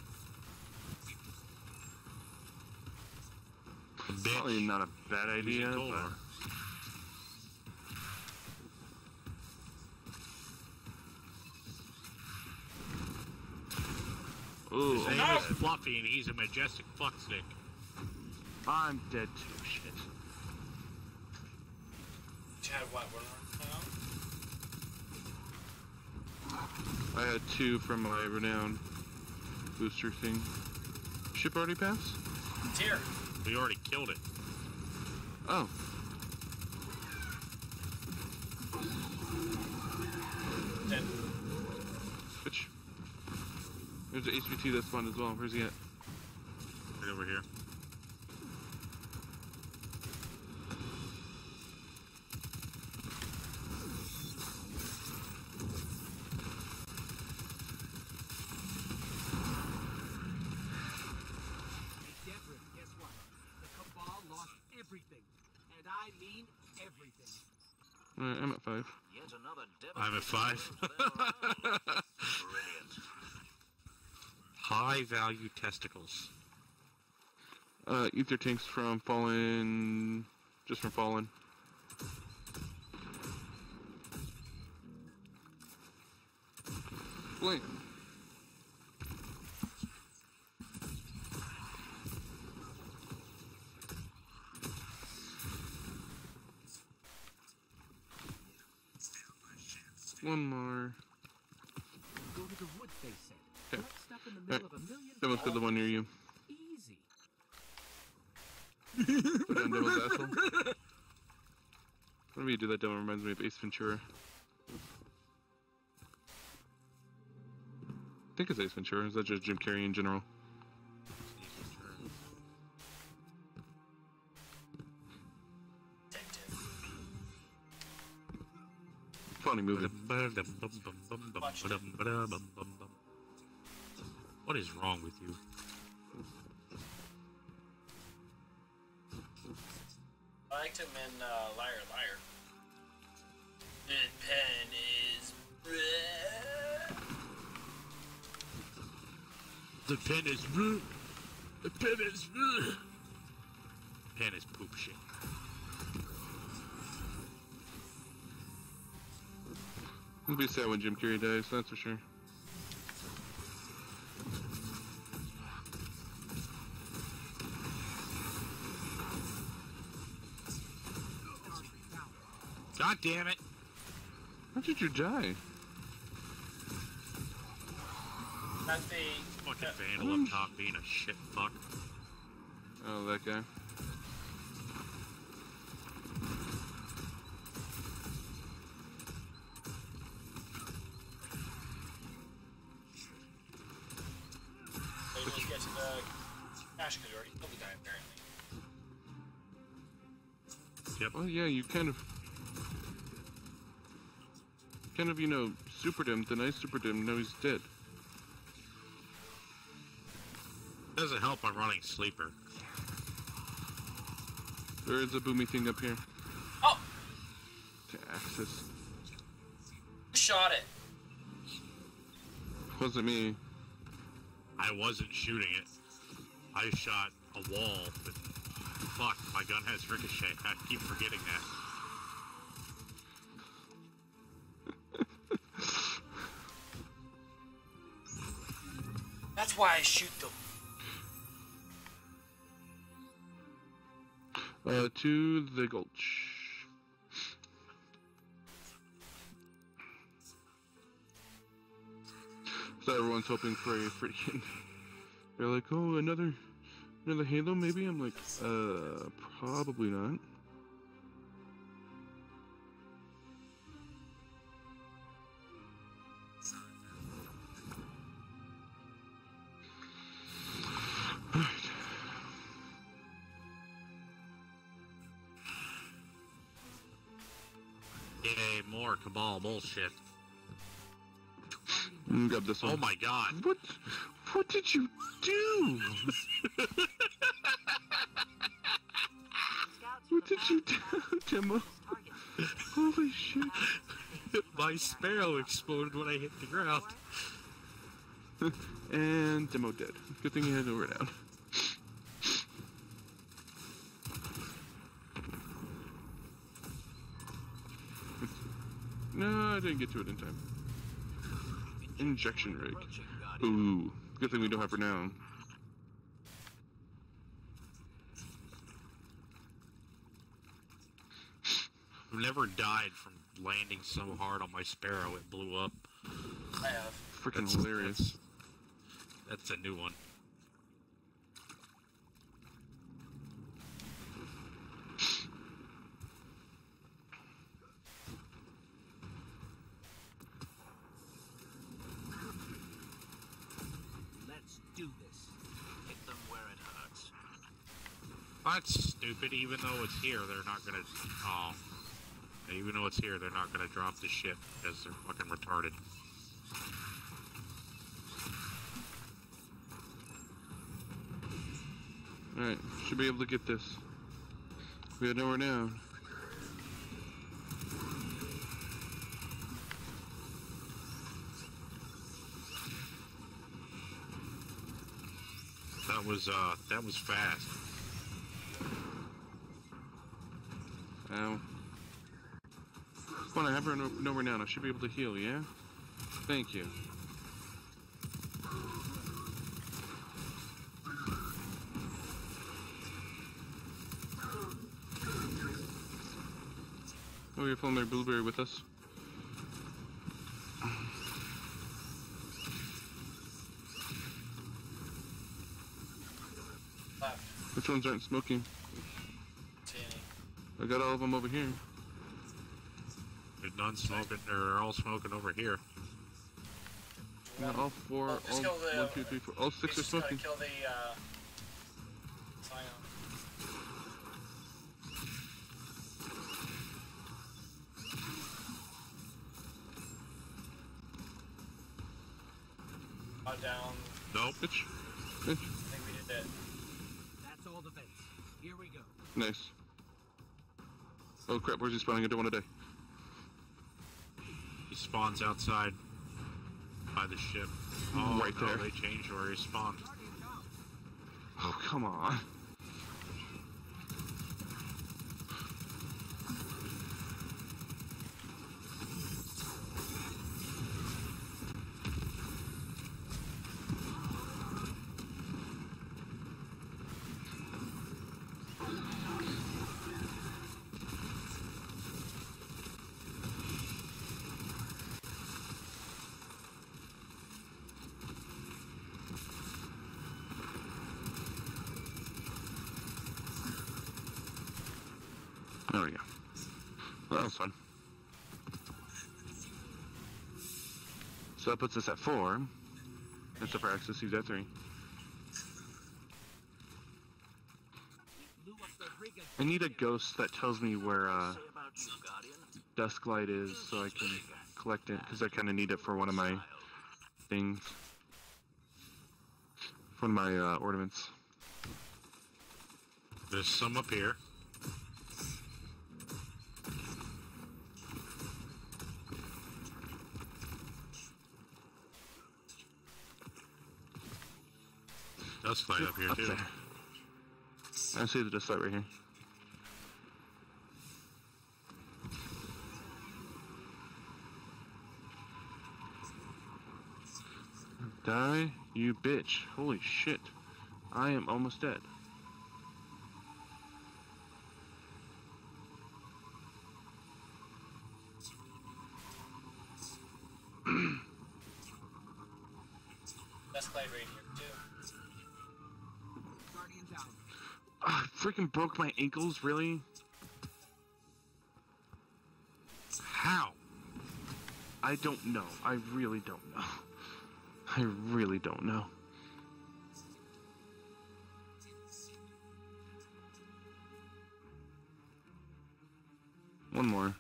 Speaker 13: Probably not a bad idea,
Speaker 11: Using
Speaker 13: but... Ooh,
Speaker 11: His name is Fluffy and he's a majestic fuckstick.
Speaker 13: I'm dead too, shit.
Speaker 2: You had what? One more?
Speaker 13: I had two from my renown booster thing. Ship already passed?
Speaker 2: It's here.
Speaker 11: We already killed it.
Speaker 13: Oh.
Speaker 2: Dead.
Speaker 13: Which? There's an HVT that spawned as well. Where's he at?
Speaker 11: Right over here.
Speaker 3: Hey, Deborah, guess what? The Cabal lost everything. And I mean everything.
Speaker 13: Alright, I'm at five.
Speaker 5: Yet another
Speaker 11: I'm at five.
Speaker 5: Brilliant.
Speaker 11: High value testicles.
Speaker 13: Uh, ether tanks from Fallen. Just from Fallen. Blink. One more.
Speaker 3: Go to the wood, they said.
Speaker 13: Okay.
Speaker 3: Collect stuff in the
Speaker 13: Alright.
Speaker 3: middle of a million
Speaker 13: That must be the one near you.
Speaker 3: Easy.
Speaker 13: Put down Devil's Asshole. Whenever you do that demo, it reminds me of Ace Ventura. I think it's Ace Ventura. Is that just Jim Carrey in general? Funny movie. It'll be sad when Jim Carrey dies, that's for sure.
Speaker 11: God damn it!
Speaker 13: How did you die?
Speaker 12: Not the.
Speaker 11: Fucking Vandal up mm. top being a shit fuck.
Speaker 13: Oh, that guy. Kind of, kind of, you know, supered him. Then I supered him. Now he's dead.
Speaker 11: Doesn't help I'm running sleeper.
Speaker 13: There is a boomy thing up here.
Speaker 12: Oh!
Speaker 13: To access.
Speaker 12: Shot it.
Speaker 13: Wasn't me.
Speaker 11: I wasn't shooting it. I shot a wall, but fuck, my gun has ricochet. I keep forgetting that.
Speaker 12: Why I shoot them.
Speaker 13: Uh, to the gulch. So everyone's hoping for a freaking. They're like, oh, another, another Halo, maybe. I'm like, uh, probably not.
Speaker 11: Bullshit.
Speaker 13: Mm, grab this one.
Speaker 11: Oh my god.
Speaker 13: What? What did you do? what did you do, Timo? Holy shit!
Speaker 11: my sparrow exploded when I hit the ground.
Speaker 13: and Demo dead. Good thing he had over down. No, I didn't get to it in time. Injection rig. Ooh, good thing we don't have her now.
Speaker 11: I've never died from landing so hard on my sparrow it blew up.
Speaker 12: I have.
Speaker 13: Freaking hilarious.
Speaker 11: That's a new one.
Speaker 3: Let's do this.
Speaker 5: Hit them where it hurts.
Speaker 11: That's stupid. Even though it's here, they're not gonna. Oh. Even though it's here, they're not gonna drop the shit because they're fucking retarded.
Speaker 13: Alright, should be able to get this. We had nowhere now.
Speaker 11: That was uh, that was fast.
Speaker 13: Ow. Come on, I have her no- nowhere now. I should be able to heal, yeah? Thank you. Oh, you're pulling their blueberry with us.
Speaker 12: Left.
Speaker 13: Which ones aren't smoking?
Speaker 12: See any?
Speaker 13: I got all of them over here.
Speaker 11: There's none smoking. They're all smoking over here.
Speaker 13: Yeah, all four,
Speaker 12: Oh, just
Speaker 13: all
Speaker 12: the-
Speaker 13: one, two, three, four, all six are smoking.
Speaker 12: kill the uh, Scion. Uh, down.
Speaker 11: Nope.
Speaker 13: Bitch. Bitch.
Speaker 12: I think we did it.
Speaker 3: That's all the vents. Here we go.
Speaker 13: Nice. Oh crap, where's he spawning? I don't want to die.
Speaker 11: He spawns outside by the ship. Oh,
Speaker 13: Right
Speaker 11: no,
Speaker 13: there.
Speaker 11: they changed where he spawned.
Speaker 13: Oh, come on. There we go. Well, that was fun. So that puts us at four. That's for Axis. He's at three. I need a ghost that tells me where uh, Dusklight is so I can collect it, because I kind of need it for one of my things. One of my uh, ornaments.
Speaker 11: There's some up here. Dust light up here
Speaker 13: Up
Speaker 11: too.
Speaker 13: there. I see the Dusklight right here. Die, you bitch. Holy shit. I am almost dead. Broke my ankles, really?
Speaker 11: How?
Speaker 13: I don't know. I really don't know. I really don't know. One more.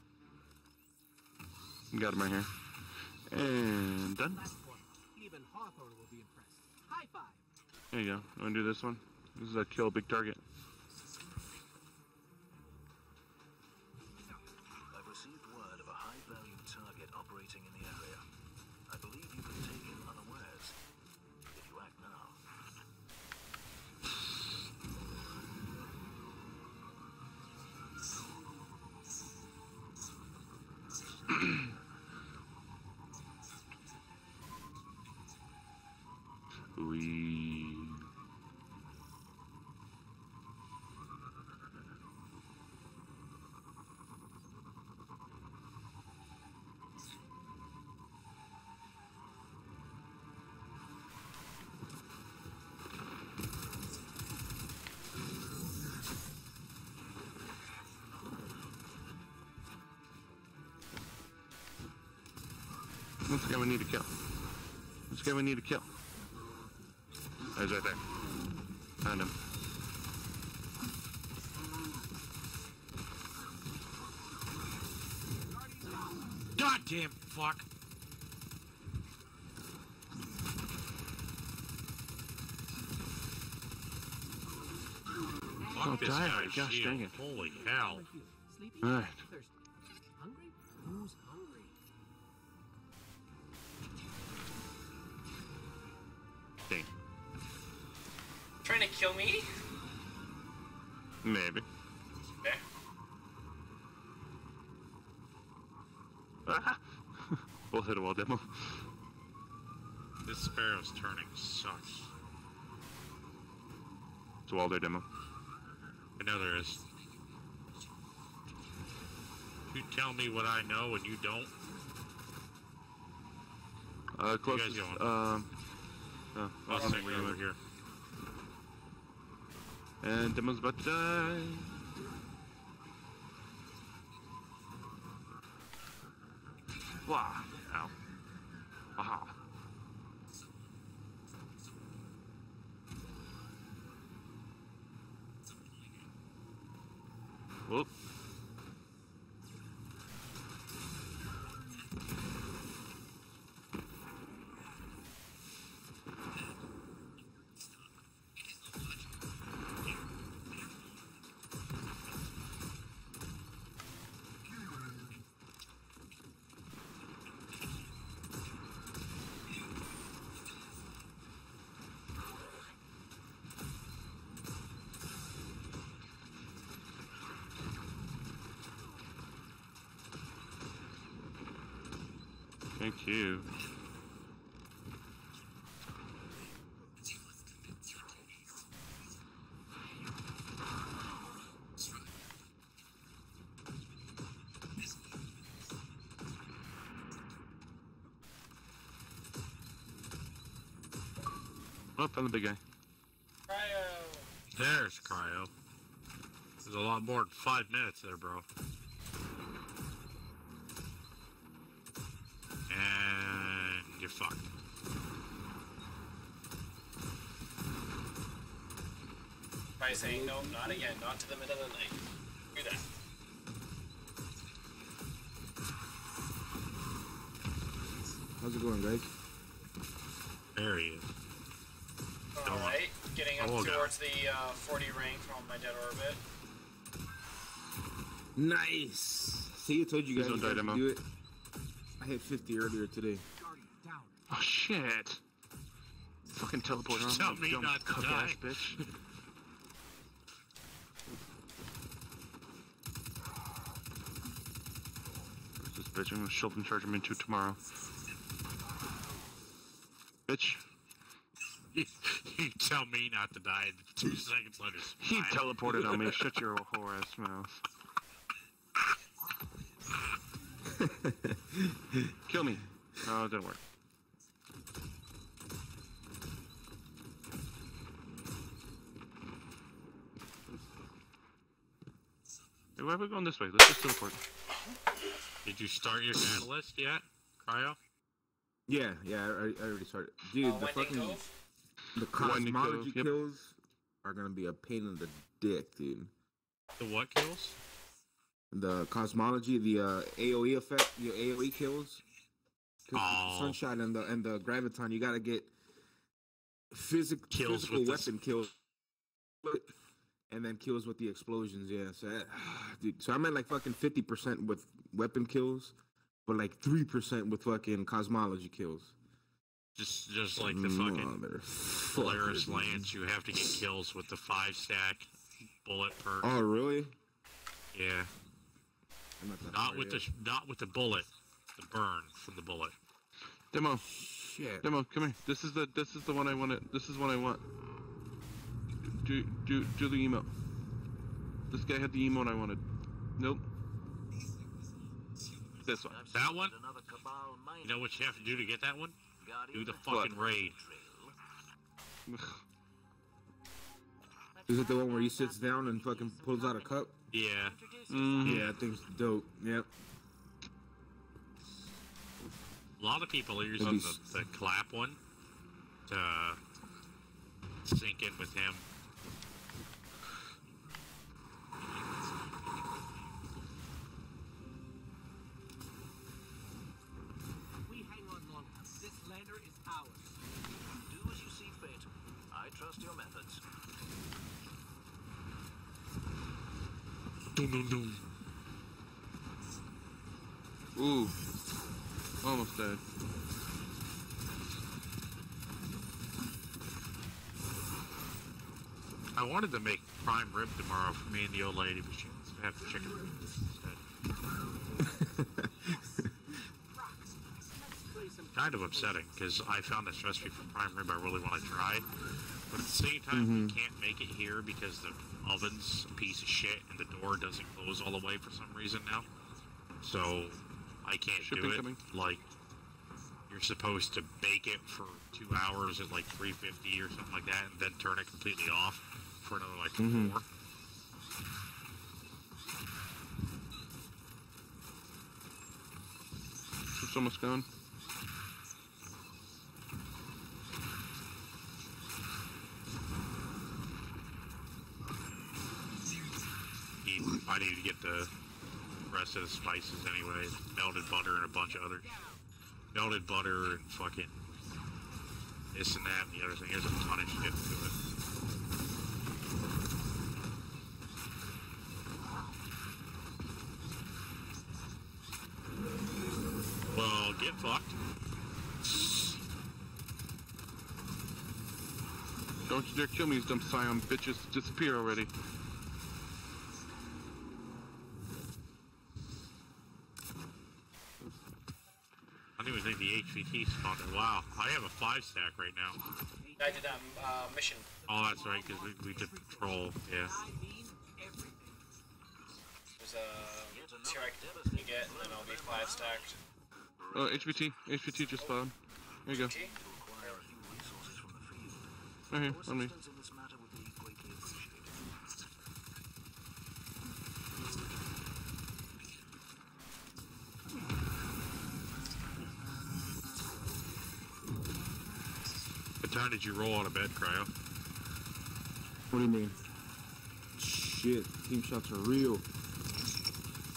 Speaker 13: Got him right here. And done.
Speaker 3: Even Hawthorne will be impressed. High five.
Speaker 13: There you go. Want to do this one? This is a kill big target.
Speaker 5: I've received word of a high-value target in the area.
Speaker 13: This guy we need to kill. This guy we need to kill. He's right there. Found him.
Speaker 11: Goddamn fuck! Fuck
Speaker 13: Oh,
Speaker 11: this
Speaker 13: die. Gosh
Speaker 11: shield.
Speaker 13: dang it.
Speaker 11: Holy hell.
Speaker 13: Alright.
Speaker 11: What I know and you don't.
Speaker 13: Uh, closest.
Speaker 11: going?
Speaker 13: Um. Oh,
Speaker 11: I'll over here.
Speaker 13: And demo's about to die. Wow. Ow. Aha. Whoop. You. Oh, found the big guy.
Speaker 11: There's cryo. There's a lot more than five minutes there, bro. And you're.
Speaker 12: By saying no, not again, not to the middle of the night. Do that.
Speaker 18: How's it going, guys?
Speaker 11: There he is.
Speaker 12: Alright, getting up
Speaker 11: Oh, God.
Speaker 12: towards the uh, 40 rank from my dead orbit.
Speaker 18: Nice. See, I told you guys,
Speaker 13: don't
Speaker 18: you
Speaker 13: die,
Speaker 18: guys
Speaker 13: demo.
Speaker 18: do it. I hit 50 earlier today.
Speaker 13: Shit! Fucking teleport around,
Speaker 11: Tell me
Speaker 13: dumb
Speaker 11: not to die.
Speaker 13: ass bitch. Where's this bitch? I'm gonna shoulder charge him into tomorrow. Bitch.
Speaker 11: you tell me not to die, and two seconds later.
Speaker 13: He teleported on me. Shut your whore ass mouth. Kill me. Oh, it didn't work. Hey, why are going this way? Let's just teleport.
Speaker 11: Did you start your catalyst yet, cryo?
Speaker 18: Yeah, yeah, I, I I already started. Dude,
Speaker 12: Uh,
Speaker 18: the
Speaker 12: Winding
Speaker 18: fucking the
Speaker 13: Winding Cove,
Speaker 18: cosmology
Speaker 13: yep.
Speaker 18: kills are gonna be a pain in the dick, dude.
Speaker 11: The what kills?
Speaker 18: The cosmology, the uh, AOE effect, your AOE kills. 'Cause
Speaker 11: Oh.
Speaker 18: Sunshot and the and the graviton, you gotta get physic
Speaker 11: Kills
Speaker 18: physical
Speaker 11: with the
Speaker 18: weapon kills, and then kills with the explosions. Yeah, so that, dude, so I'm at like fucking fifty percent with weapon kills, but like three percent with fucking cosmology kills.
Speaker 11: Just, just like the fucking
Speaker 18: Motherfuckers,
Speaker 11: Polaris
Speaker 18: man.
Speaker 11: Lance, you have to get kills with the five stack bullet perk.
Speaker 18: Oh really?
Speaker 11: Yeah,
Speaker 18: I'm not, that
Speaker 11: not with the
Speaker 18: yet.
Speaker 11: sh- not with the bullet, the burn from the bullet.
Speaker 13: Demo.
Speaker 18: Shit.
Speaker 13: Demo, come here. This is the this is the one I want. This is what I want. Do do do the emo. This guy had the emote I wanted. Nope. This one.
Speaker 11: That one? You know what you have to do to get that one? Do the fucking raid.
Speaker 18: Is it the one where he sits down and fucking pulls out a cup?
Speaker 11: Yeah.
Speaker 13: Mhm.
Speaker 18: Yeah, I think it's dope. Yep.
Speaker 11: A lot of people are using the, the clap one to sync in with him.
Speaker 3: We hang on long enough. This lander is ours.
Speaker 5: Do as you see fit. I trust your methods.
Speaker 11: Doom, doom, doom.
Speaker 13: Ooh. Almost dead.
Speaker 11: I wanted to make prime rib tomorrow for me and the old lady, but she wants to have chicken instead. kind of upsetting because I found this recipe for prime rib I really want to try, but at the same time we
Speaker 13: Mhm.
Speaker 11: can't make it here because the oven's a piece of shit and the door doesn't close all the way for some reason now. So I can't
Speaker 13: Shipping
Speaker 11: do it.
Speaker 13: coming.
Speaker 11: Like you're supposed to bake it for two hours at like 350 or something like that, and then turn it completely off for another like
Speaker 13: Mhm.
Speaker 11: four.
Speaker 13: It's almost gone.
Speaker 11: I need to get the rest of the spices anyway. Melted butter and a bunch of other melted butter and fucking this and that and the other thing. There's a ton of shit to it. Well, get fucked.
Speaker 13: Don't you dare kill me, you dumb scion bitches. Disappear already.
Speaker 11: I didn't even think the HVT spawned it. Wow, I have a five stack right now.
Speaker 12: I did that uh, mission.
Speaker 11: Oh, that's right, because we, we did patrol. Yeah.
Speaker 12: There's uh, a tier I can get, and then I'll be five stacked.
Speaker 13: Oh, uh, HVT. HVT just spawned. There you go. Right here, on me.
Speaker 11: Time did you roll out of bed, Cryo?
Speaker 18: What do you mean? Shit, team shots are real.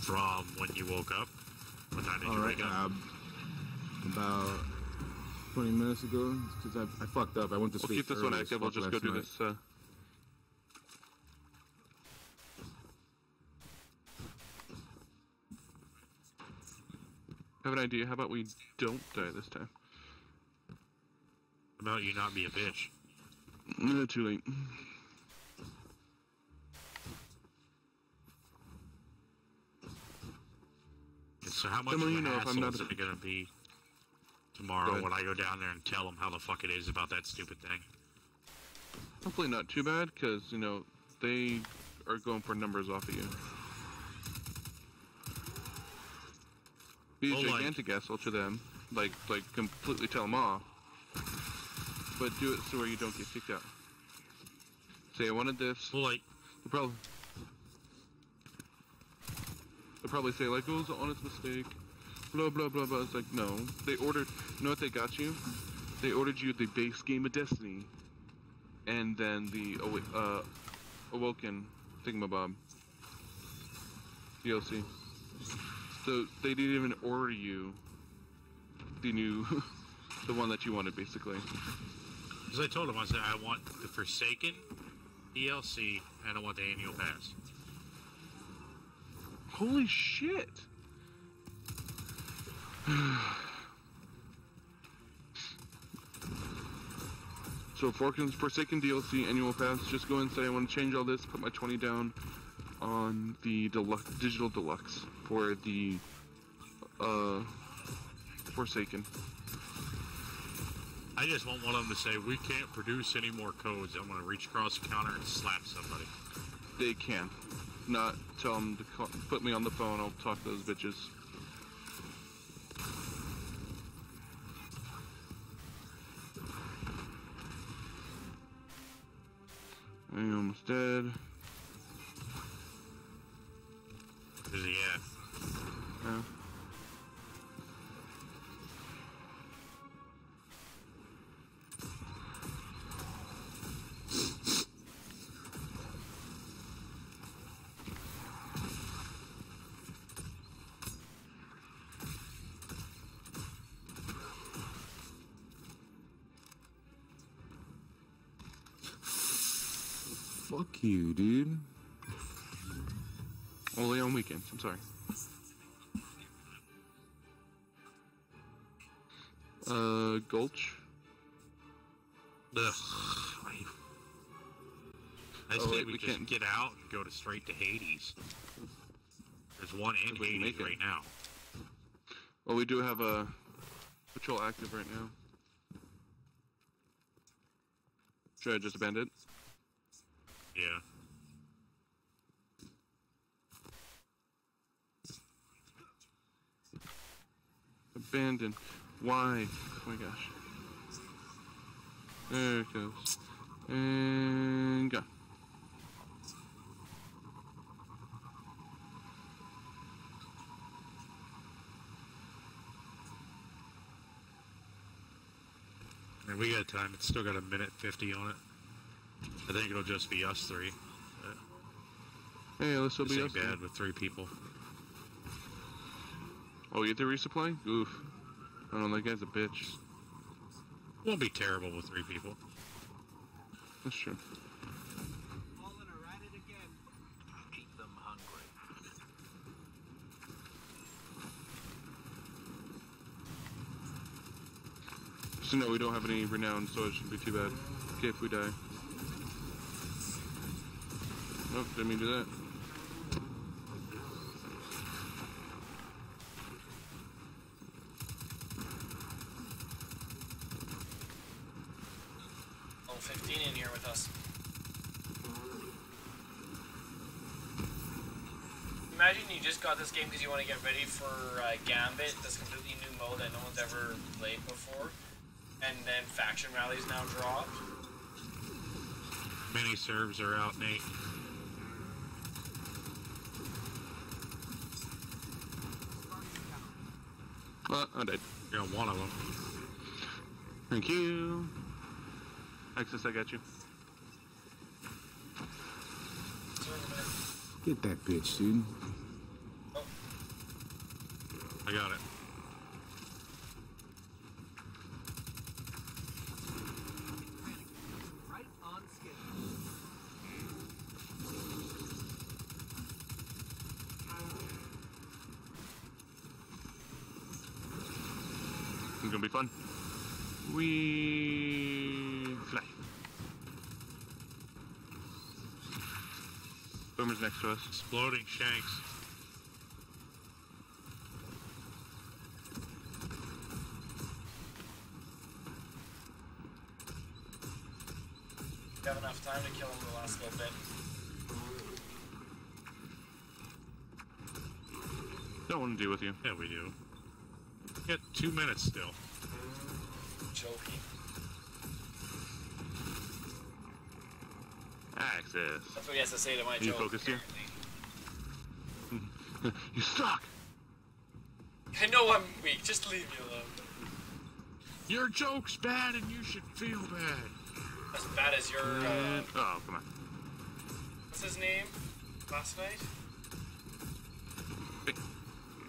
Speaker 11: From when you woke up? What time did you
Speaker 18: Alright,
Speaker 11: wake up?
Speaker 18: um, about 20 minutes ago, because I, I fucked up. I went to
Speaker 13: We'll
Speaker 18: sleep.
Speaker 13: keep this one
Speaker 18: early as
Speaker 13: active. We'll just go
Speaker 18: last
Speaker 13: do
Speaker 18: night.
Speaker 13: this. Uh... I have an idea. How about we don't die this time?
Speaker 11: About you not be a bitch?
Speaker 13: No, too late.
Speaker 11: And so how much of
Speaker 13: you
Speaker 11: a
Speaker 13: know if I'm not
Speaker 11: is it going to be tomorrow when I go down there and tell them how the fuck it is about that stupid thing?
Speaker 13: Hopefully not too bad, because, you know, they are going for numbers off of you. Be a
Speaker 11: Well, like-
Speaker 13: gigantic asshole to them. Like, like, completely tell them off. But do it so where you don't get kicked out. Say, I wanted this.
Speaker 11: Well, like...
Speaker 13: They'll probably... They'll probably say, like, it was an honest mistake. Blah, blah, blah, blah. It's like, no. They ordered... You know what they got you? They ordered you the base game of Destiny. And then the uh, Awoken Thingamabob. DLC. So they didn't even order you the new, the one that you wanted, basically.
Speaker 11: Because I told him, I said, I want the Forsaken DLC and I want the annual pass.
Speaker 13: Holy shit! so Forkins Forsaken DLC annual pass. Just go and say I want to change all this. Put my twenty down on the deluxe, digital deluxe for the uh Forsaken.
Speaker 11: I just want one of them to say, we can't produce any more codes. I'm going to reach across the counter and slap somebody.
Speaker 13: They can. Not tell them to call, put me on the phone. I'll talk to those bitches. I'm almost dead.
Speaker 11: Where's he at?
Speaker 13: Yeah.
Speaker 18: You, dude.
Speaker 13: Only on weekends. I'm sorry. Uh, Gulch.
Speaker 11: Ugh. I, I
Speaker 13: Oh,
Speaker 11: say
Speaker 13: wait,
Speaker 11: we,
Speaker 13: we
Speaker 11: just
Speaker 13: can't-
Speaker 11: get out and go to straight to Hades. There's one in
Speaker 13: we
Speaker 11: Hades
Speaker 13: make
Speaker 11: right now.
Speaker 13: Well, we do have a Patrol active right now. Should I just abandon it?
Speaker 11: Yeah.
Speaker 13: Abandoned. Why? Oh my gosh. There it goes. And go.
Speaker 11: And we got time. It's still got a minute 50 on it. I think it'll just be us three.
Speaker 13: Hey, this will be us.
Speaker 11: bad with three people.
Speaker 13: Oh, you get the resupply? Oof. I don't know, that guy's a bitch.
Speaker 11: Won't be terrible with three people.
Speaker 13: That's true.
Speaker 5: Keep them hungry.
Speaker 13: So no, we don't have any renown, so it shouldn't be too bad. Okay, if we die. Nope, didn't mean to do that.
Speaker 2: Oh, 15 in here with us. Imagine you just got this game because you want to get ready for uh, Gambit, this completely new mode that no one's ever played before, and then faction rallies now drop.
Speaker 11: Many serves are out, Nate.
Speaker 13: Uh, I died.
Speaker 11: You're on one of them.
Speaker 13: Thank you. Axis, I got you.
Speaker 18: Get that bitch, dude.
Speaker 11: I got it.
Speaker 3: Right on schedule.
Speaker 13: It's gonna be fun. We fly. Boomer's next to us.
Speaker 11: Exploding shanks.
Speaker 2: You have enough time to kill him the last little bit.
Speaker 13: Don't want to deal with you.
Speaker 11: Yeah, we do. Got two minutes still.
Speaker 2: Joking.
Speaker 13: Axis.
Speaker 2: That's what he has to say to my
Speaker 13: Are you
Speaker 2: joke.
Speaker 13: focused here? You suck.
Speaker 2: I know I'm weak. Just leave me alone.
Speaker 11: Your joke's bad and you should feel bad.
Speaker 2: As bad as your. Uh,
Speaker 13: And- oh, come on.
Speaker 2: what's his name? Last night.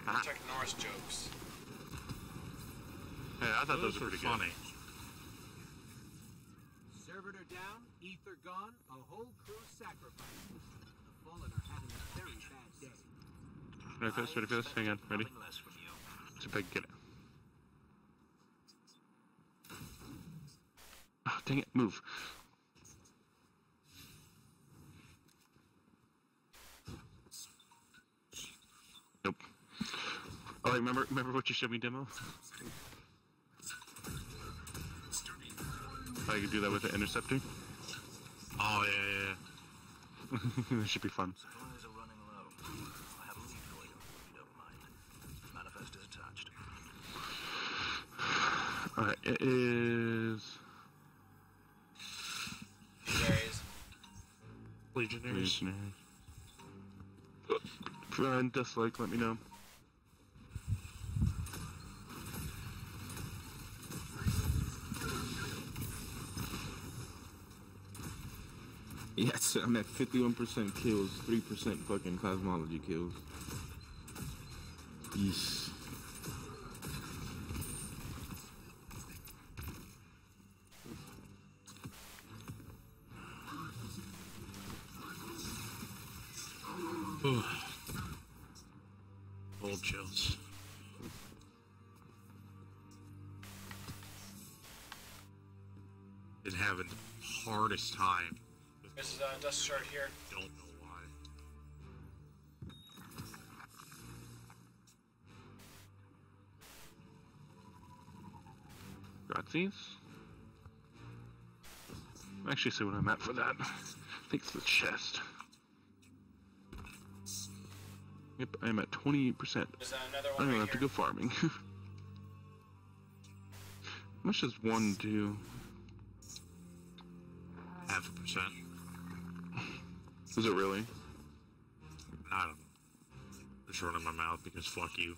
Speaker 13: Ah.
Speaker 2: Chuck Norris jokes.
Speaker 13: Hey, I thought those, were pretty
Speaker 11: funny.
Speaker 3: Servitor down, ether gone, a whole crew sacrificed. The fallen are having a very bad day.
Speaker 13: good. Ready for this? Ready for this? Hang on. Ready? I can get it. Oh, ah, dang it. Move. Nope. Oh, remember, remember what you showed me demo? I could do that with the interceptor?
Speaker 11: Oh, yeah, yeah.
Speaker 13: that should be fun.
Speaker 5: Supplies are running low. I have a lead for you, if you don't mind. Manifest is attached.
Speaker 13: Alright, it is.
Speaker 2: Legionaries.
Speaker 11: Legionaries.
Speaker 13: Legionaries. Friend, dislike, let me know.
Speaker 18: Yes, I'm at 51% kills, 3% fucking cosmology kills. Yeesh.
Speaker 11: Ooh. Old chills. Been having the hardest time.
Speaker 2: This is uh, Dust Shard here.
Speaker 11: Don't know why.
Speaker 13: Roxy's. Actually, see what I'm at for that. I think it's the chest. Yep, I'm at 28%.
Speaker 2: I
Speaker 13: don't
Speaker 2: right
Speaker 13: have to go farming. much does one do?
Speaker 11: Half a percent.
Speaker 13: Is it really?
Speaker 11: I don't know. Just running my mouth because fuck you.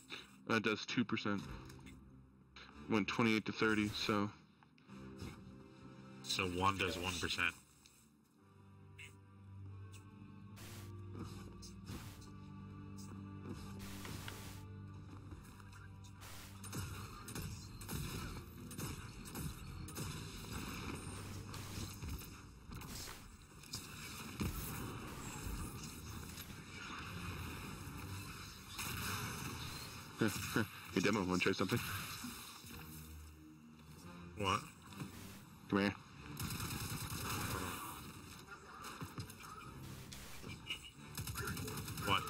Speaker 13: That does 2%. Went 28 to 30, so.
Speaker 11: So one does
Speaker 13: 1%. want to something?
Speaker 11: What?
Speaker 13: Come here.
Speaker 11: What?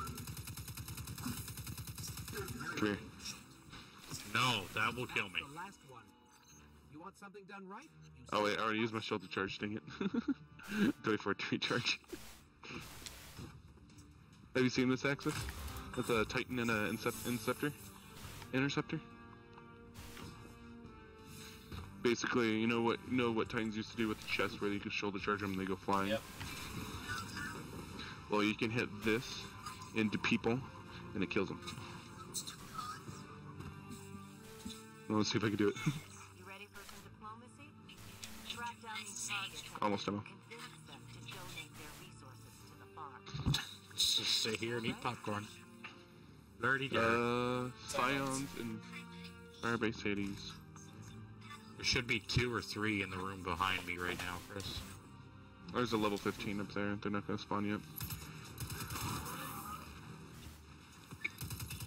Speaker 13: Come here.
Speaker 11: No, that will kill me.
Speaker 3: You want something done right?
Speaker 13: oh wait, I already used my shield to charge, dang it. 34 to recharge. Have you seen this Axis? That's a Titan and an Incept Inceptor. Interceptor? Basically, you know what you know what Titans used to do with the chest where you could shoulder charge them and they go flying?
Speaker 2: Yep.
Speaker 13: Well, you can hit this into people and it kills them. Well, let's see if I can do it.
Speaker 4: You ready for some diplomacy? Track down these targets
Speaker 13: Almost demo.
Speaker 4: convince them to donate their resources to the farm.
Speaker 11: Just sit here and eat popcorn. Nerdy guy.
Speaker 13: Uh, Scions and Firebase Hades.
Speaker 11: There should be two or three in the room behind me right now, Chris.
Speaker 13: There's a level 15 up there. They're not gonna spawn yet.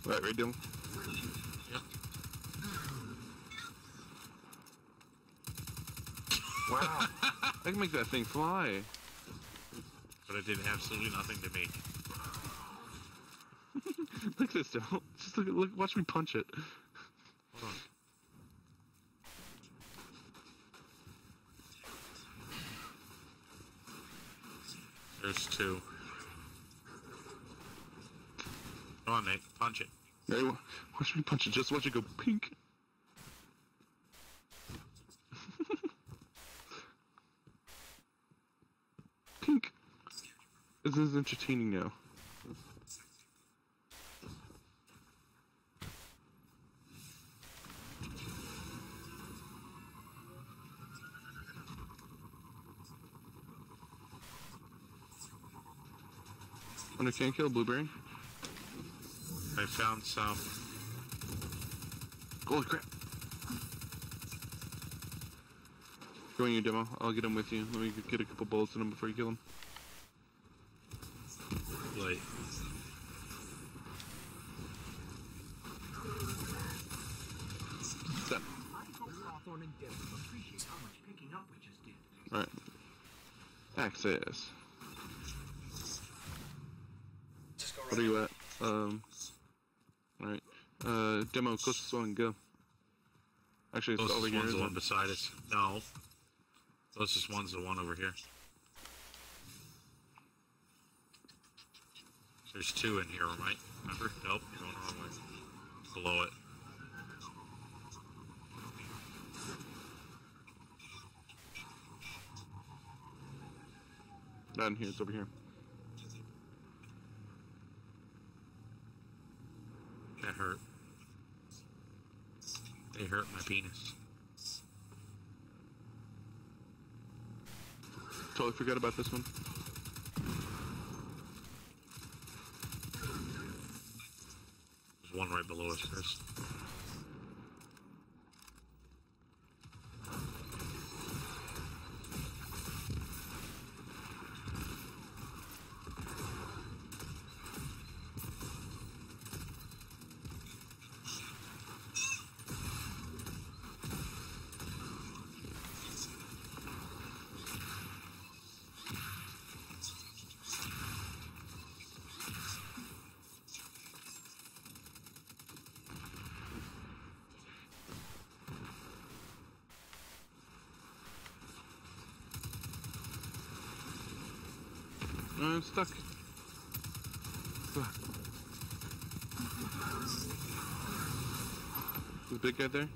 Speaker 13: Right, right, Dylan?
Speaker 11: Yep.
Speaker 13: Wow. I can make that thing fly.
Speaker 11: But it did absolutely nothing to me.
Speaker 13: look at this, Dylan. Just look, look, watch me punch it.
Speaker 11: Hold on. There's two. Come on, Nate. Punch it.
Speaker 13: Hey, watch me punch it. Just watch it go pink. pink. This is entertaining now. Under can kill blueberry.
Speaker 11: I found some.
Speaker 13: Holy crap. Go in your demo. I'll get him with you. Let me get a couple bullets in him before you kill him Done.
Speaker 3: I hope Hawthorne and Devrim appreciate how much picking up we just did.
Speaker 13: Alright. Axis.
Speaker 2: Just go
Speaker 13: What are you at? Um. Alright. Uh, demo, closest one, go. Actually, it's
Speaker 11: closest
Speaker 13: over here.
Speaker 11: one's the one beside us. No. Closest one's the one over here. There's two in here, right? Remember? Nope, you're going the wrong way. Below it.
Speaker 13: Not in here, it's over here.
Speaker 11: That hurt. They hurt my penis.
Speaker 13: Totally forgot about this one.
Speaker 11: There's one right below us, Chris.
Speaker 13: I'm stuck. The big guy there?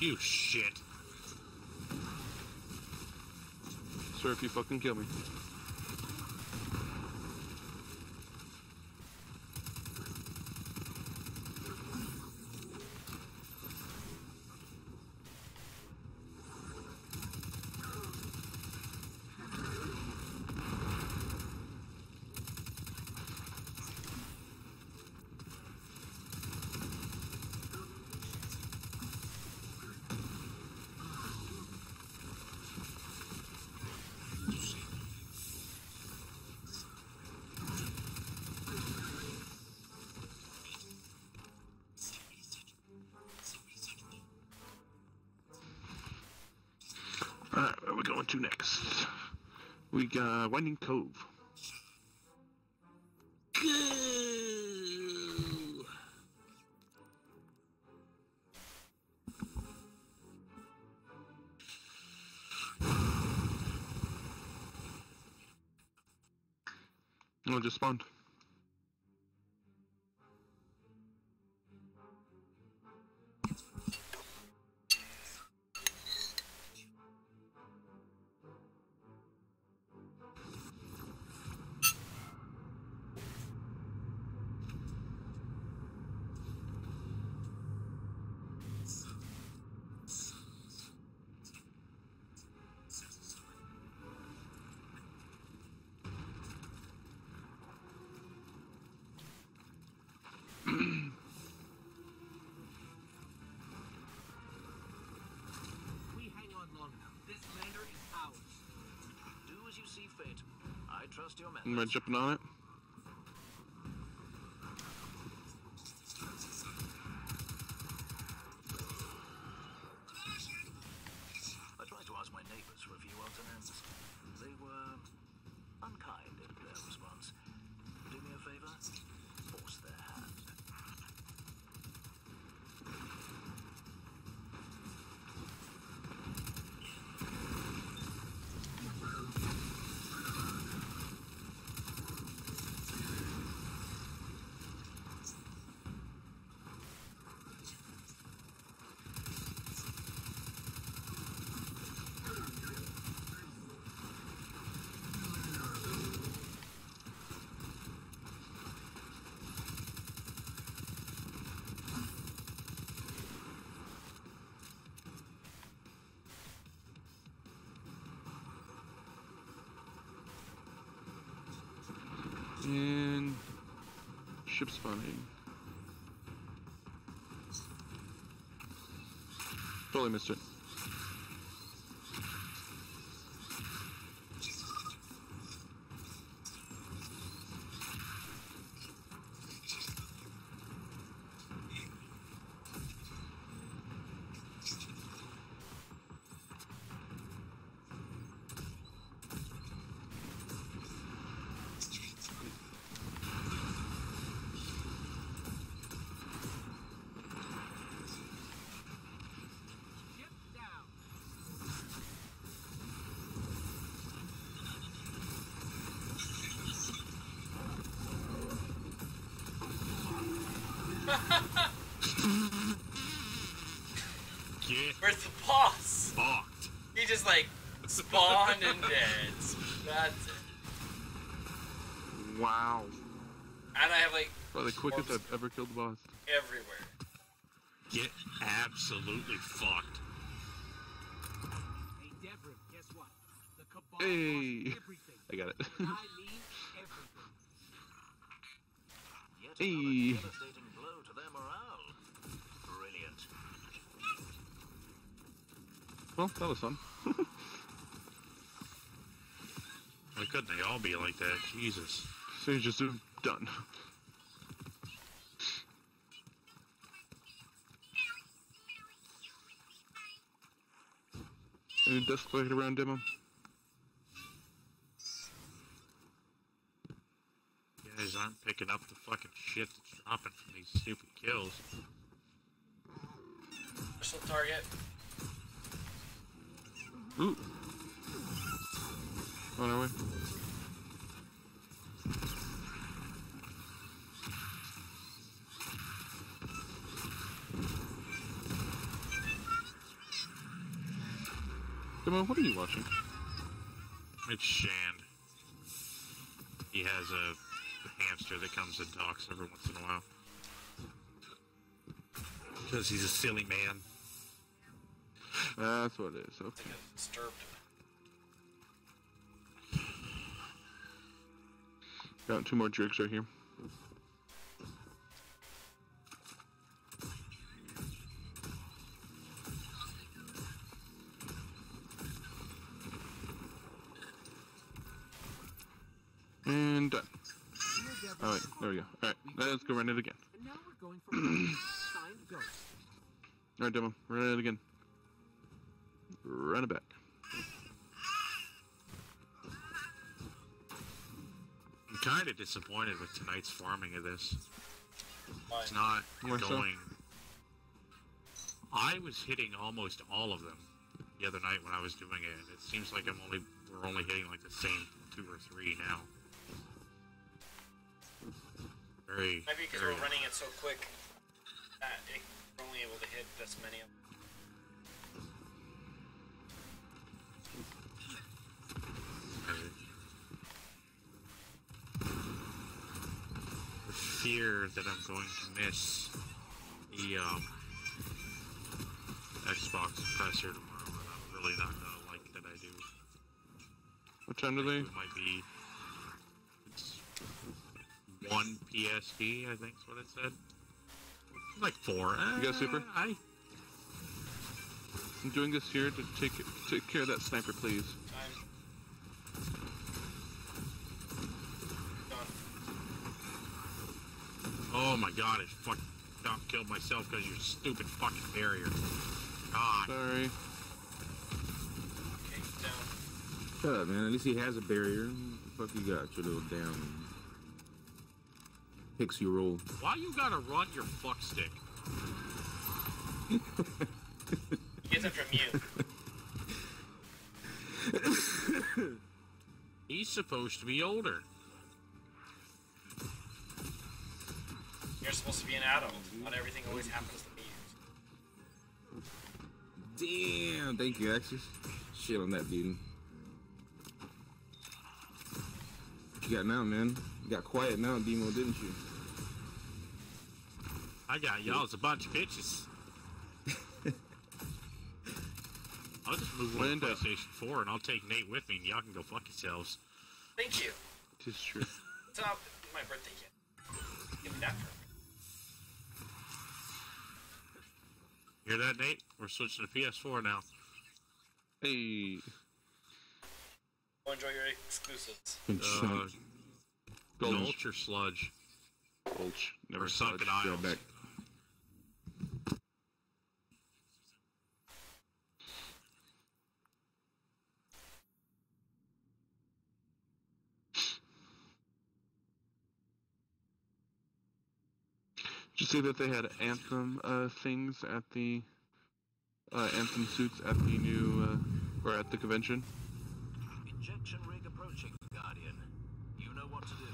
Speaker 11: You shit.
Speaker 13: Sir, if you fucking kill me. Alright, where we going to next? We got Winding Cove. It just spawned. Am I jumping on it?
Speaker 5: I tried to ask my neighbors for a few odds and ends. They were unkind in their response. Do me a favor? Force their hand.
Speaker 13: And ship spawning. Totally missed it.
Speaker 11: Get
Speaker 2: Where's the boss?
Speaker 11: fucked.
Speaker 2: He just like spawned and dead. That's it.
Speaker 13: Wow.
Speaker 2: And I have like
Speaker 13: Probably the quickest I've ever killed the boss.
Speaker 2: everywhere.
Speaker 11: Get absolutely fucked.
Speaker 3: Hey, Devrim, guess what? The Cabal
Speaker 13: Hey!
Speaker 3: lost everything.
Speaker 13: I got it.
Speaker 3: And I mean everything.
Speaker 5: Yet
Speaker 13: Hey.
Speaker 5: another devastating blow to their morale. Brilliant.
Speaker 13: Well, that was fun.
Speaker 11: Why couldn't they all be Jesus.
Speaker 13: So you just done. Any desk around demo?
Speaker 11: You guys aren't picking up the fucking shit that's dropping from these stupid kills.
Speaker 2: Special target.
Speaker 13: Ooh. On our way. Demo, what are you watching?
Speaker 11: It's Shand. He has a hamster that comes and talks every once in a while. Because he's a silly man.
Speaker 13: Uh, that's what it is. Okay.
Speaker 2: Disturbed.
Speaker 13: Got two more jerks right here.
Speaker 11: Disappointed with tonight's farming of this.
Speaker 2: Why?
Speaker 11: It's not
Speaker 13: Why so?
Speaker 11: going. I was hitting almost all of them the other night when I was doing it, it seems like I'm only we're only hitting like the same two or three now. Very,
Speaker 2: Maybe because
Speaker 11: very
Speaker 2: we're running it so quick that it, we're only able to hit this many of them.
Speaker 11: Fear that I'm going to miss the um, Xbox compressor tomorrow, and I'm really not gonna like that I do.
Speaker 13: What time do they?
Speaker 11: It might be it's one PSD, I think is what it said. Like four.
Speaker 13: You got super?
Speaker 11: Uh, I
Speaker 13: I'm doing this here to take take care of that sniper, please.
Speaker 2: Time. Done.
Speaker 11: Oh my god, I fucking not killed myself because your stupid fucking barrier. God.
Speaker 13: Sorry.
Speaker 18: Shut up, man. At least he has a barrier. What the fuck you got, your little damn pixie roll.
Speaker 11: Why you gotta run your fuck stick?
Speaker 2: He gets it from you.
Speaker 11: He's supposed to be older.
Speaker 2: You're supposed to be an adult. Not everything always happens to me.
Speaker 18: Damn, thank you, Axis. Shit on that dude. What you got now, man? You got quiet now, Demo, didn't you?
Speaker 11: I got y'all as a bunch of bitches. I'll just move on to
Speaker 13: Linda.
Speaker 11: PlayStation 4 and I'll take Nate with me and y'all can go fuck yourselves.
Speaker 2: Thank you.
Speaker 13: It is true.
Speaker 2: It's not my birthday yet. Give me that
Speaker 11: Hear that, Nate? We're switching to PS4 now.
Speaker 13: Hey.
Speaker 2: Go enjoy your exclusives.
Speaker 11: Uh,
Speaker 13: Gulch.
Speaker 11: Gulch or Sludge?
Speaker 13: Gulch. Never
Speaker 11: or Sunken
Speaker 13: sludge.
Speaker 11: Isles.
Speaker 13: You see that they had Anthem uh, things at the uh, Anthem suits at the new uh, or at the convention?
Speaker 5: Injection rig approaching, Guardian. You know what to do.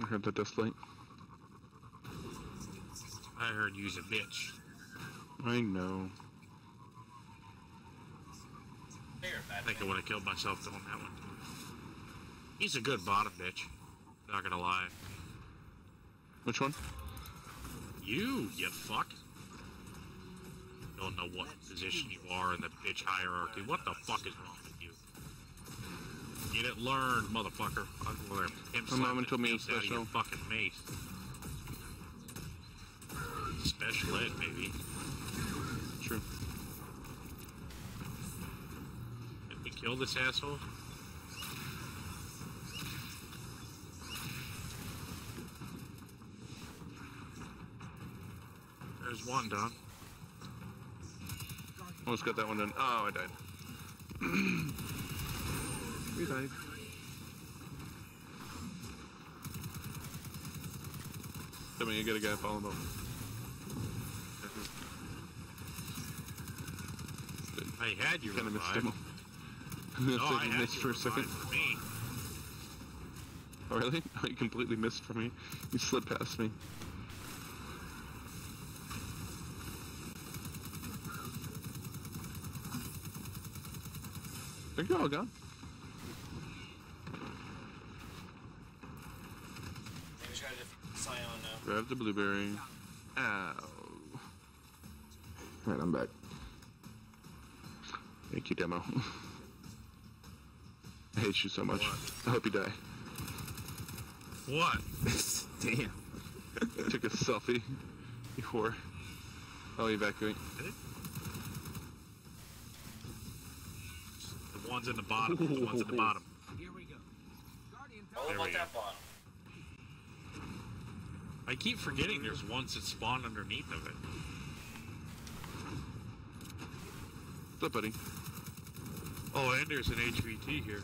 Speaker 13: I heard the Dusklight.
Speaker 11: I heard you's a bitch.
Speaker 13: I know.
Speaker 11: I think I would have killed myself doing that one. He's a good bottom bitch. Not gonna lie.
Speaker 13: Which one?
Speaker 11: You, you fuck. Don't know what position you are in the bitch hierarchy. What the fuck is wrong with you? Get it learned, motherfucker. I'm gonna pimp
Speaker 13: My
Speaker 11: the
Speaker 13: told me it was
Speaker 11: face out of your
Speaker 13: special.
Speaker 11: fucking mace. Special ed, maybe.
Speaker 13: True.
Speaker 11: Kill this asshole. There's one down.
Speaker 13: Almost got that one done. Oh, I died. We died. I mean, you get a guy falling over.
Speaker 11: I had you.
Speaker 13: Kind of missed him. Oh, I
Speaker 11: No,
Speaker 13: said
Speaker 11: I
Speaker 13: you missed for a second.
Speaker 11: revive for me.
Speaker 13: Oh, really? You completely missed for me. You slid past me. I think you're all gone.
Speaker 12: Maybe we try to defeat Scion now.
Speaker 13: Grab the blueberry. Ow.
Speaker 18: Alright, I'm back.
Speaker 13: Thank you, demo. I hate you so much. I hope you die.
Speaker 11: What?
Speaker 18: Damn.
Speaker 13: Took a selfie. You whore. I'll evacuate.
Speaker 11: The ones in the bottom. The ones in the bottom.
Speaker 3: Here we go. Guardian
Speaker 11: There we go. I keep forgetting there's ones that spawn underneath of it.
Speaker 13: What's up, buddy?
Speaker 11: Oh, and there's an HVT here.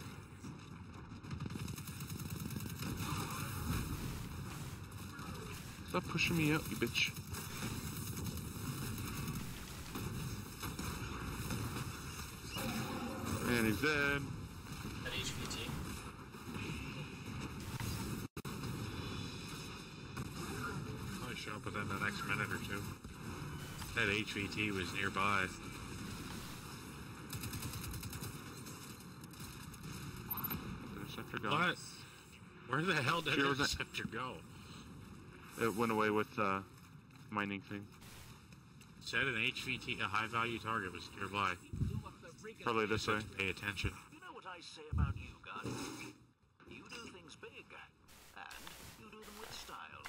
Speaker 13: Stop pushing me out, you bitch. And he's dead.
Speaker 12: That HVT.
Speaker 11: Probably show up within the next minute or two. That HVT was nearby.
Speaker 13: Interceptor gone.
Speaker 11: What? Where the hell did the interceptor go?
Speaker 13: It went away with uh, mining thing.
Speaker 11: Said an HVT, a high value target was nearby.
Speaker 13: Probably this way.
Speaker 11: Pay attention.
Speaker 5: You know what I say about you guys? You do things big, and you do them with style.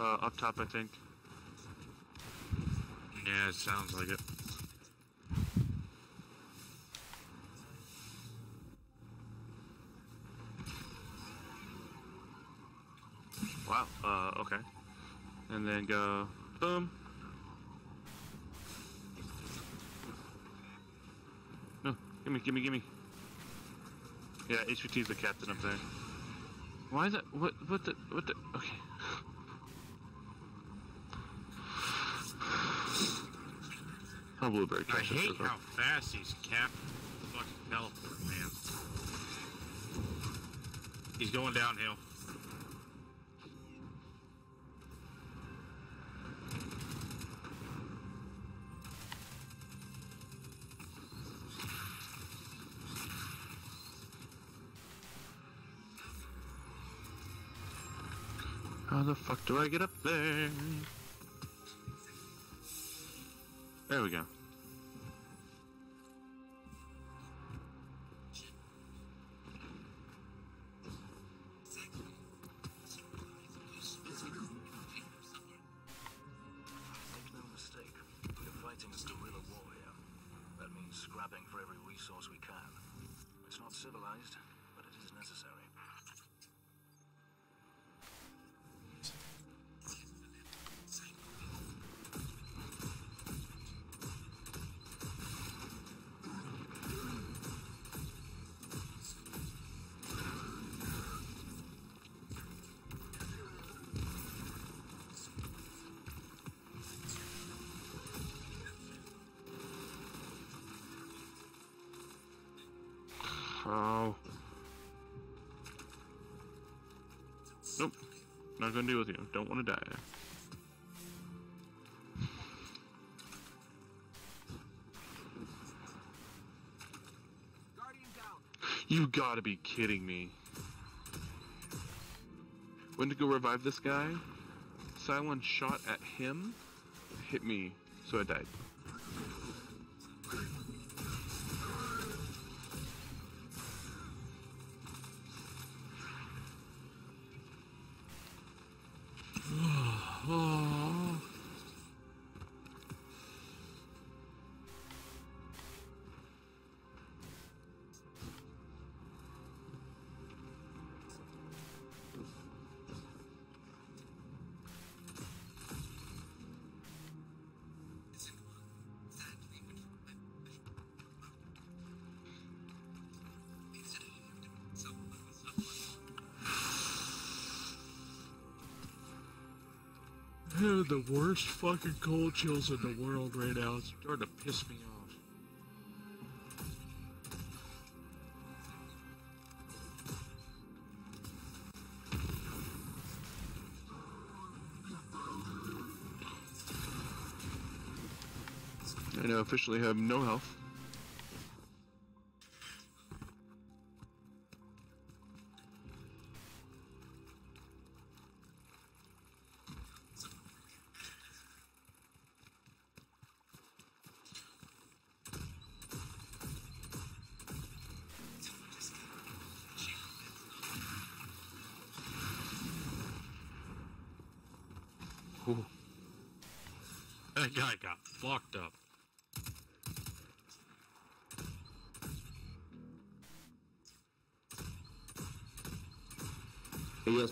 Speaker 13: Uh, up top, I think.
Speaker 11: Yeah, it sounds like it.
Speaker 13: Wow. Uh, okay. And then go boom. No, gimme, gimme, gimme. Yeah, HVT is the captain up there. Why is that? What? What the? What the? Okay. Blueberry.
Speaker 11: I hate
Speaker 13: well.
Speaker 11: how fast these cap fucking teleport, man. He's going downhill.
Speaker 13: The fuck do I get up there? There we go. Gonna deal with you. Don't want to die. You gotta be kidding me. Went to go revive this guy. Silent shot at him, hit me, so I died.
Speaker 11: Having the worst fucking cold chills in the world right now. It's starting to piss me off.
Speaker 13: I now officially have no health.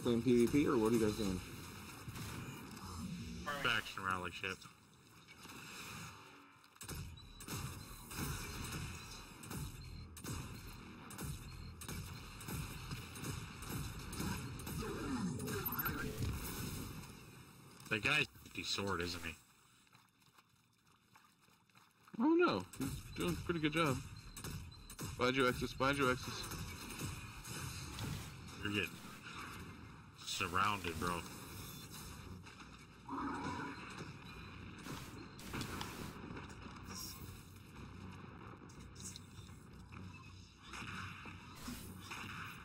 Speaker 18: Playing PvP or what are you guys doing?
Speaker 11: Faction rally shit. The guy's the sword, isn't he?
Speaker 13: Oh no, he's doing a pretty good job. Behind you, Axis. Behind you, Axis.
Speaker 11: You're getting surrounded, bro.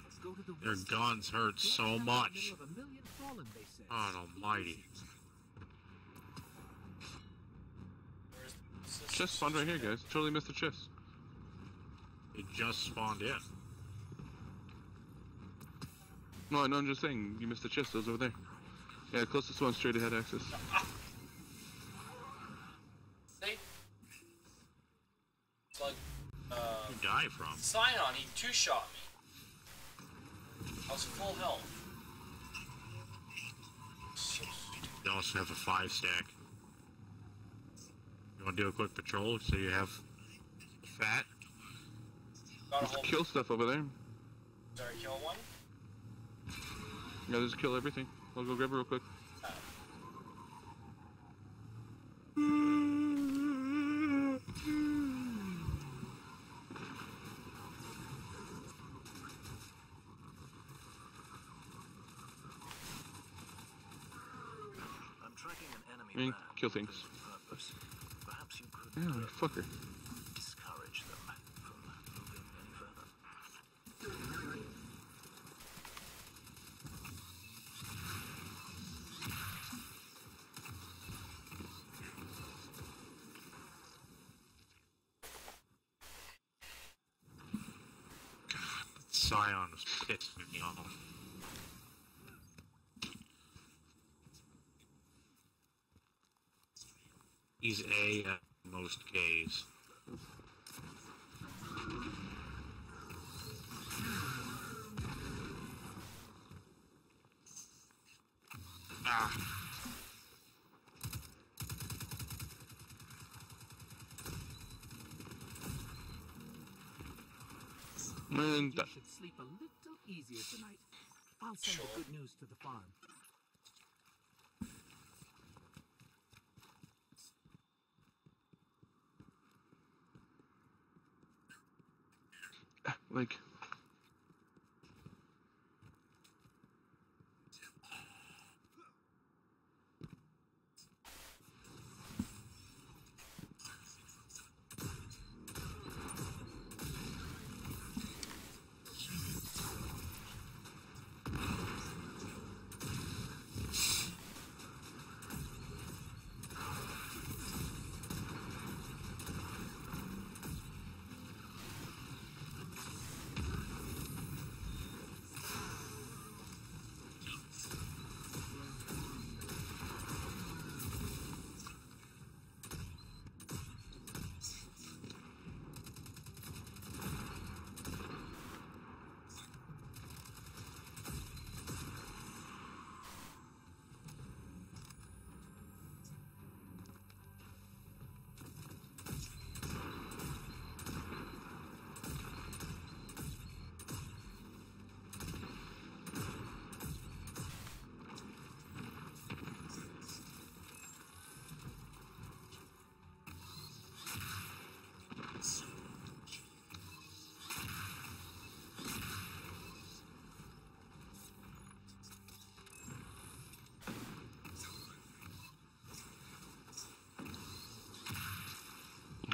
Speaker 3: Let's go to the
Speaker 11: Their guns hurt so
Speaker 3: Right down the
Speaker 11: much.
Speaker 3: middle of a million fallen, they say.
Speaker 11: God almighty.
Speaker 13: Chest spawned right here, guys. Totally missed the chest.
Speaker 11: It just spawned in.
Speaker 13: No, no, I'm just saying, you missed the chest. Those over there. Yeah, closest one straight ahead access.
Speaker 2: See? It's like, uh,
Speaker 11: Who die from?
Speaker 2: Scion, he two shot me. I was full health.
Speaker 11: They also have a five stack. You want to do a quick patrol so you have fat?
Speaker 2: Got a whole.
Speaker 13: kill stuff over there.
Speaker 2: Sorry, kill one.
Speaker 13: Yeah, just kill everything. I'll go grab it real quick.
Speaker 5: I'm tracking an enemy
Speaker 13: I mean,
Speaker 5: van
Speaker 13: kill
Speaker 5: for
Speaker 13: things.
Speaker 5: this purpose. Perhaps you could
Speaker 13: Yeah,
Speaker 5: uh,
Speaker 13: fucker.
Speaker 5: discourage them from moving any further.
Speaker 11: Scion was pissing me off. He's A at most K's. Ah.
Speaker 13: Man,
Speaker 3: You should sleep a little easier tonight. I'll send the good news to the farm.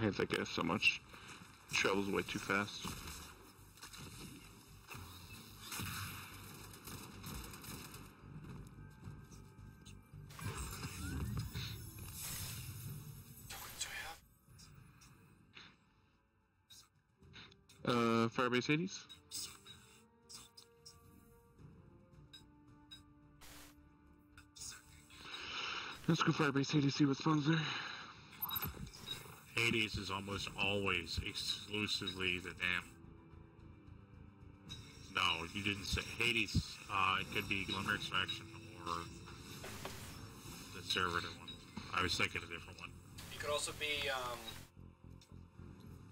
Speaker 13: Hate that guy so much. Travels way too fast. Uh, Firebase Hades? Let's go Firebase Hades, see what spawns there.
Speaker 11: Hades is almost always exclusively the damn. No, you didn't say Hades. Uh, it could be Glimmer Extraction or the Servitor one. I was thinking a different one.
Speaker 2: It could also be, um,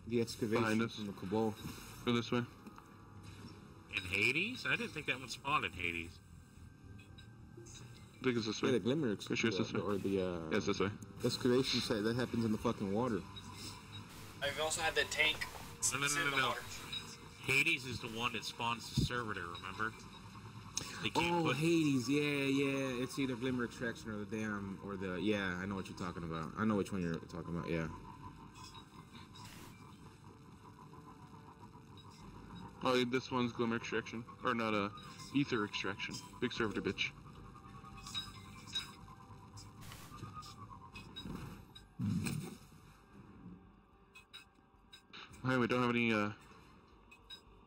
Speaker 18: The excavation
Speaker 13: Behind us.
Speaker 18: from the Cabal.
Speaker 13: Go this way.
Speaker 11: In Hades? I didn't think that one spawned in Hades.
Speaker 13: I think it's this way.
Speaker 18: Yeah, the glimmer
Speaker 13: Pretty sure it's this way.
Speaker 18: or the uh,
Speaker 13: Yeah, it's this way.
Speaker 18: Excavation site that happens in the fucking water.
Speaker 2: I've also had the tank.
Speaker 11: No, no, no,
Speaker 2: in
Speaker 11: no,
Speaker 2: the
Speaker 11: no.
Speaker 2: water.
Speaker 11: Hades is the one that spawns the Servitor, remember?
Speaker 18: Oh,
Speaker 11: put
Speaker 18: Hades, yeah, yeah. It's either Glimmer Extraction or the damn, or the, yeah, I know what you're talking about. I know which one you're talking about, yeah.
Speaker 13: Oh, this one's Glimmer Extraction. Or not, uh, Ether Extraction. Big servitor bitch. Hey, we don't have any, uh,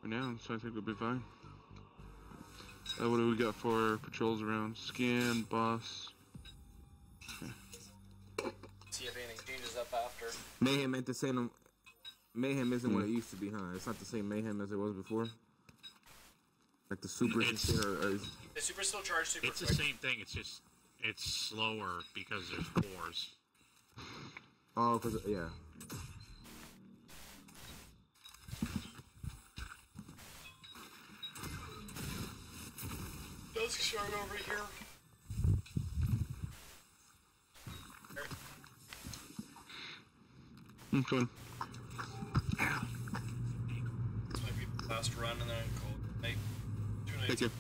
Speaker 13: renown, so I think we'll be fine. Uh, what do we got for patrols around? Scan, boss.
Speaker 2: See if anything changes up after.
Speaker 18: Mayhem ain't the same. Mayhem isn't what it used to be, huh? It's not the same Mayhem as it was before. Like the supers and shit, or, or is-
Speaker 2: The super still charge super
Speaker 11: It's the same thing. It's just it's slower because there's cores.
Speaker 18: oh, cause yeah.
Speaker 2: Dusk shard over here.
Speaker 13: I'm coming.
Speaker 2: This might be the last run, and then call it night. Two nights.
Speaker 13: Thank you.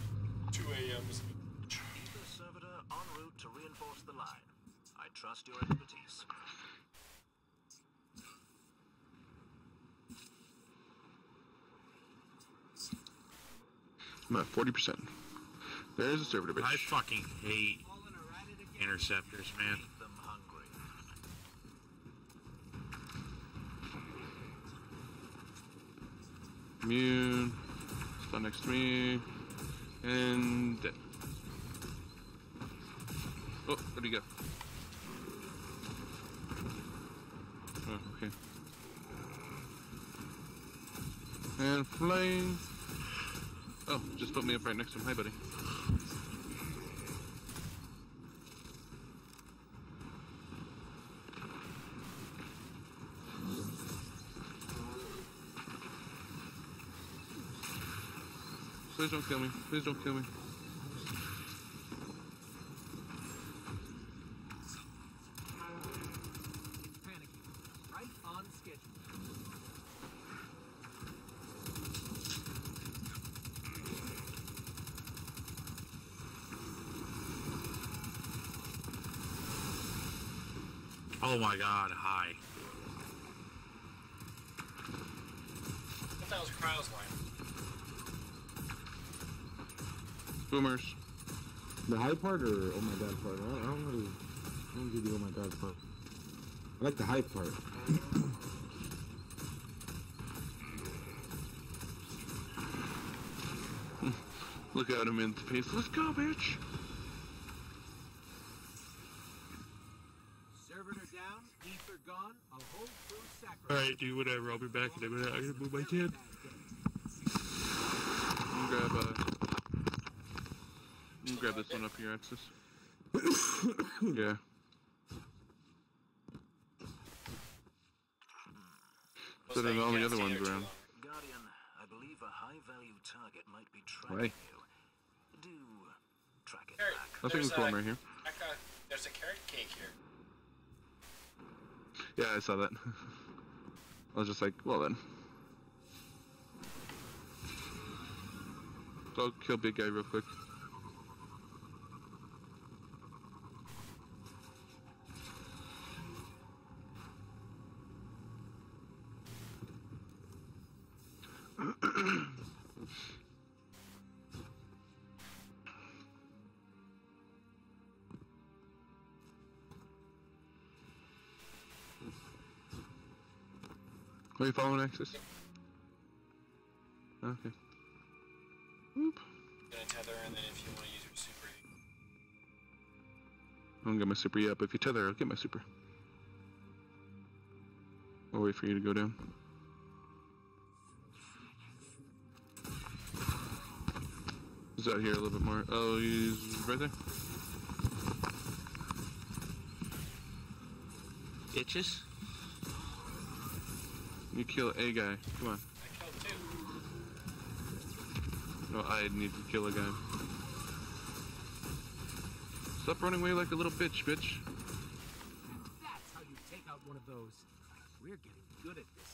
Speaker 2: 2 a.m.s.
Speaker 5: Ether Servitor en route to reinforce the line. I trust your expertise.
Speaker 13: I'm at 40%. There's a servitor bitch.
Speaker 11: I fucking hate interceptors, man.
Speaker 13: Immune. Spawn next to me. And dead. Oh, where'd he go? Oh, okay. And flying. Oh, just put me up right next to him. Hi, buddy. Please don't kill me. Please don't kill me.
Speaker 11: Oh my god, hi.
Speaker 2: I thought that was Cryo's line.
Speaker 13: Boomers.
Speaker 18: The high part or oh my god part? I, I don't really, I don't do the oh my god part. I like the high part.
Speaker 13: Look at him in the face. Let's go, bitch.
Speaker 3: Servitor down, ether gone, a whole crew sacrificed.
Speaker 11: Alright, do whatever. I'll be back in a minute. I gotta move my kid.
Speaker 13: You grab uh You grab this one up here, Axis. yeah. So then all the other ones around.
Speaker 5: Guardian, I believe a high-value target might be
Speaker 13: Why?
Speaker 5: tracking you. Do track it
Speaker 2: Carrot,
Speaker 5: back.
Speaker 13: I think
Speaker 2: there's
Speaker 13: it's one
Speaker 2: a-
Speaker 13: right here.
Speaker 2: I got- There's a carrot cake here.
Speaker 13: Yeah, I saw that. I was just like, well then. Go kill big guy real quick. Are you following Axis? Okay.
Speaker 2: Gonna tether, and then if you want to use your super,
Speaker 13: I don't get my super yet, but if you tether, I'll get my super. I'll wait for you to go down. He's out here a little bit more. Oh, he's right there.
Speaker 1: Itches?
Speaker 13: You kill a guy. Come on.
Speaker 2: I killed two.
Speaker 13: No, I need to kill a guy. Stop running away like a little bitch, bitch.
Speaker 3: That's how you take out one of those. We're getting good at this.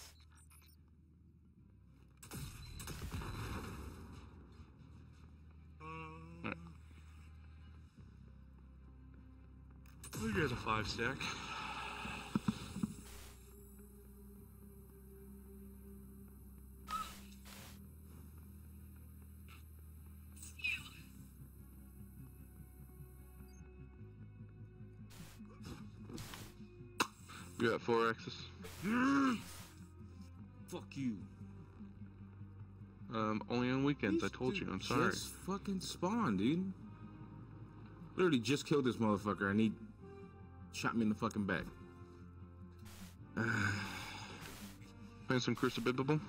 Speaker 13: Alright.
Speaker 11: We got a five stack.
Speaker 13: Four axes.
Speaker 18: Fuck you.
Speaker 13: Um, only on weekends. I told you. I'm sorry.
Speaker 18: Just fucking spawn, dude. Literally just killed this motherfucker and he shot me in the fucking back.
Speaker 13: Playing some Crucible?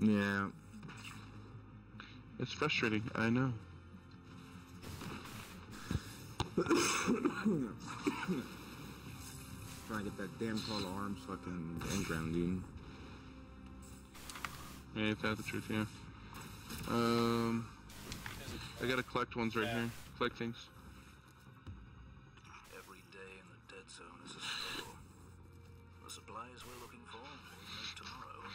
Speaker 18: Yeah.
Speaker 13: It's frustrating. I know.
Speaker 18: Trying to get that damn call of arms fucking end ground, dude.
Speaker 13: Yeah, you tell the truth, yeah. Um, I gotta collect ones right here. Collect things.
Speaker 5: Every day in the dead zone is a struggle. The supplies we're looking for will make tomorrow.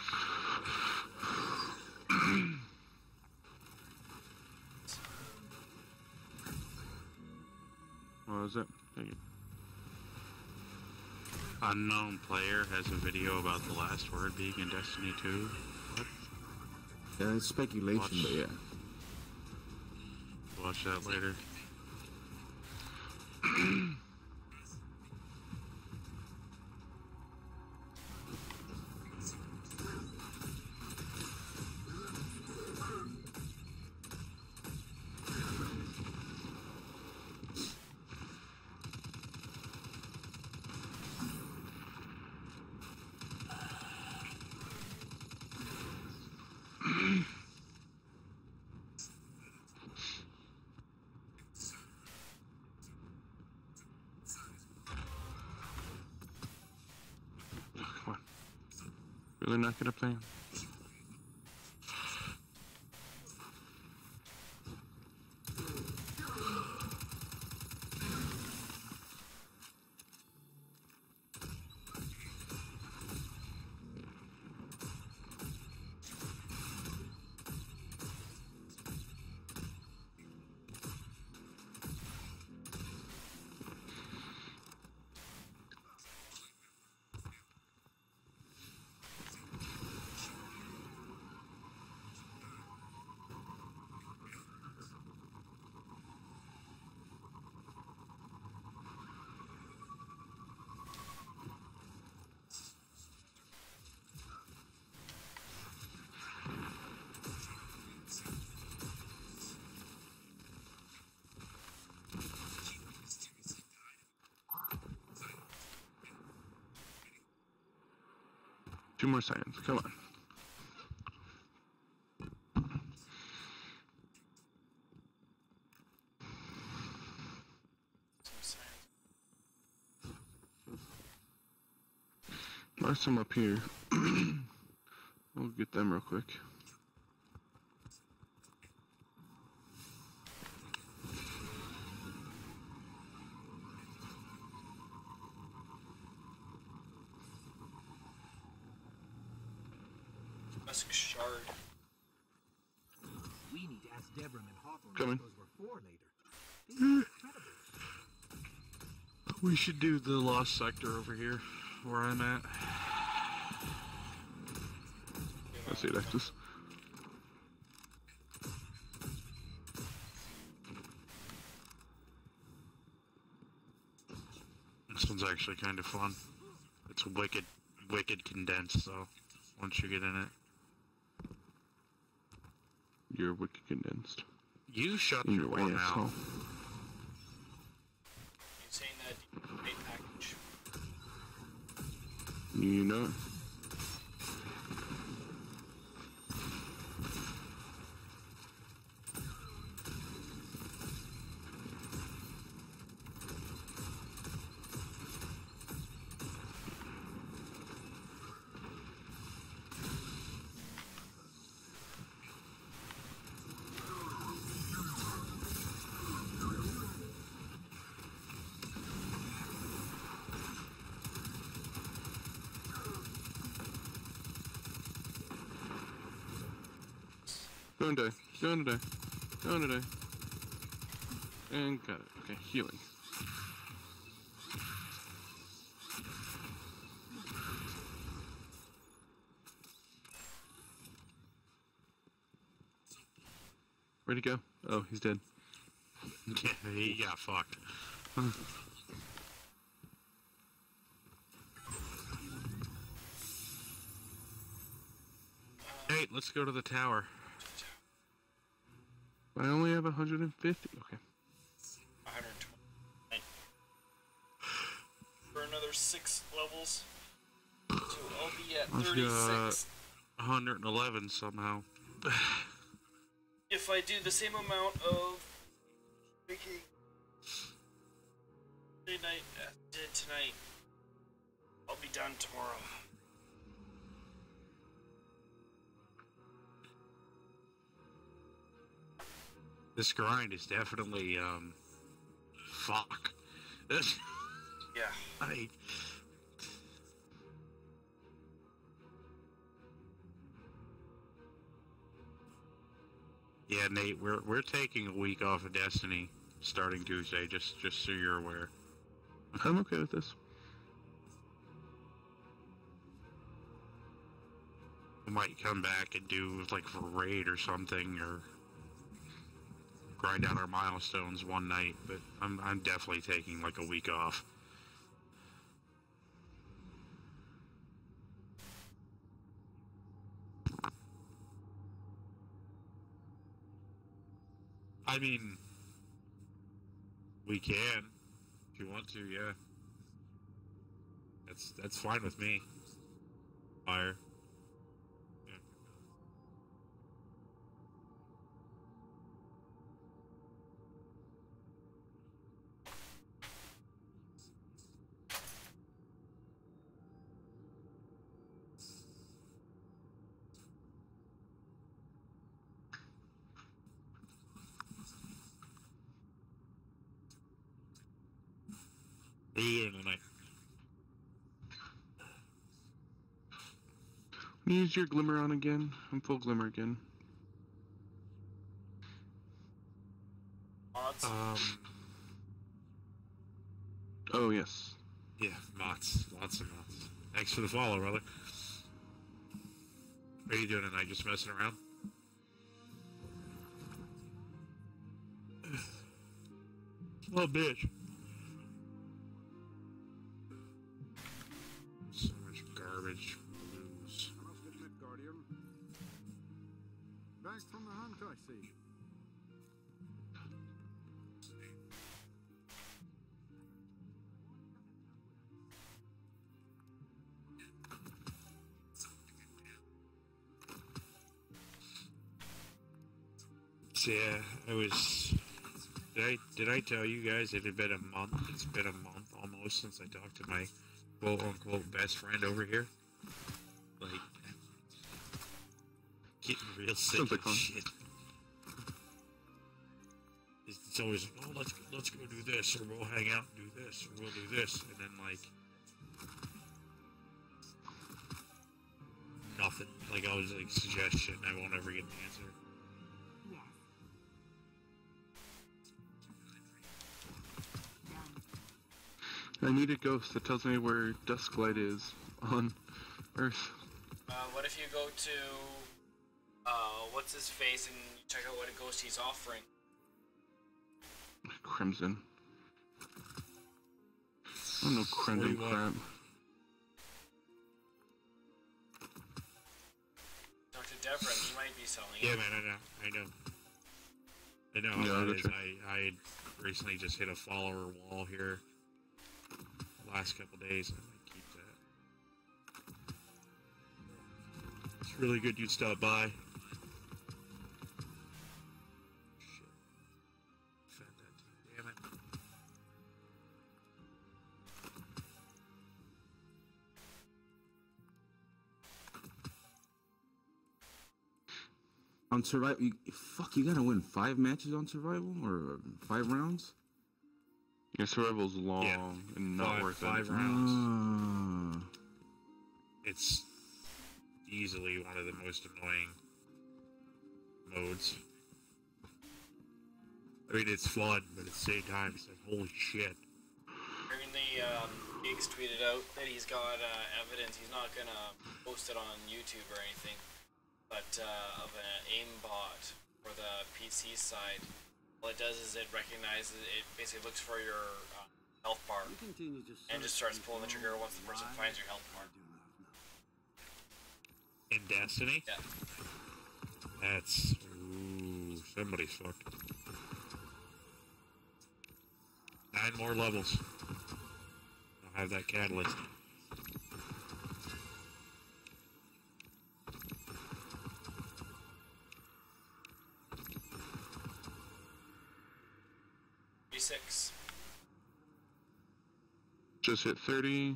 Speaker 13: What was it? Thank you.
Speaker 11: Unknown player has a video about the last word being in Destiny 2. What?
Speaker 18: Yeah, it's speculation,
Speaker 11: Watch.
Speaker 18: but yeah.
Speaker 11: Watch that later.
Speaker 13: Not gonna play him? Two more seconds. Come on. There's some up here. we'll get them real quick.
Speaker 2: Dusk shard.
Speaker 3: We need to ask Devrim and Hawthorne
Speaker 13: Coming.
Speaker 3: what those were for later. These are incredible.
Speaker 11: We should do the lost sector over here, where I'm at.
Speaker 13: I see Alexis.
Speaker 11: This one's actually kind of fun. It's wicked, wicked condensed, though. once you get in it.
Speaker 13: You're wicked condensed.
Speaker 11: You shut
Speaker 13: In
Speaker 11: your
Speaker 13: your
Speaker 11: mouth.
Speaker 2: You saying that package?
Speaker 13: You know it. Go and die. Go and die. Go and. And got it. Okay, healing. Where'd he go? Oh, he's dead.
Speaker 11: Yeah, he got fucked. Hey, let's go to the tower.
Speaker 13: I only have 150. Okay.
Speaker 2: 120. For another six levels. So I'll be at 36.
Speaker 11: 111 somehow.
Speaker 2: If I do the same amount of drinking midnight I did tonight, I'll be done tomorrow.
Speaker 11: This grind is definitely um fuck.
Speaker 2: Yeah.
Speaker 11: I Yeah, Nate, we're we're taking a week off of Destiny starting Tuesday, just just so you're aware.
Speaker 13: I'm okay with this.
Speaker 11: We might come back and do like a raid or something or grind out our milestones one night, but I'm I'm definitely taking like a week off. I mean, we can if you want to, yeah. That's that's fine with me. Fire. What are you doing tonight?
Speaker 13: Use your glimmer on again. I'm full glimmer again.
Speaker 2: Mods?
Speaker 11: Um,
Speaker 13: Oh yes.
Speaker 11: yeah, mods. Lots of mods. Thanks for the follow, brother. What are you doing tonight? Just messing around? Little bitch. Tell you guys it had been a month? It's been a month almost since I talked to my quote unquote best friend over here. Like getting real sick
Speaker 13: Sounds
Speaker 11: of
Speaker 13: like fun.
Speaker 11: shit. It's, it's always oh let's let's go do this, or we'll hang out and do this, or we'll do this, and then like nothing. Like I was like suggestion, I won't ever get an answer.
Speaker 13: I need a ghost that tells me where Dusklight is on Earth.
Speaker 2: Uh, what if you go to uh, what's his face and check out what a ghost he's offering?
Speaker 13: Crimson. I don't know crimson
Speaker 11: Forty-one.
Speaker 13: crap.
Speaker 2: Devrim, he might be selling
Speaker 11: Yeah,
Speaker 2: it.
Speaker 11: man, I know, I know. I know
Speaker 13: Yeah,
Speaker 11: how that
Speaker 13: that's
Speaker 11: is.
Speaker 13: right.
Speaker 11: I I recently just hit a follower wall here. Last couple days, I might keep that. It's really good you stopped by.
Speaker 18: On survival, fuck, you gotta win five matches on survival or five rounds.
Speaker 13: Yeah, survival's long and not
Speaker 11: Five-
Speaker 13: worth
Speaker 11: five
Speaker 13: it.
Speaker 11: rounds.
Speaker 18: Ah.
Speaker 11: It's easily one of the most annoying modes. I mean, it's fun, but at the same time, it's like, holy shit.
Speaker 2: During the um, Gigs tweeted out that he's got uh, evidence. He's not gonna post it on YouTube or anything, but uh, of an aimbot for the PC side. All it does is it recognizes it basically looks for your uh, health bar and just starts pulling the trigger once the person finds your health bar.
Speaker 11: In Destiny?
Speaker 2: Yeah.
Speaker 11: That's. Ooh, somebody's fucked. Nine more levels. I'll have that catalyst.
Speaker 2: B6.
Speaker 13: Just hit 30.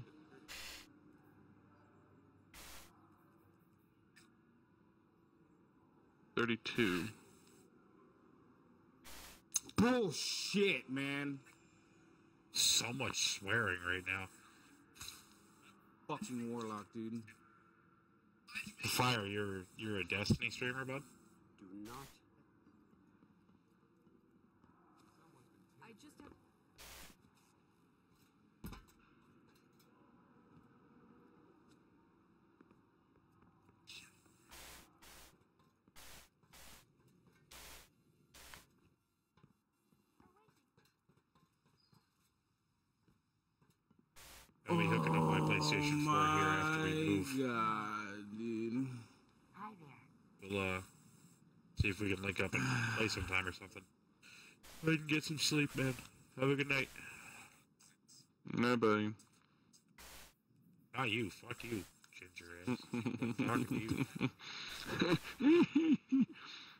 Speaker 13: Thirty-two.
Speaker 18: Bullshit, man.
Speaker 11: So much swearing right now.
Speaker 18: Fucking warlock, dude.
Speaker 11: Fire, you're you're a Destiny streamer, bud?
Speaker 3: Do not.
Speaker 19: I just have.
Speaker 11: I'll be hooking up my PlayStation 4 here after we move.
Speaker 18: Oh God, dude.
Speaker 16: Hi there.
Speaker 11: We'll uh see if we can link up and play sometime or something. I can get some sleep, man. Have a good night.
Speaker 13: No, buddy.
Speaker 11: Not you. Fuck you, ginger ass. Talking to you.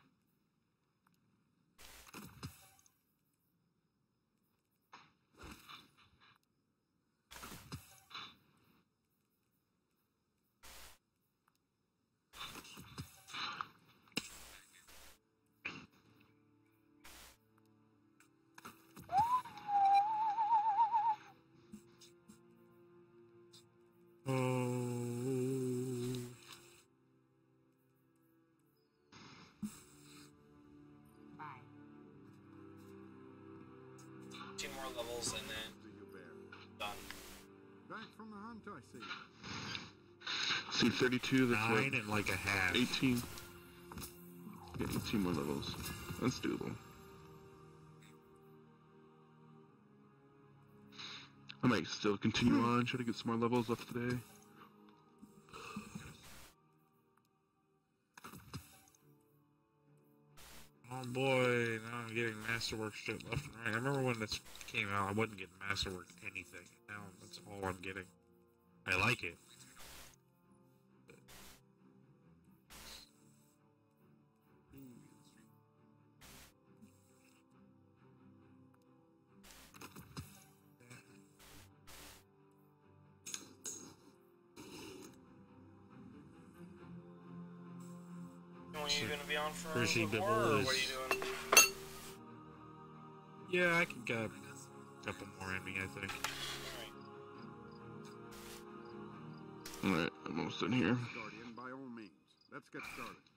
Speaker 13: that's
Speaker 11: Nine and like a half.
Speaker 13: 18. Yeah, 18 more levels. That's doable. I might still continue hmm. on, try to get some more levels up today.
Speaker 11: Oh boy, now I'm getting Masterwork shit left and right. I remember when this came out, I wasn't getting Masterwork anything. Now that's all I'm getting. I like it.
Speaker 2: Are you doing?
Speaker 11: Yeah, I can get a couple more in me, I think.
Speaker 13: Alright, I'm almost done here.
Speaker 12: Guardian, by all means. Let's get started.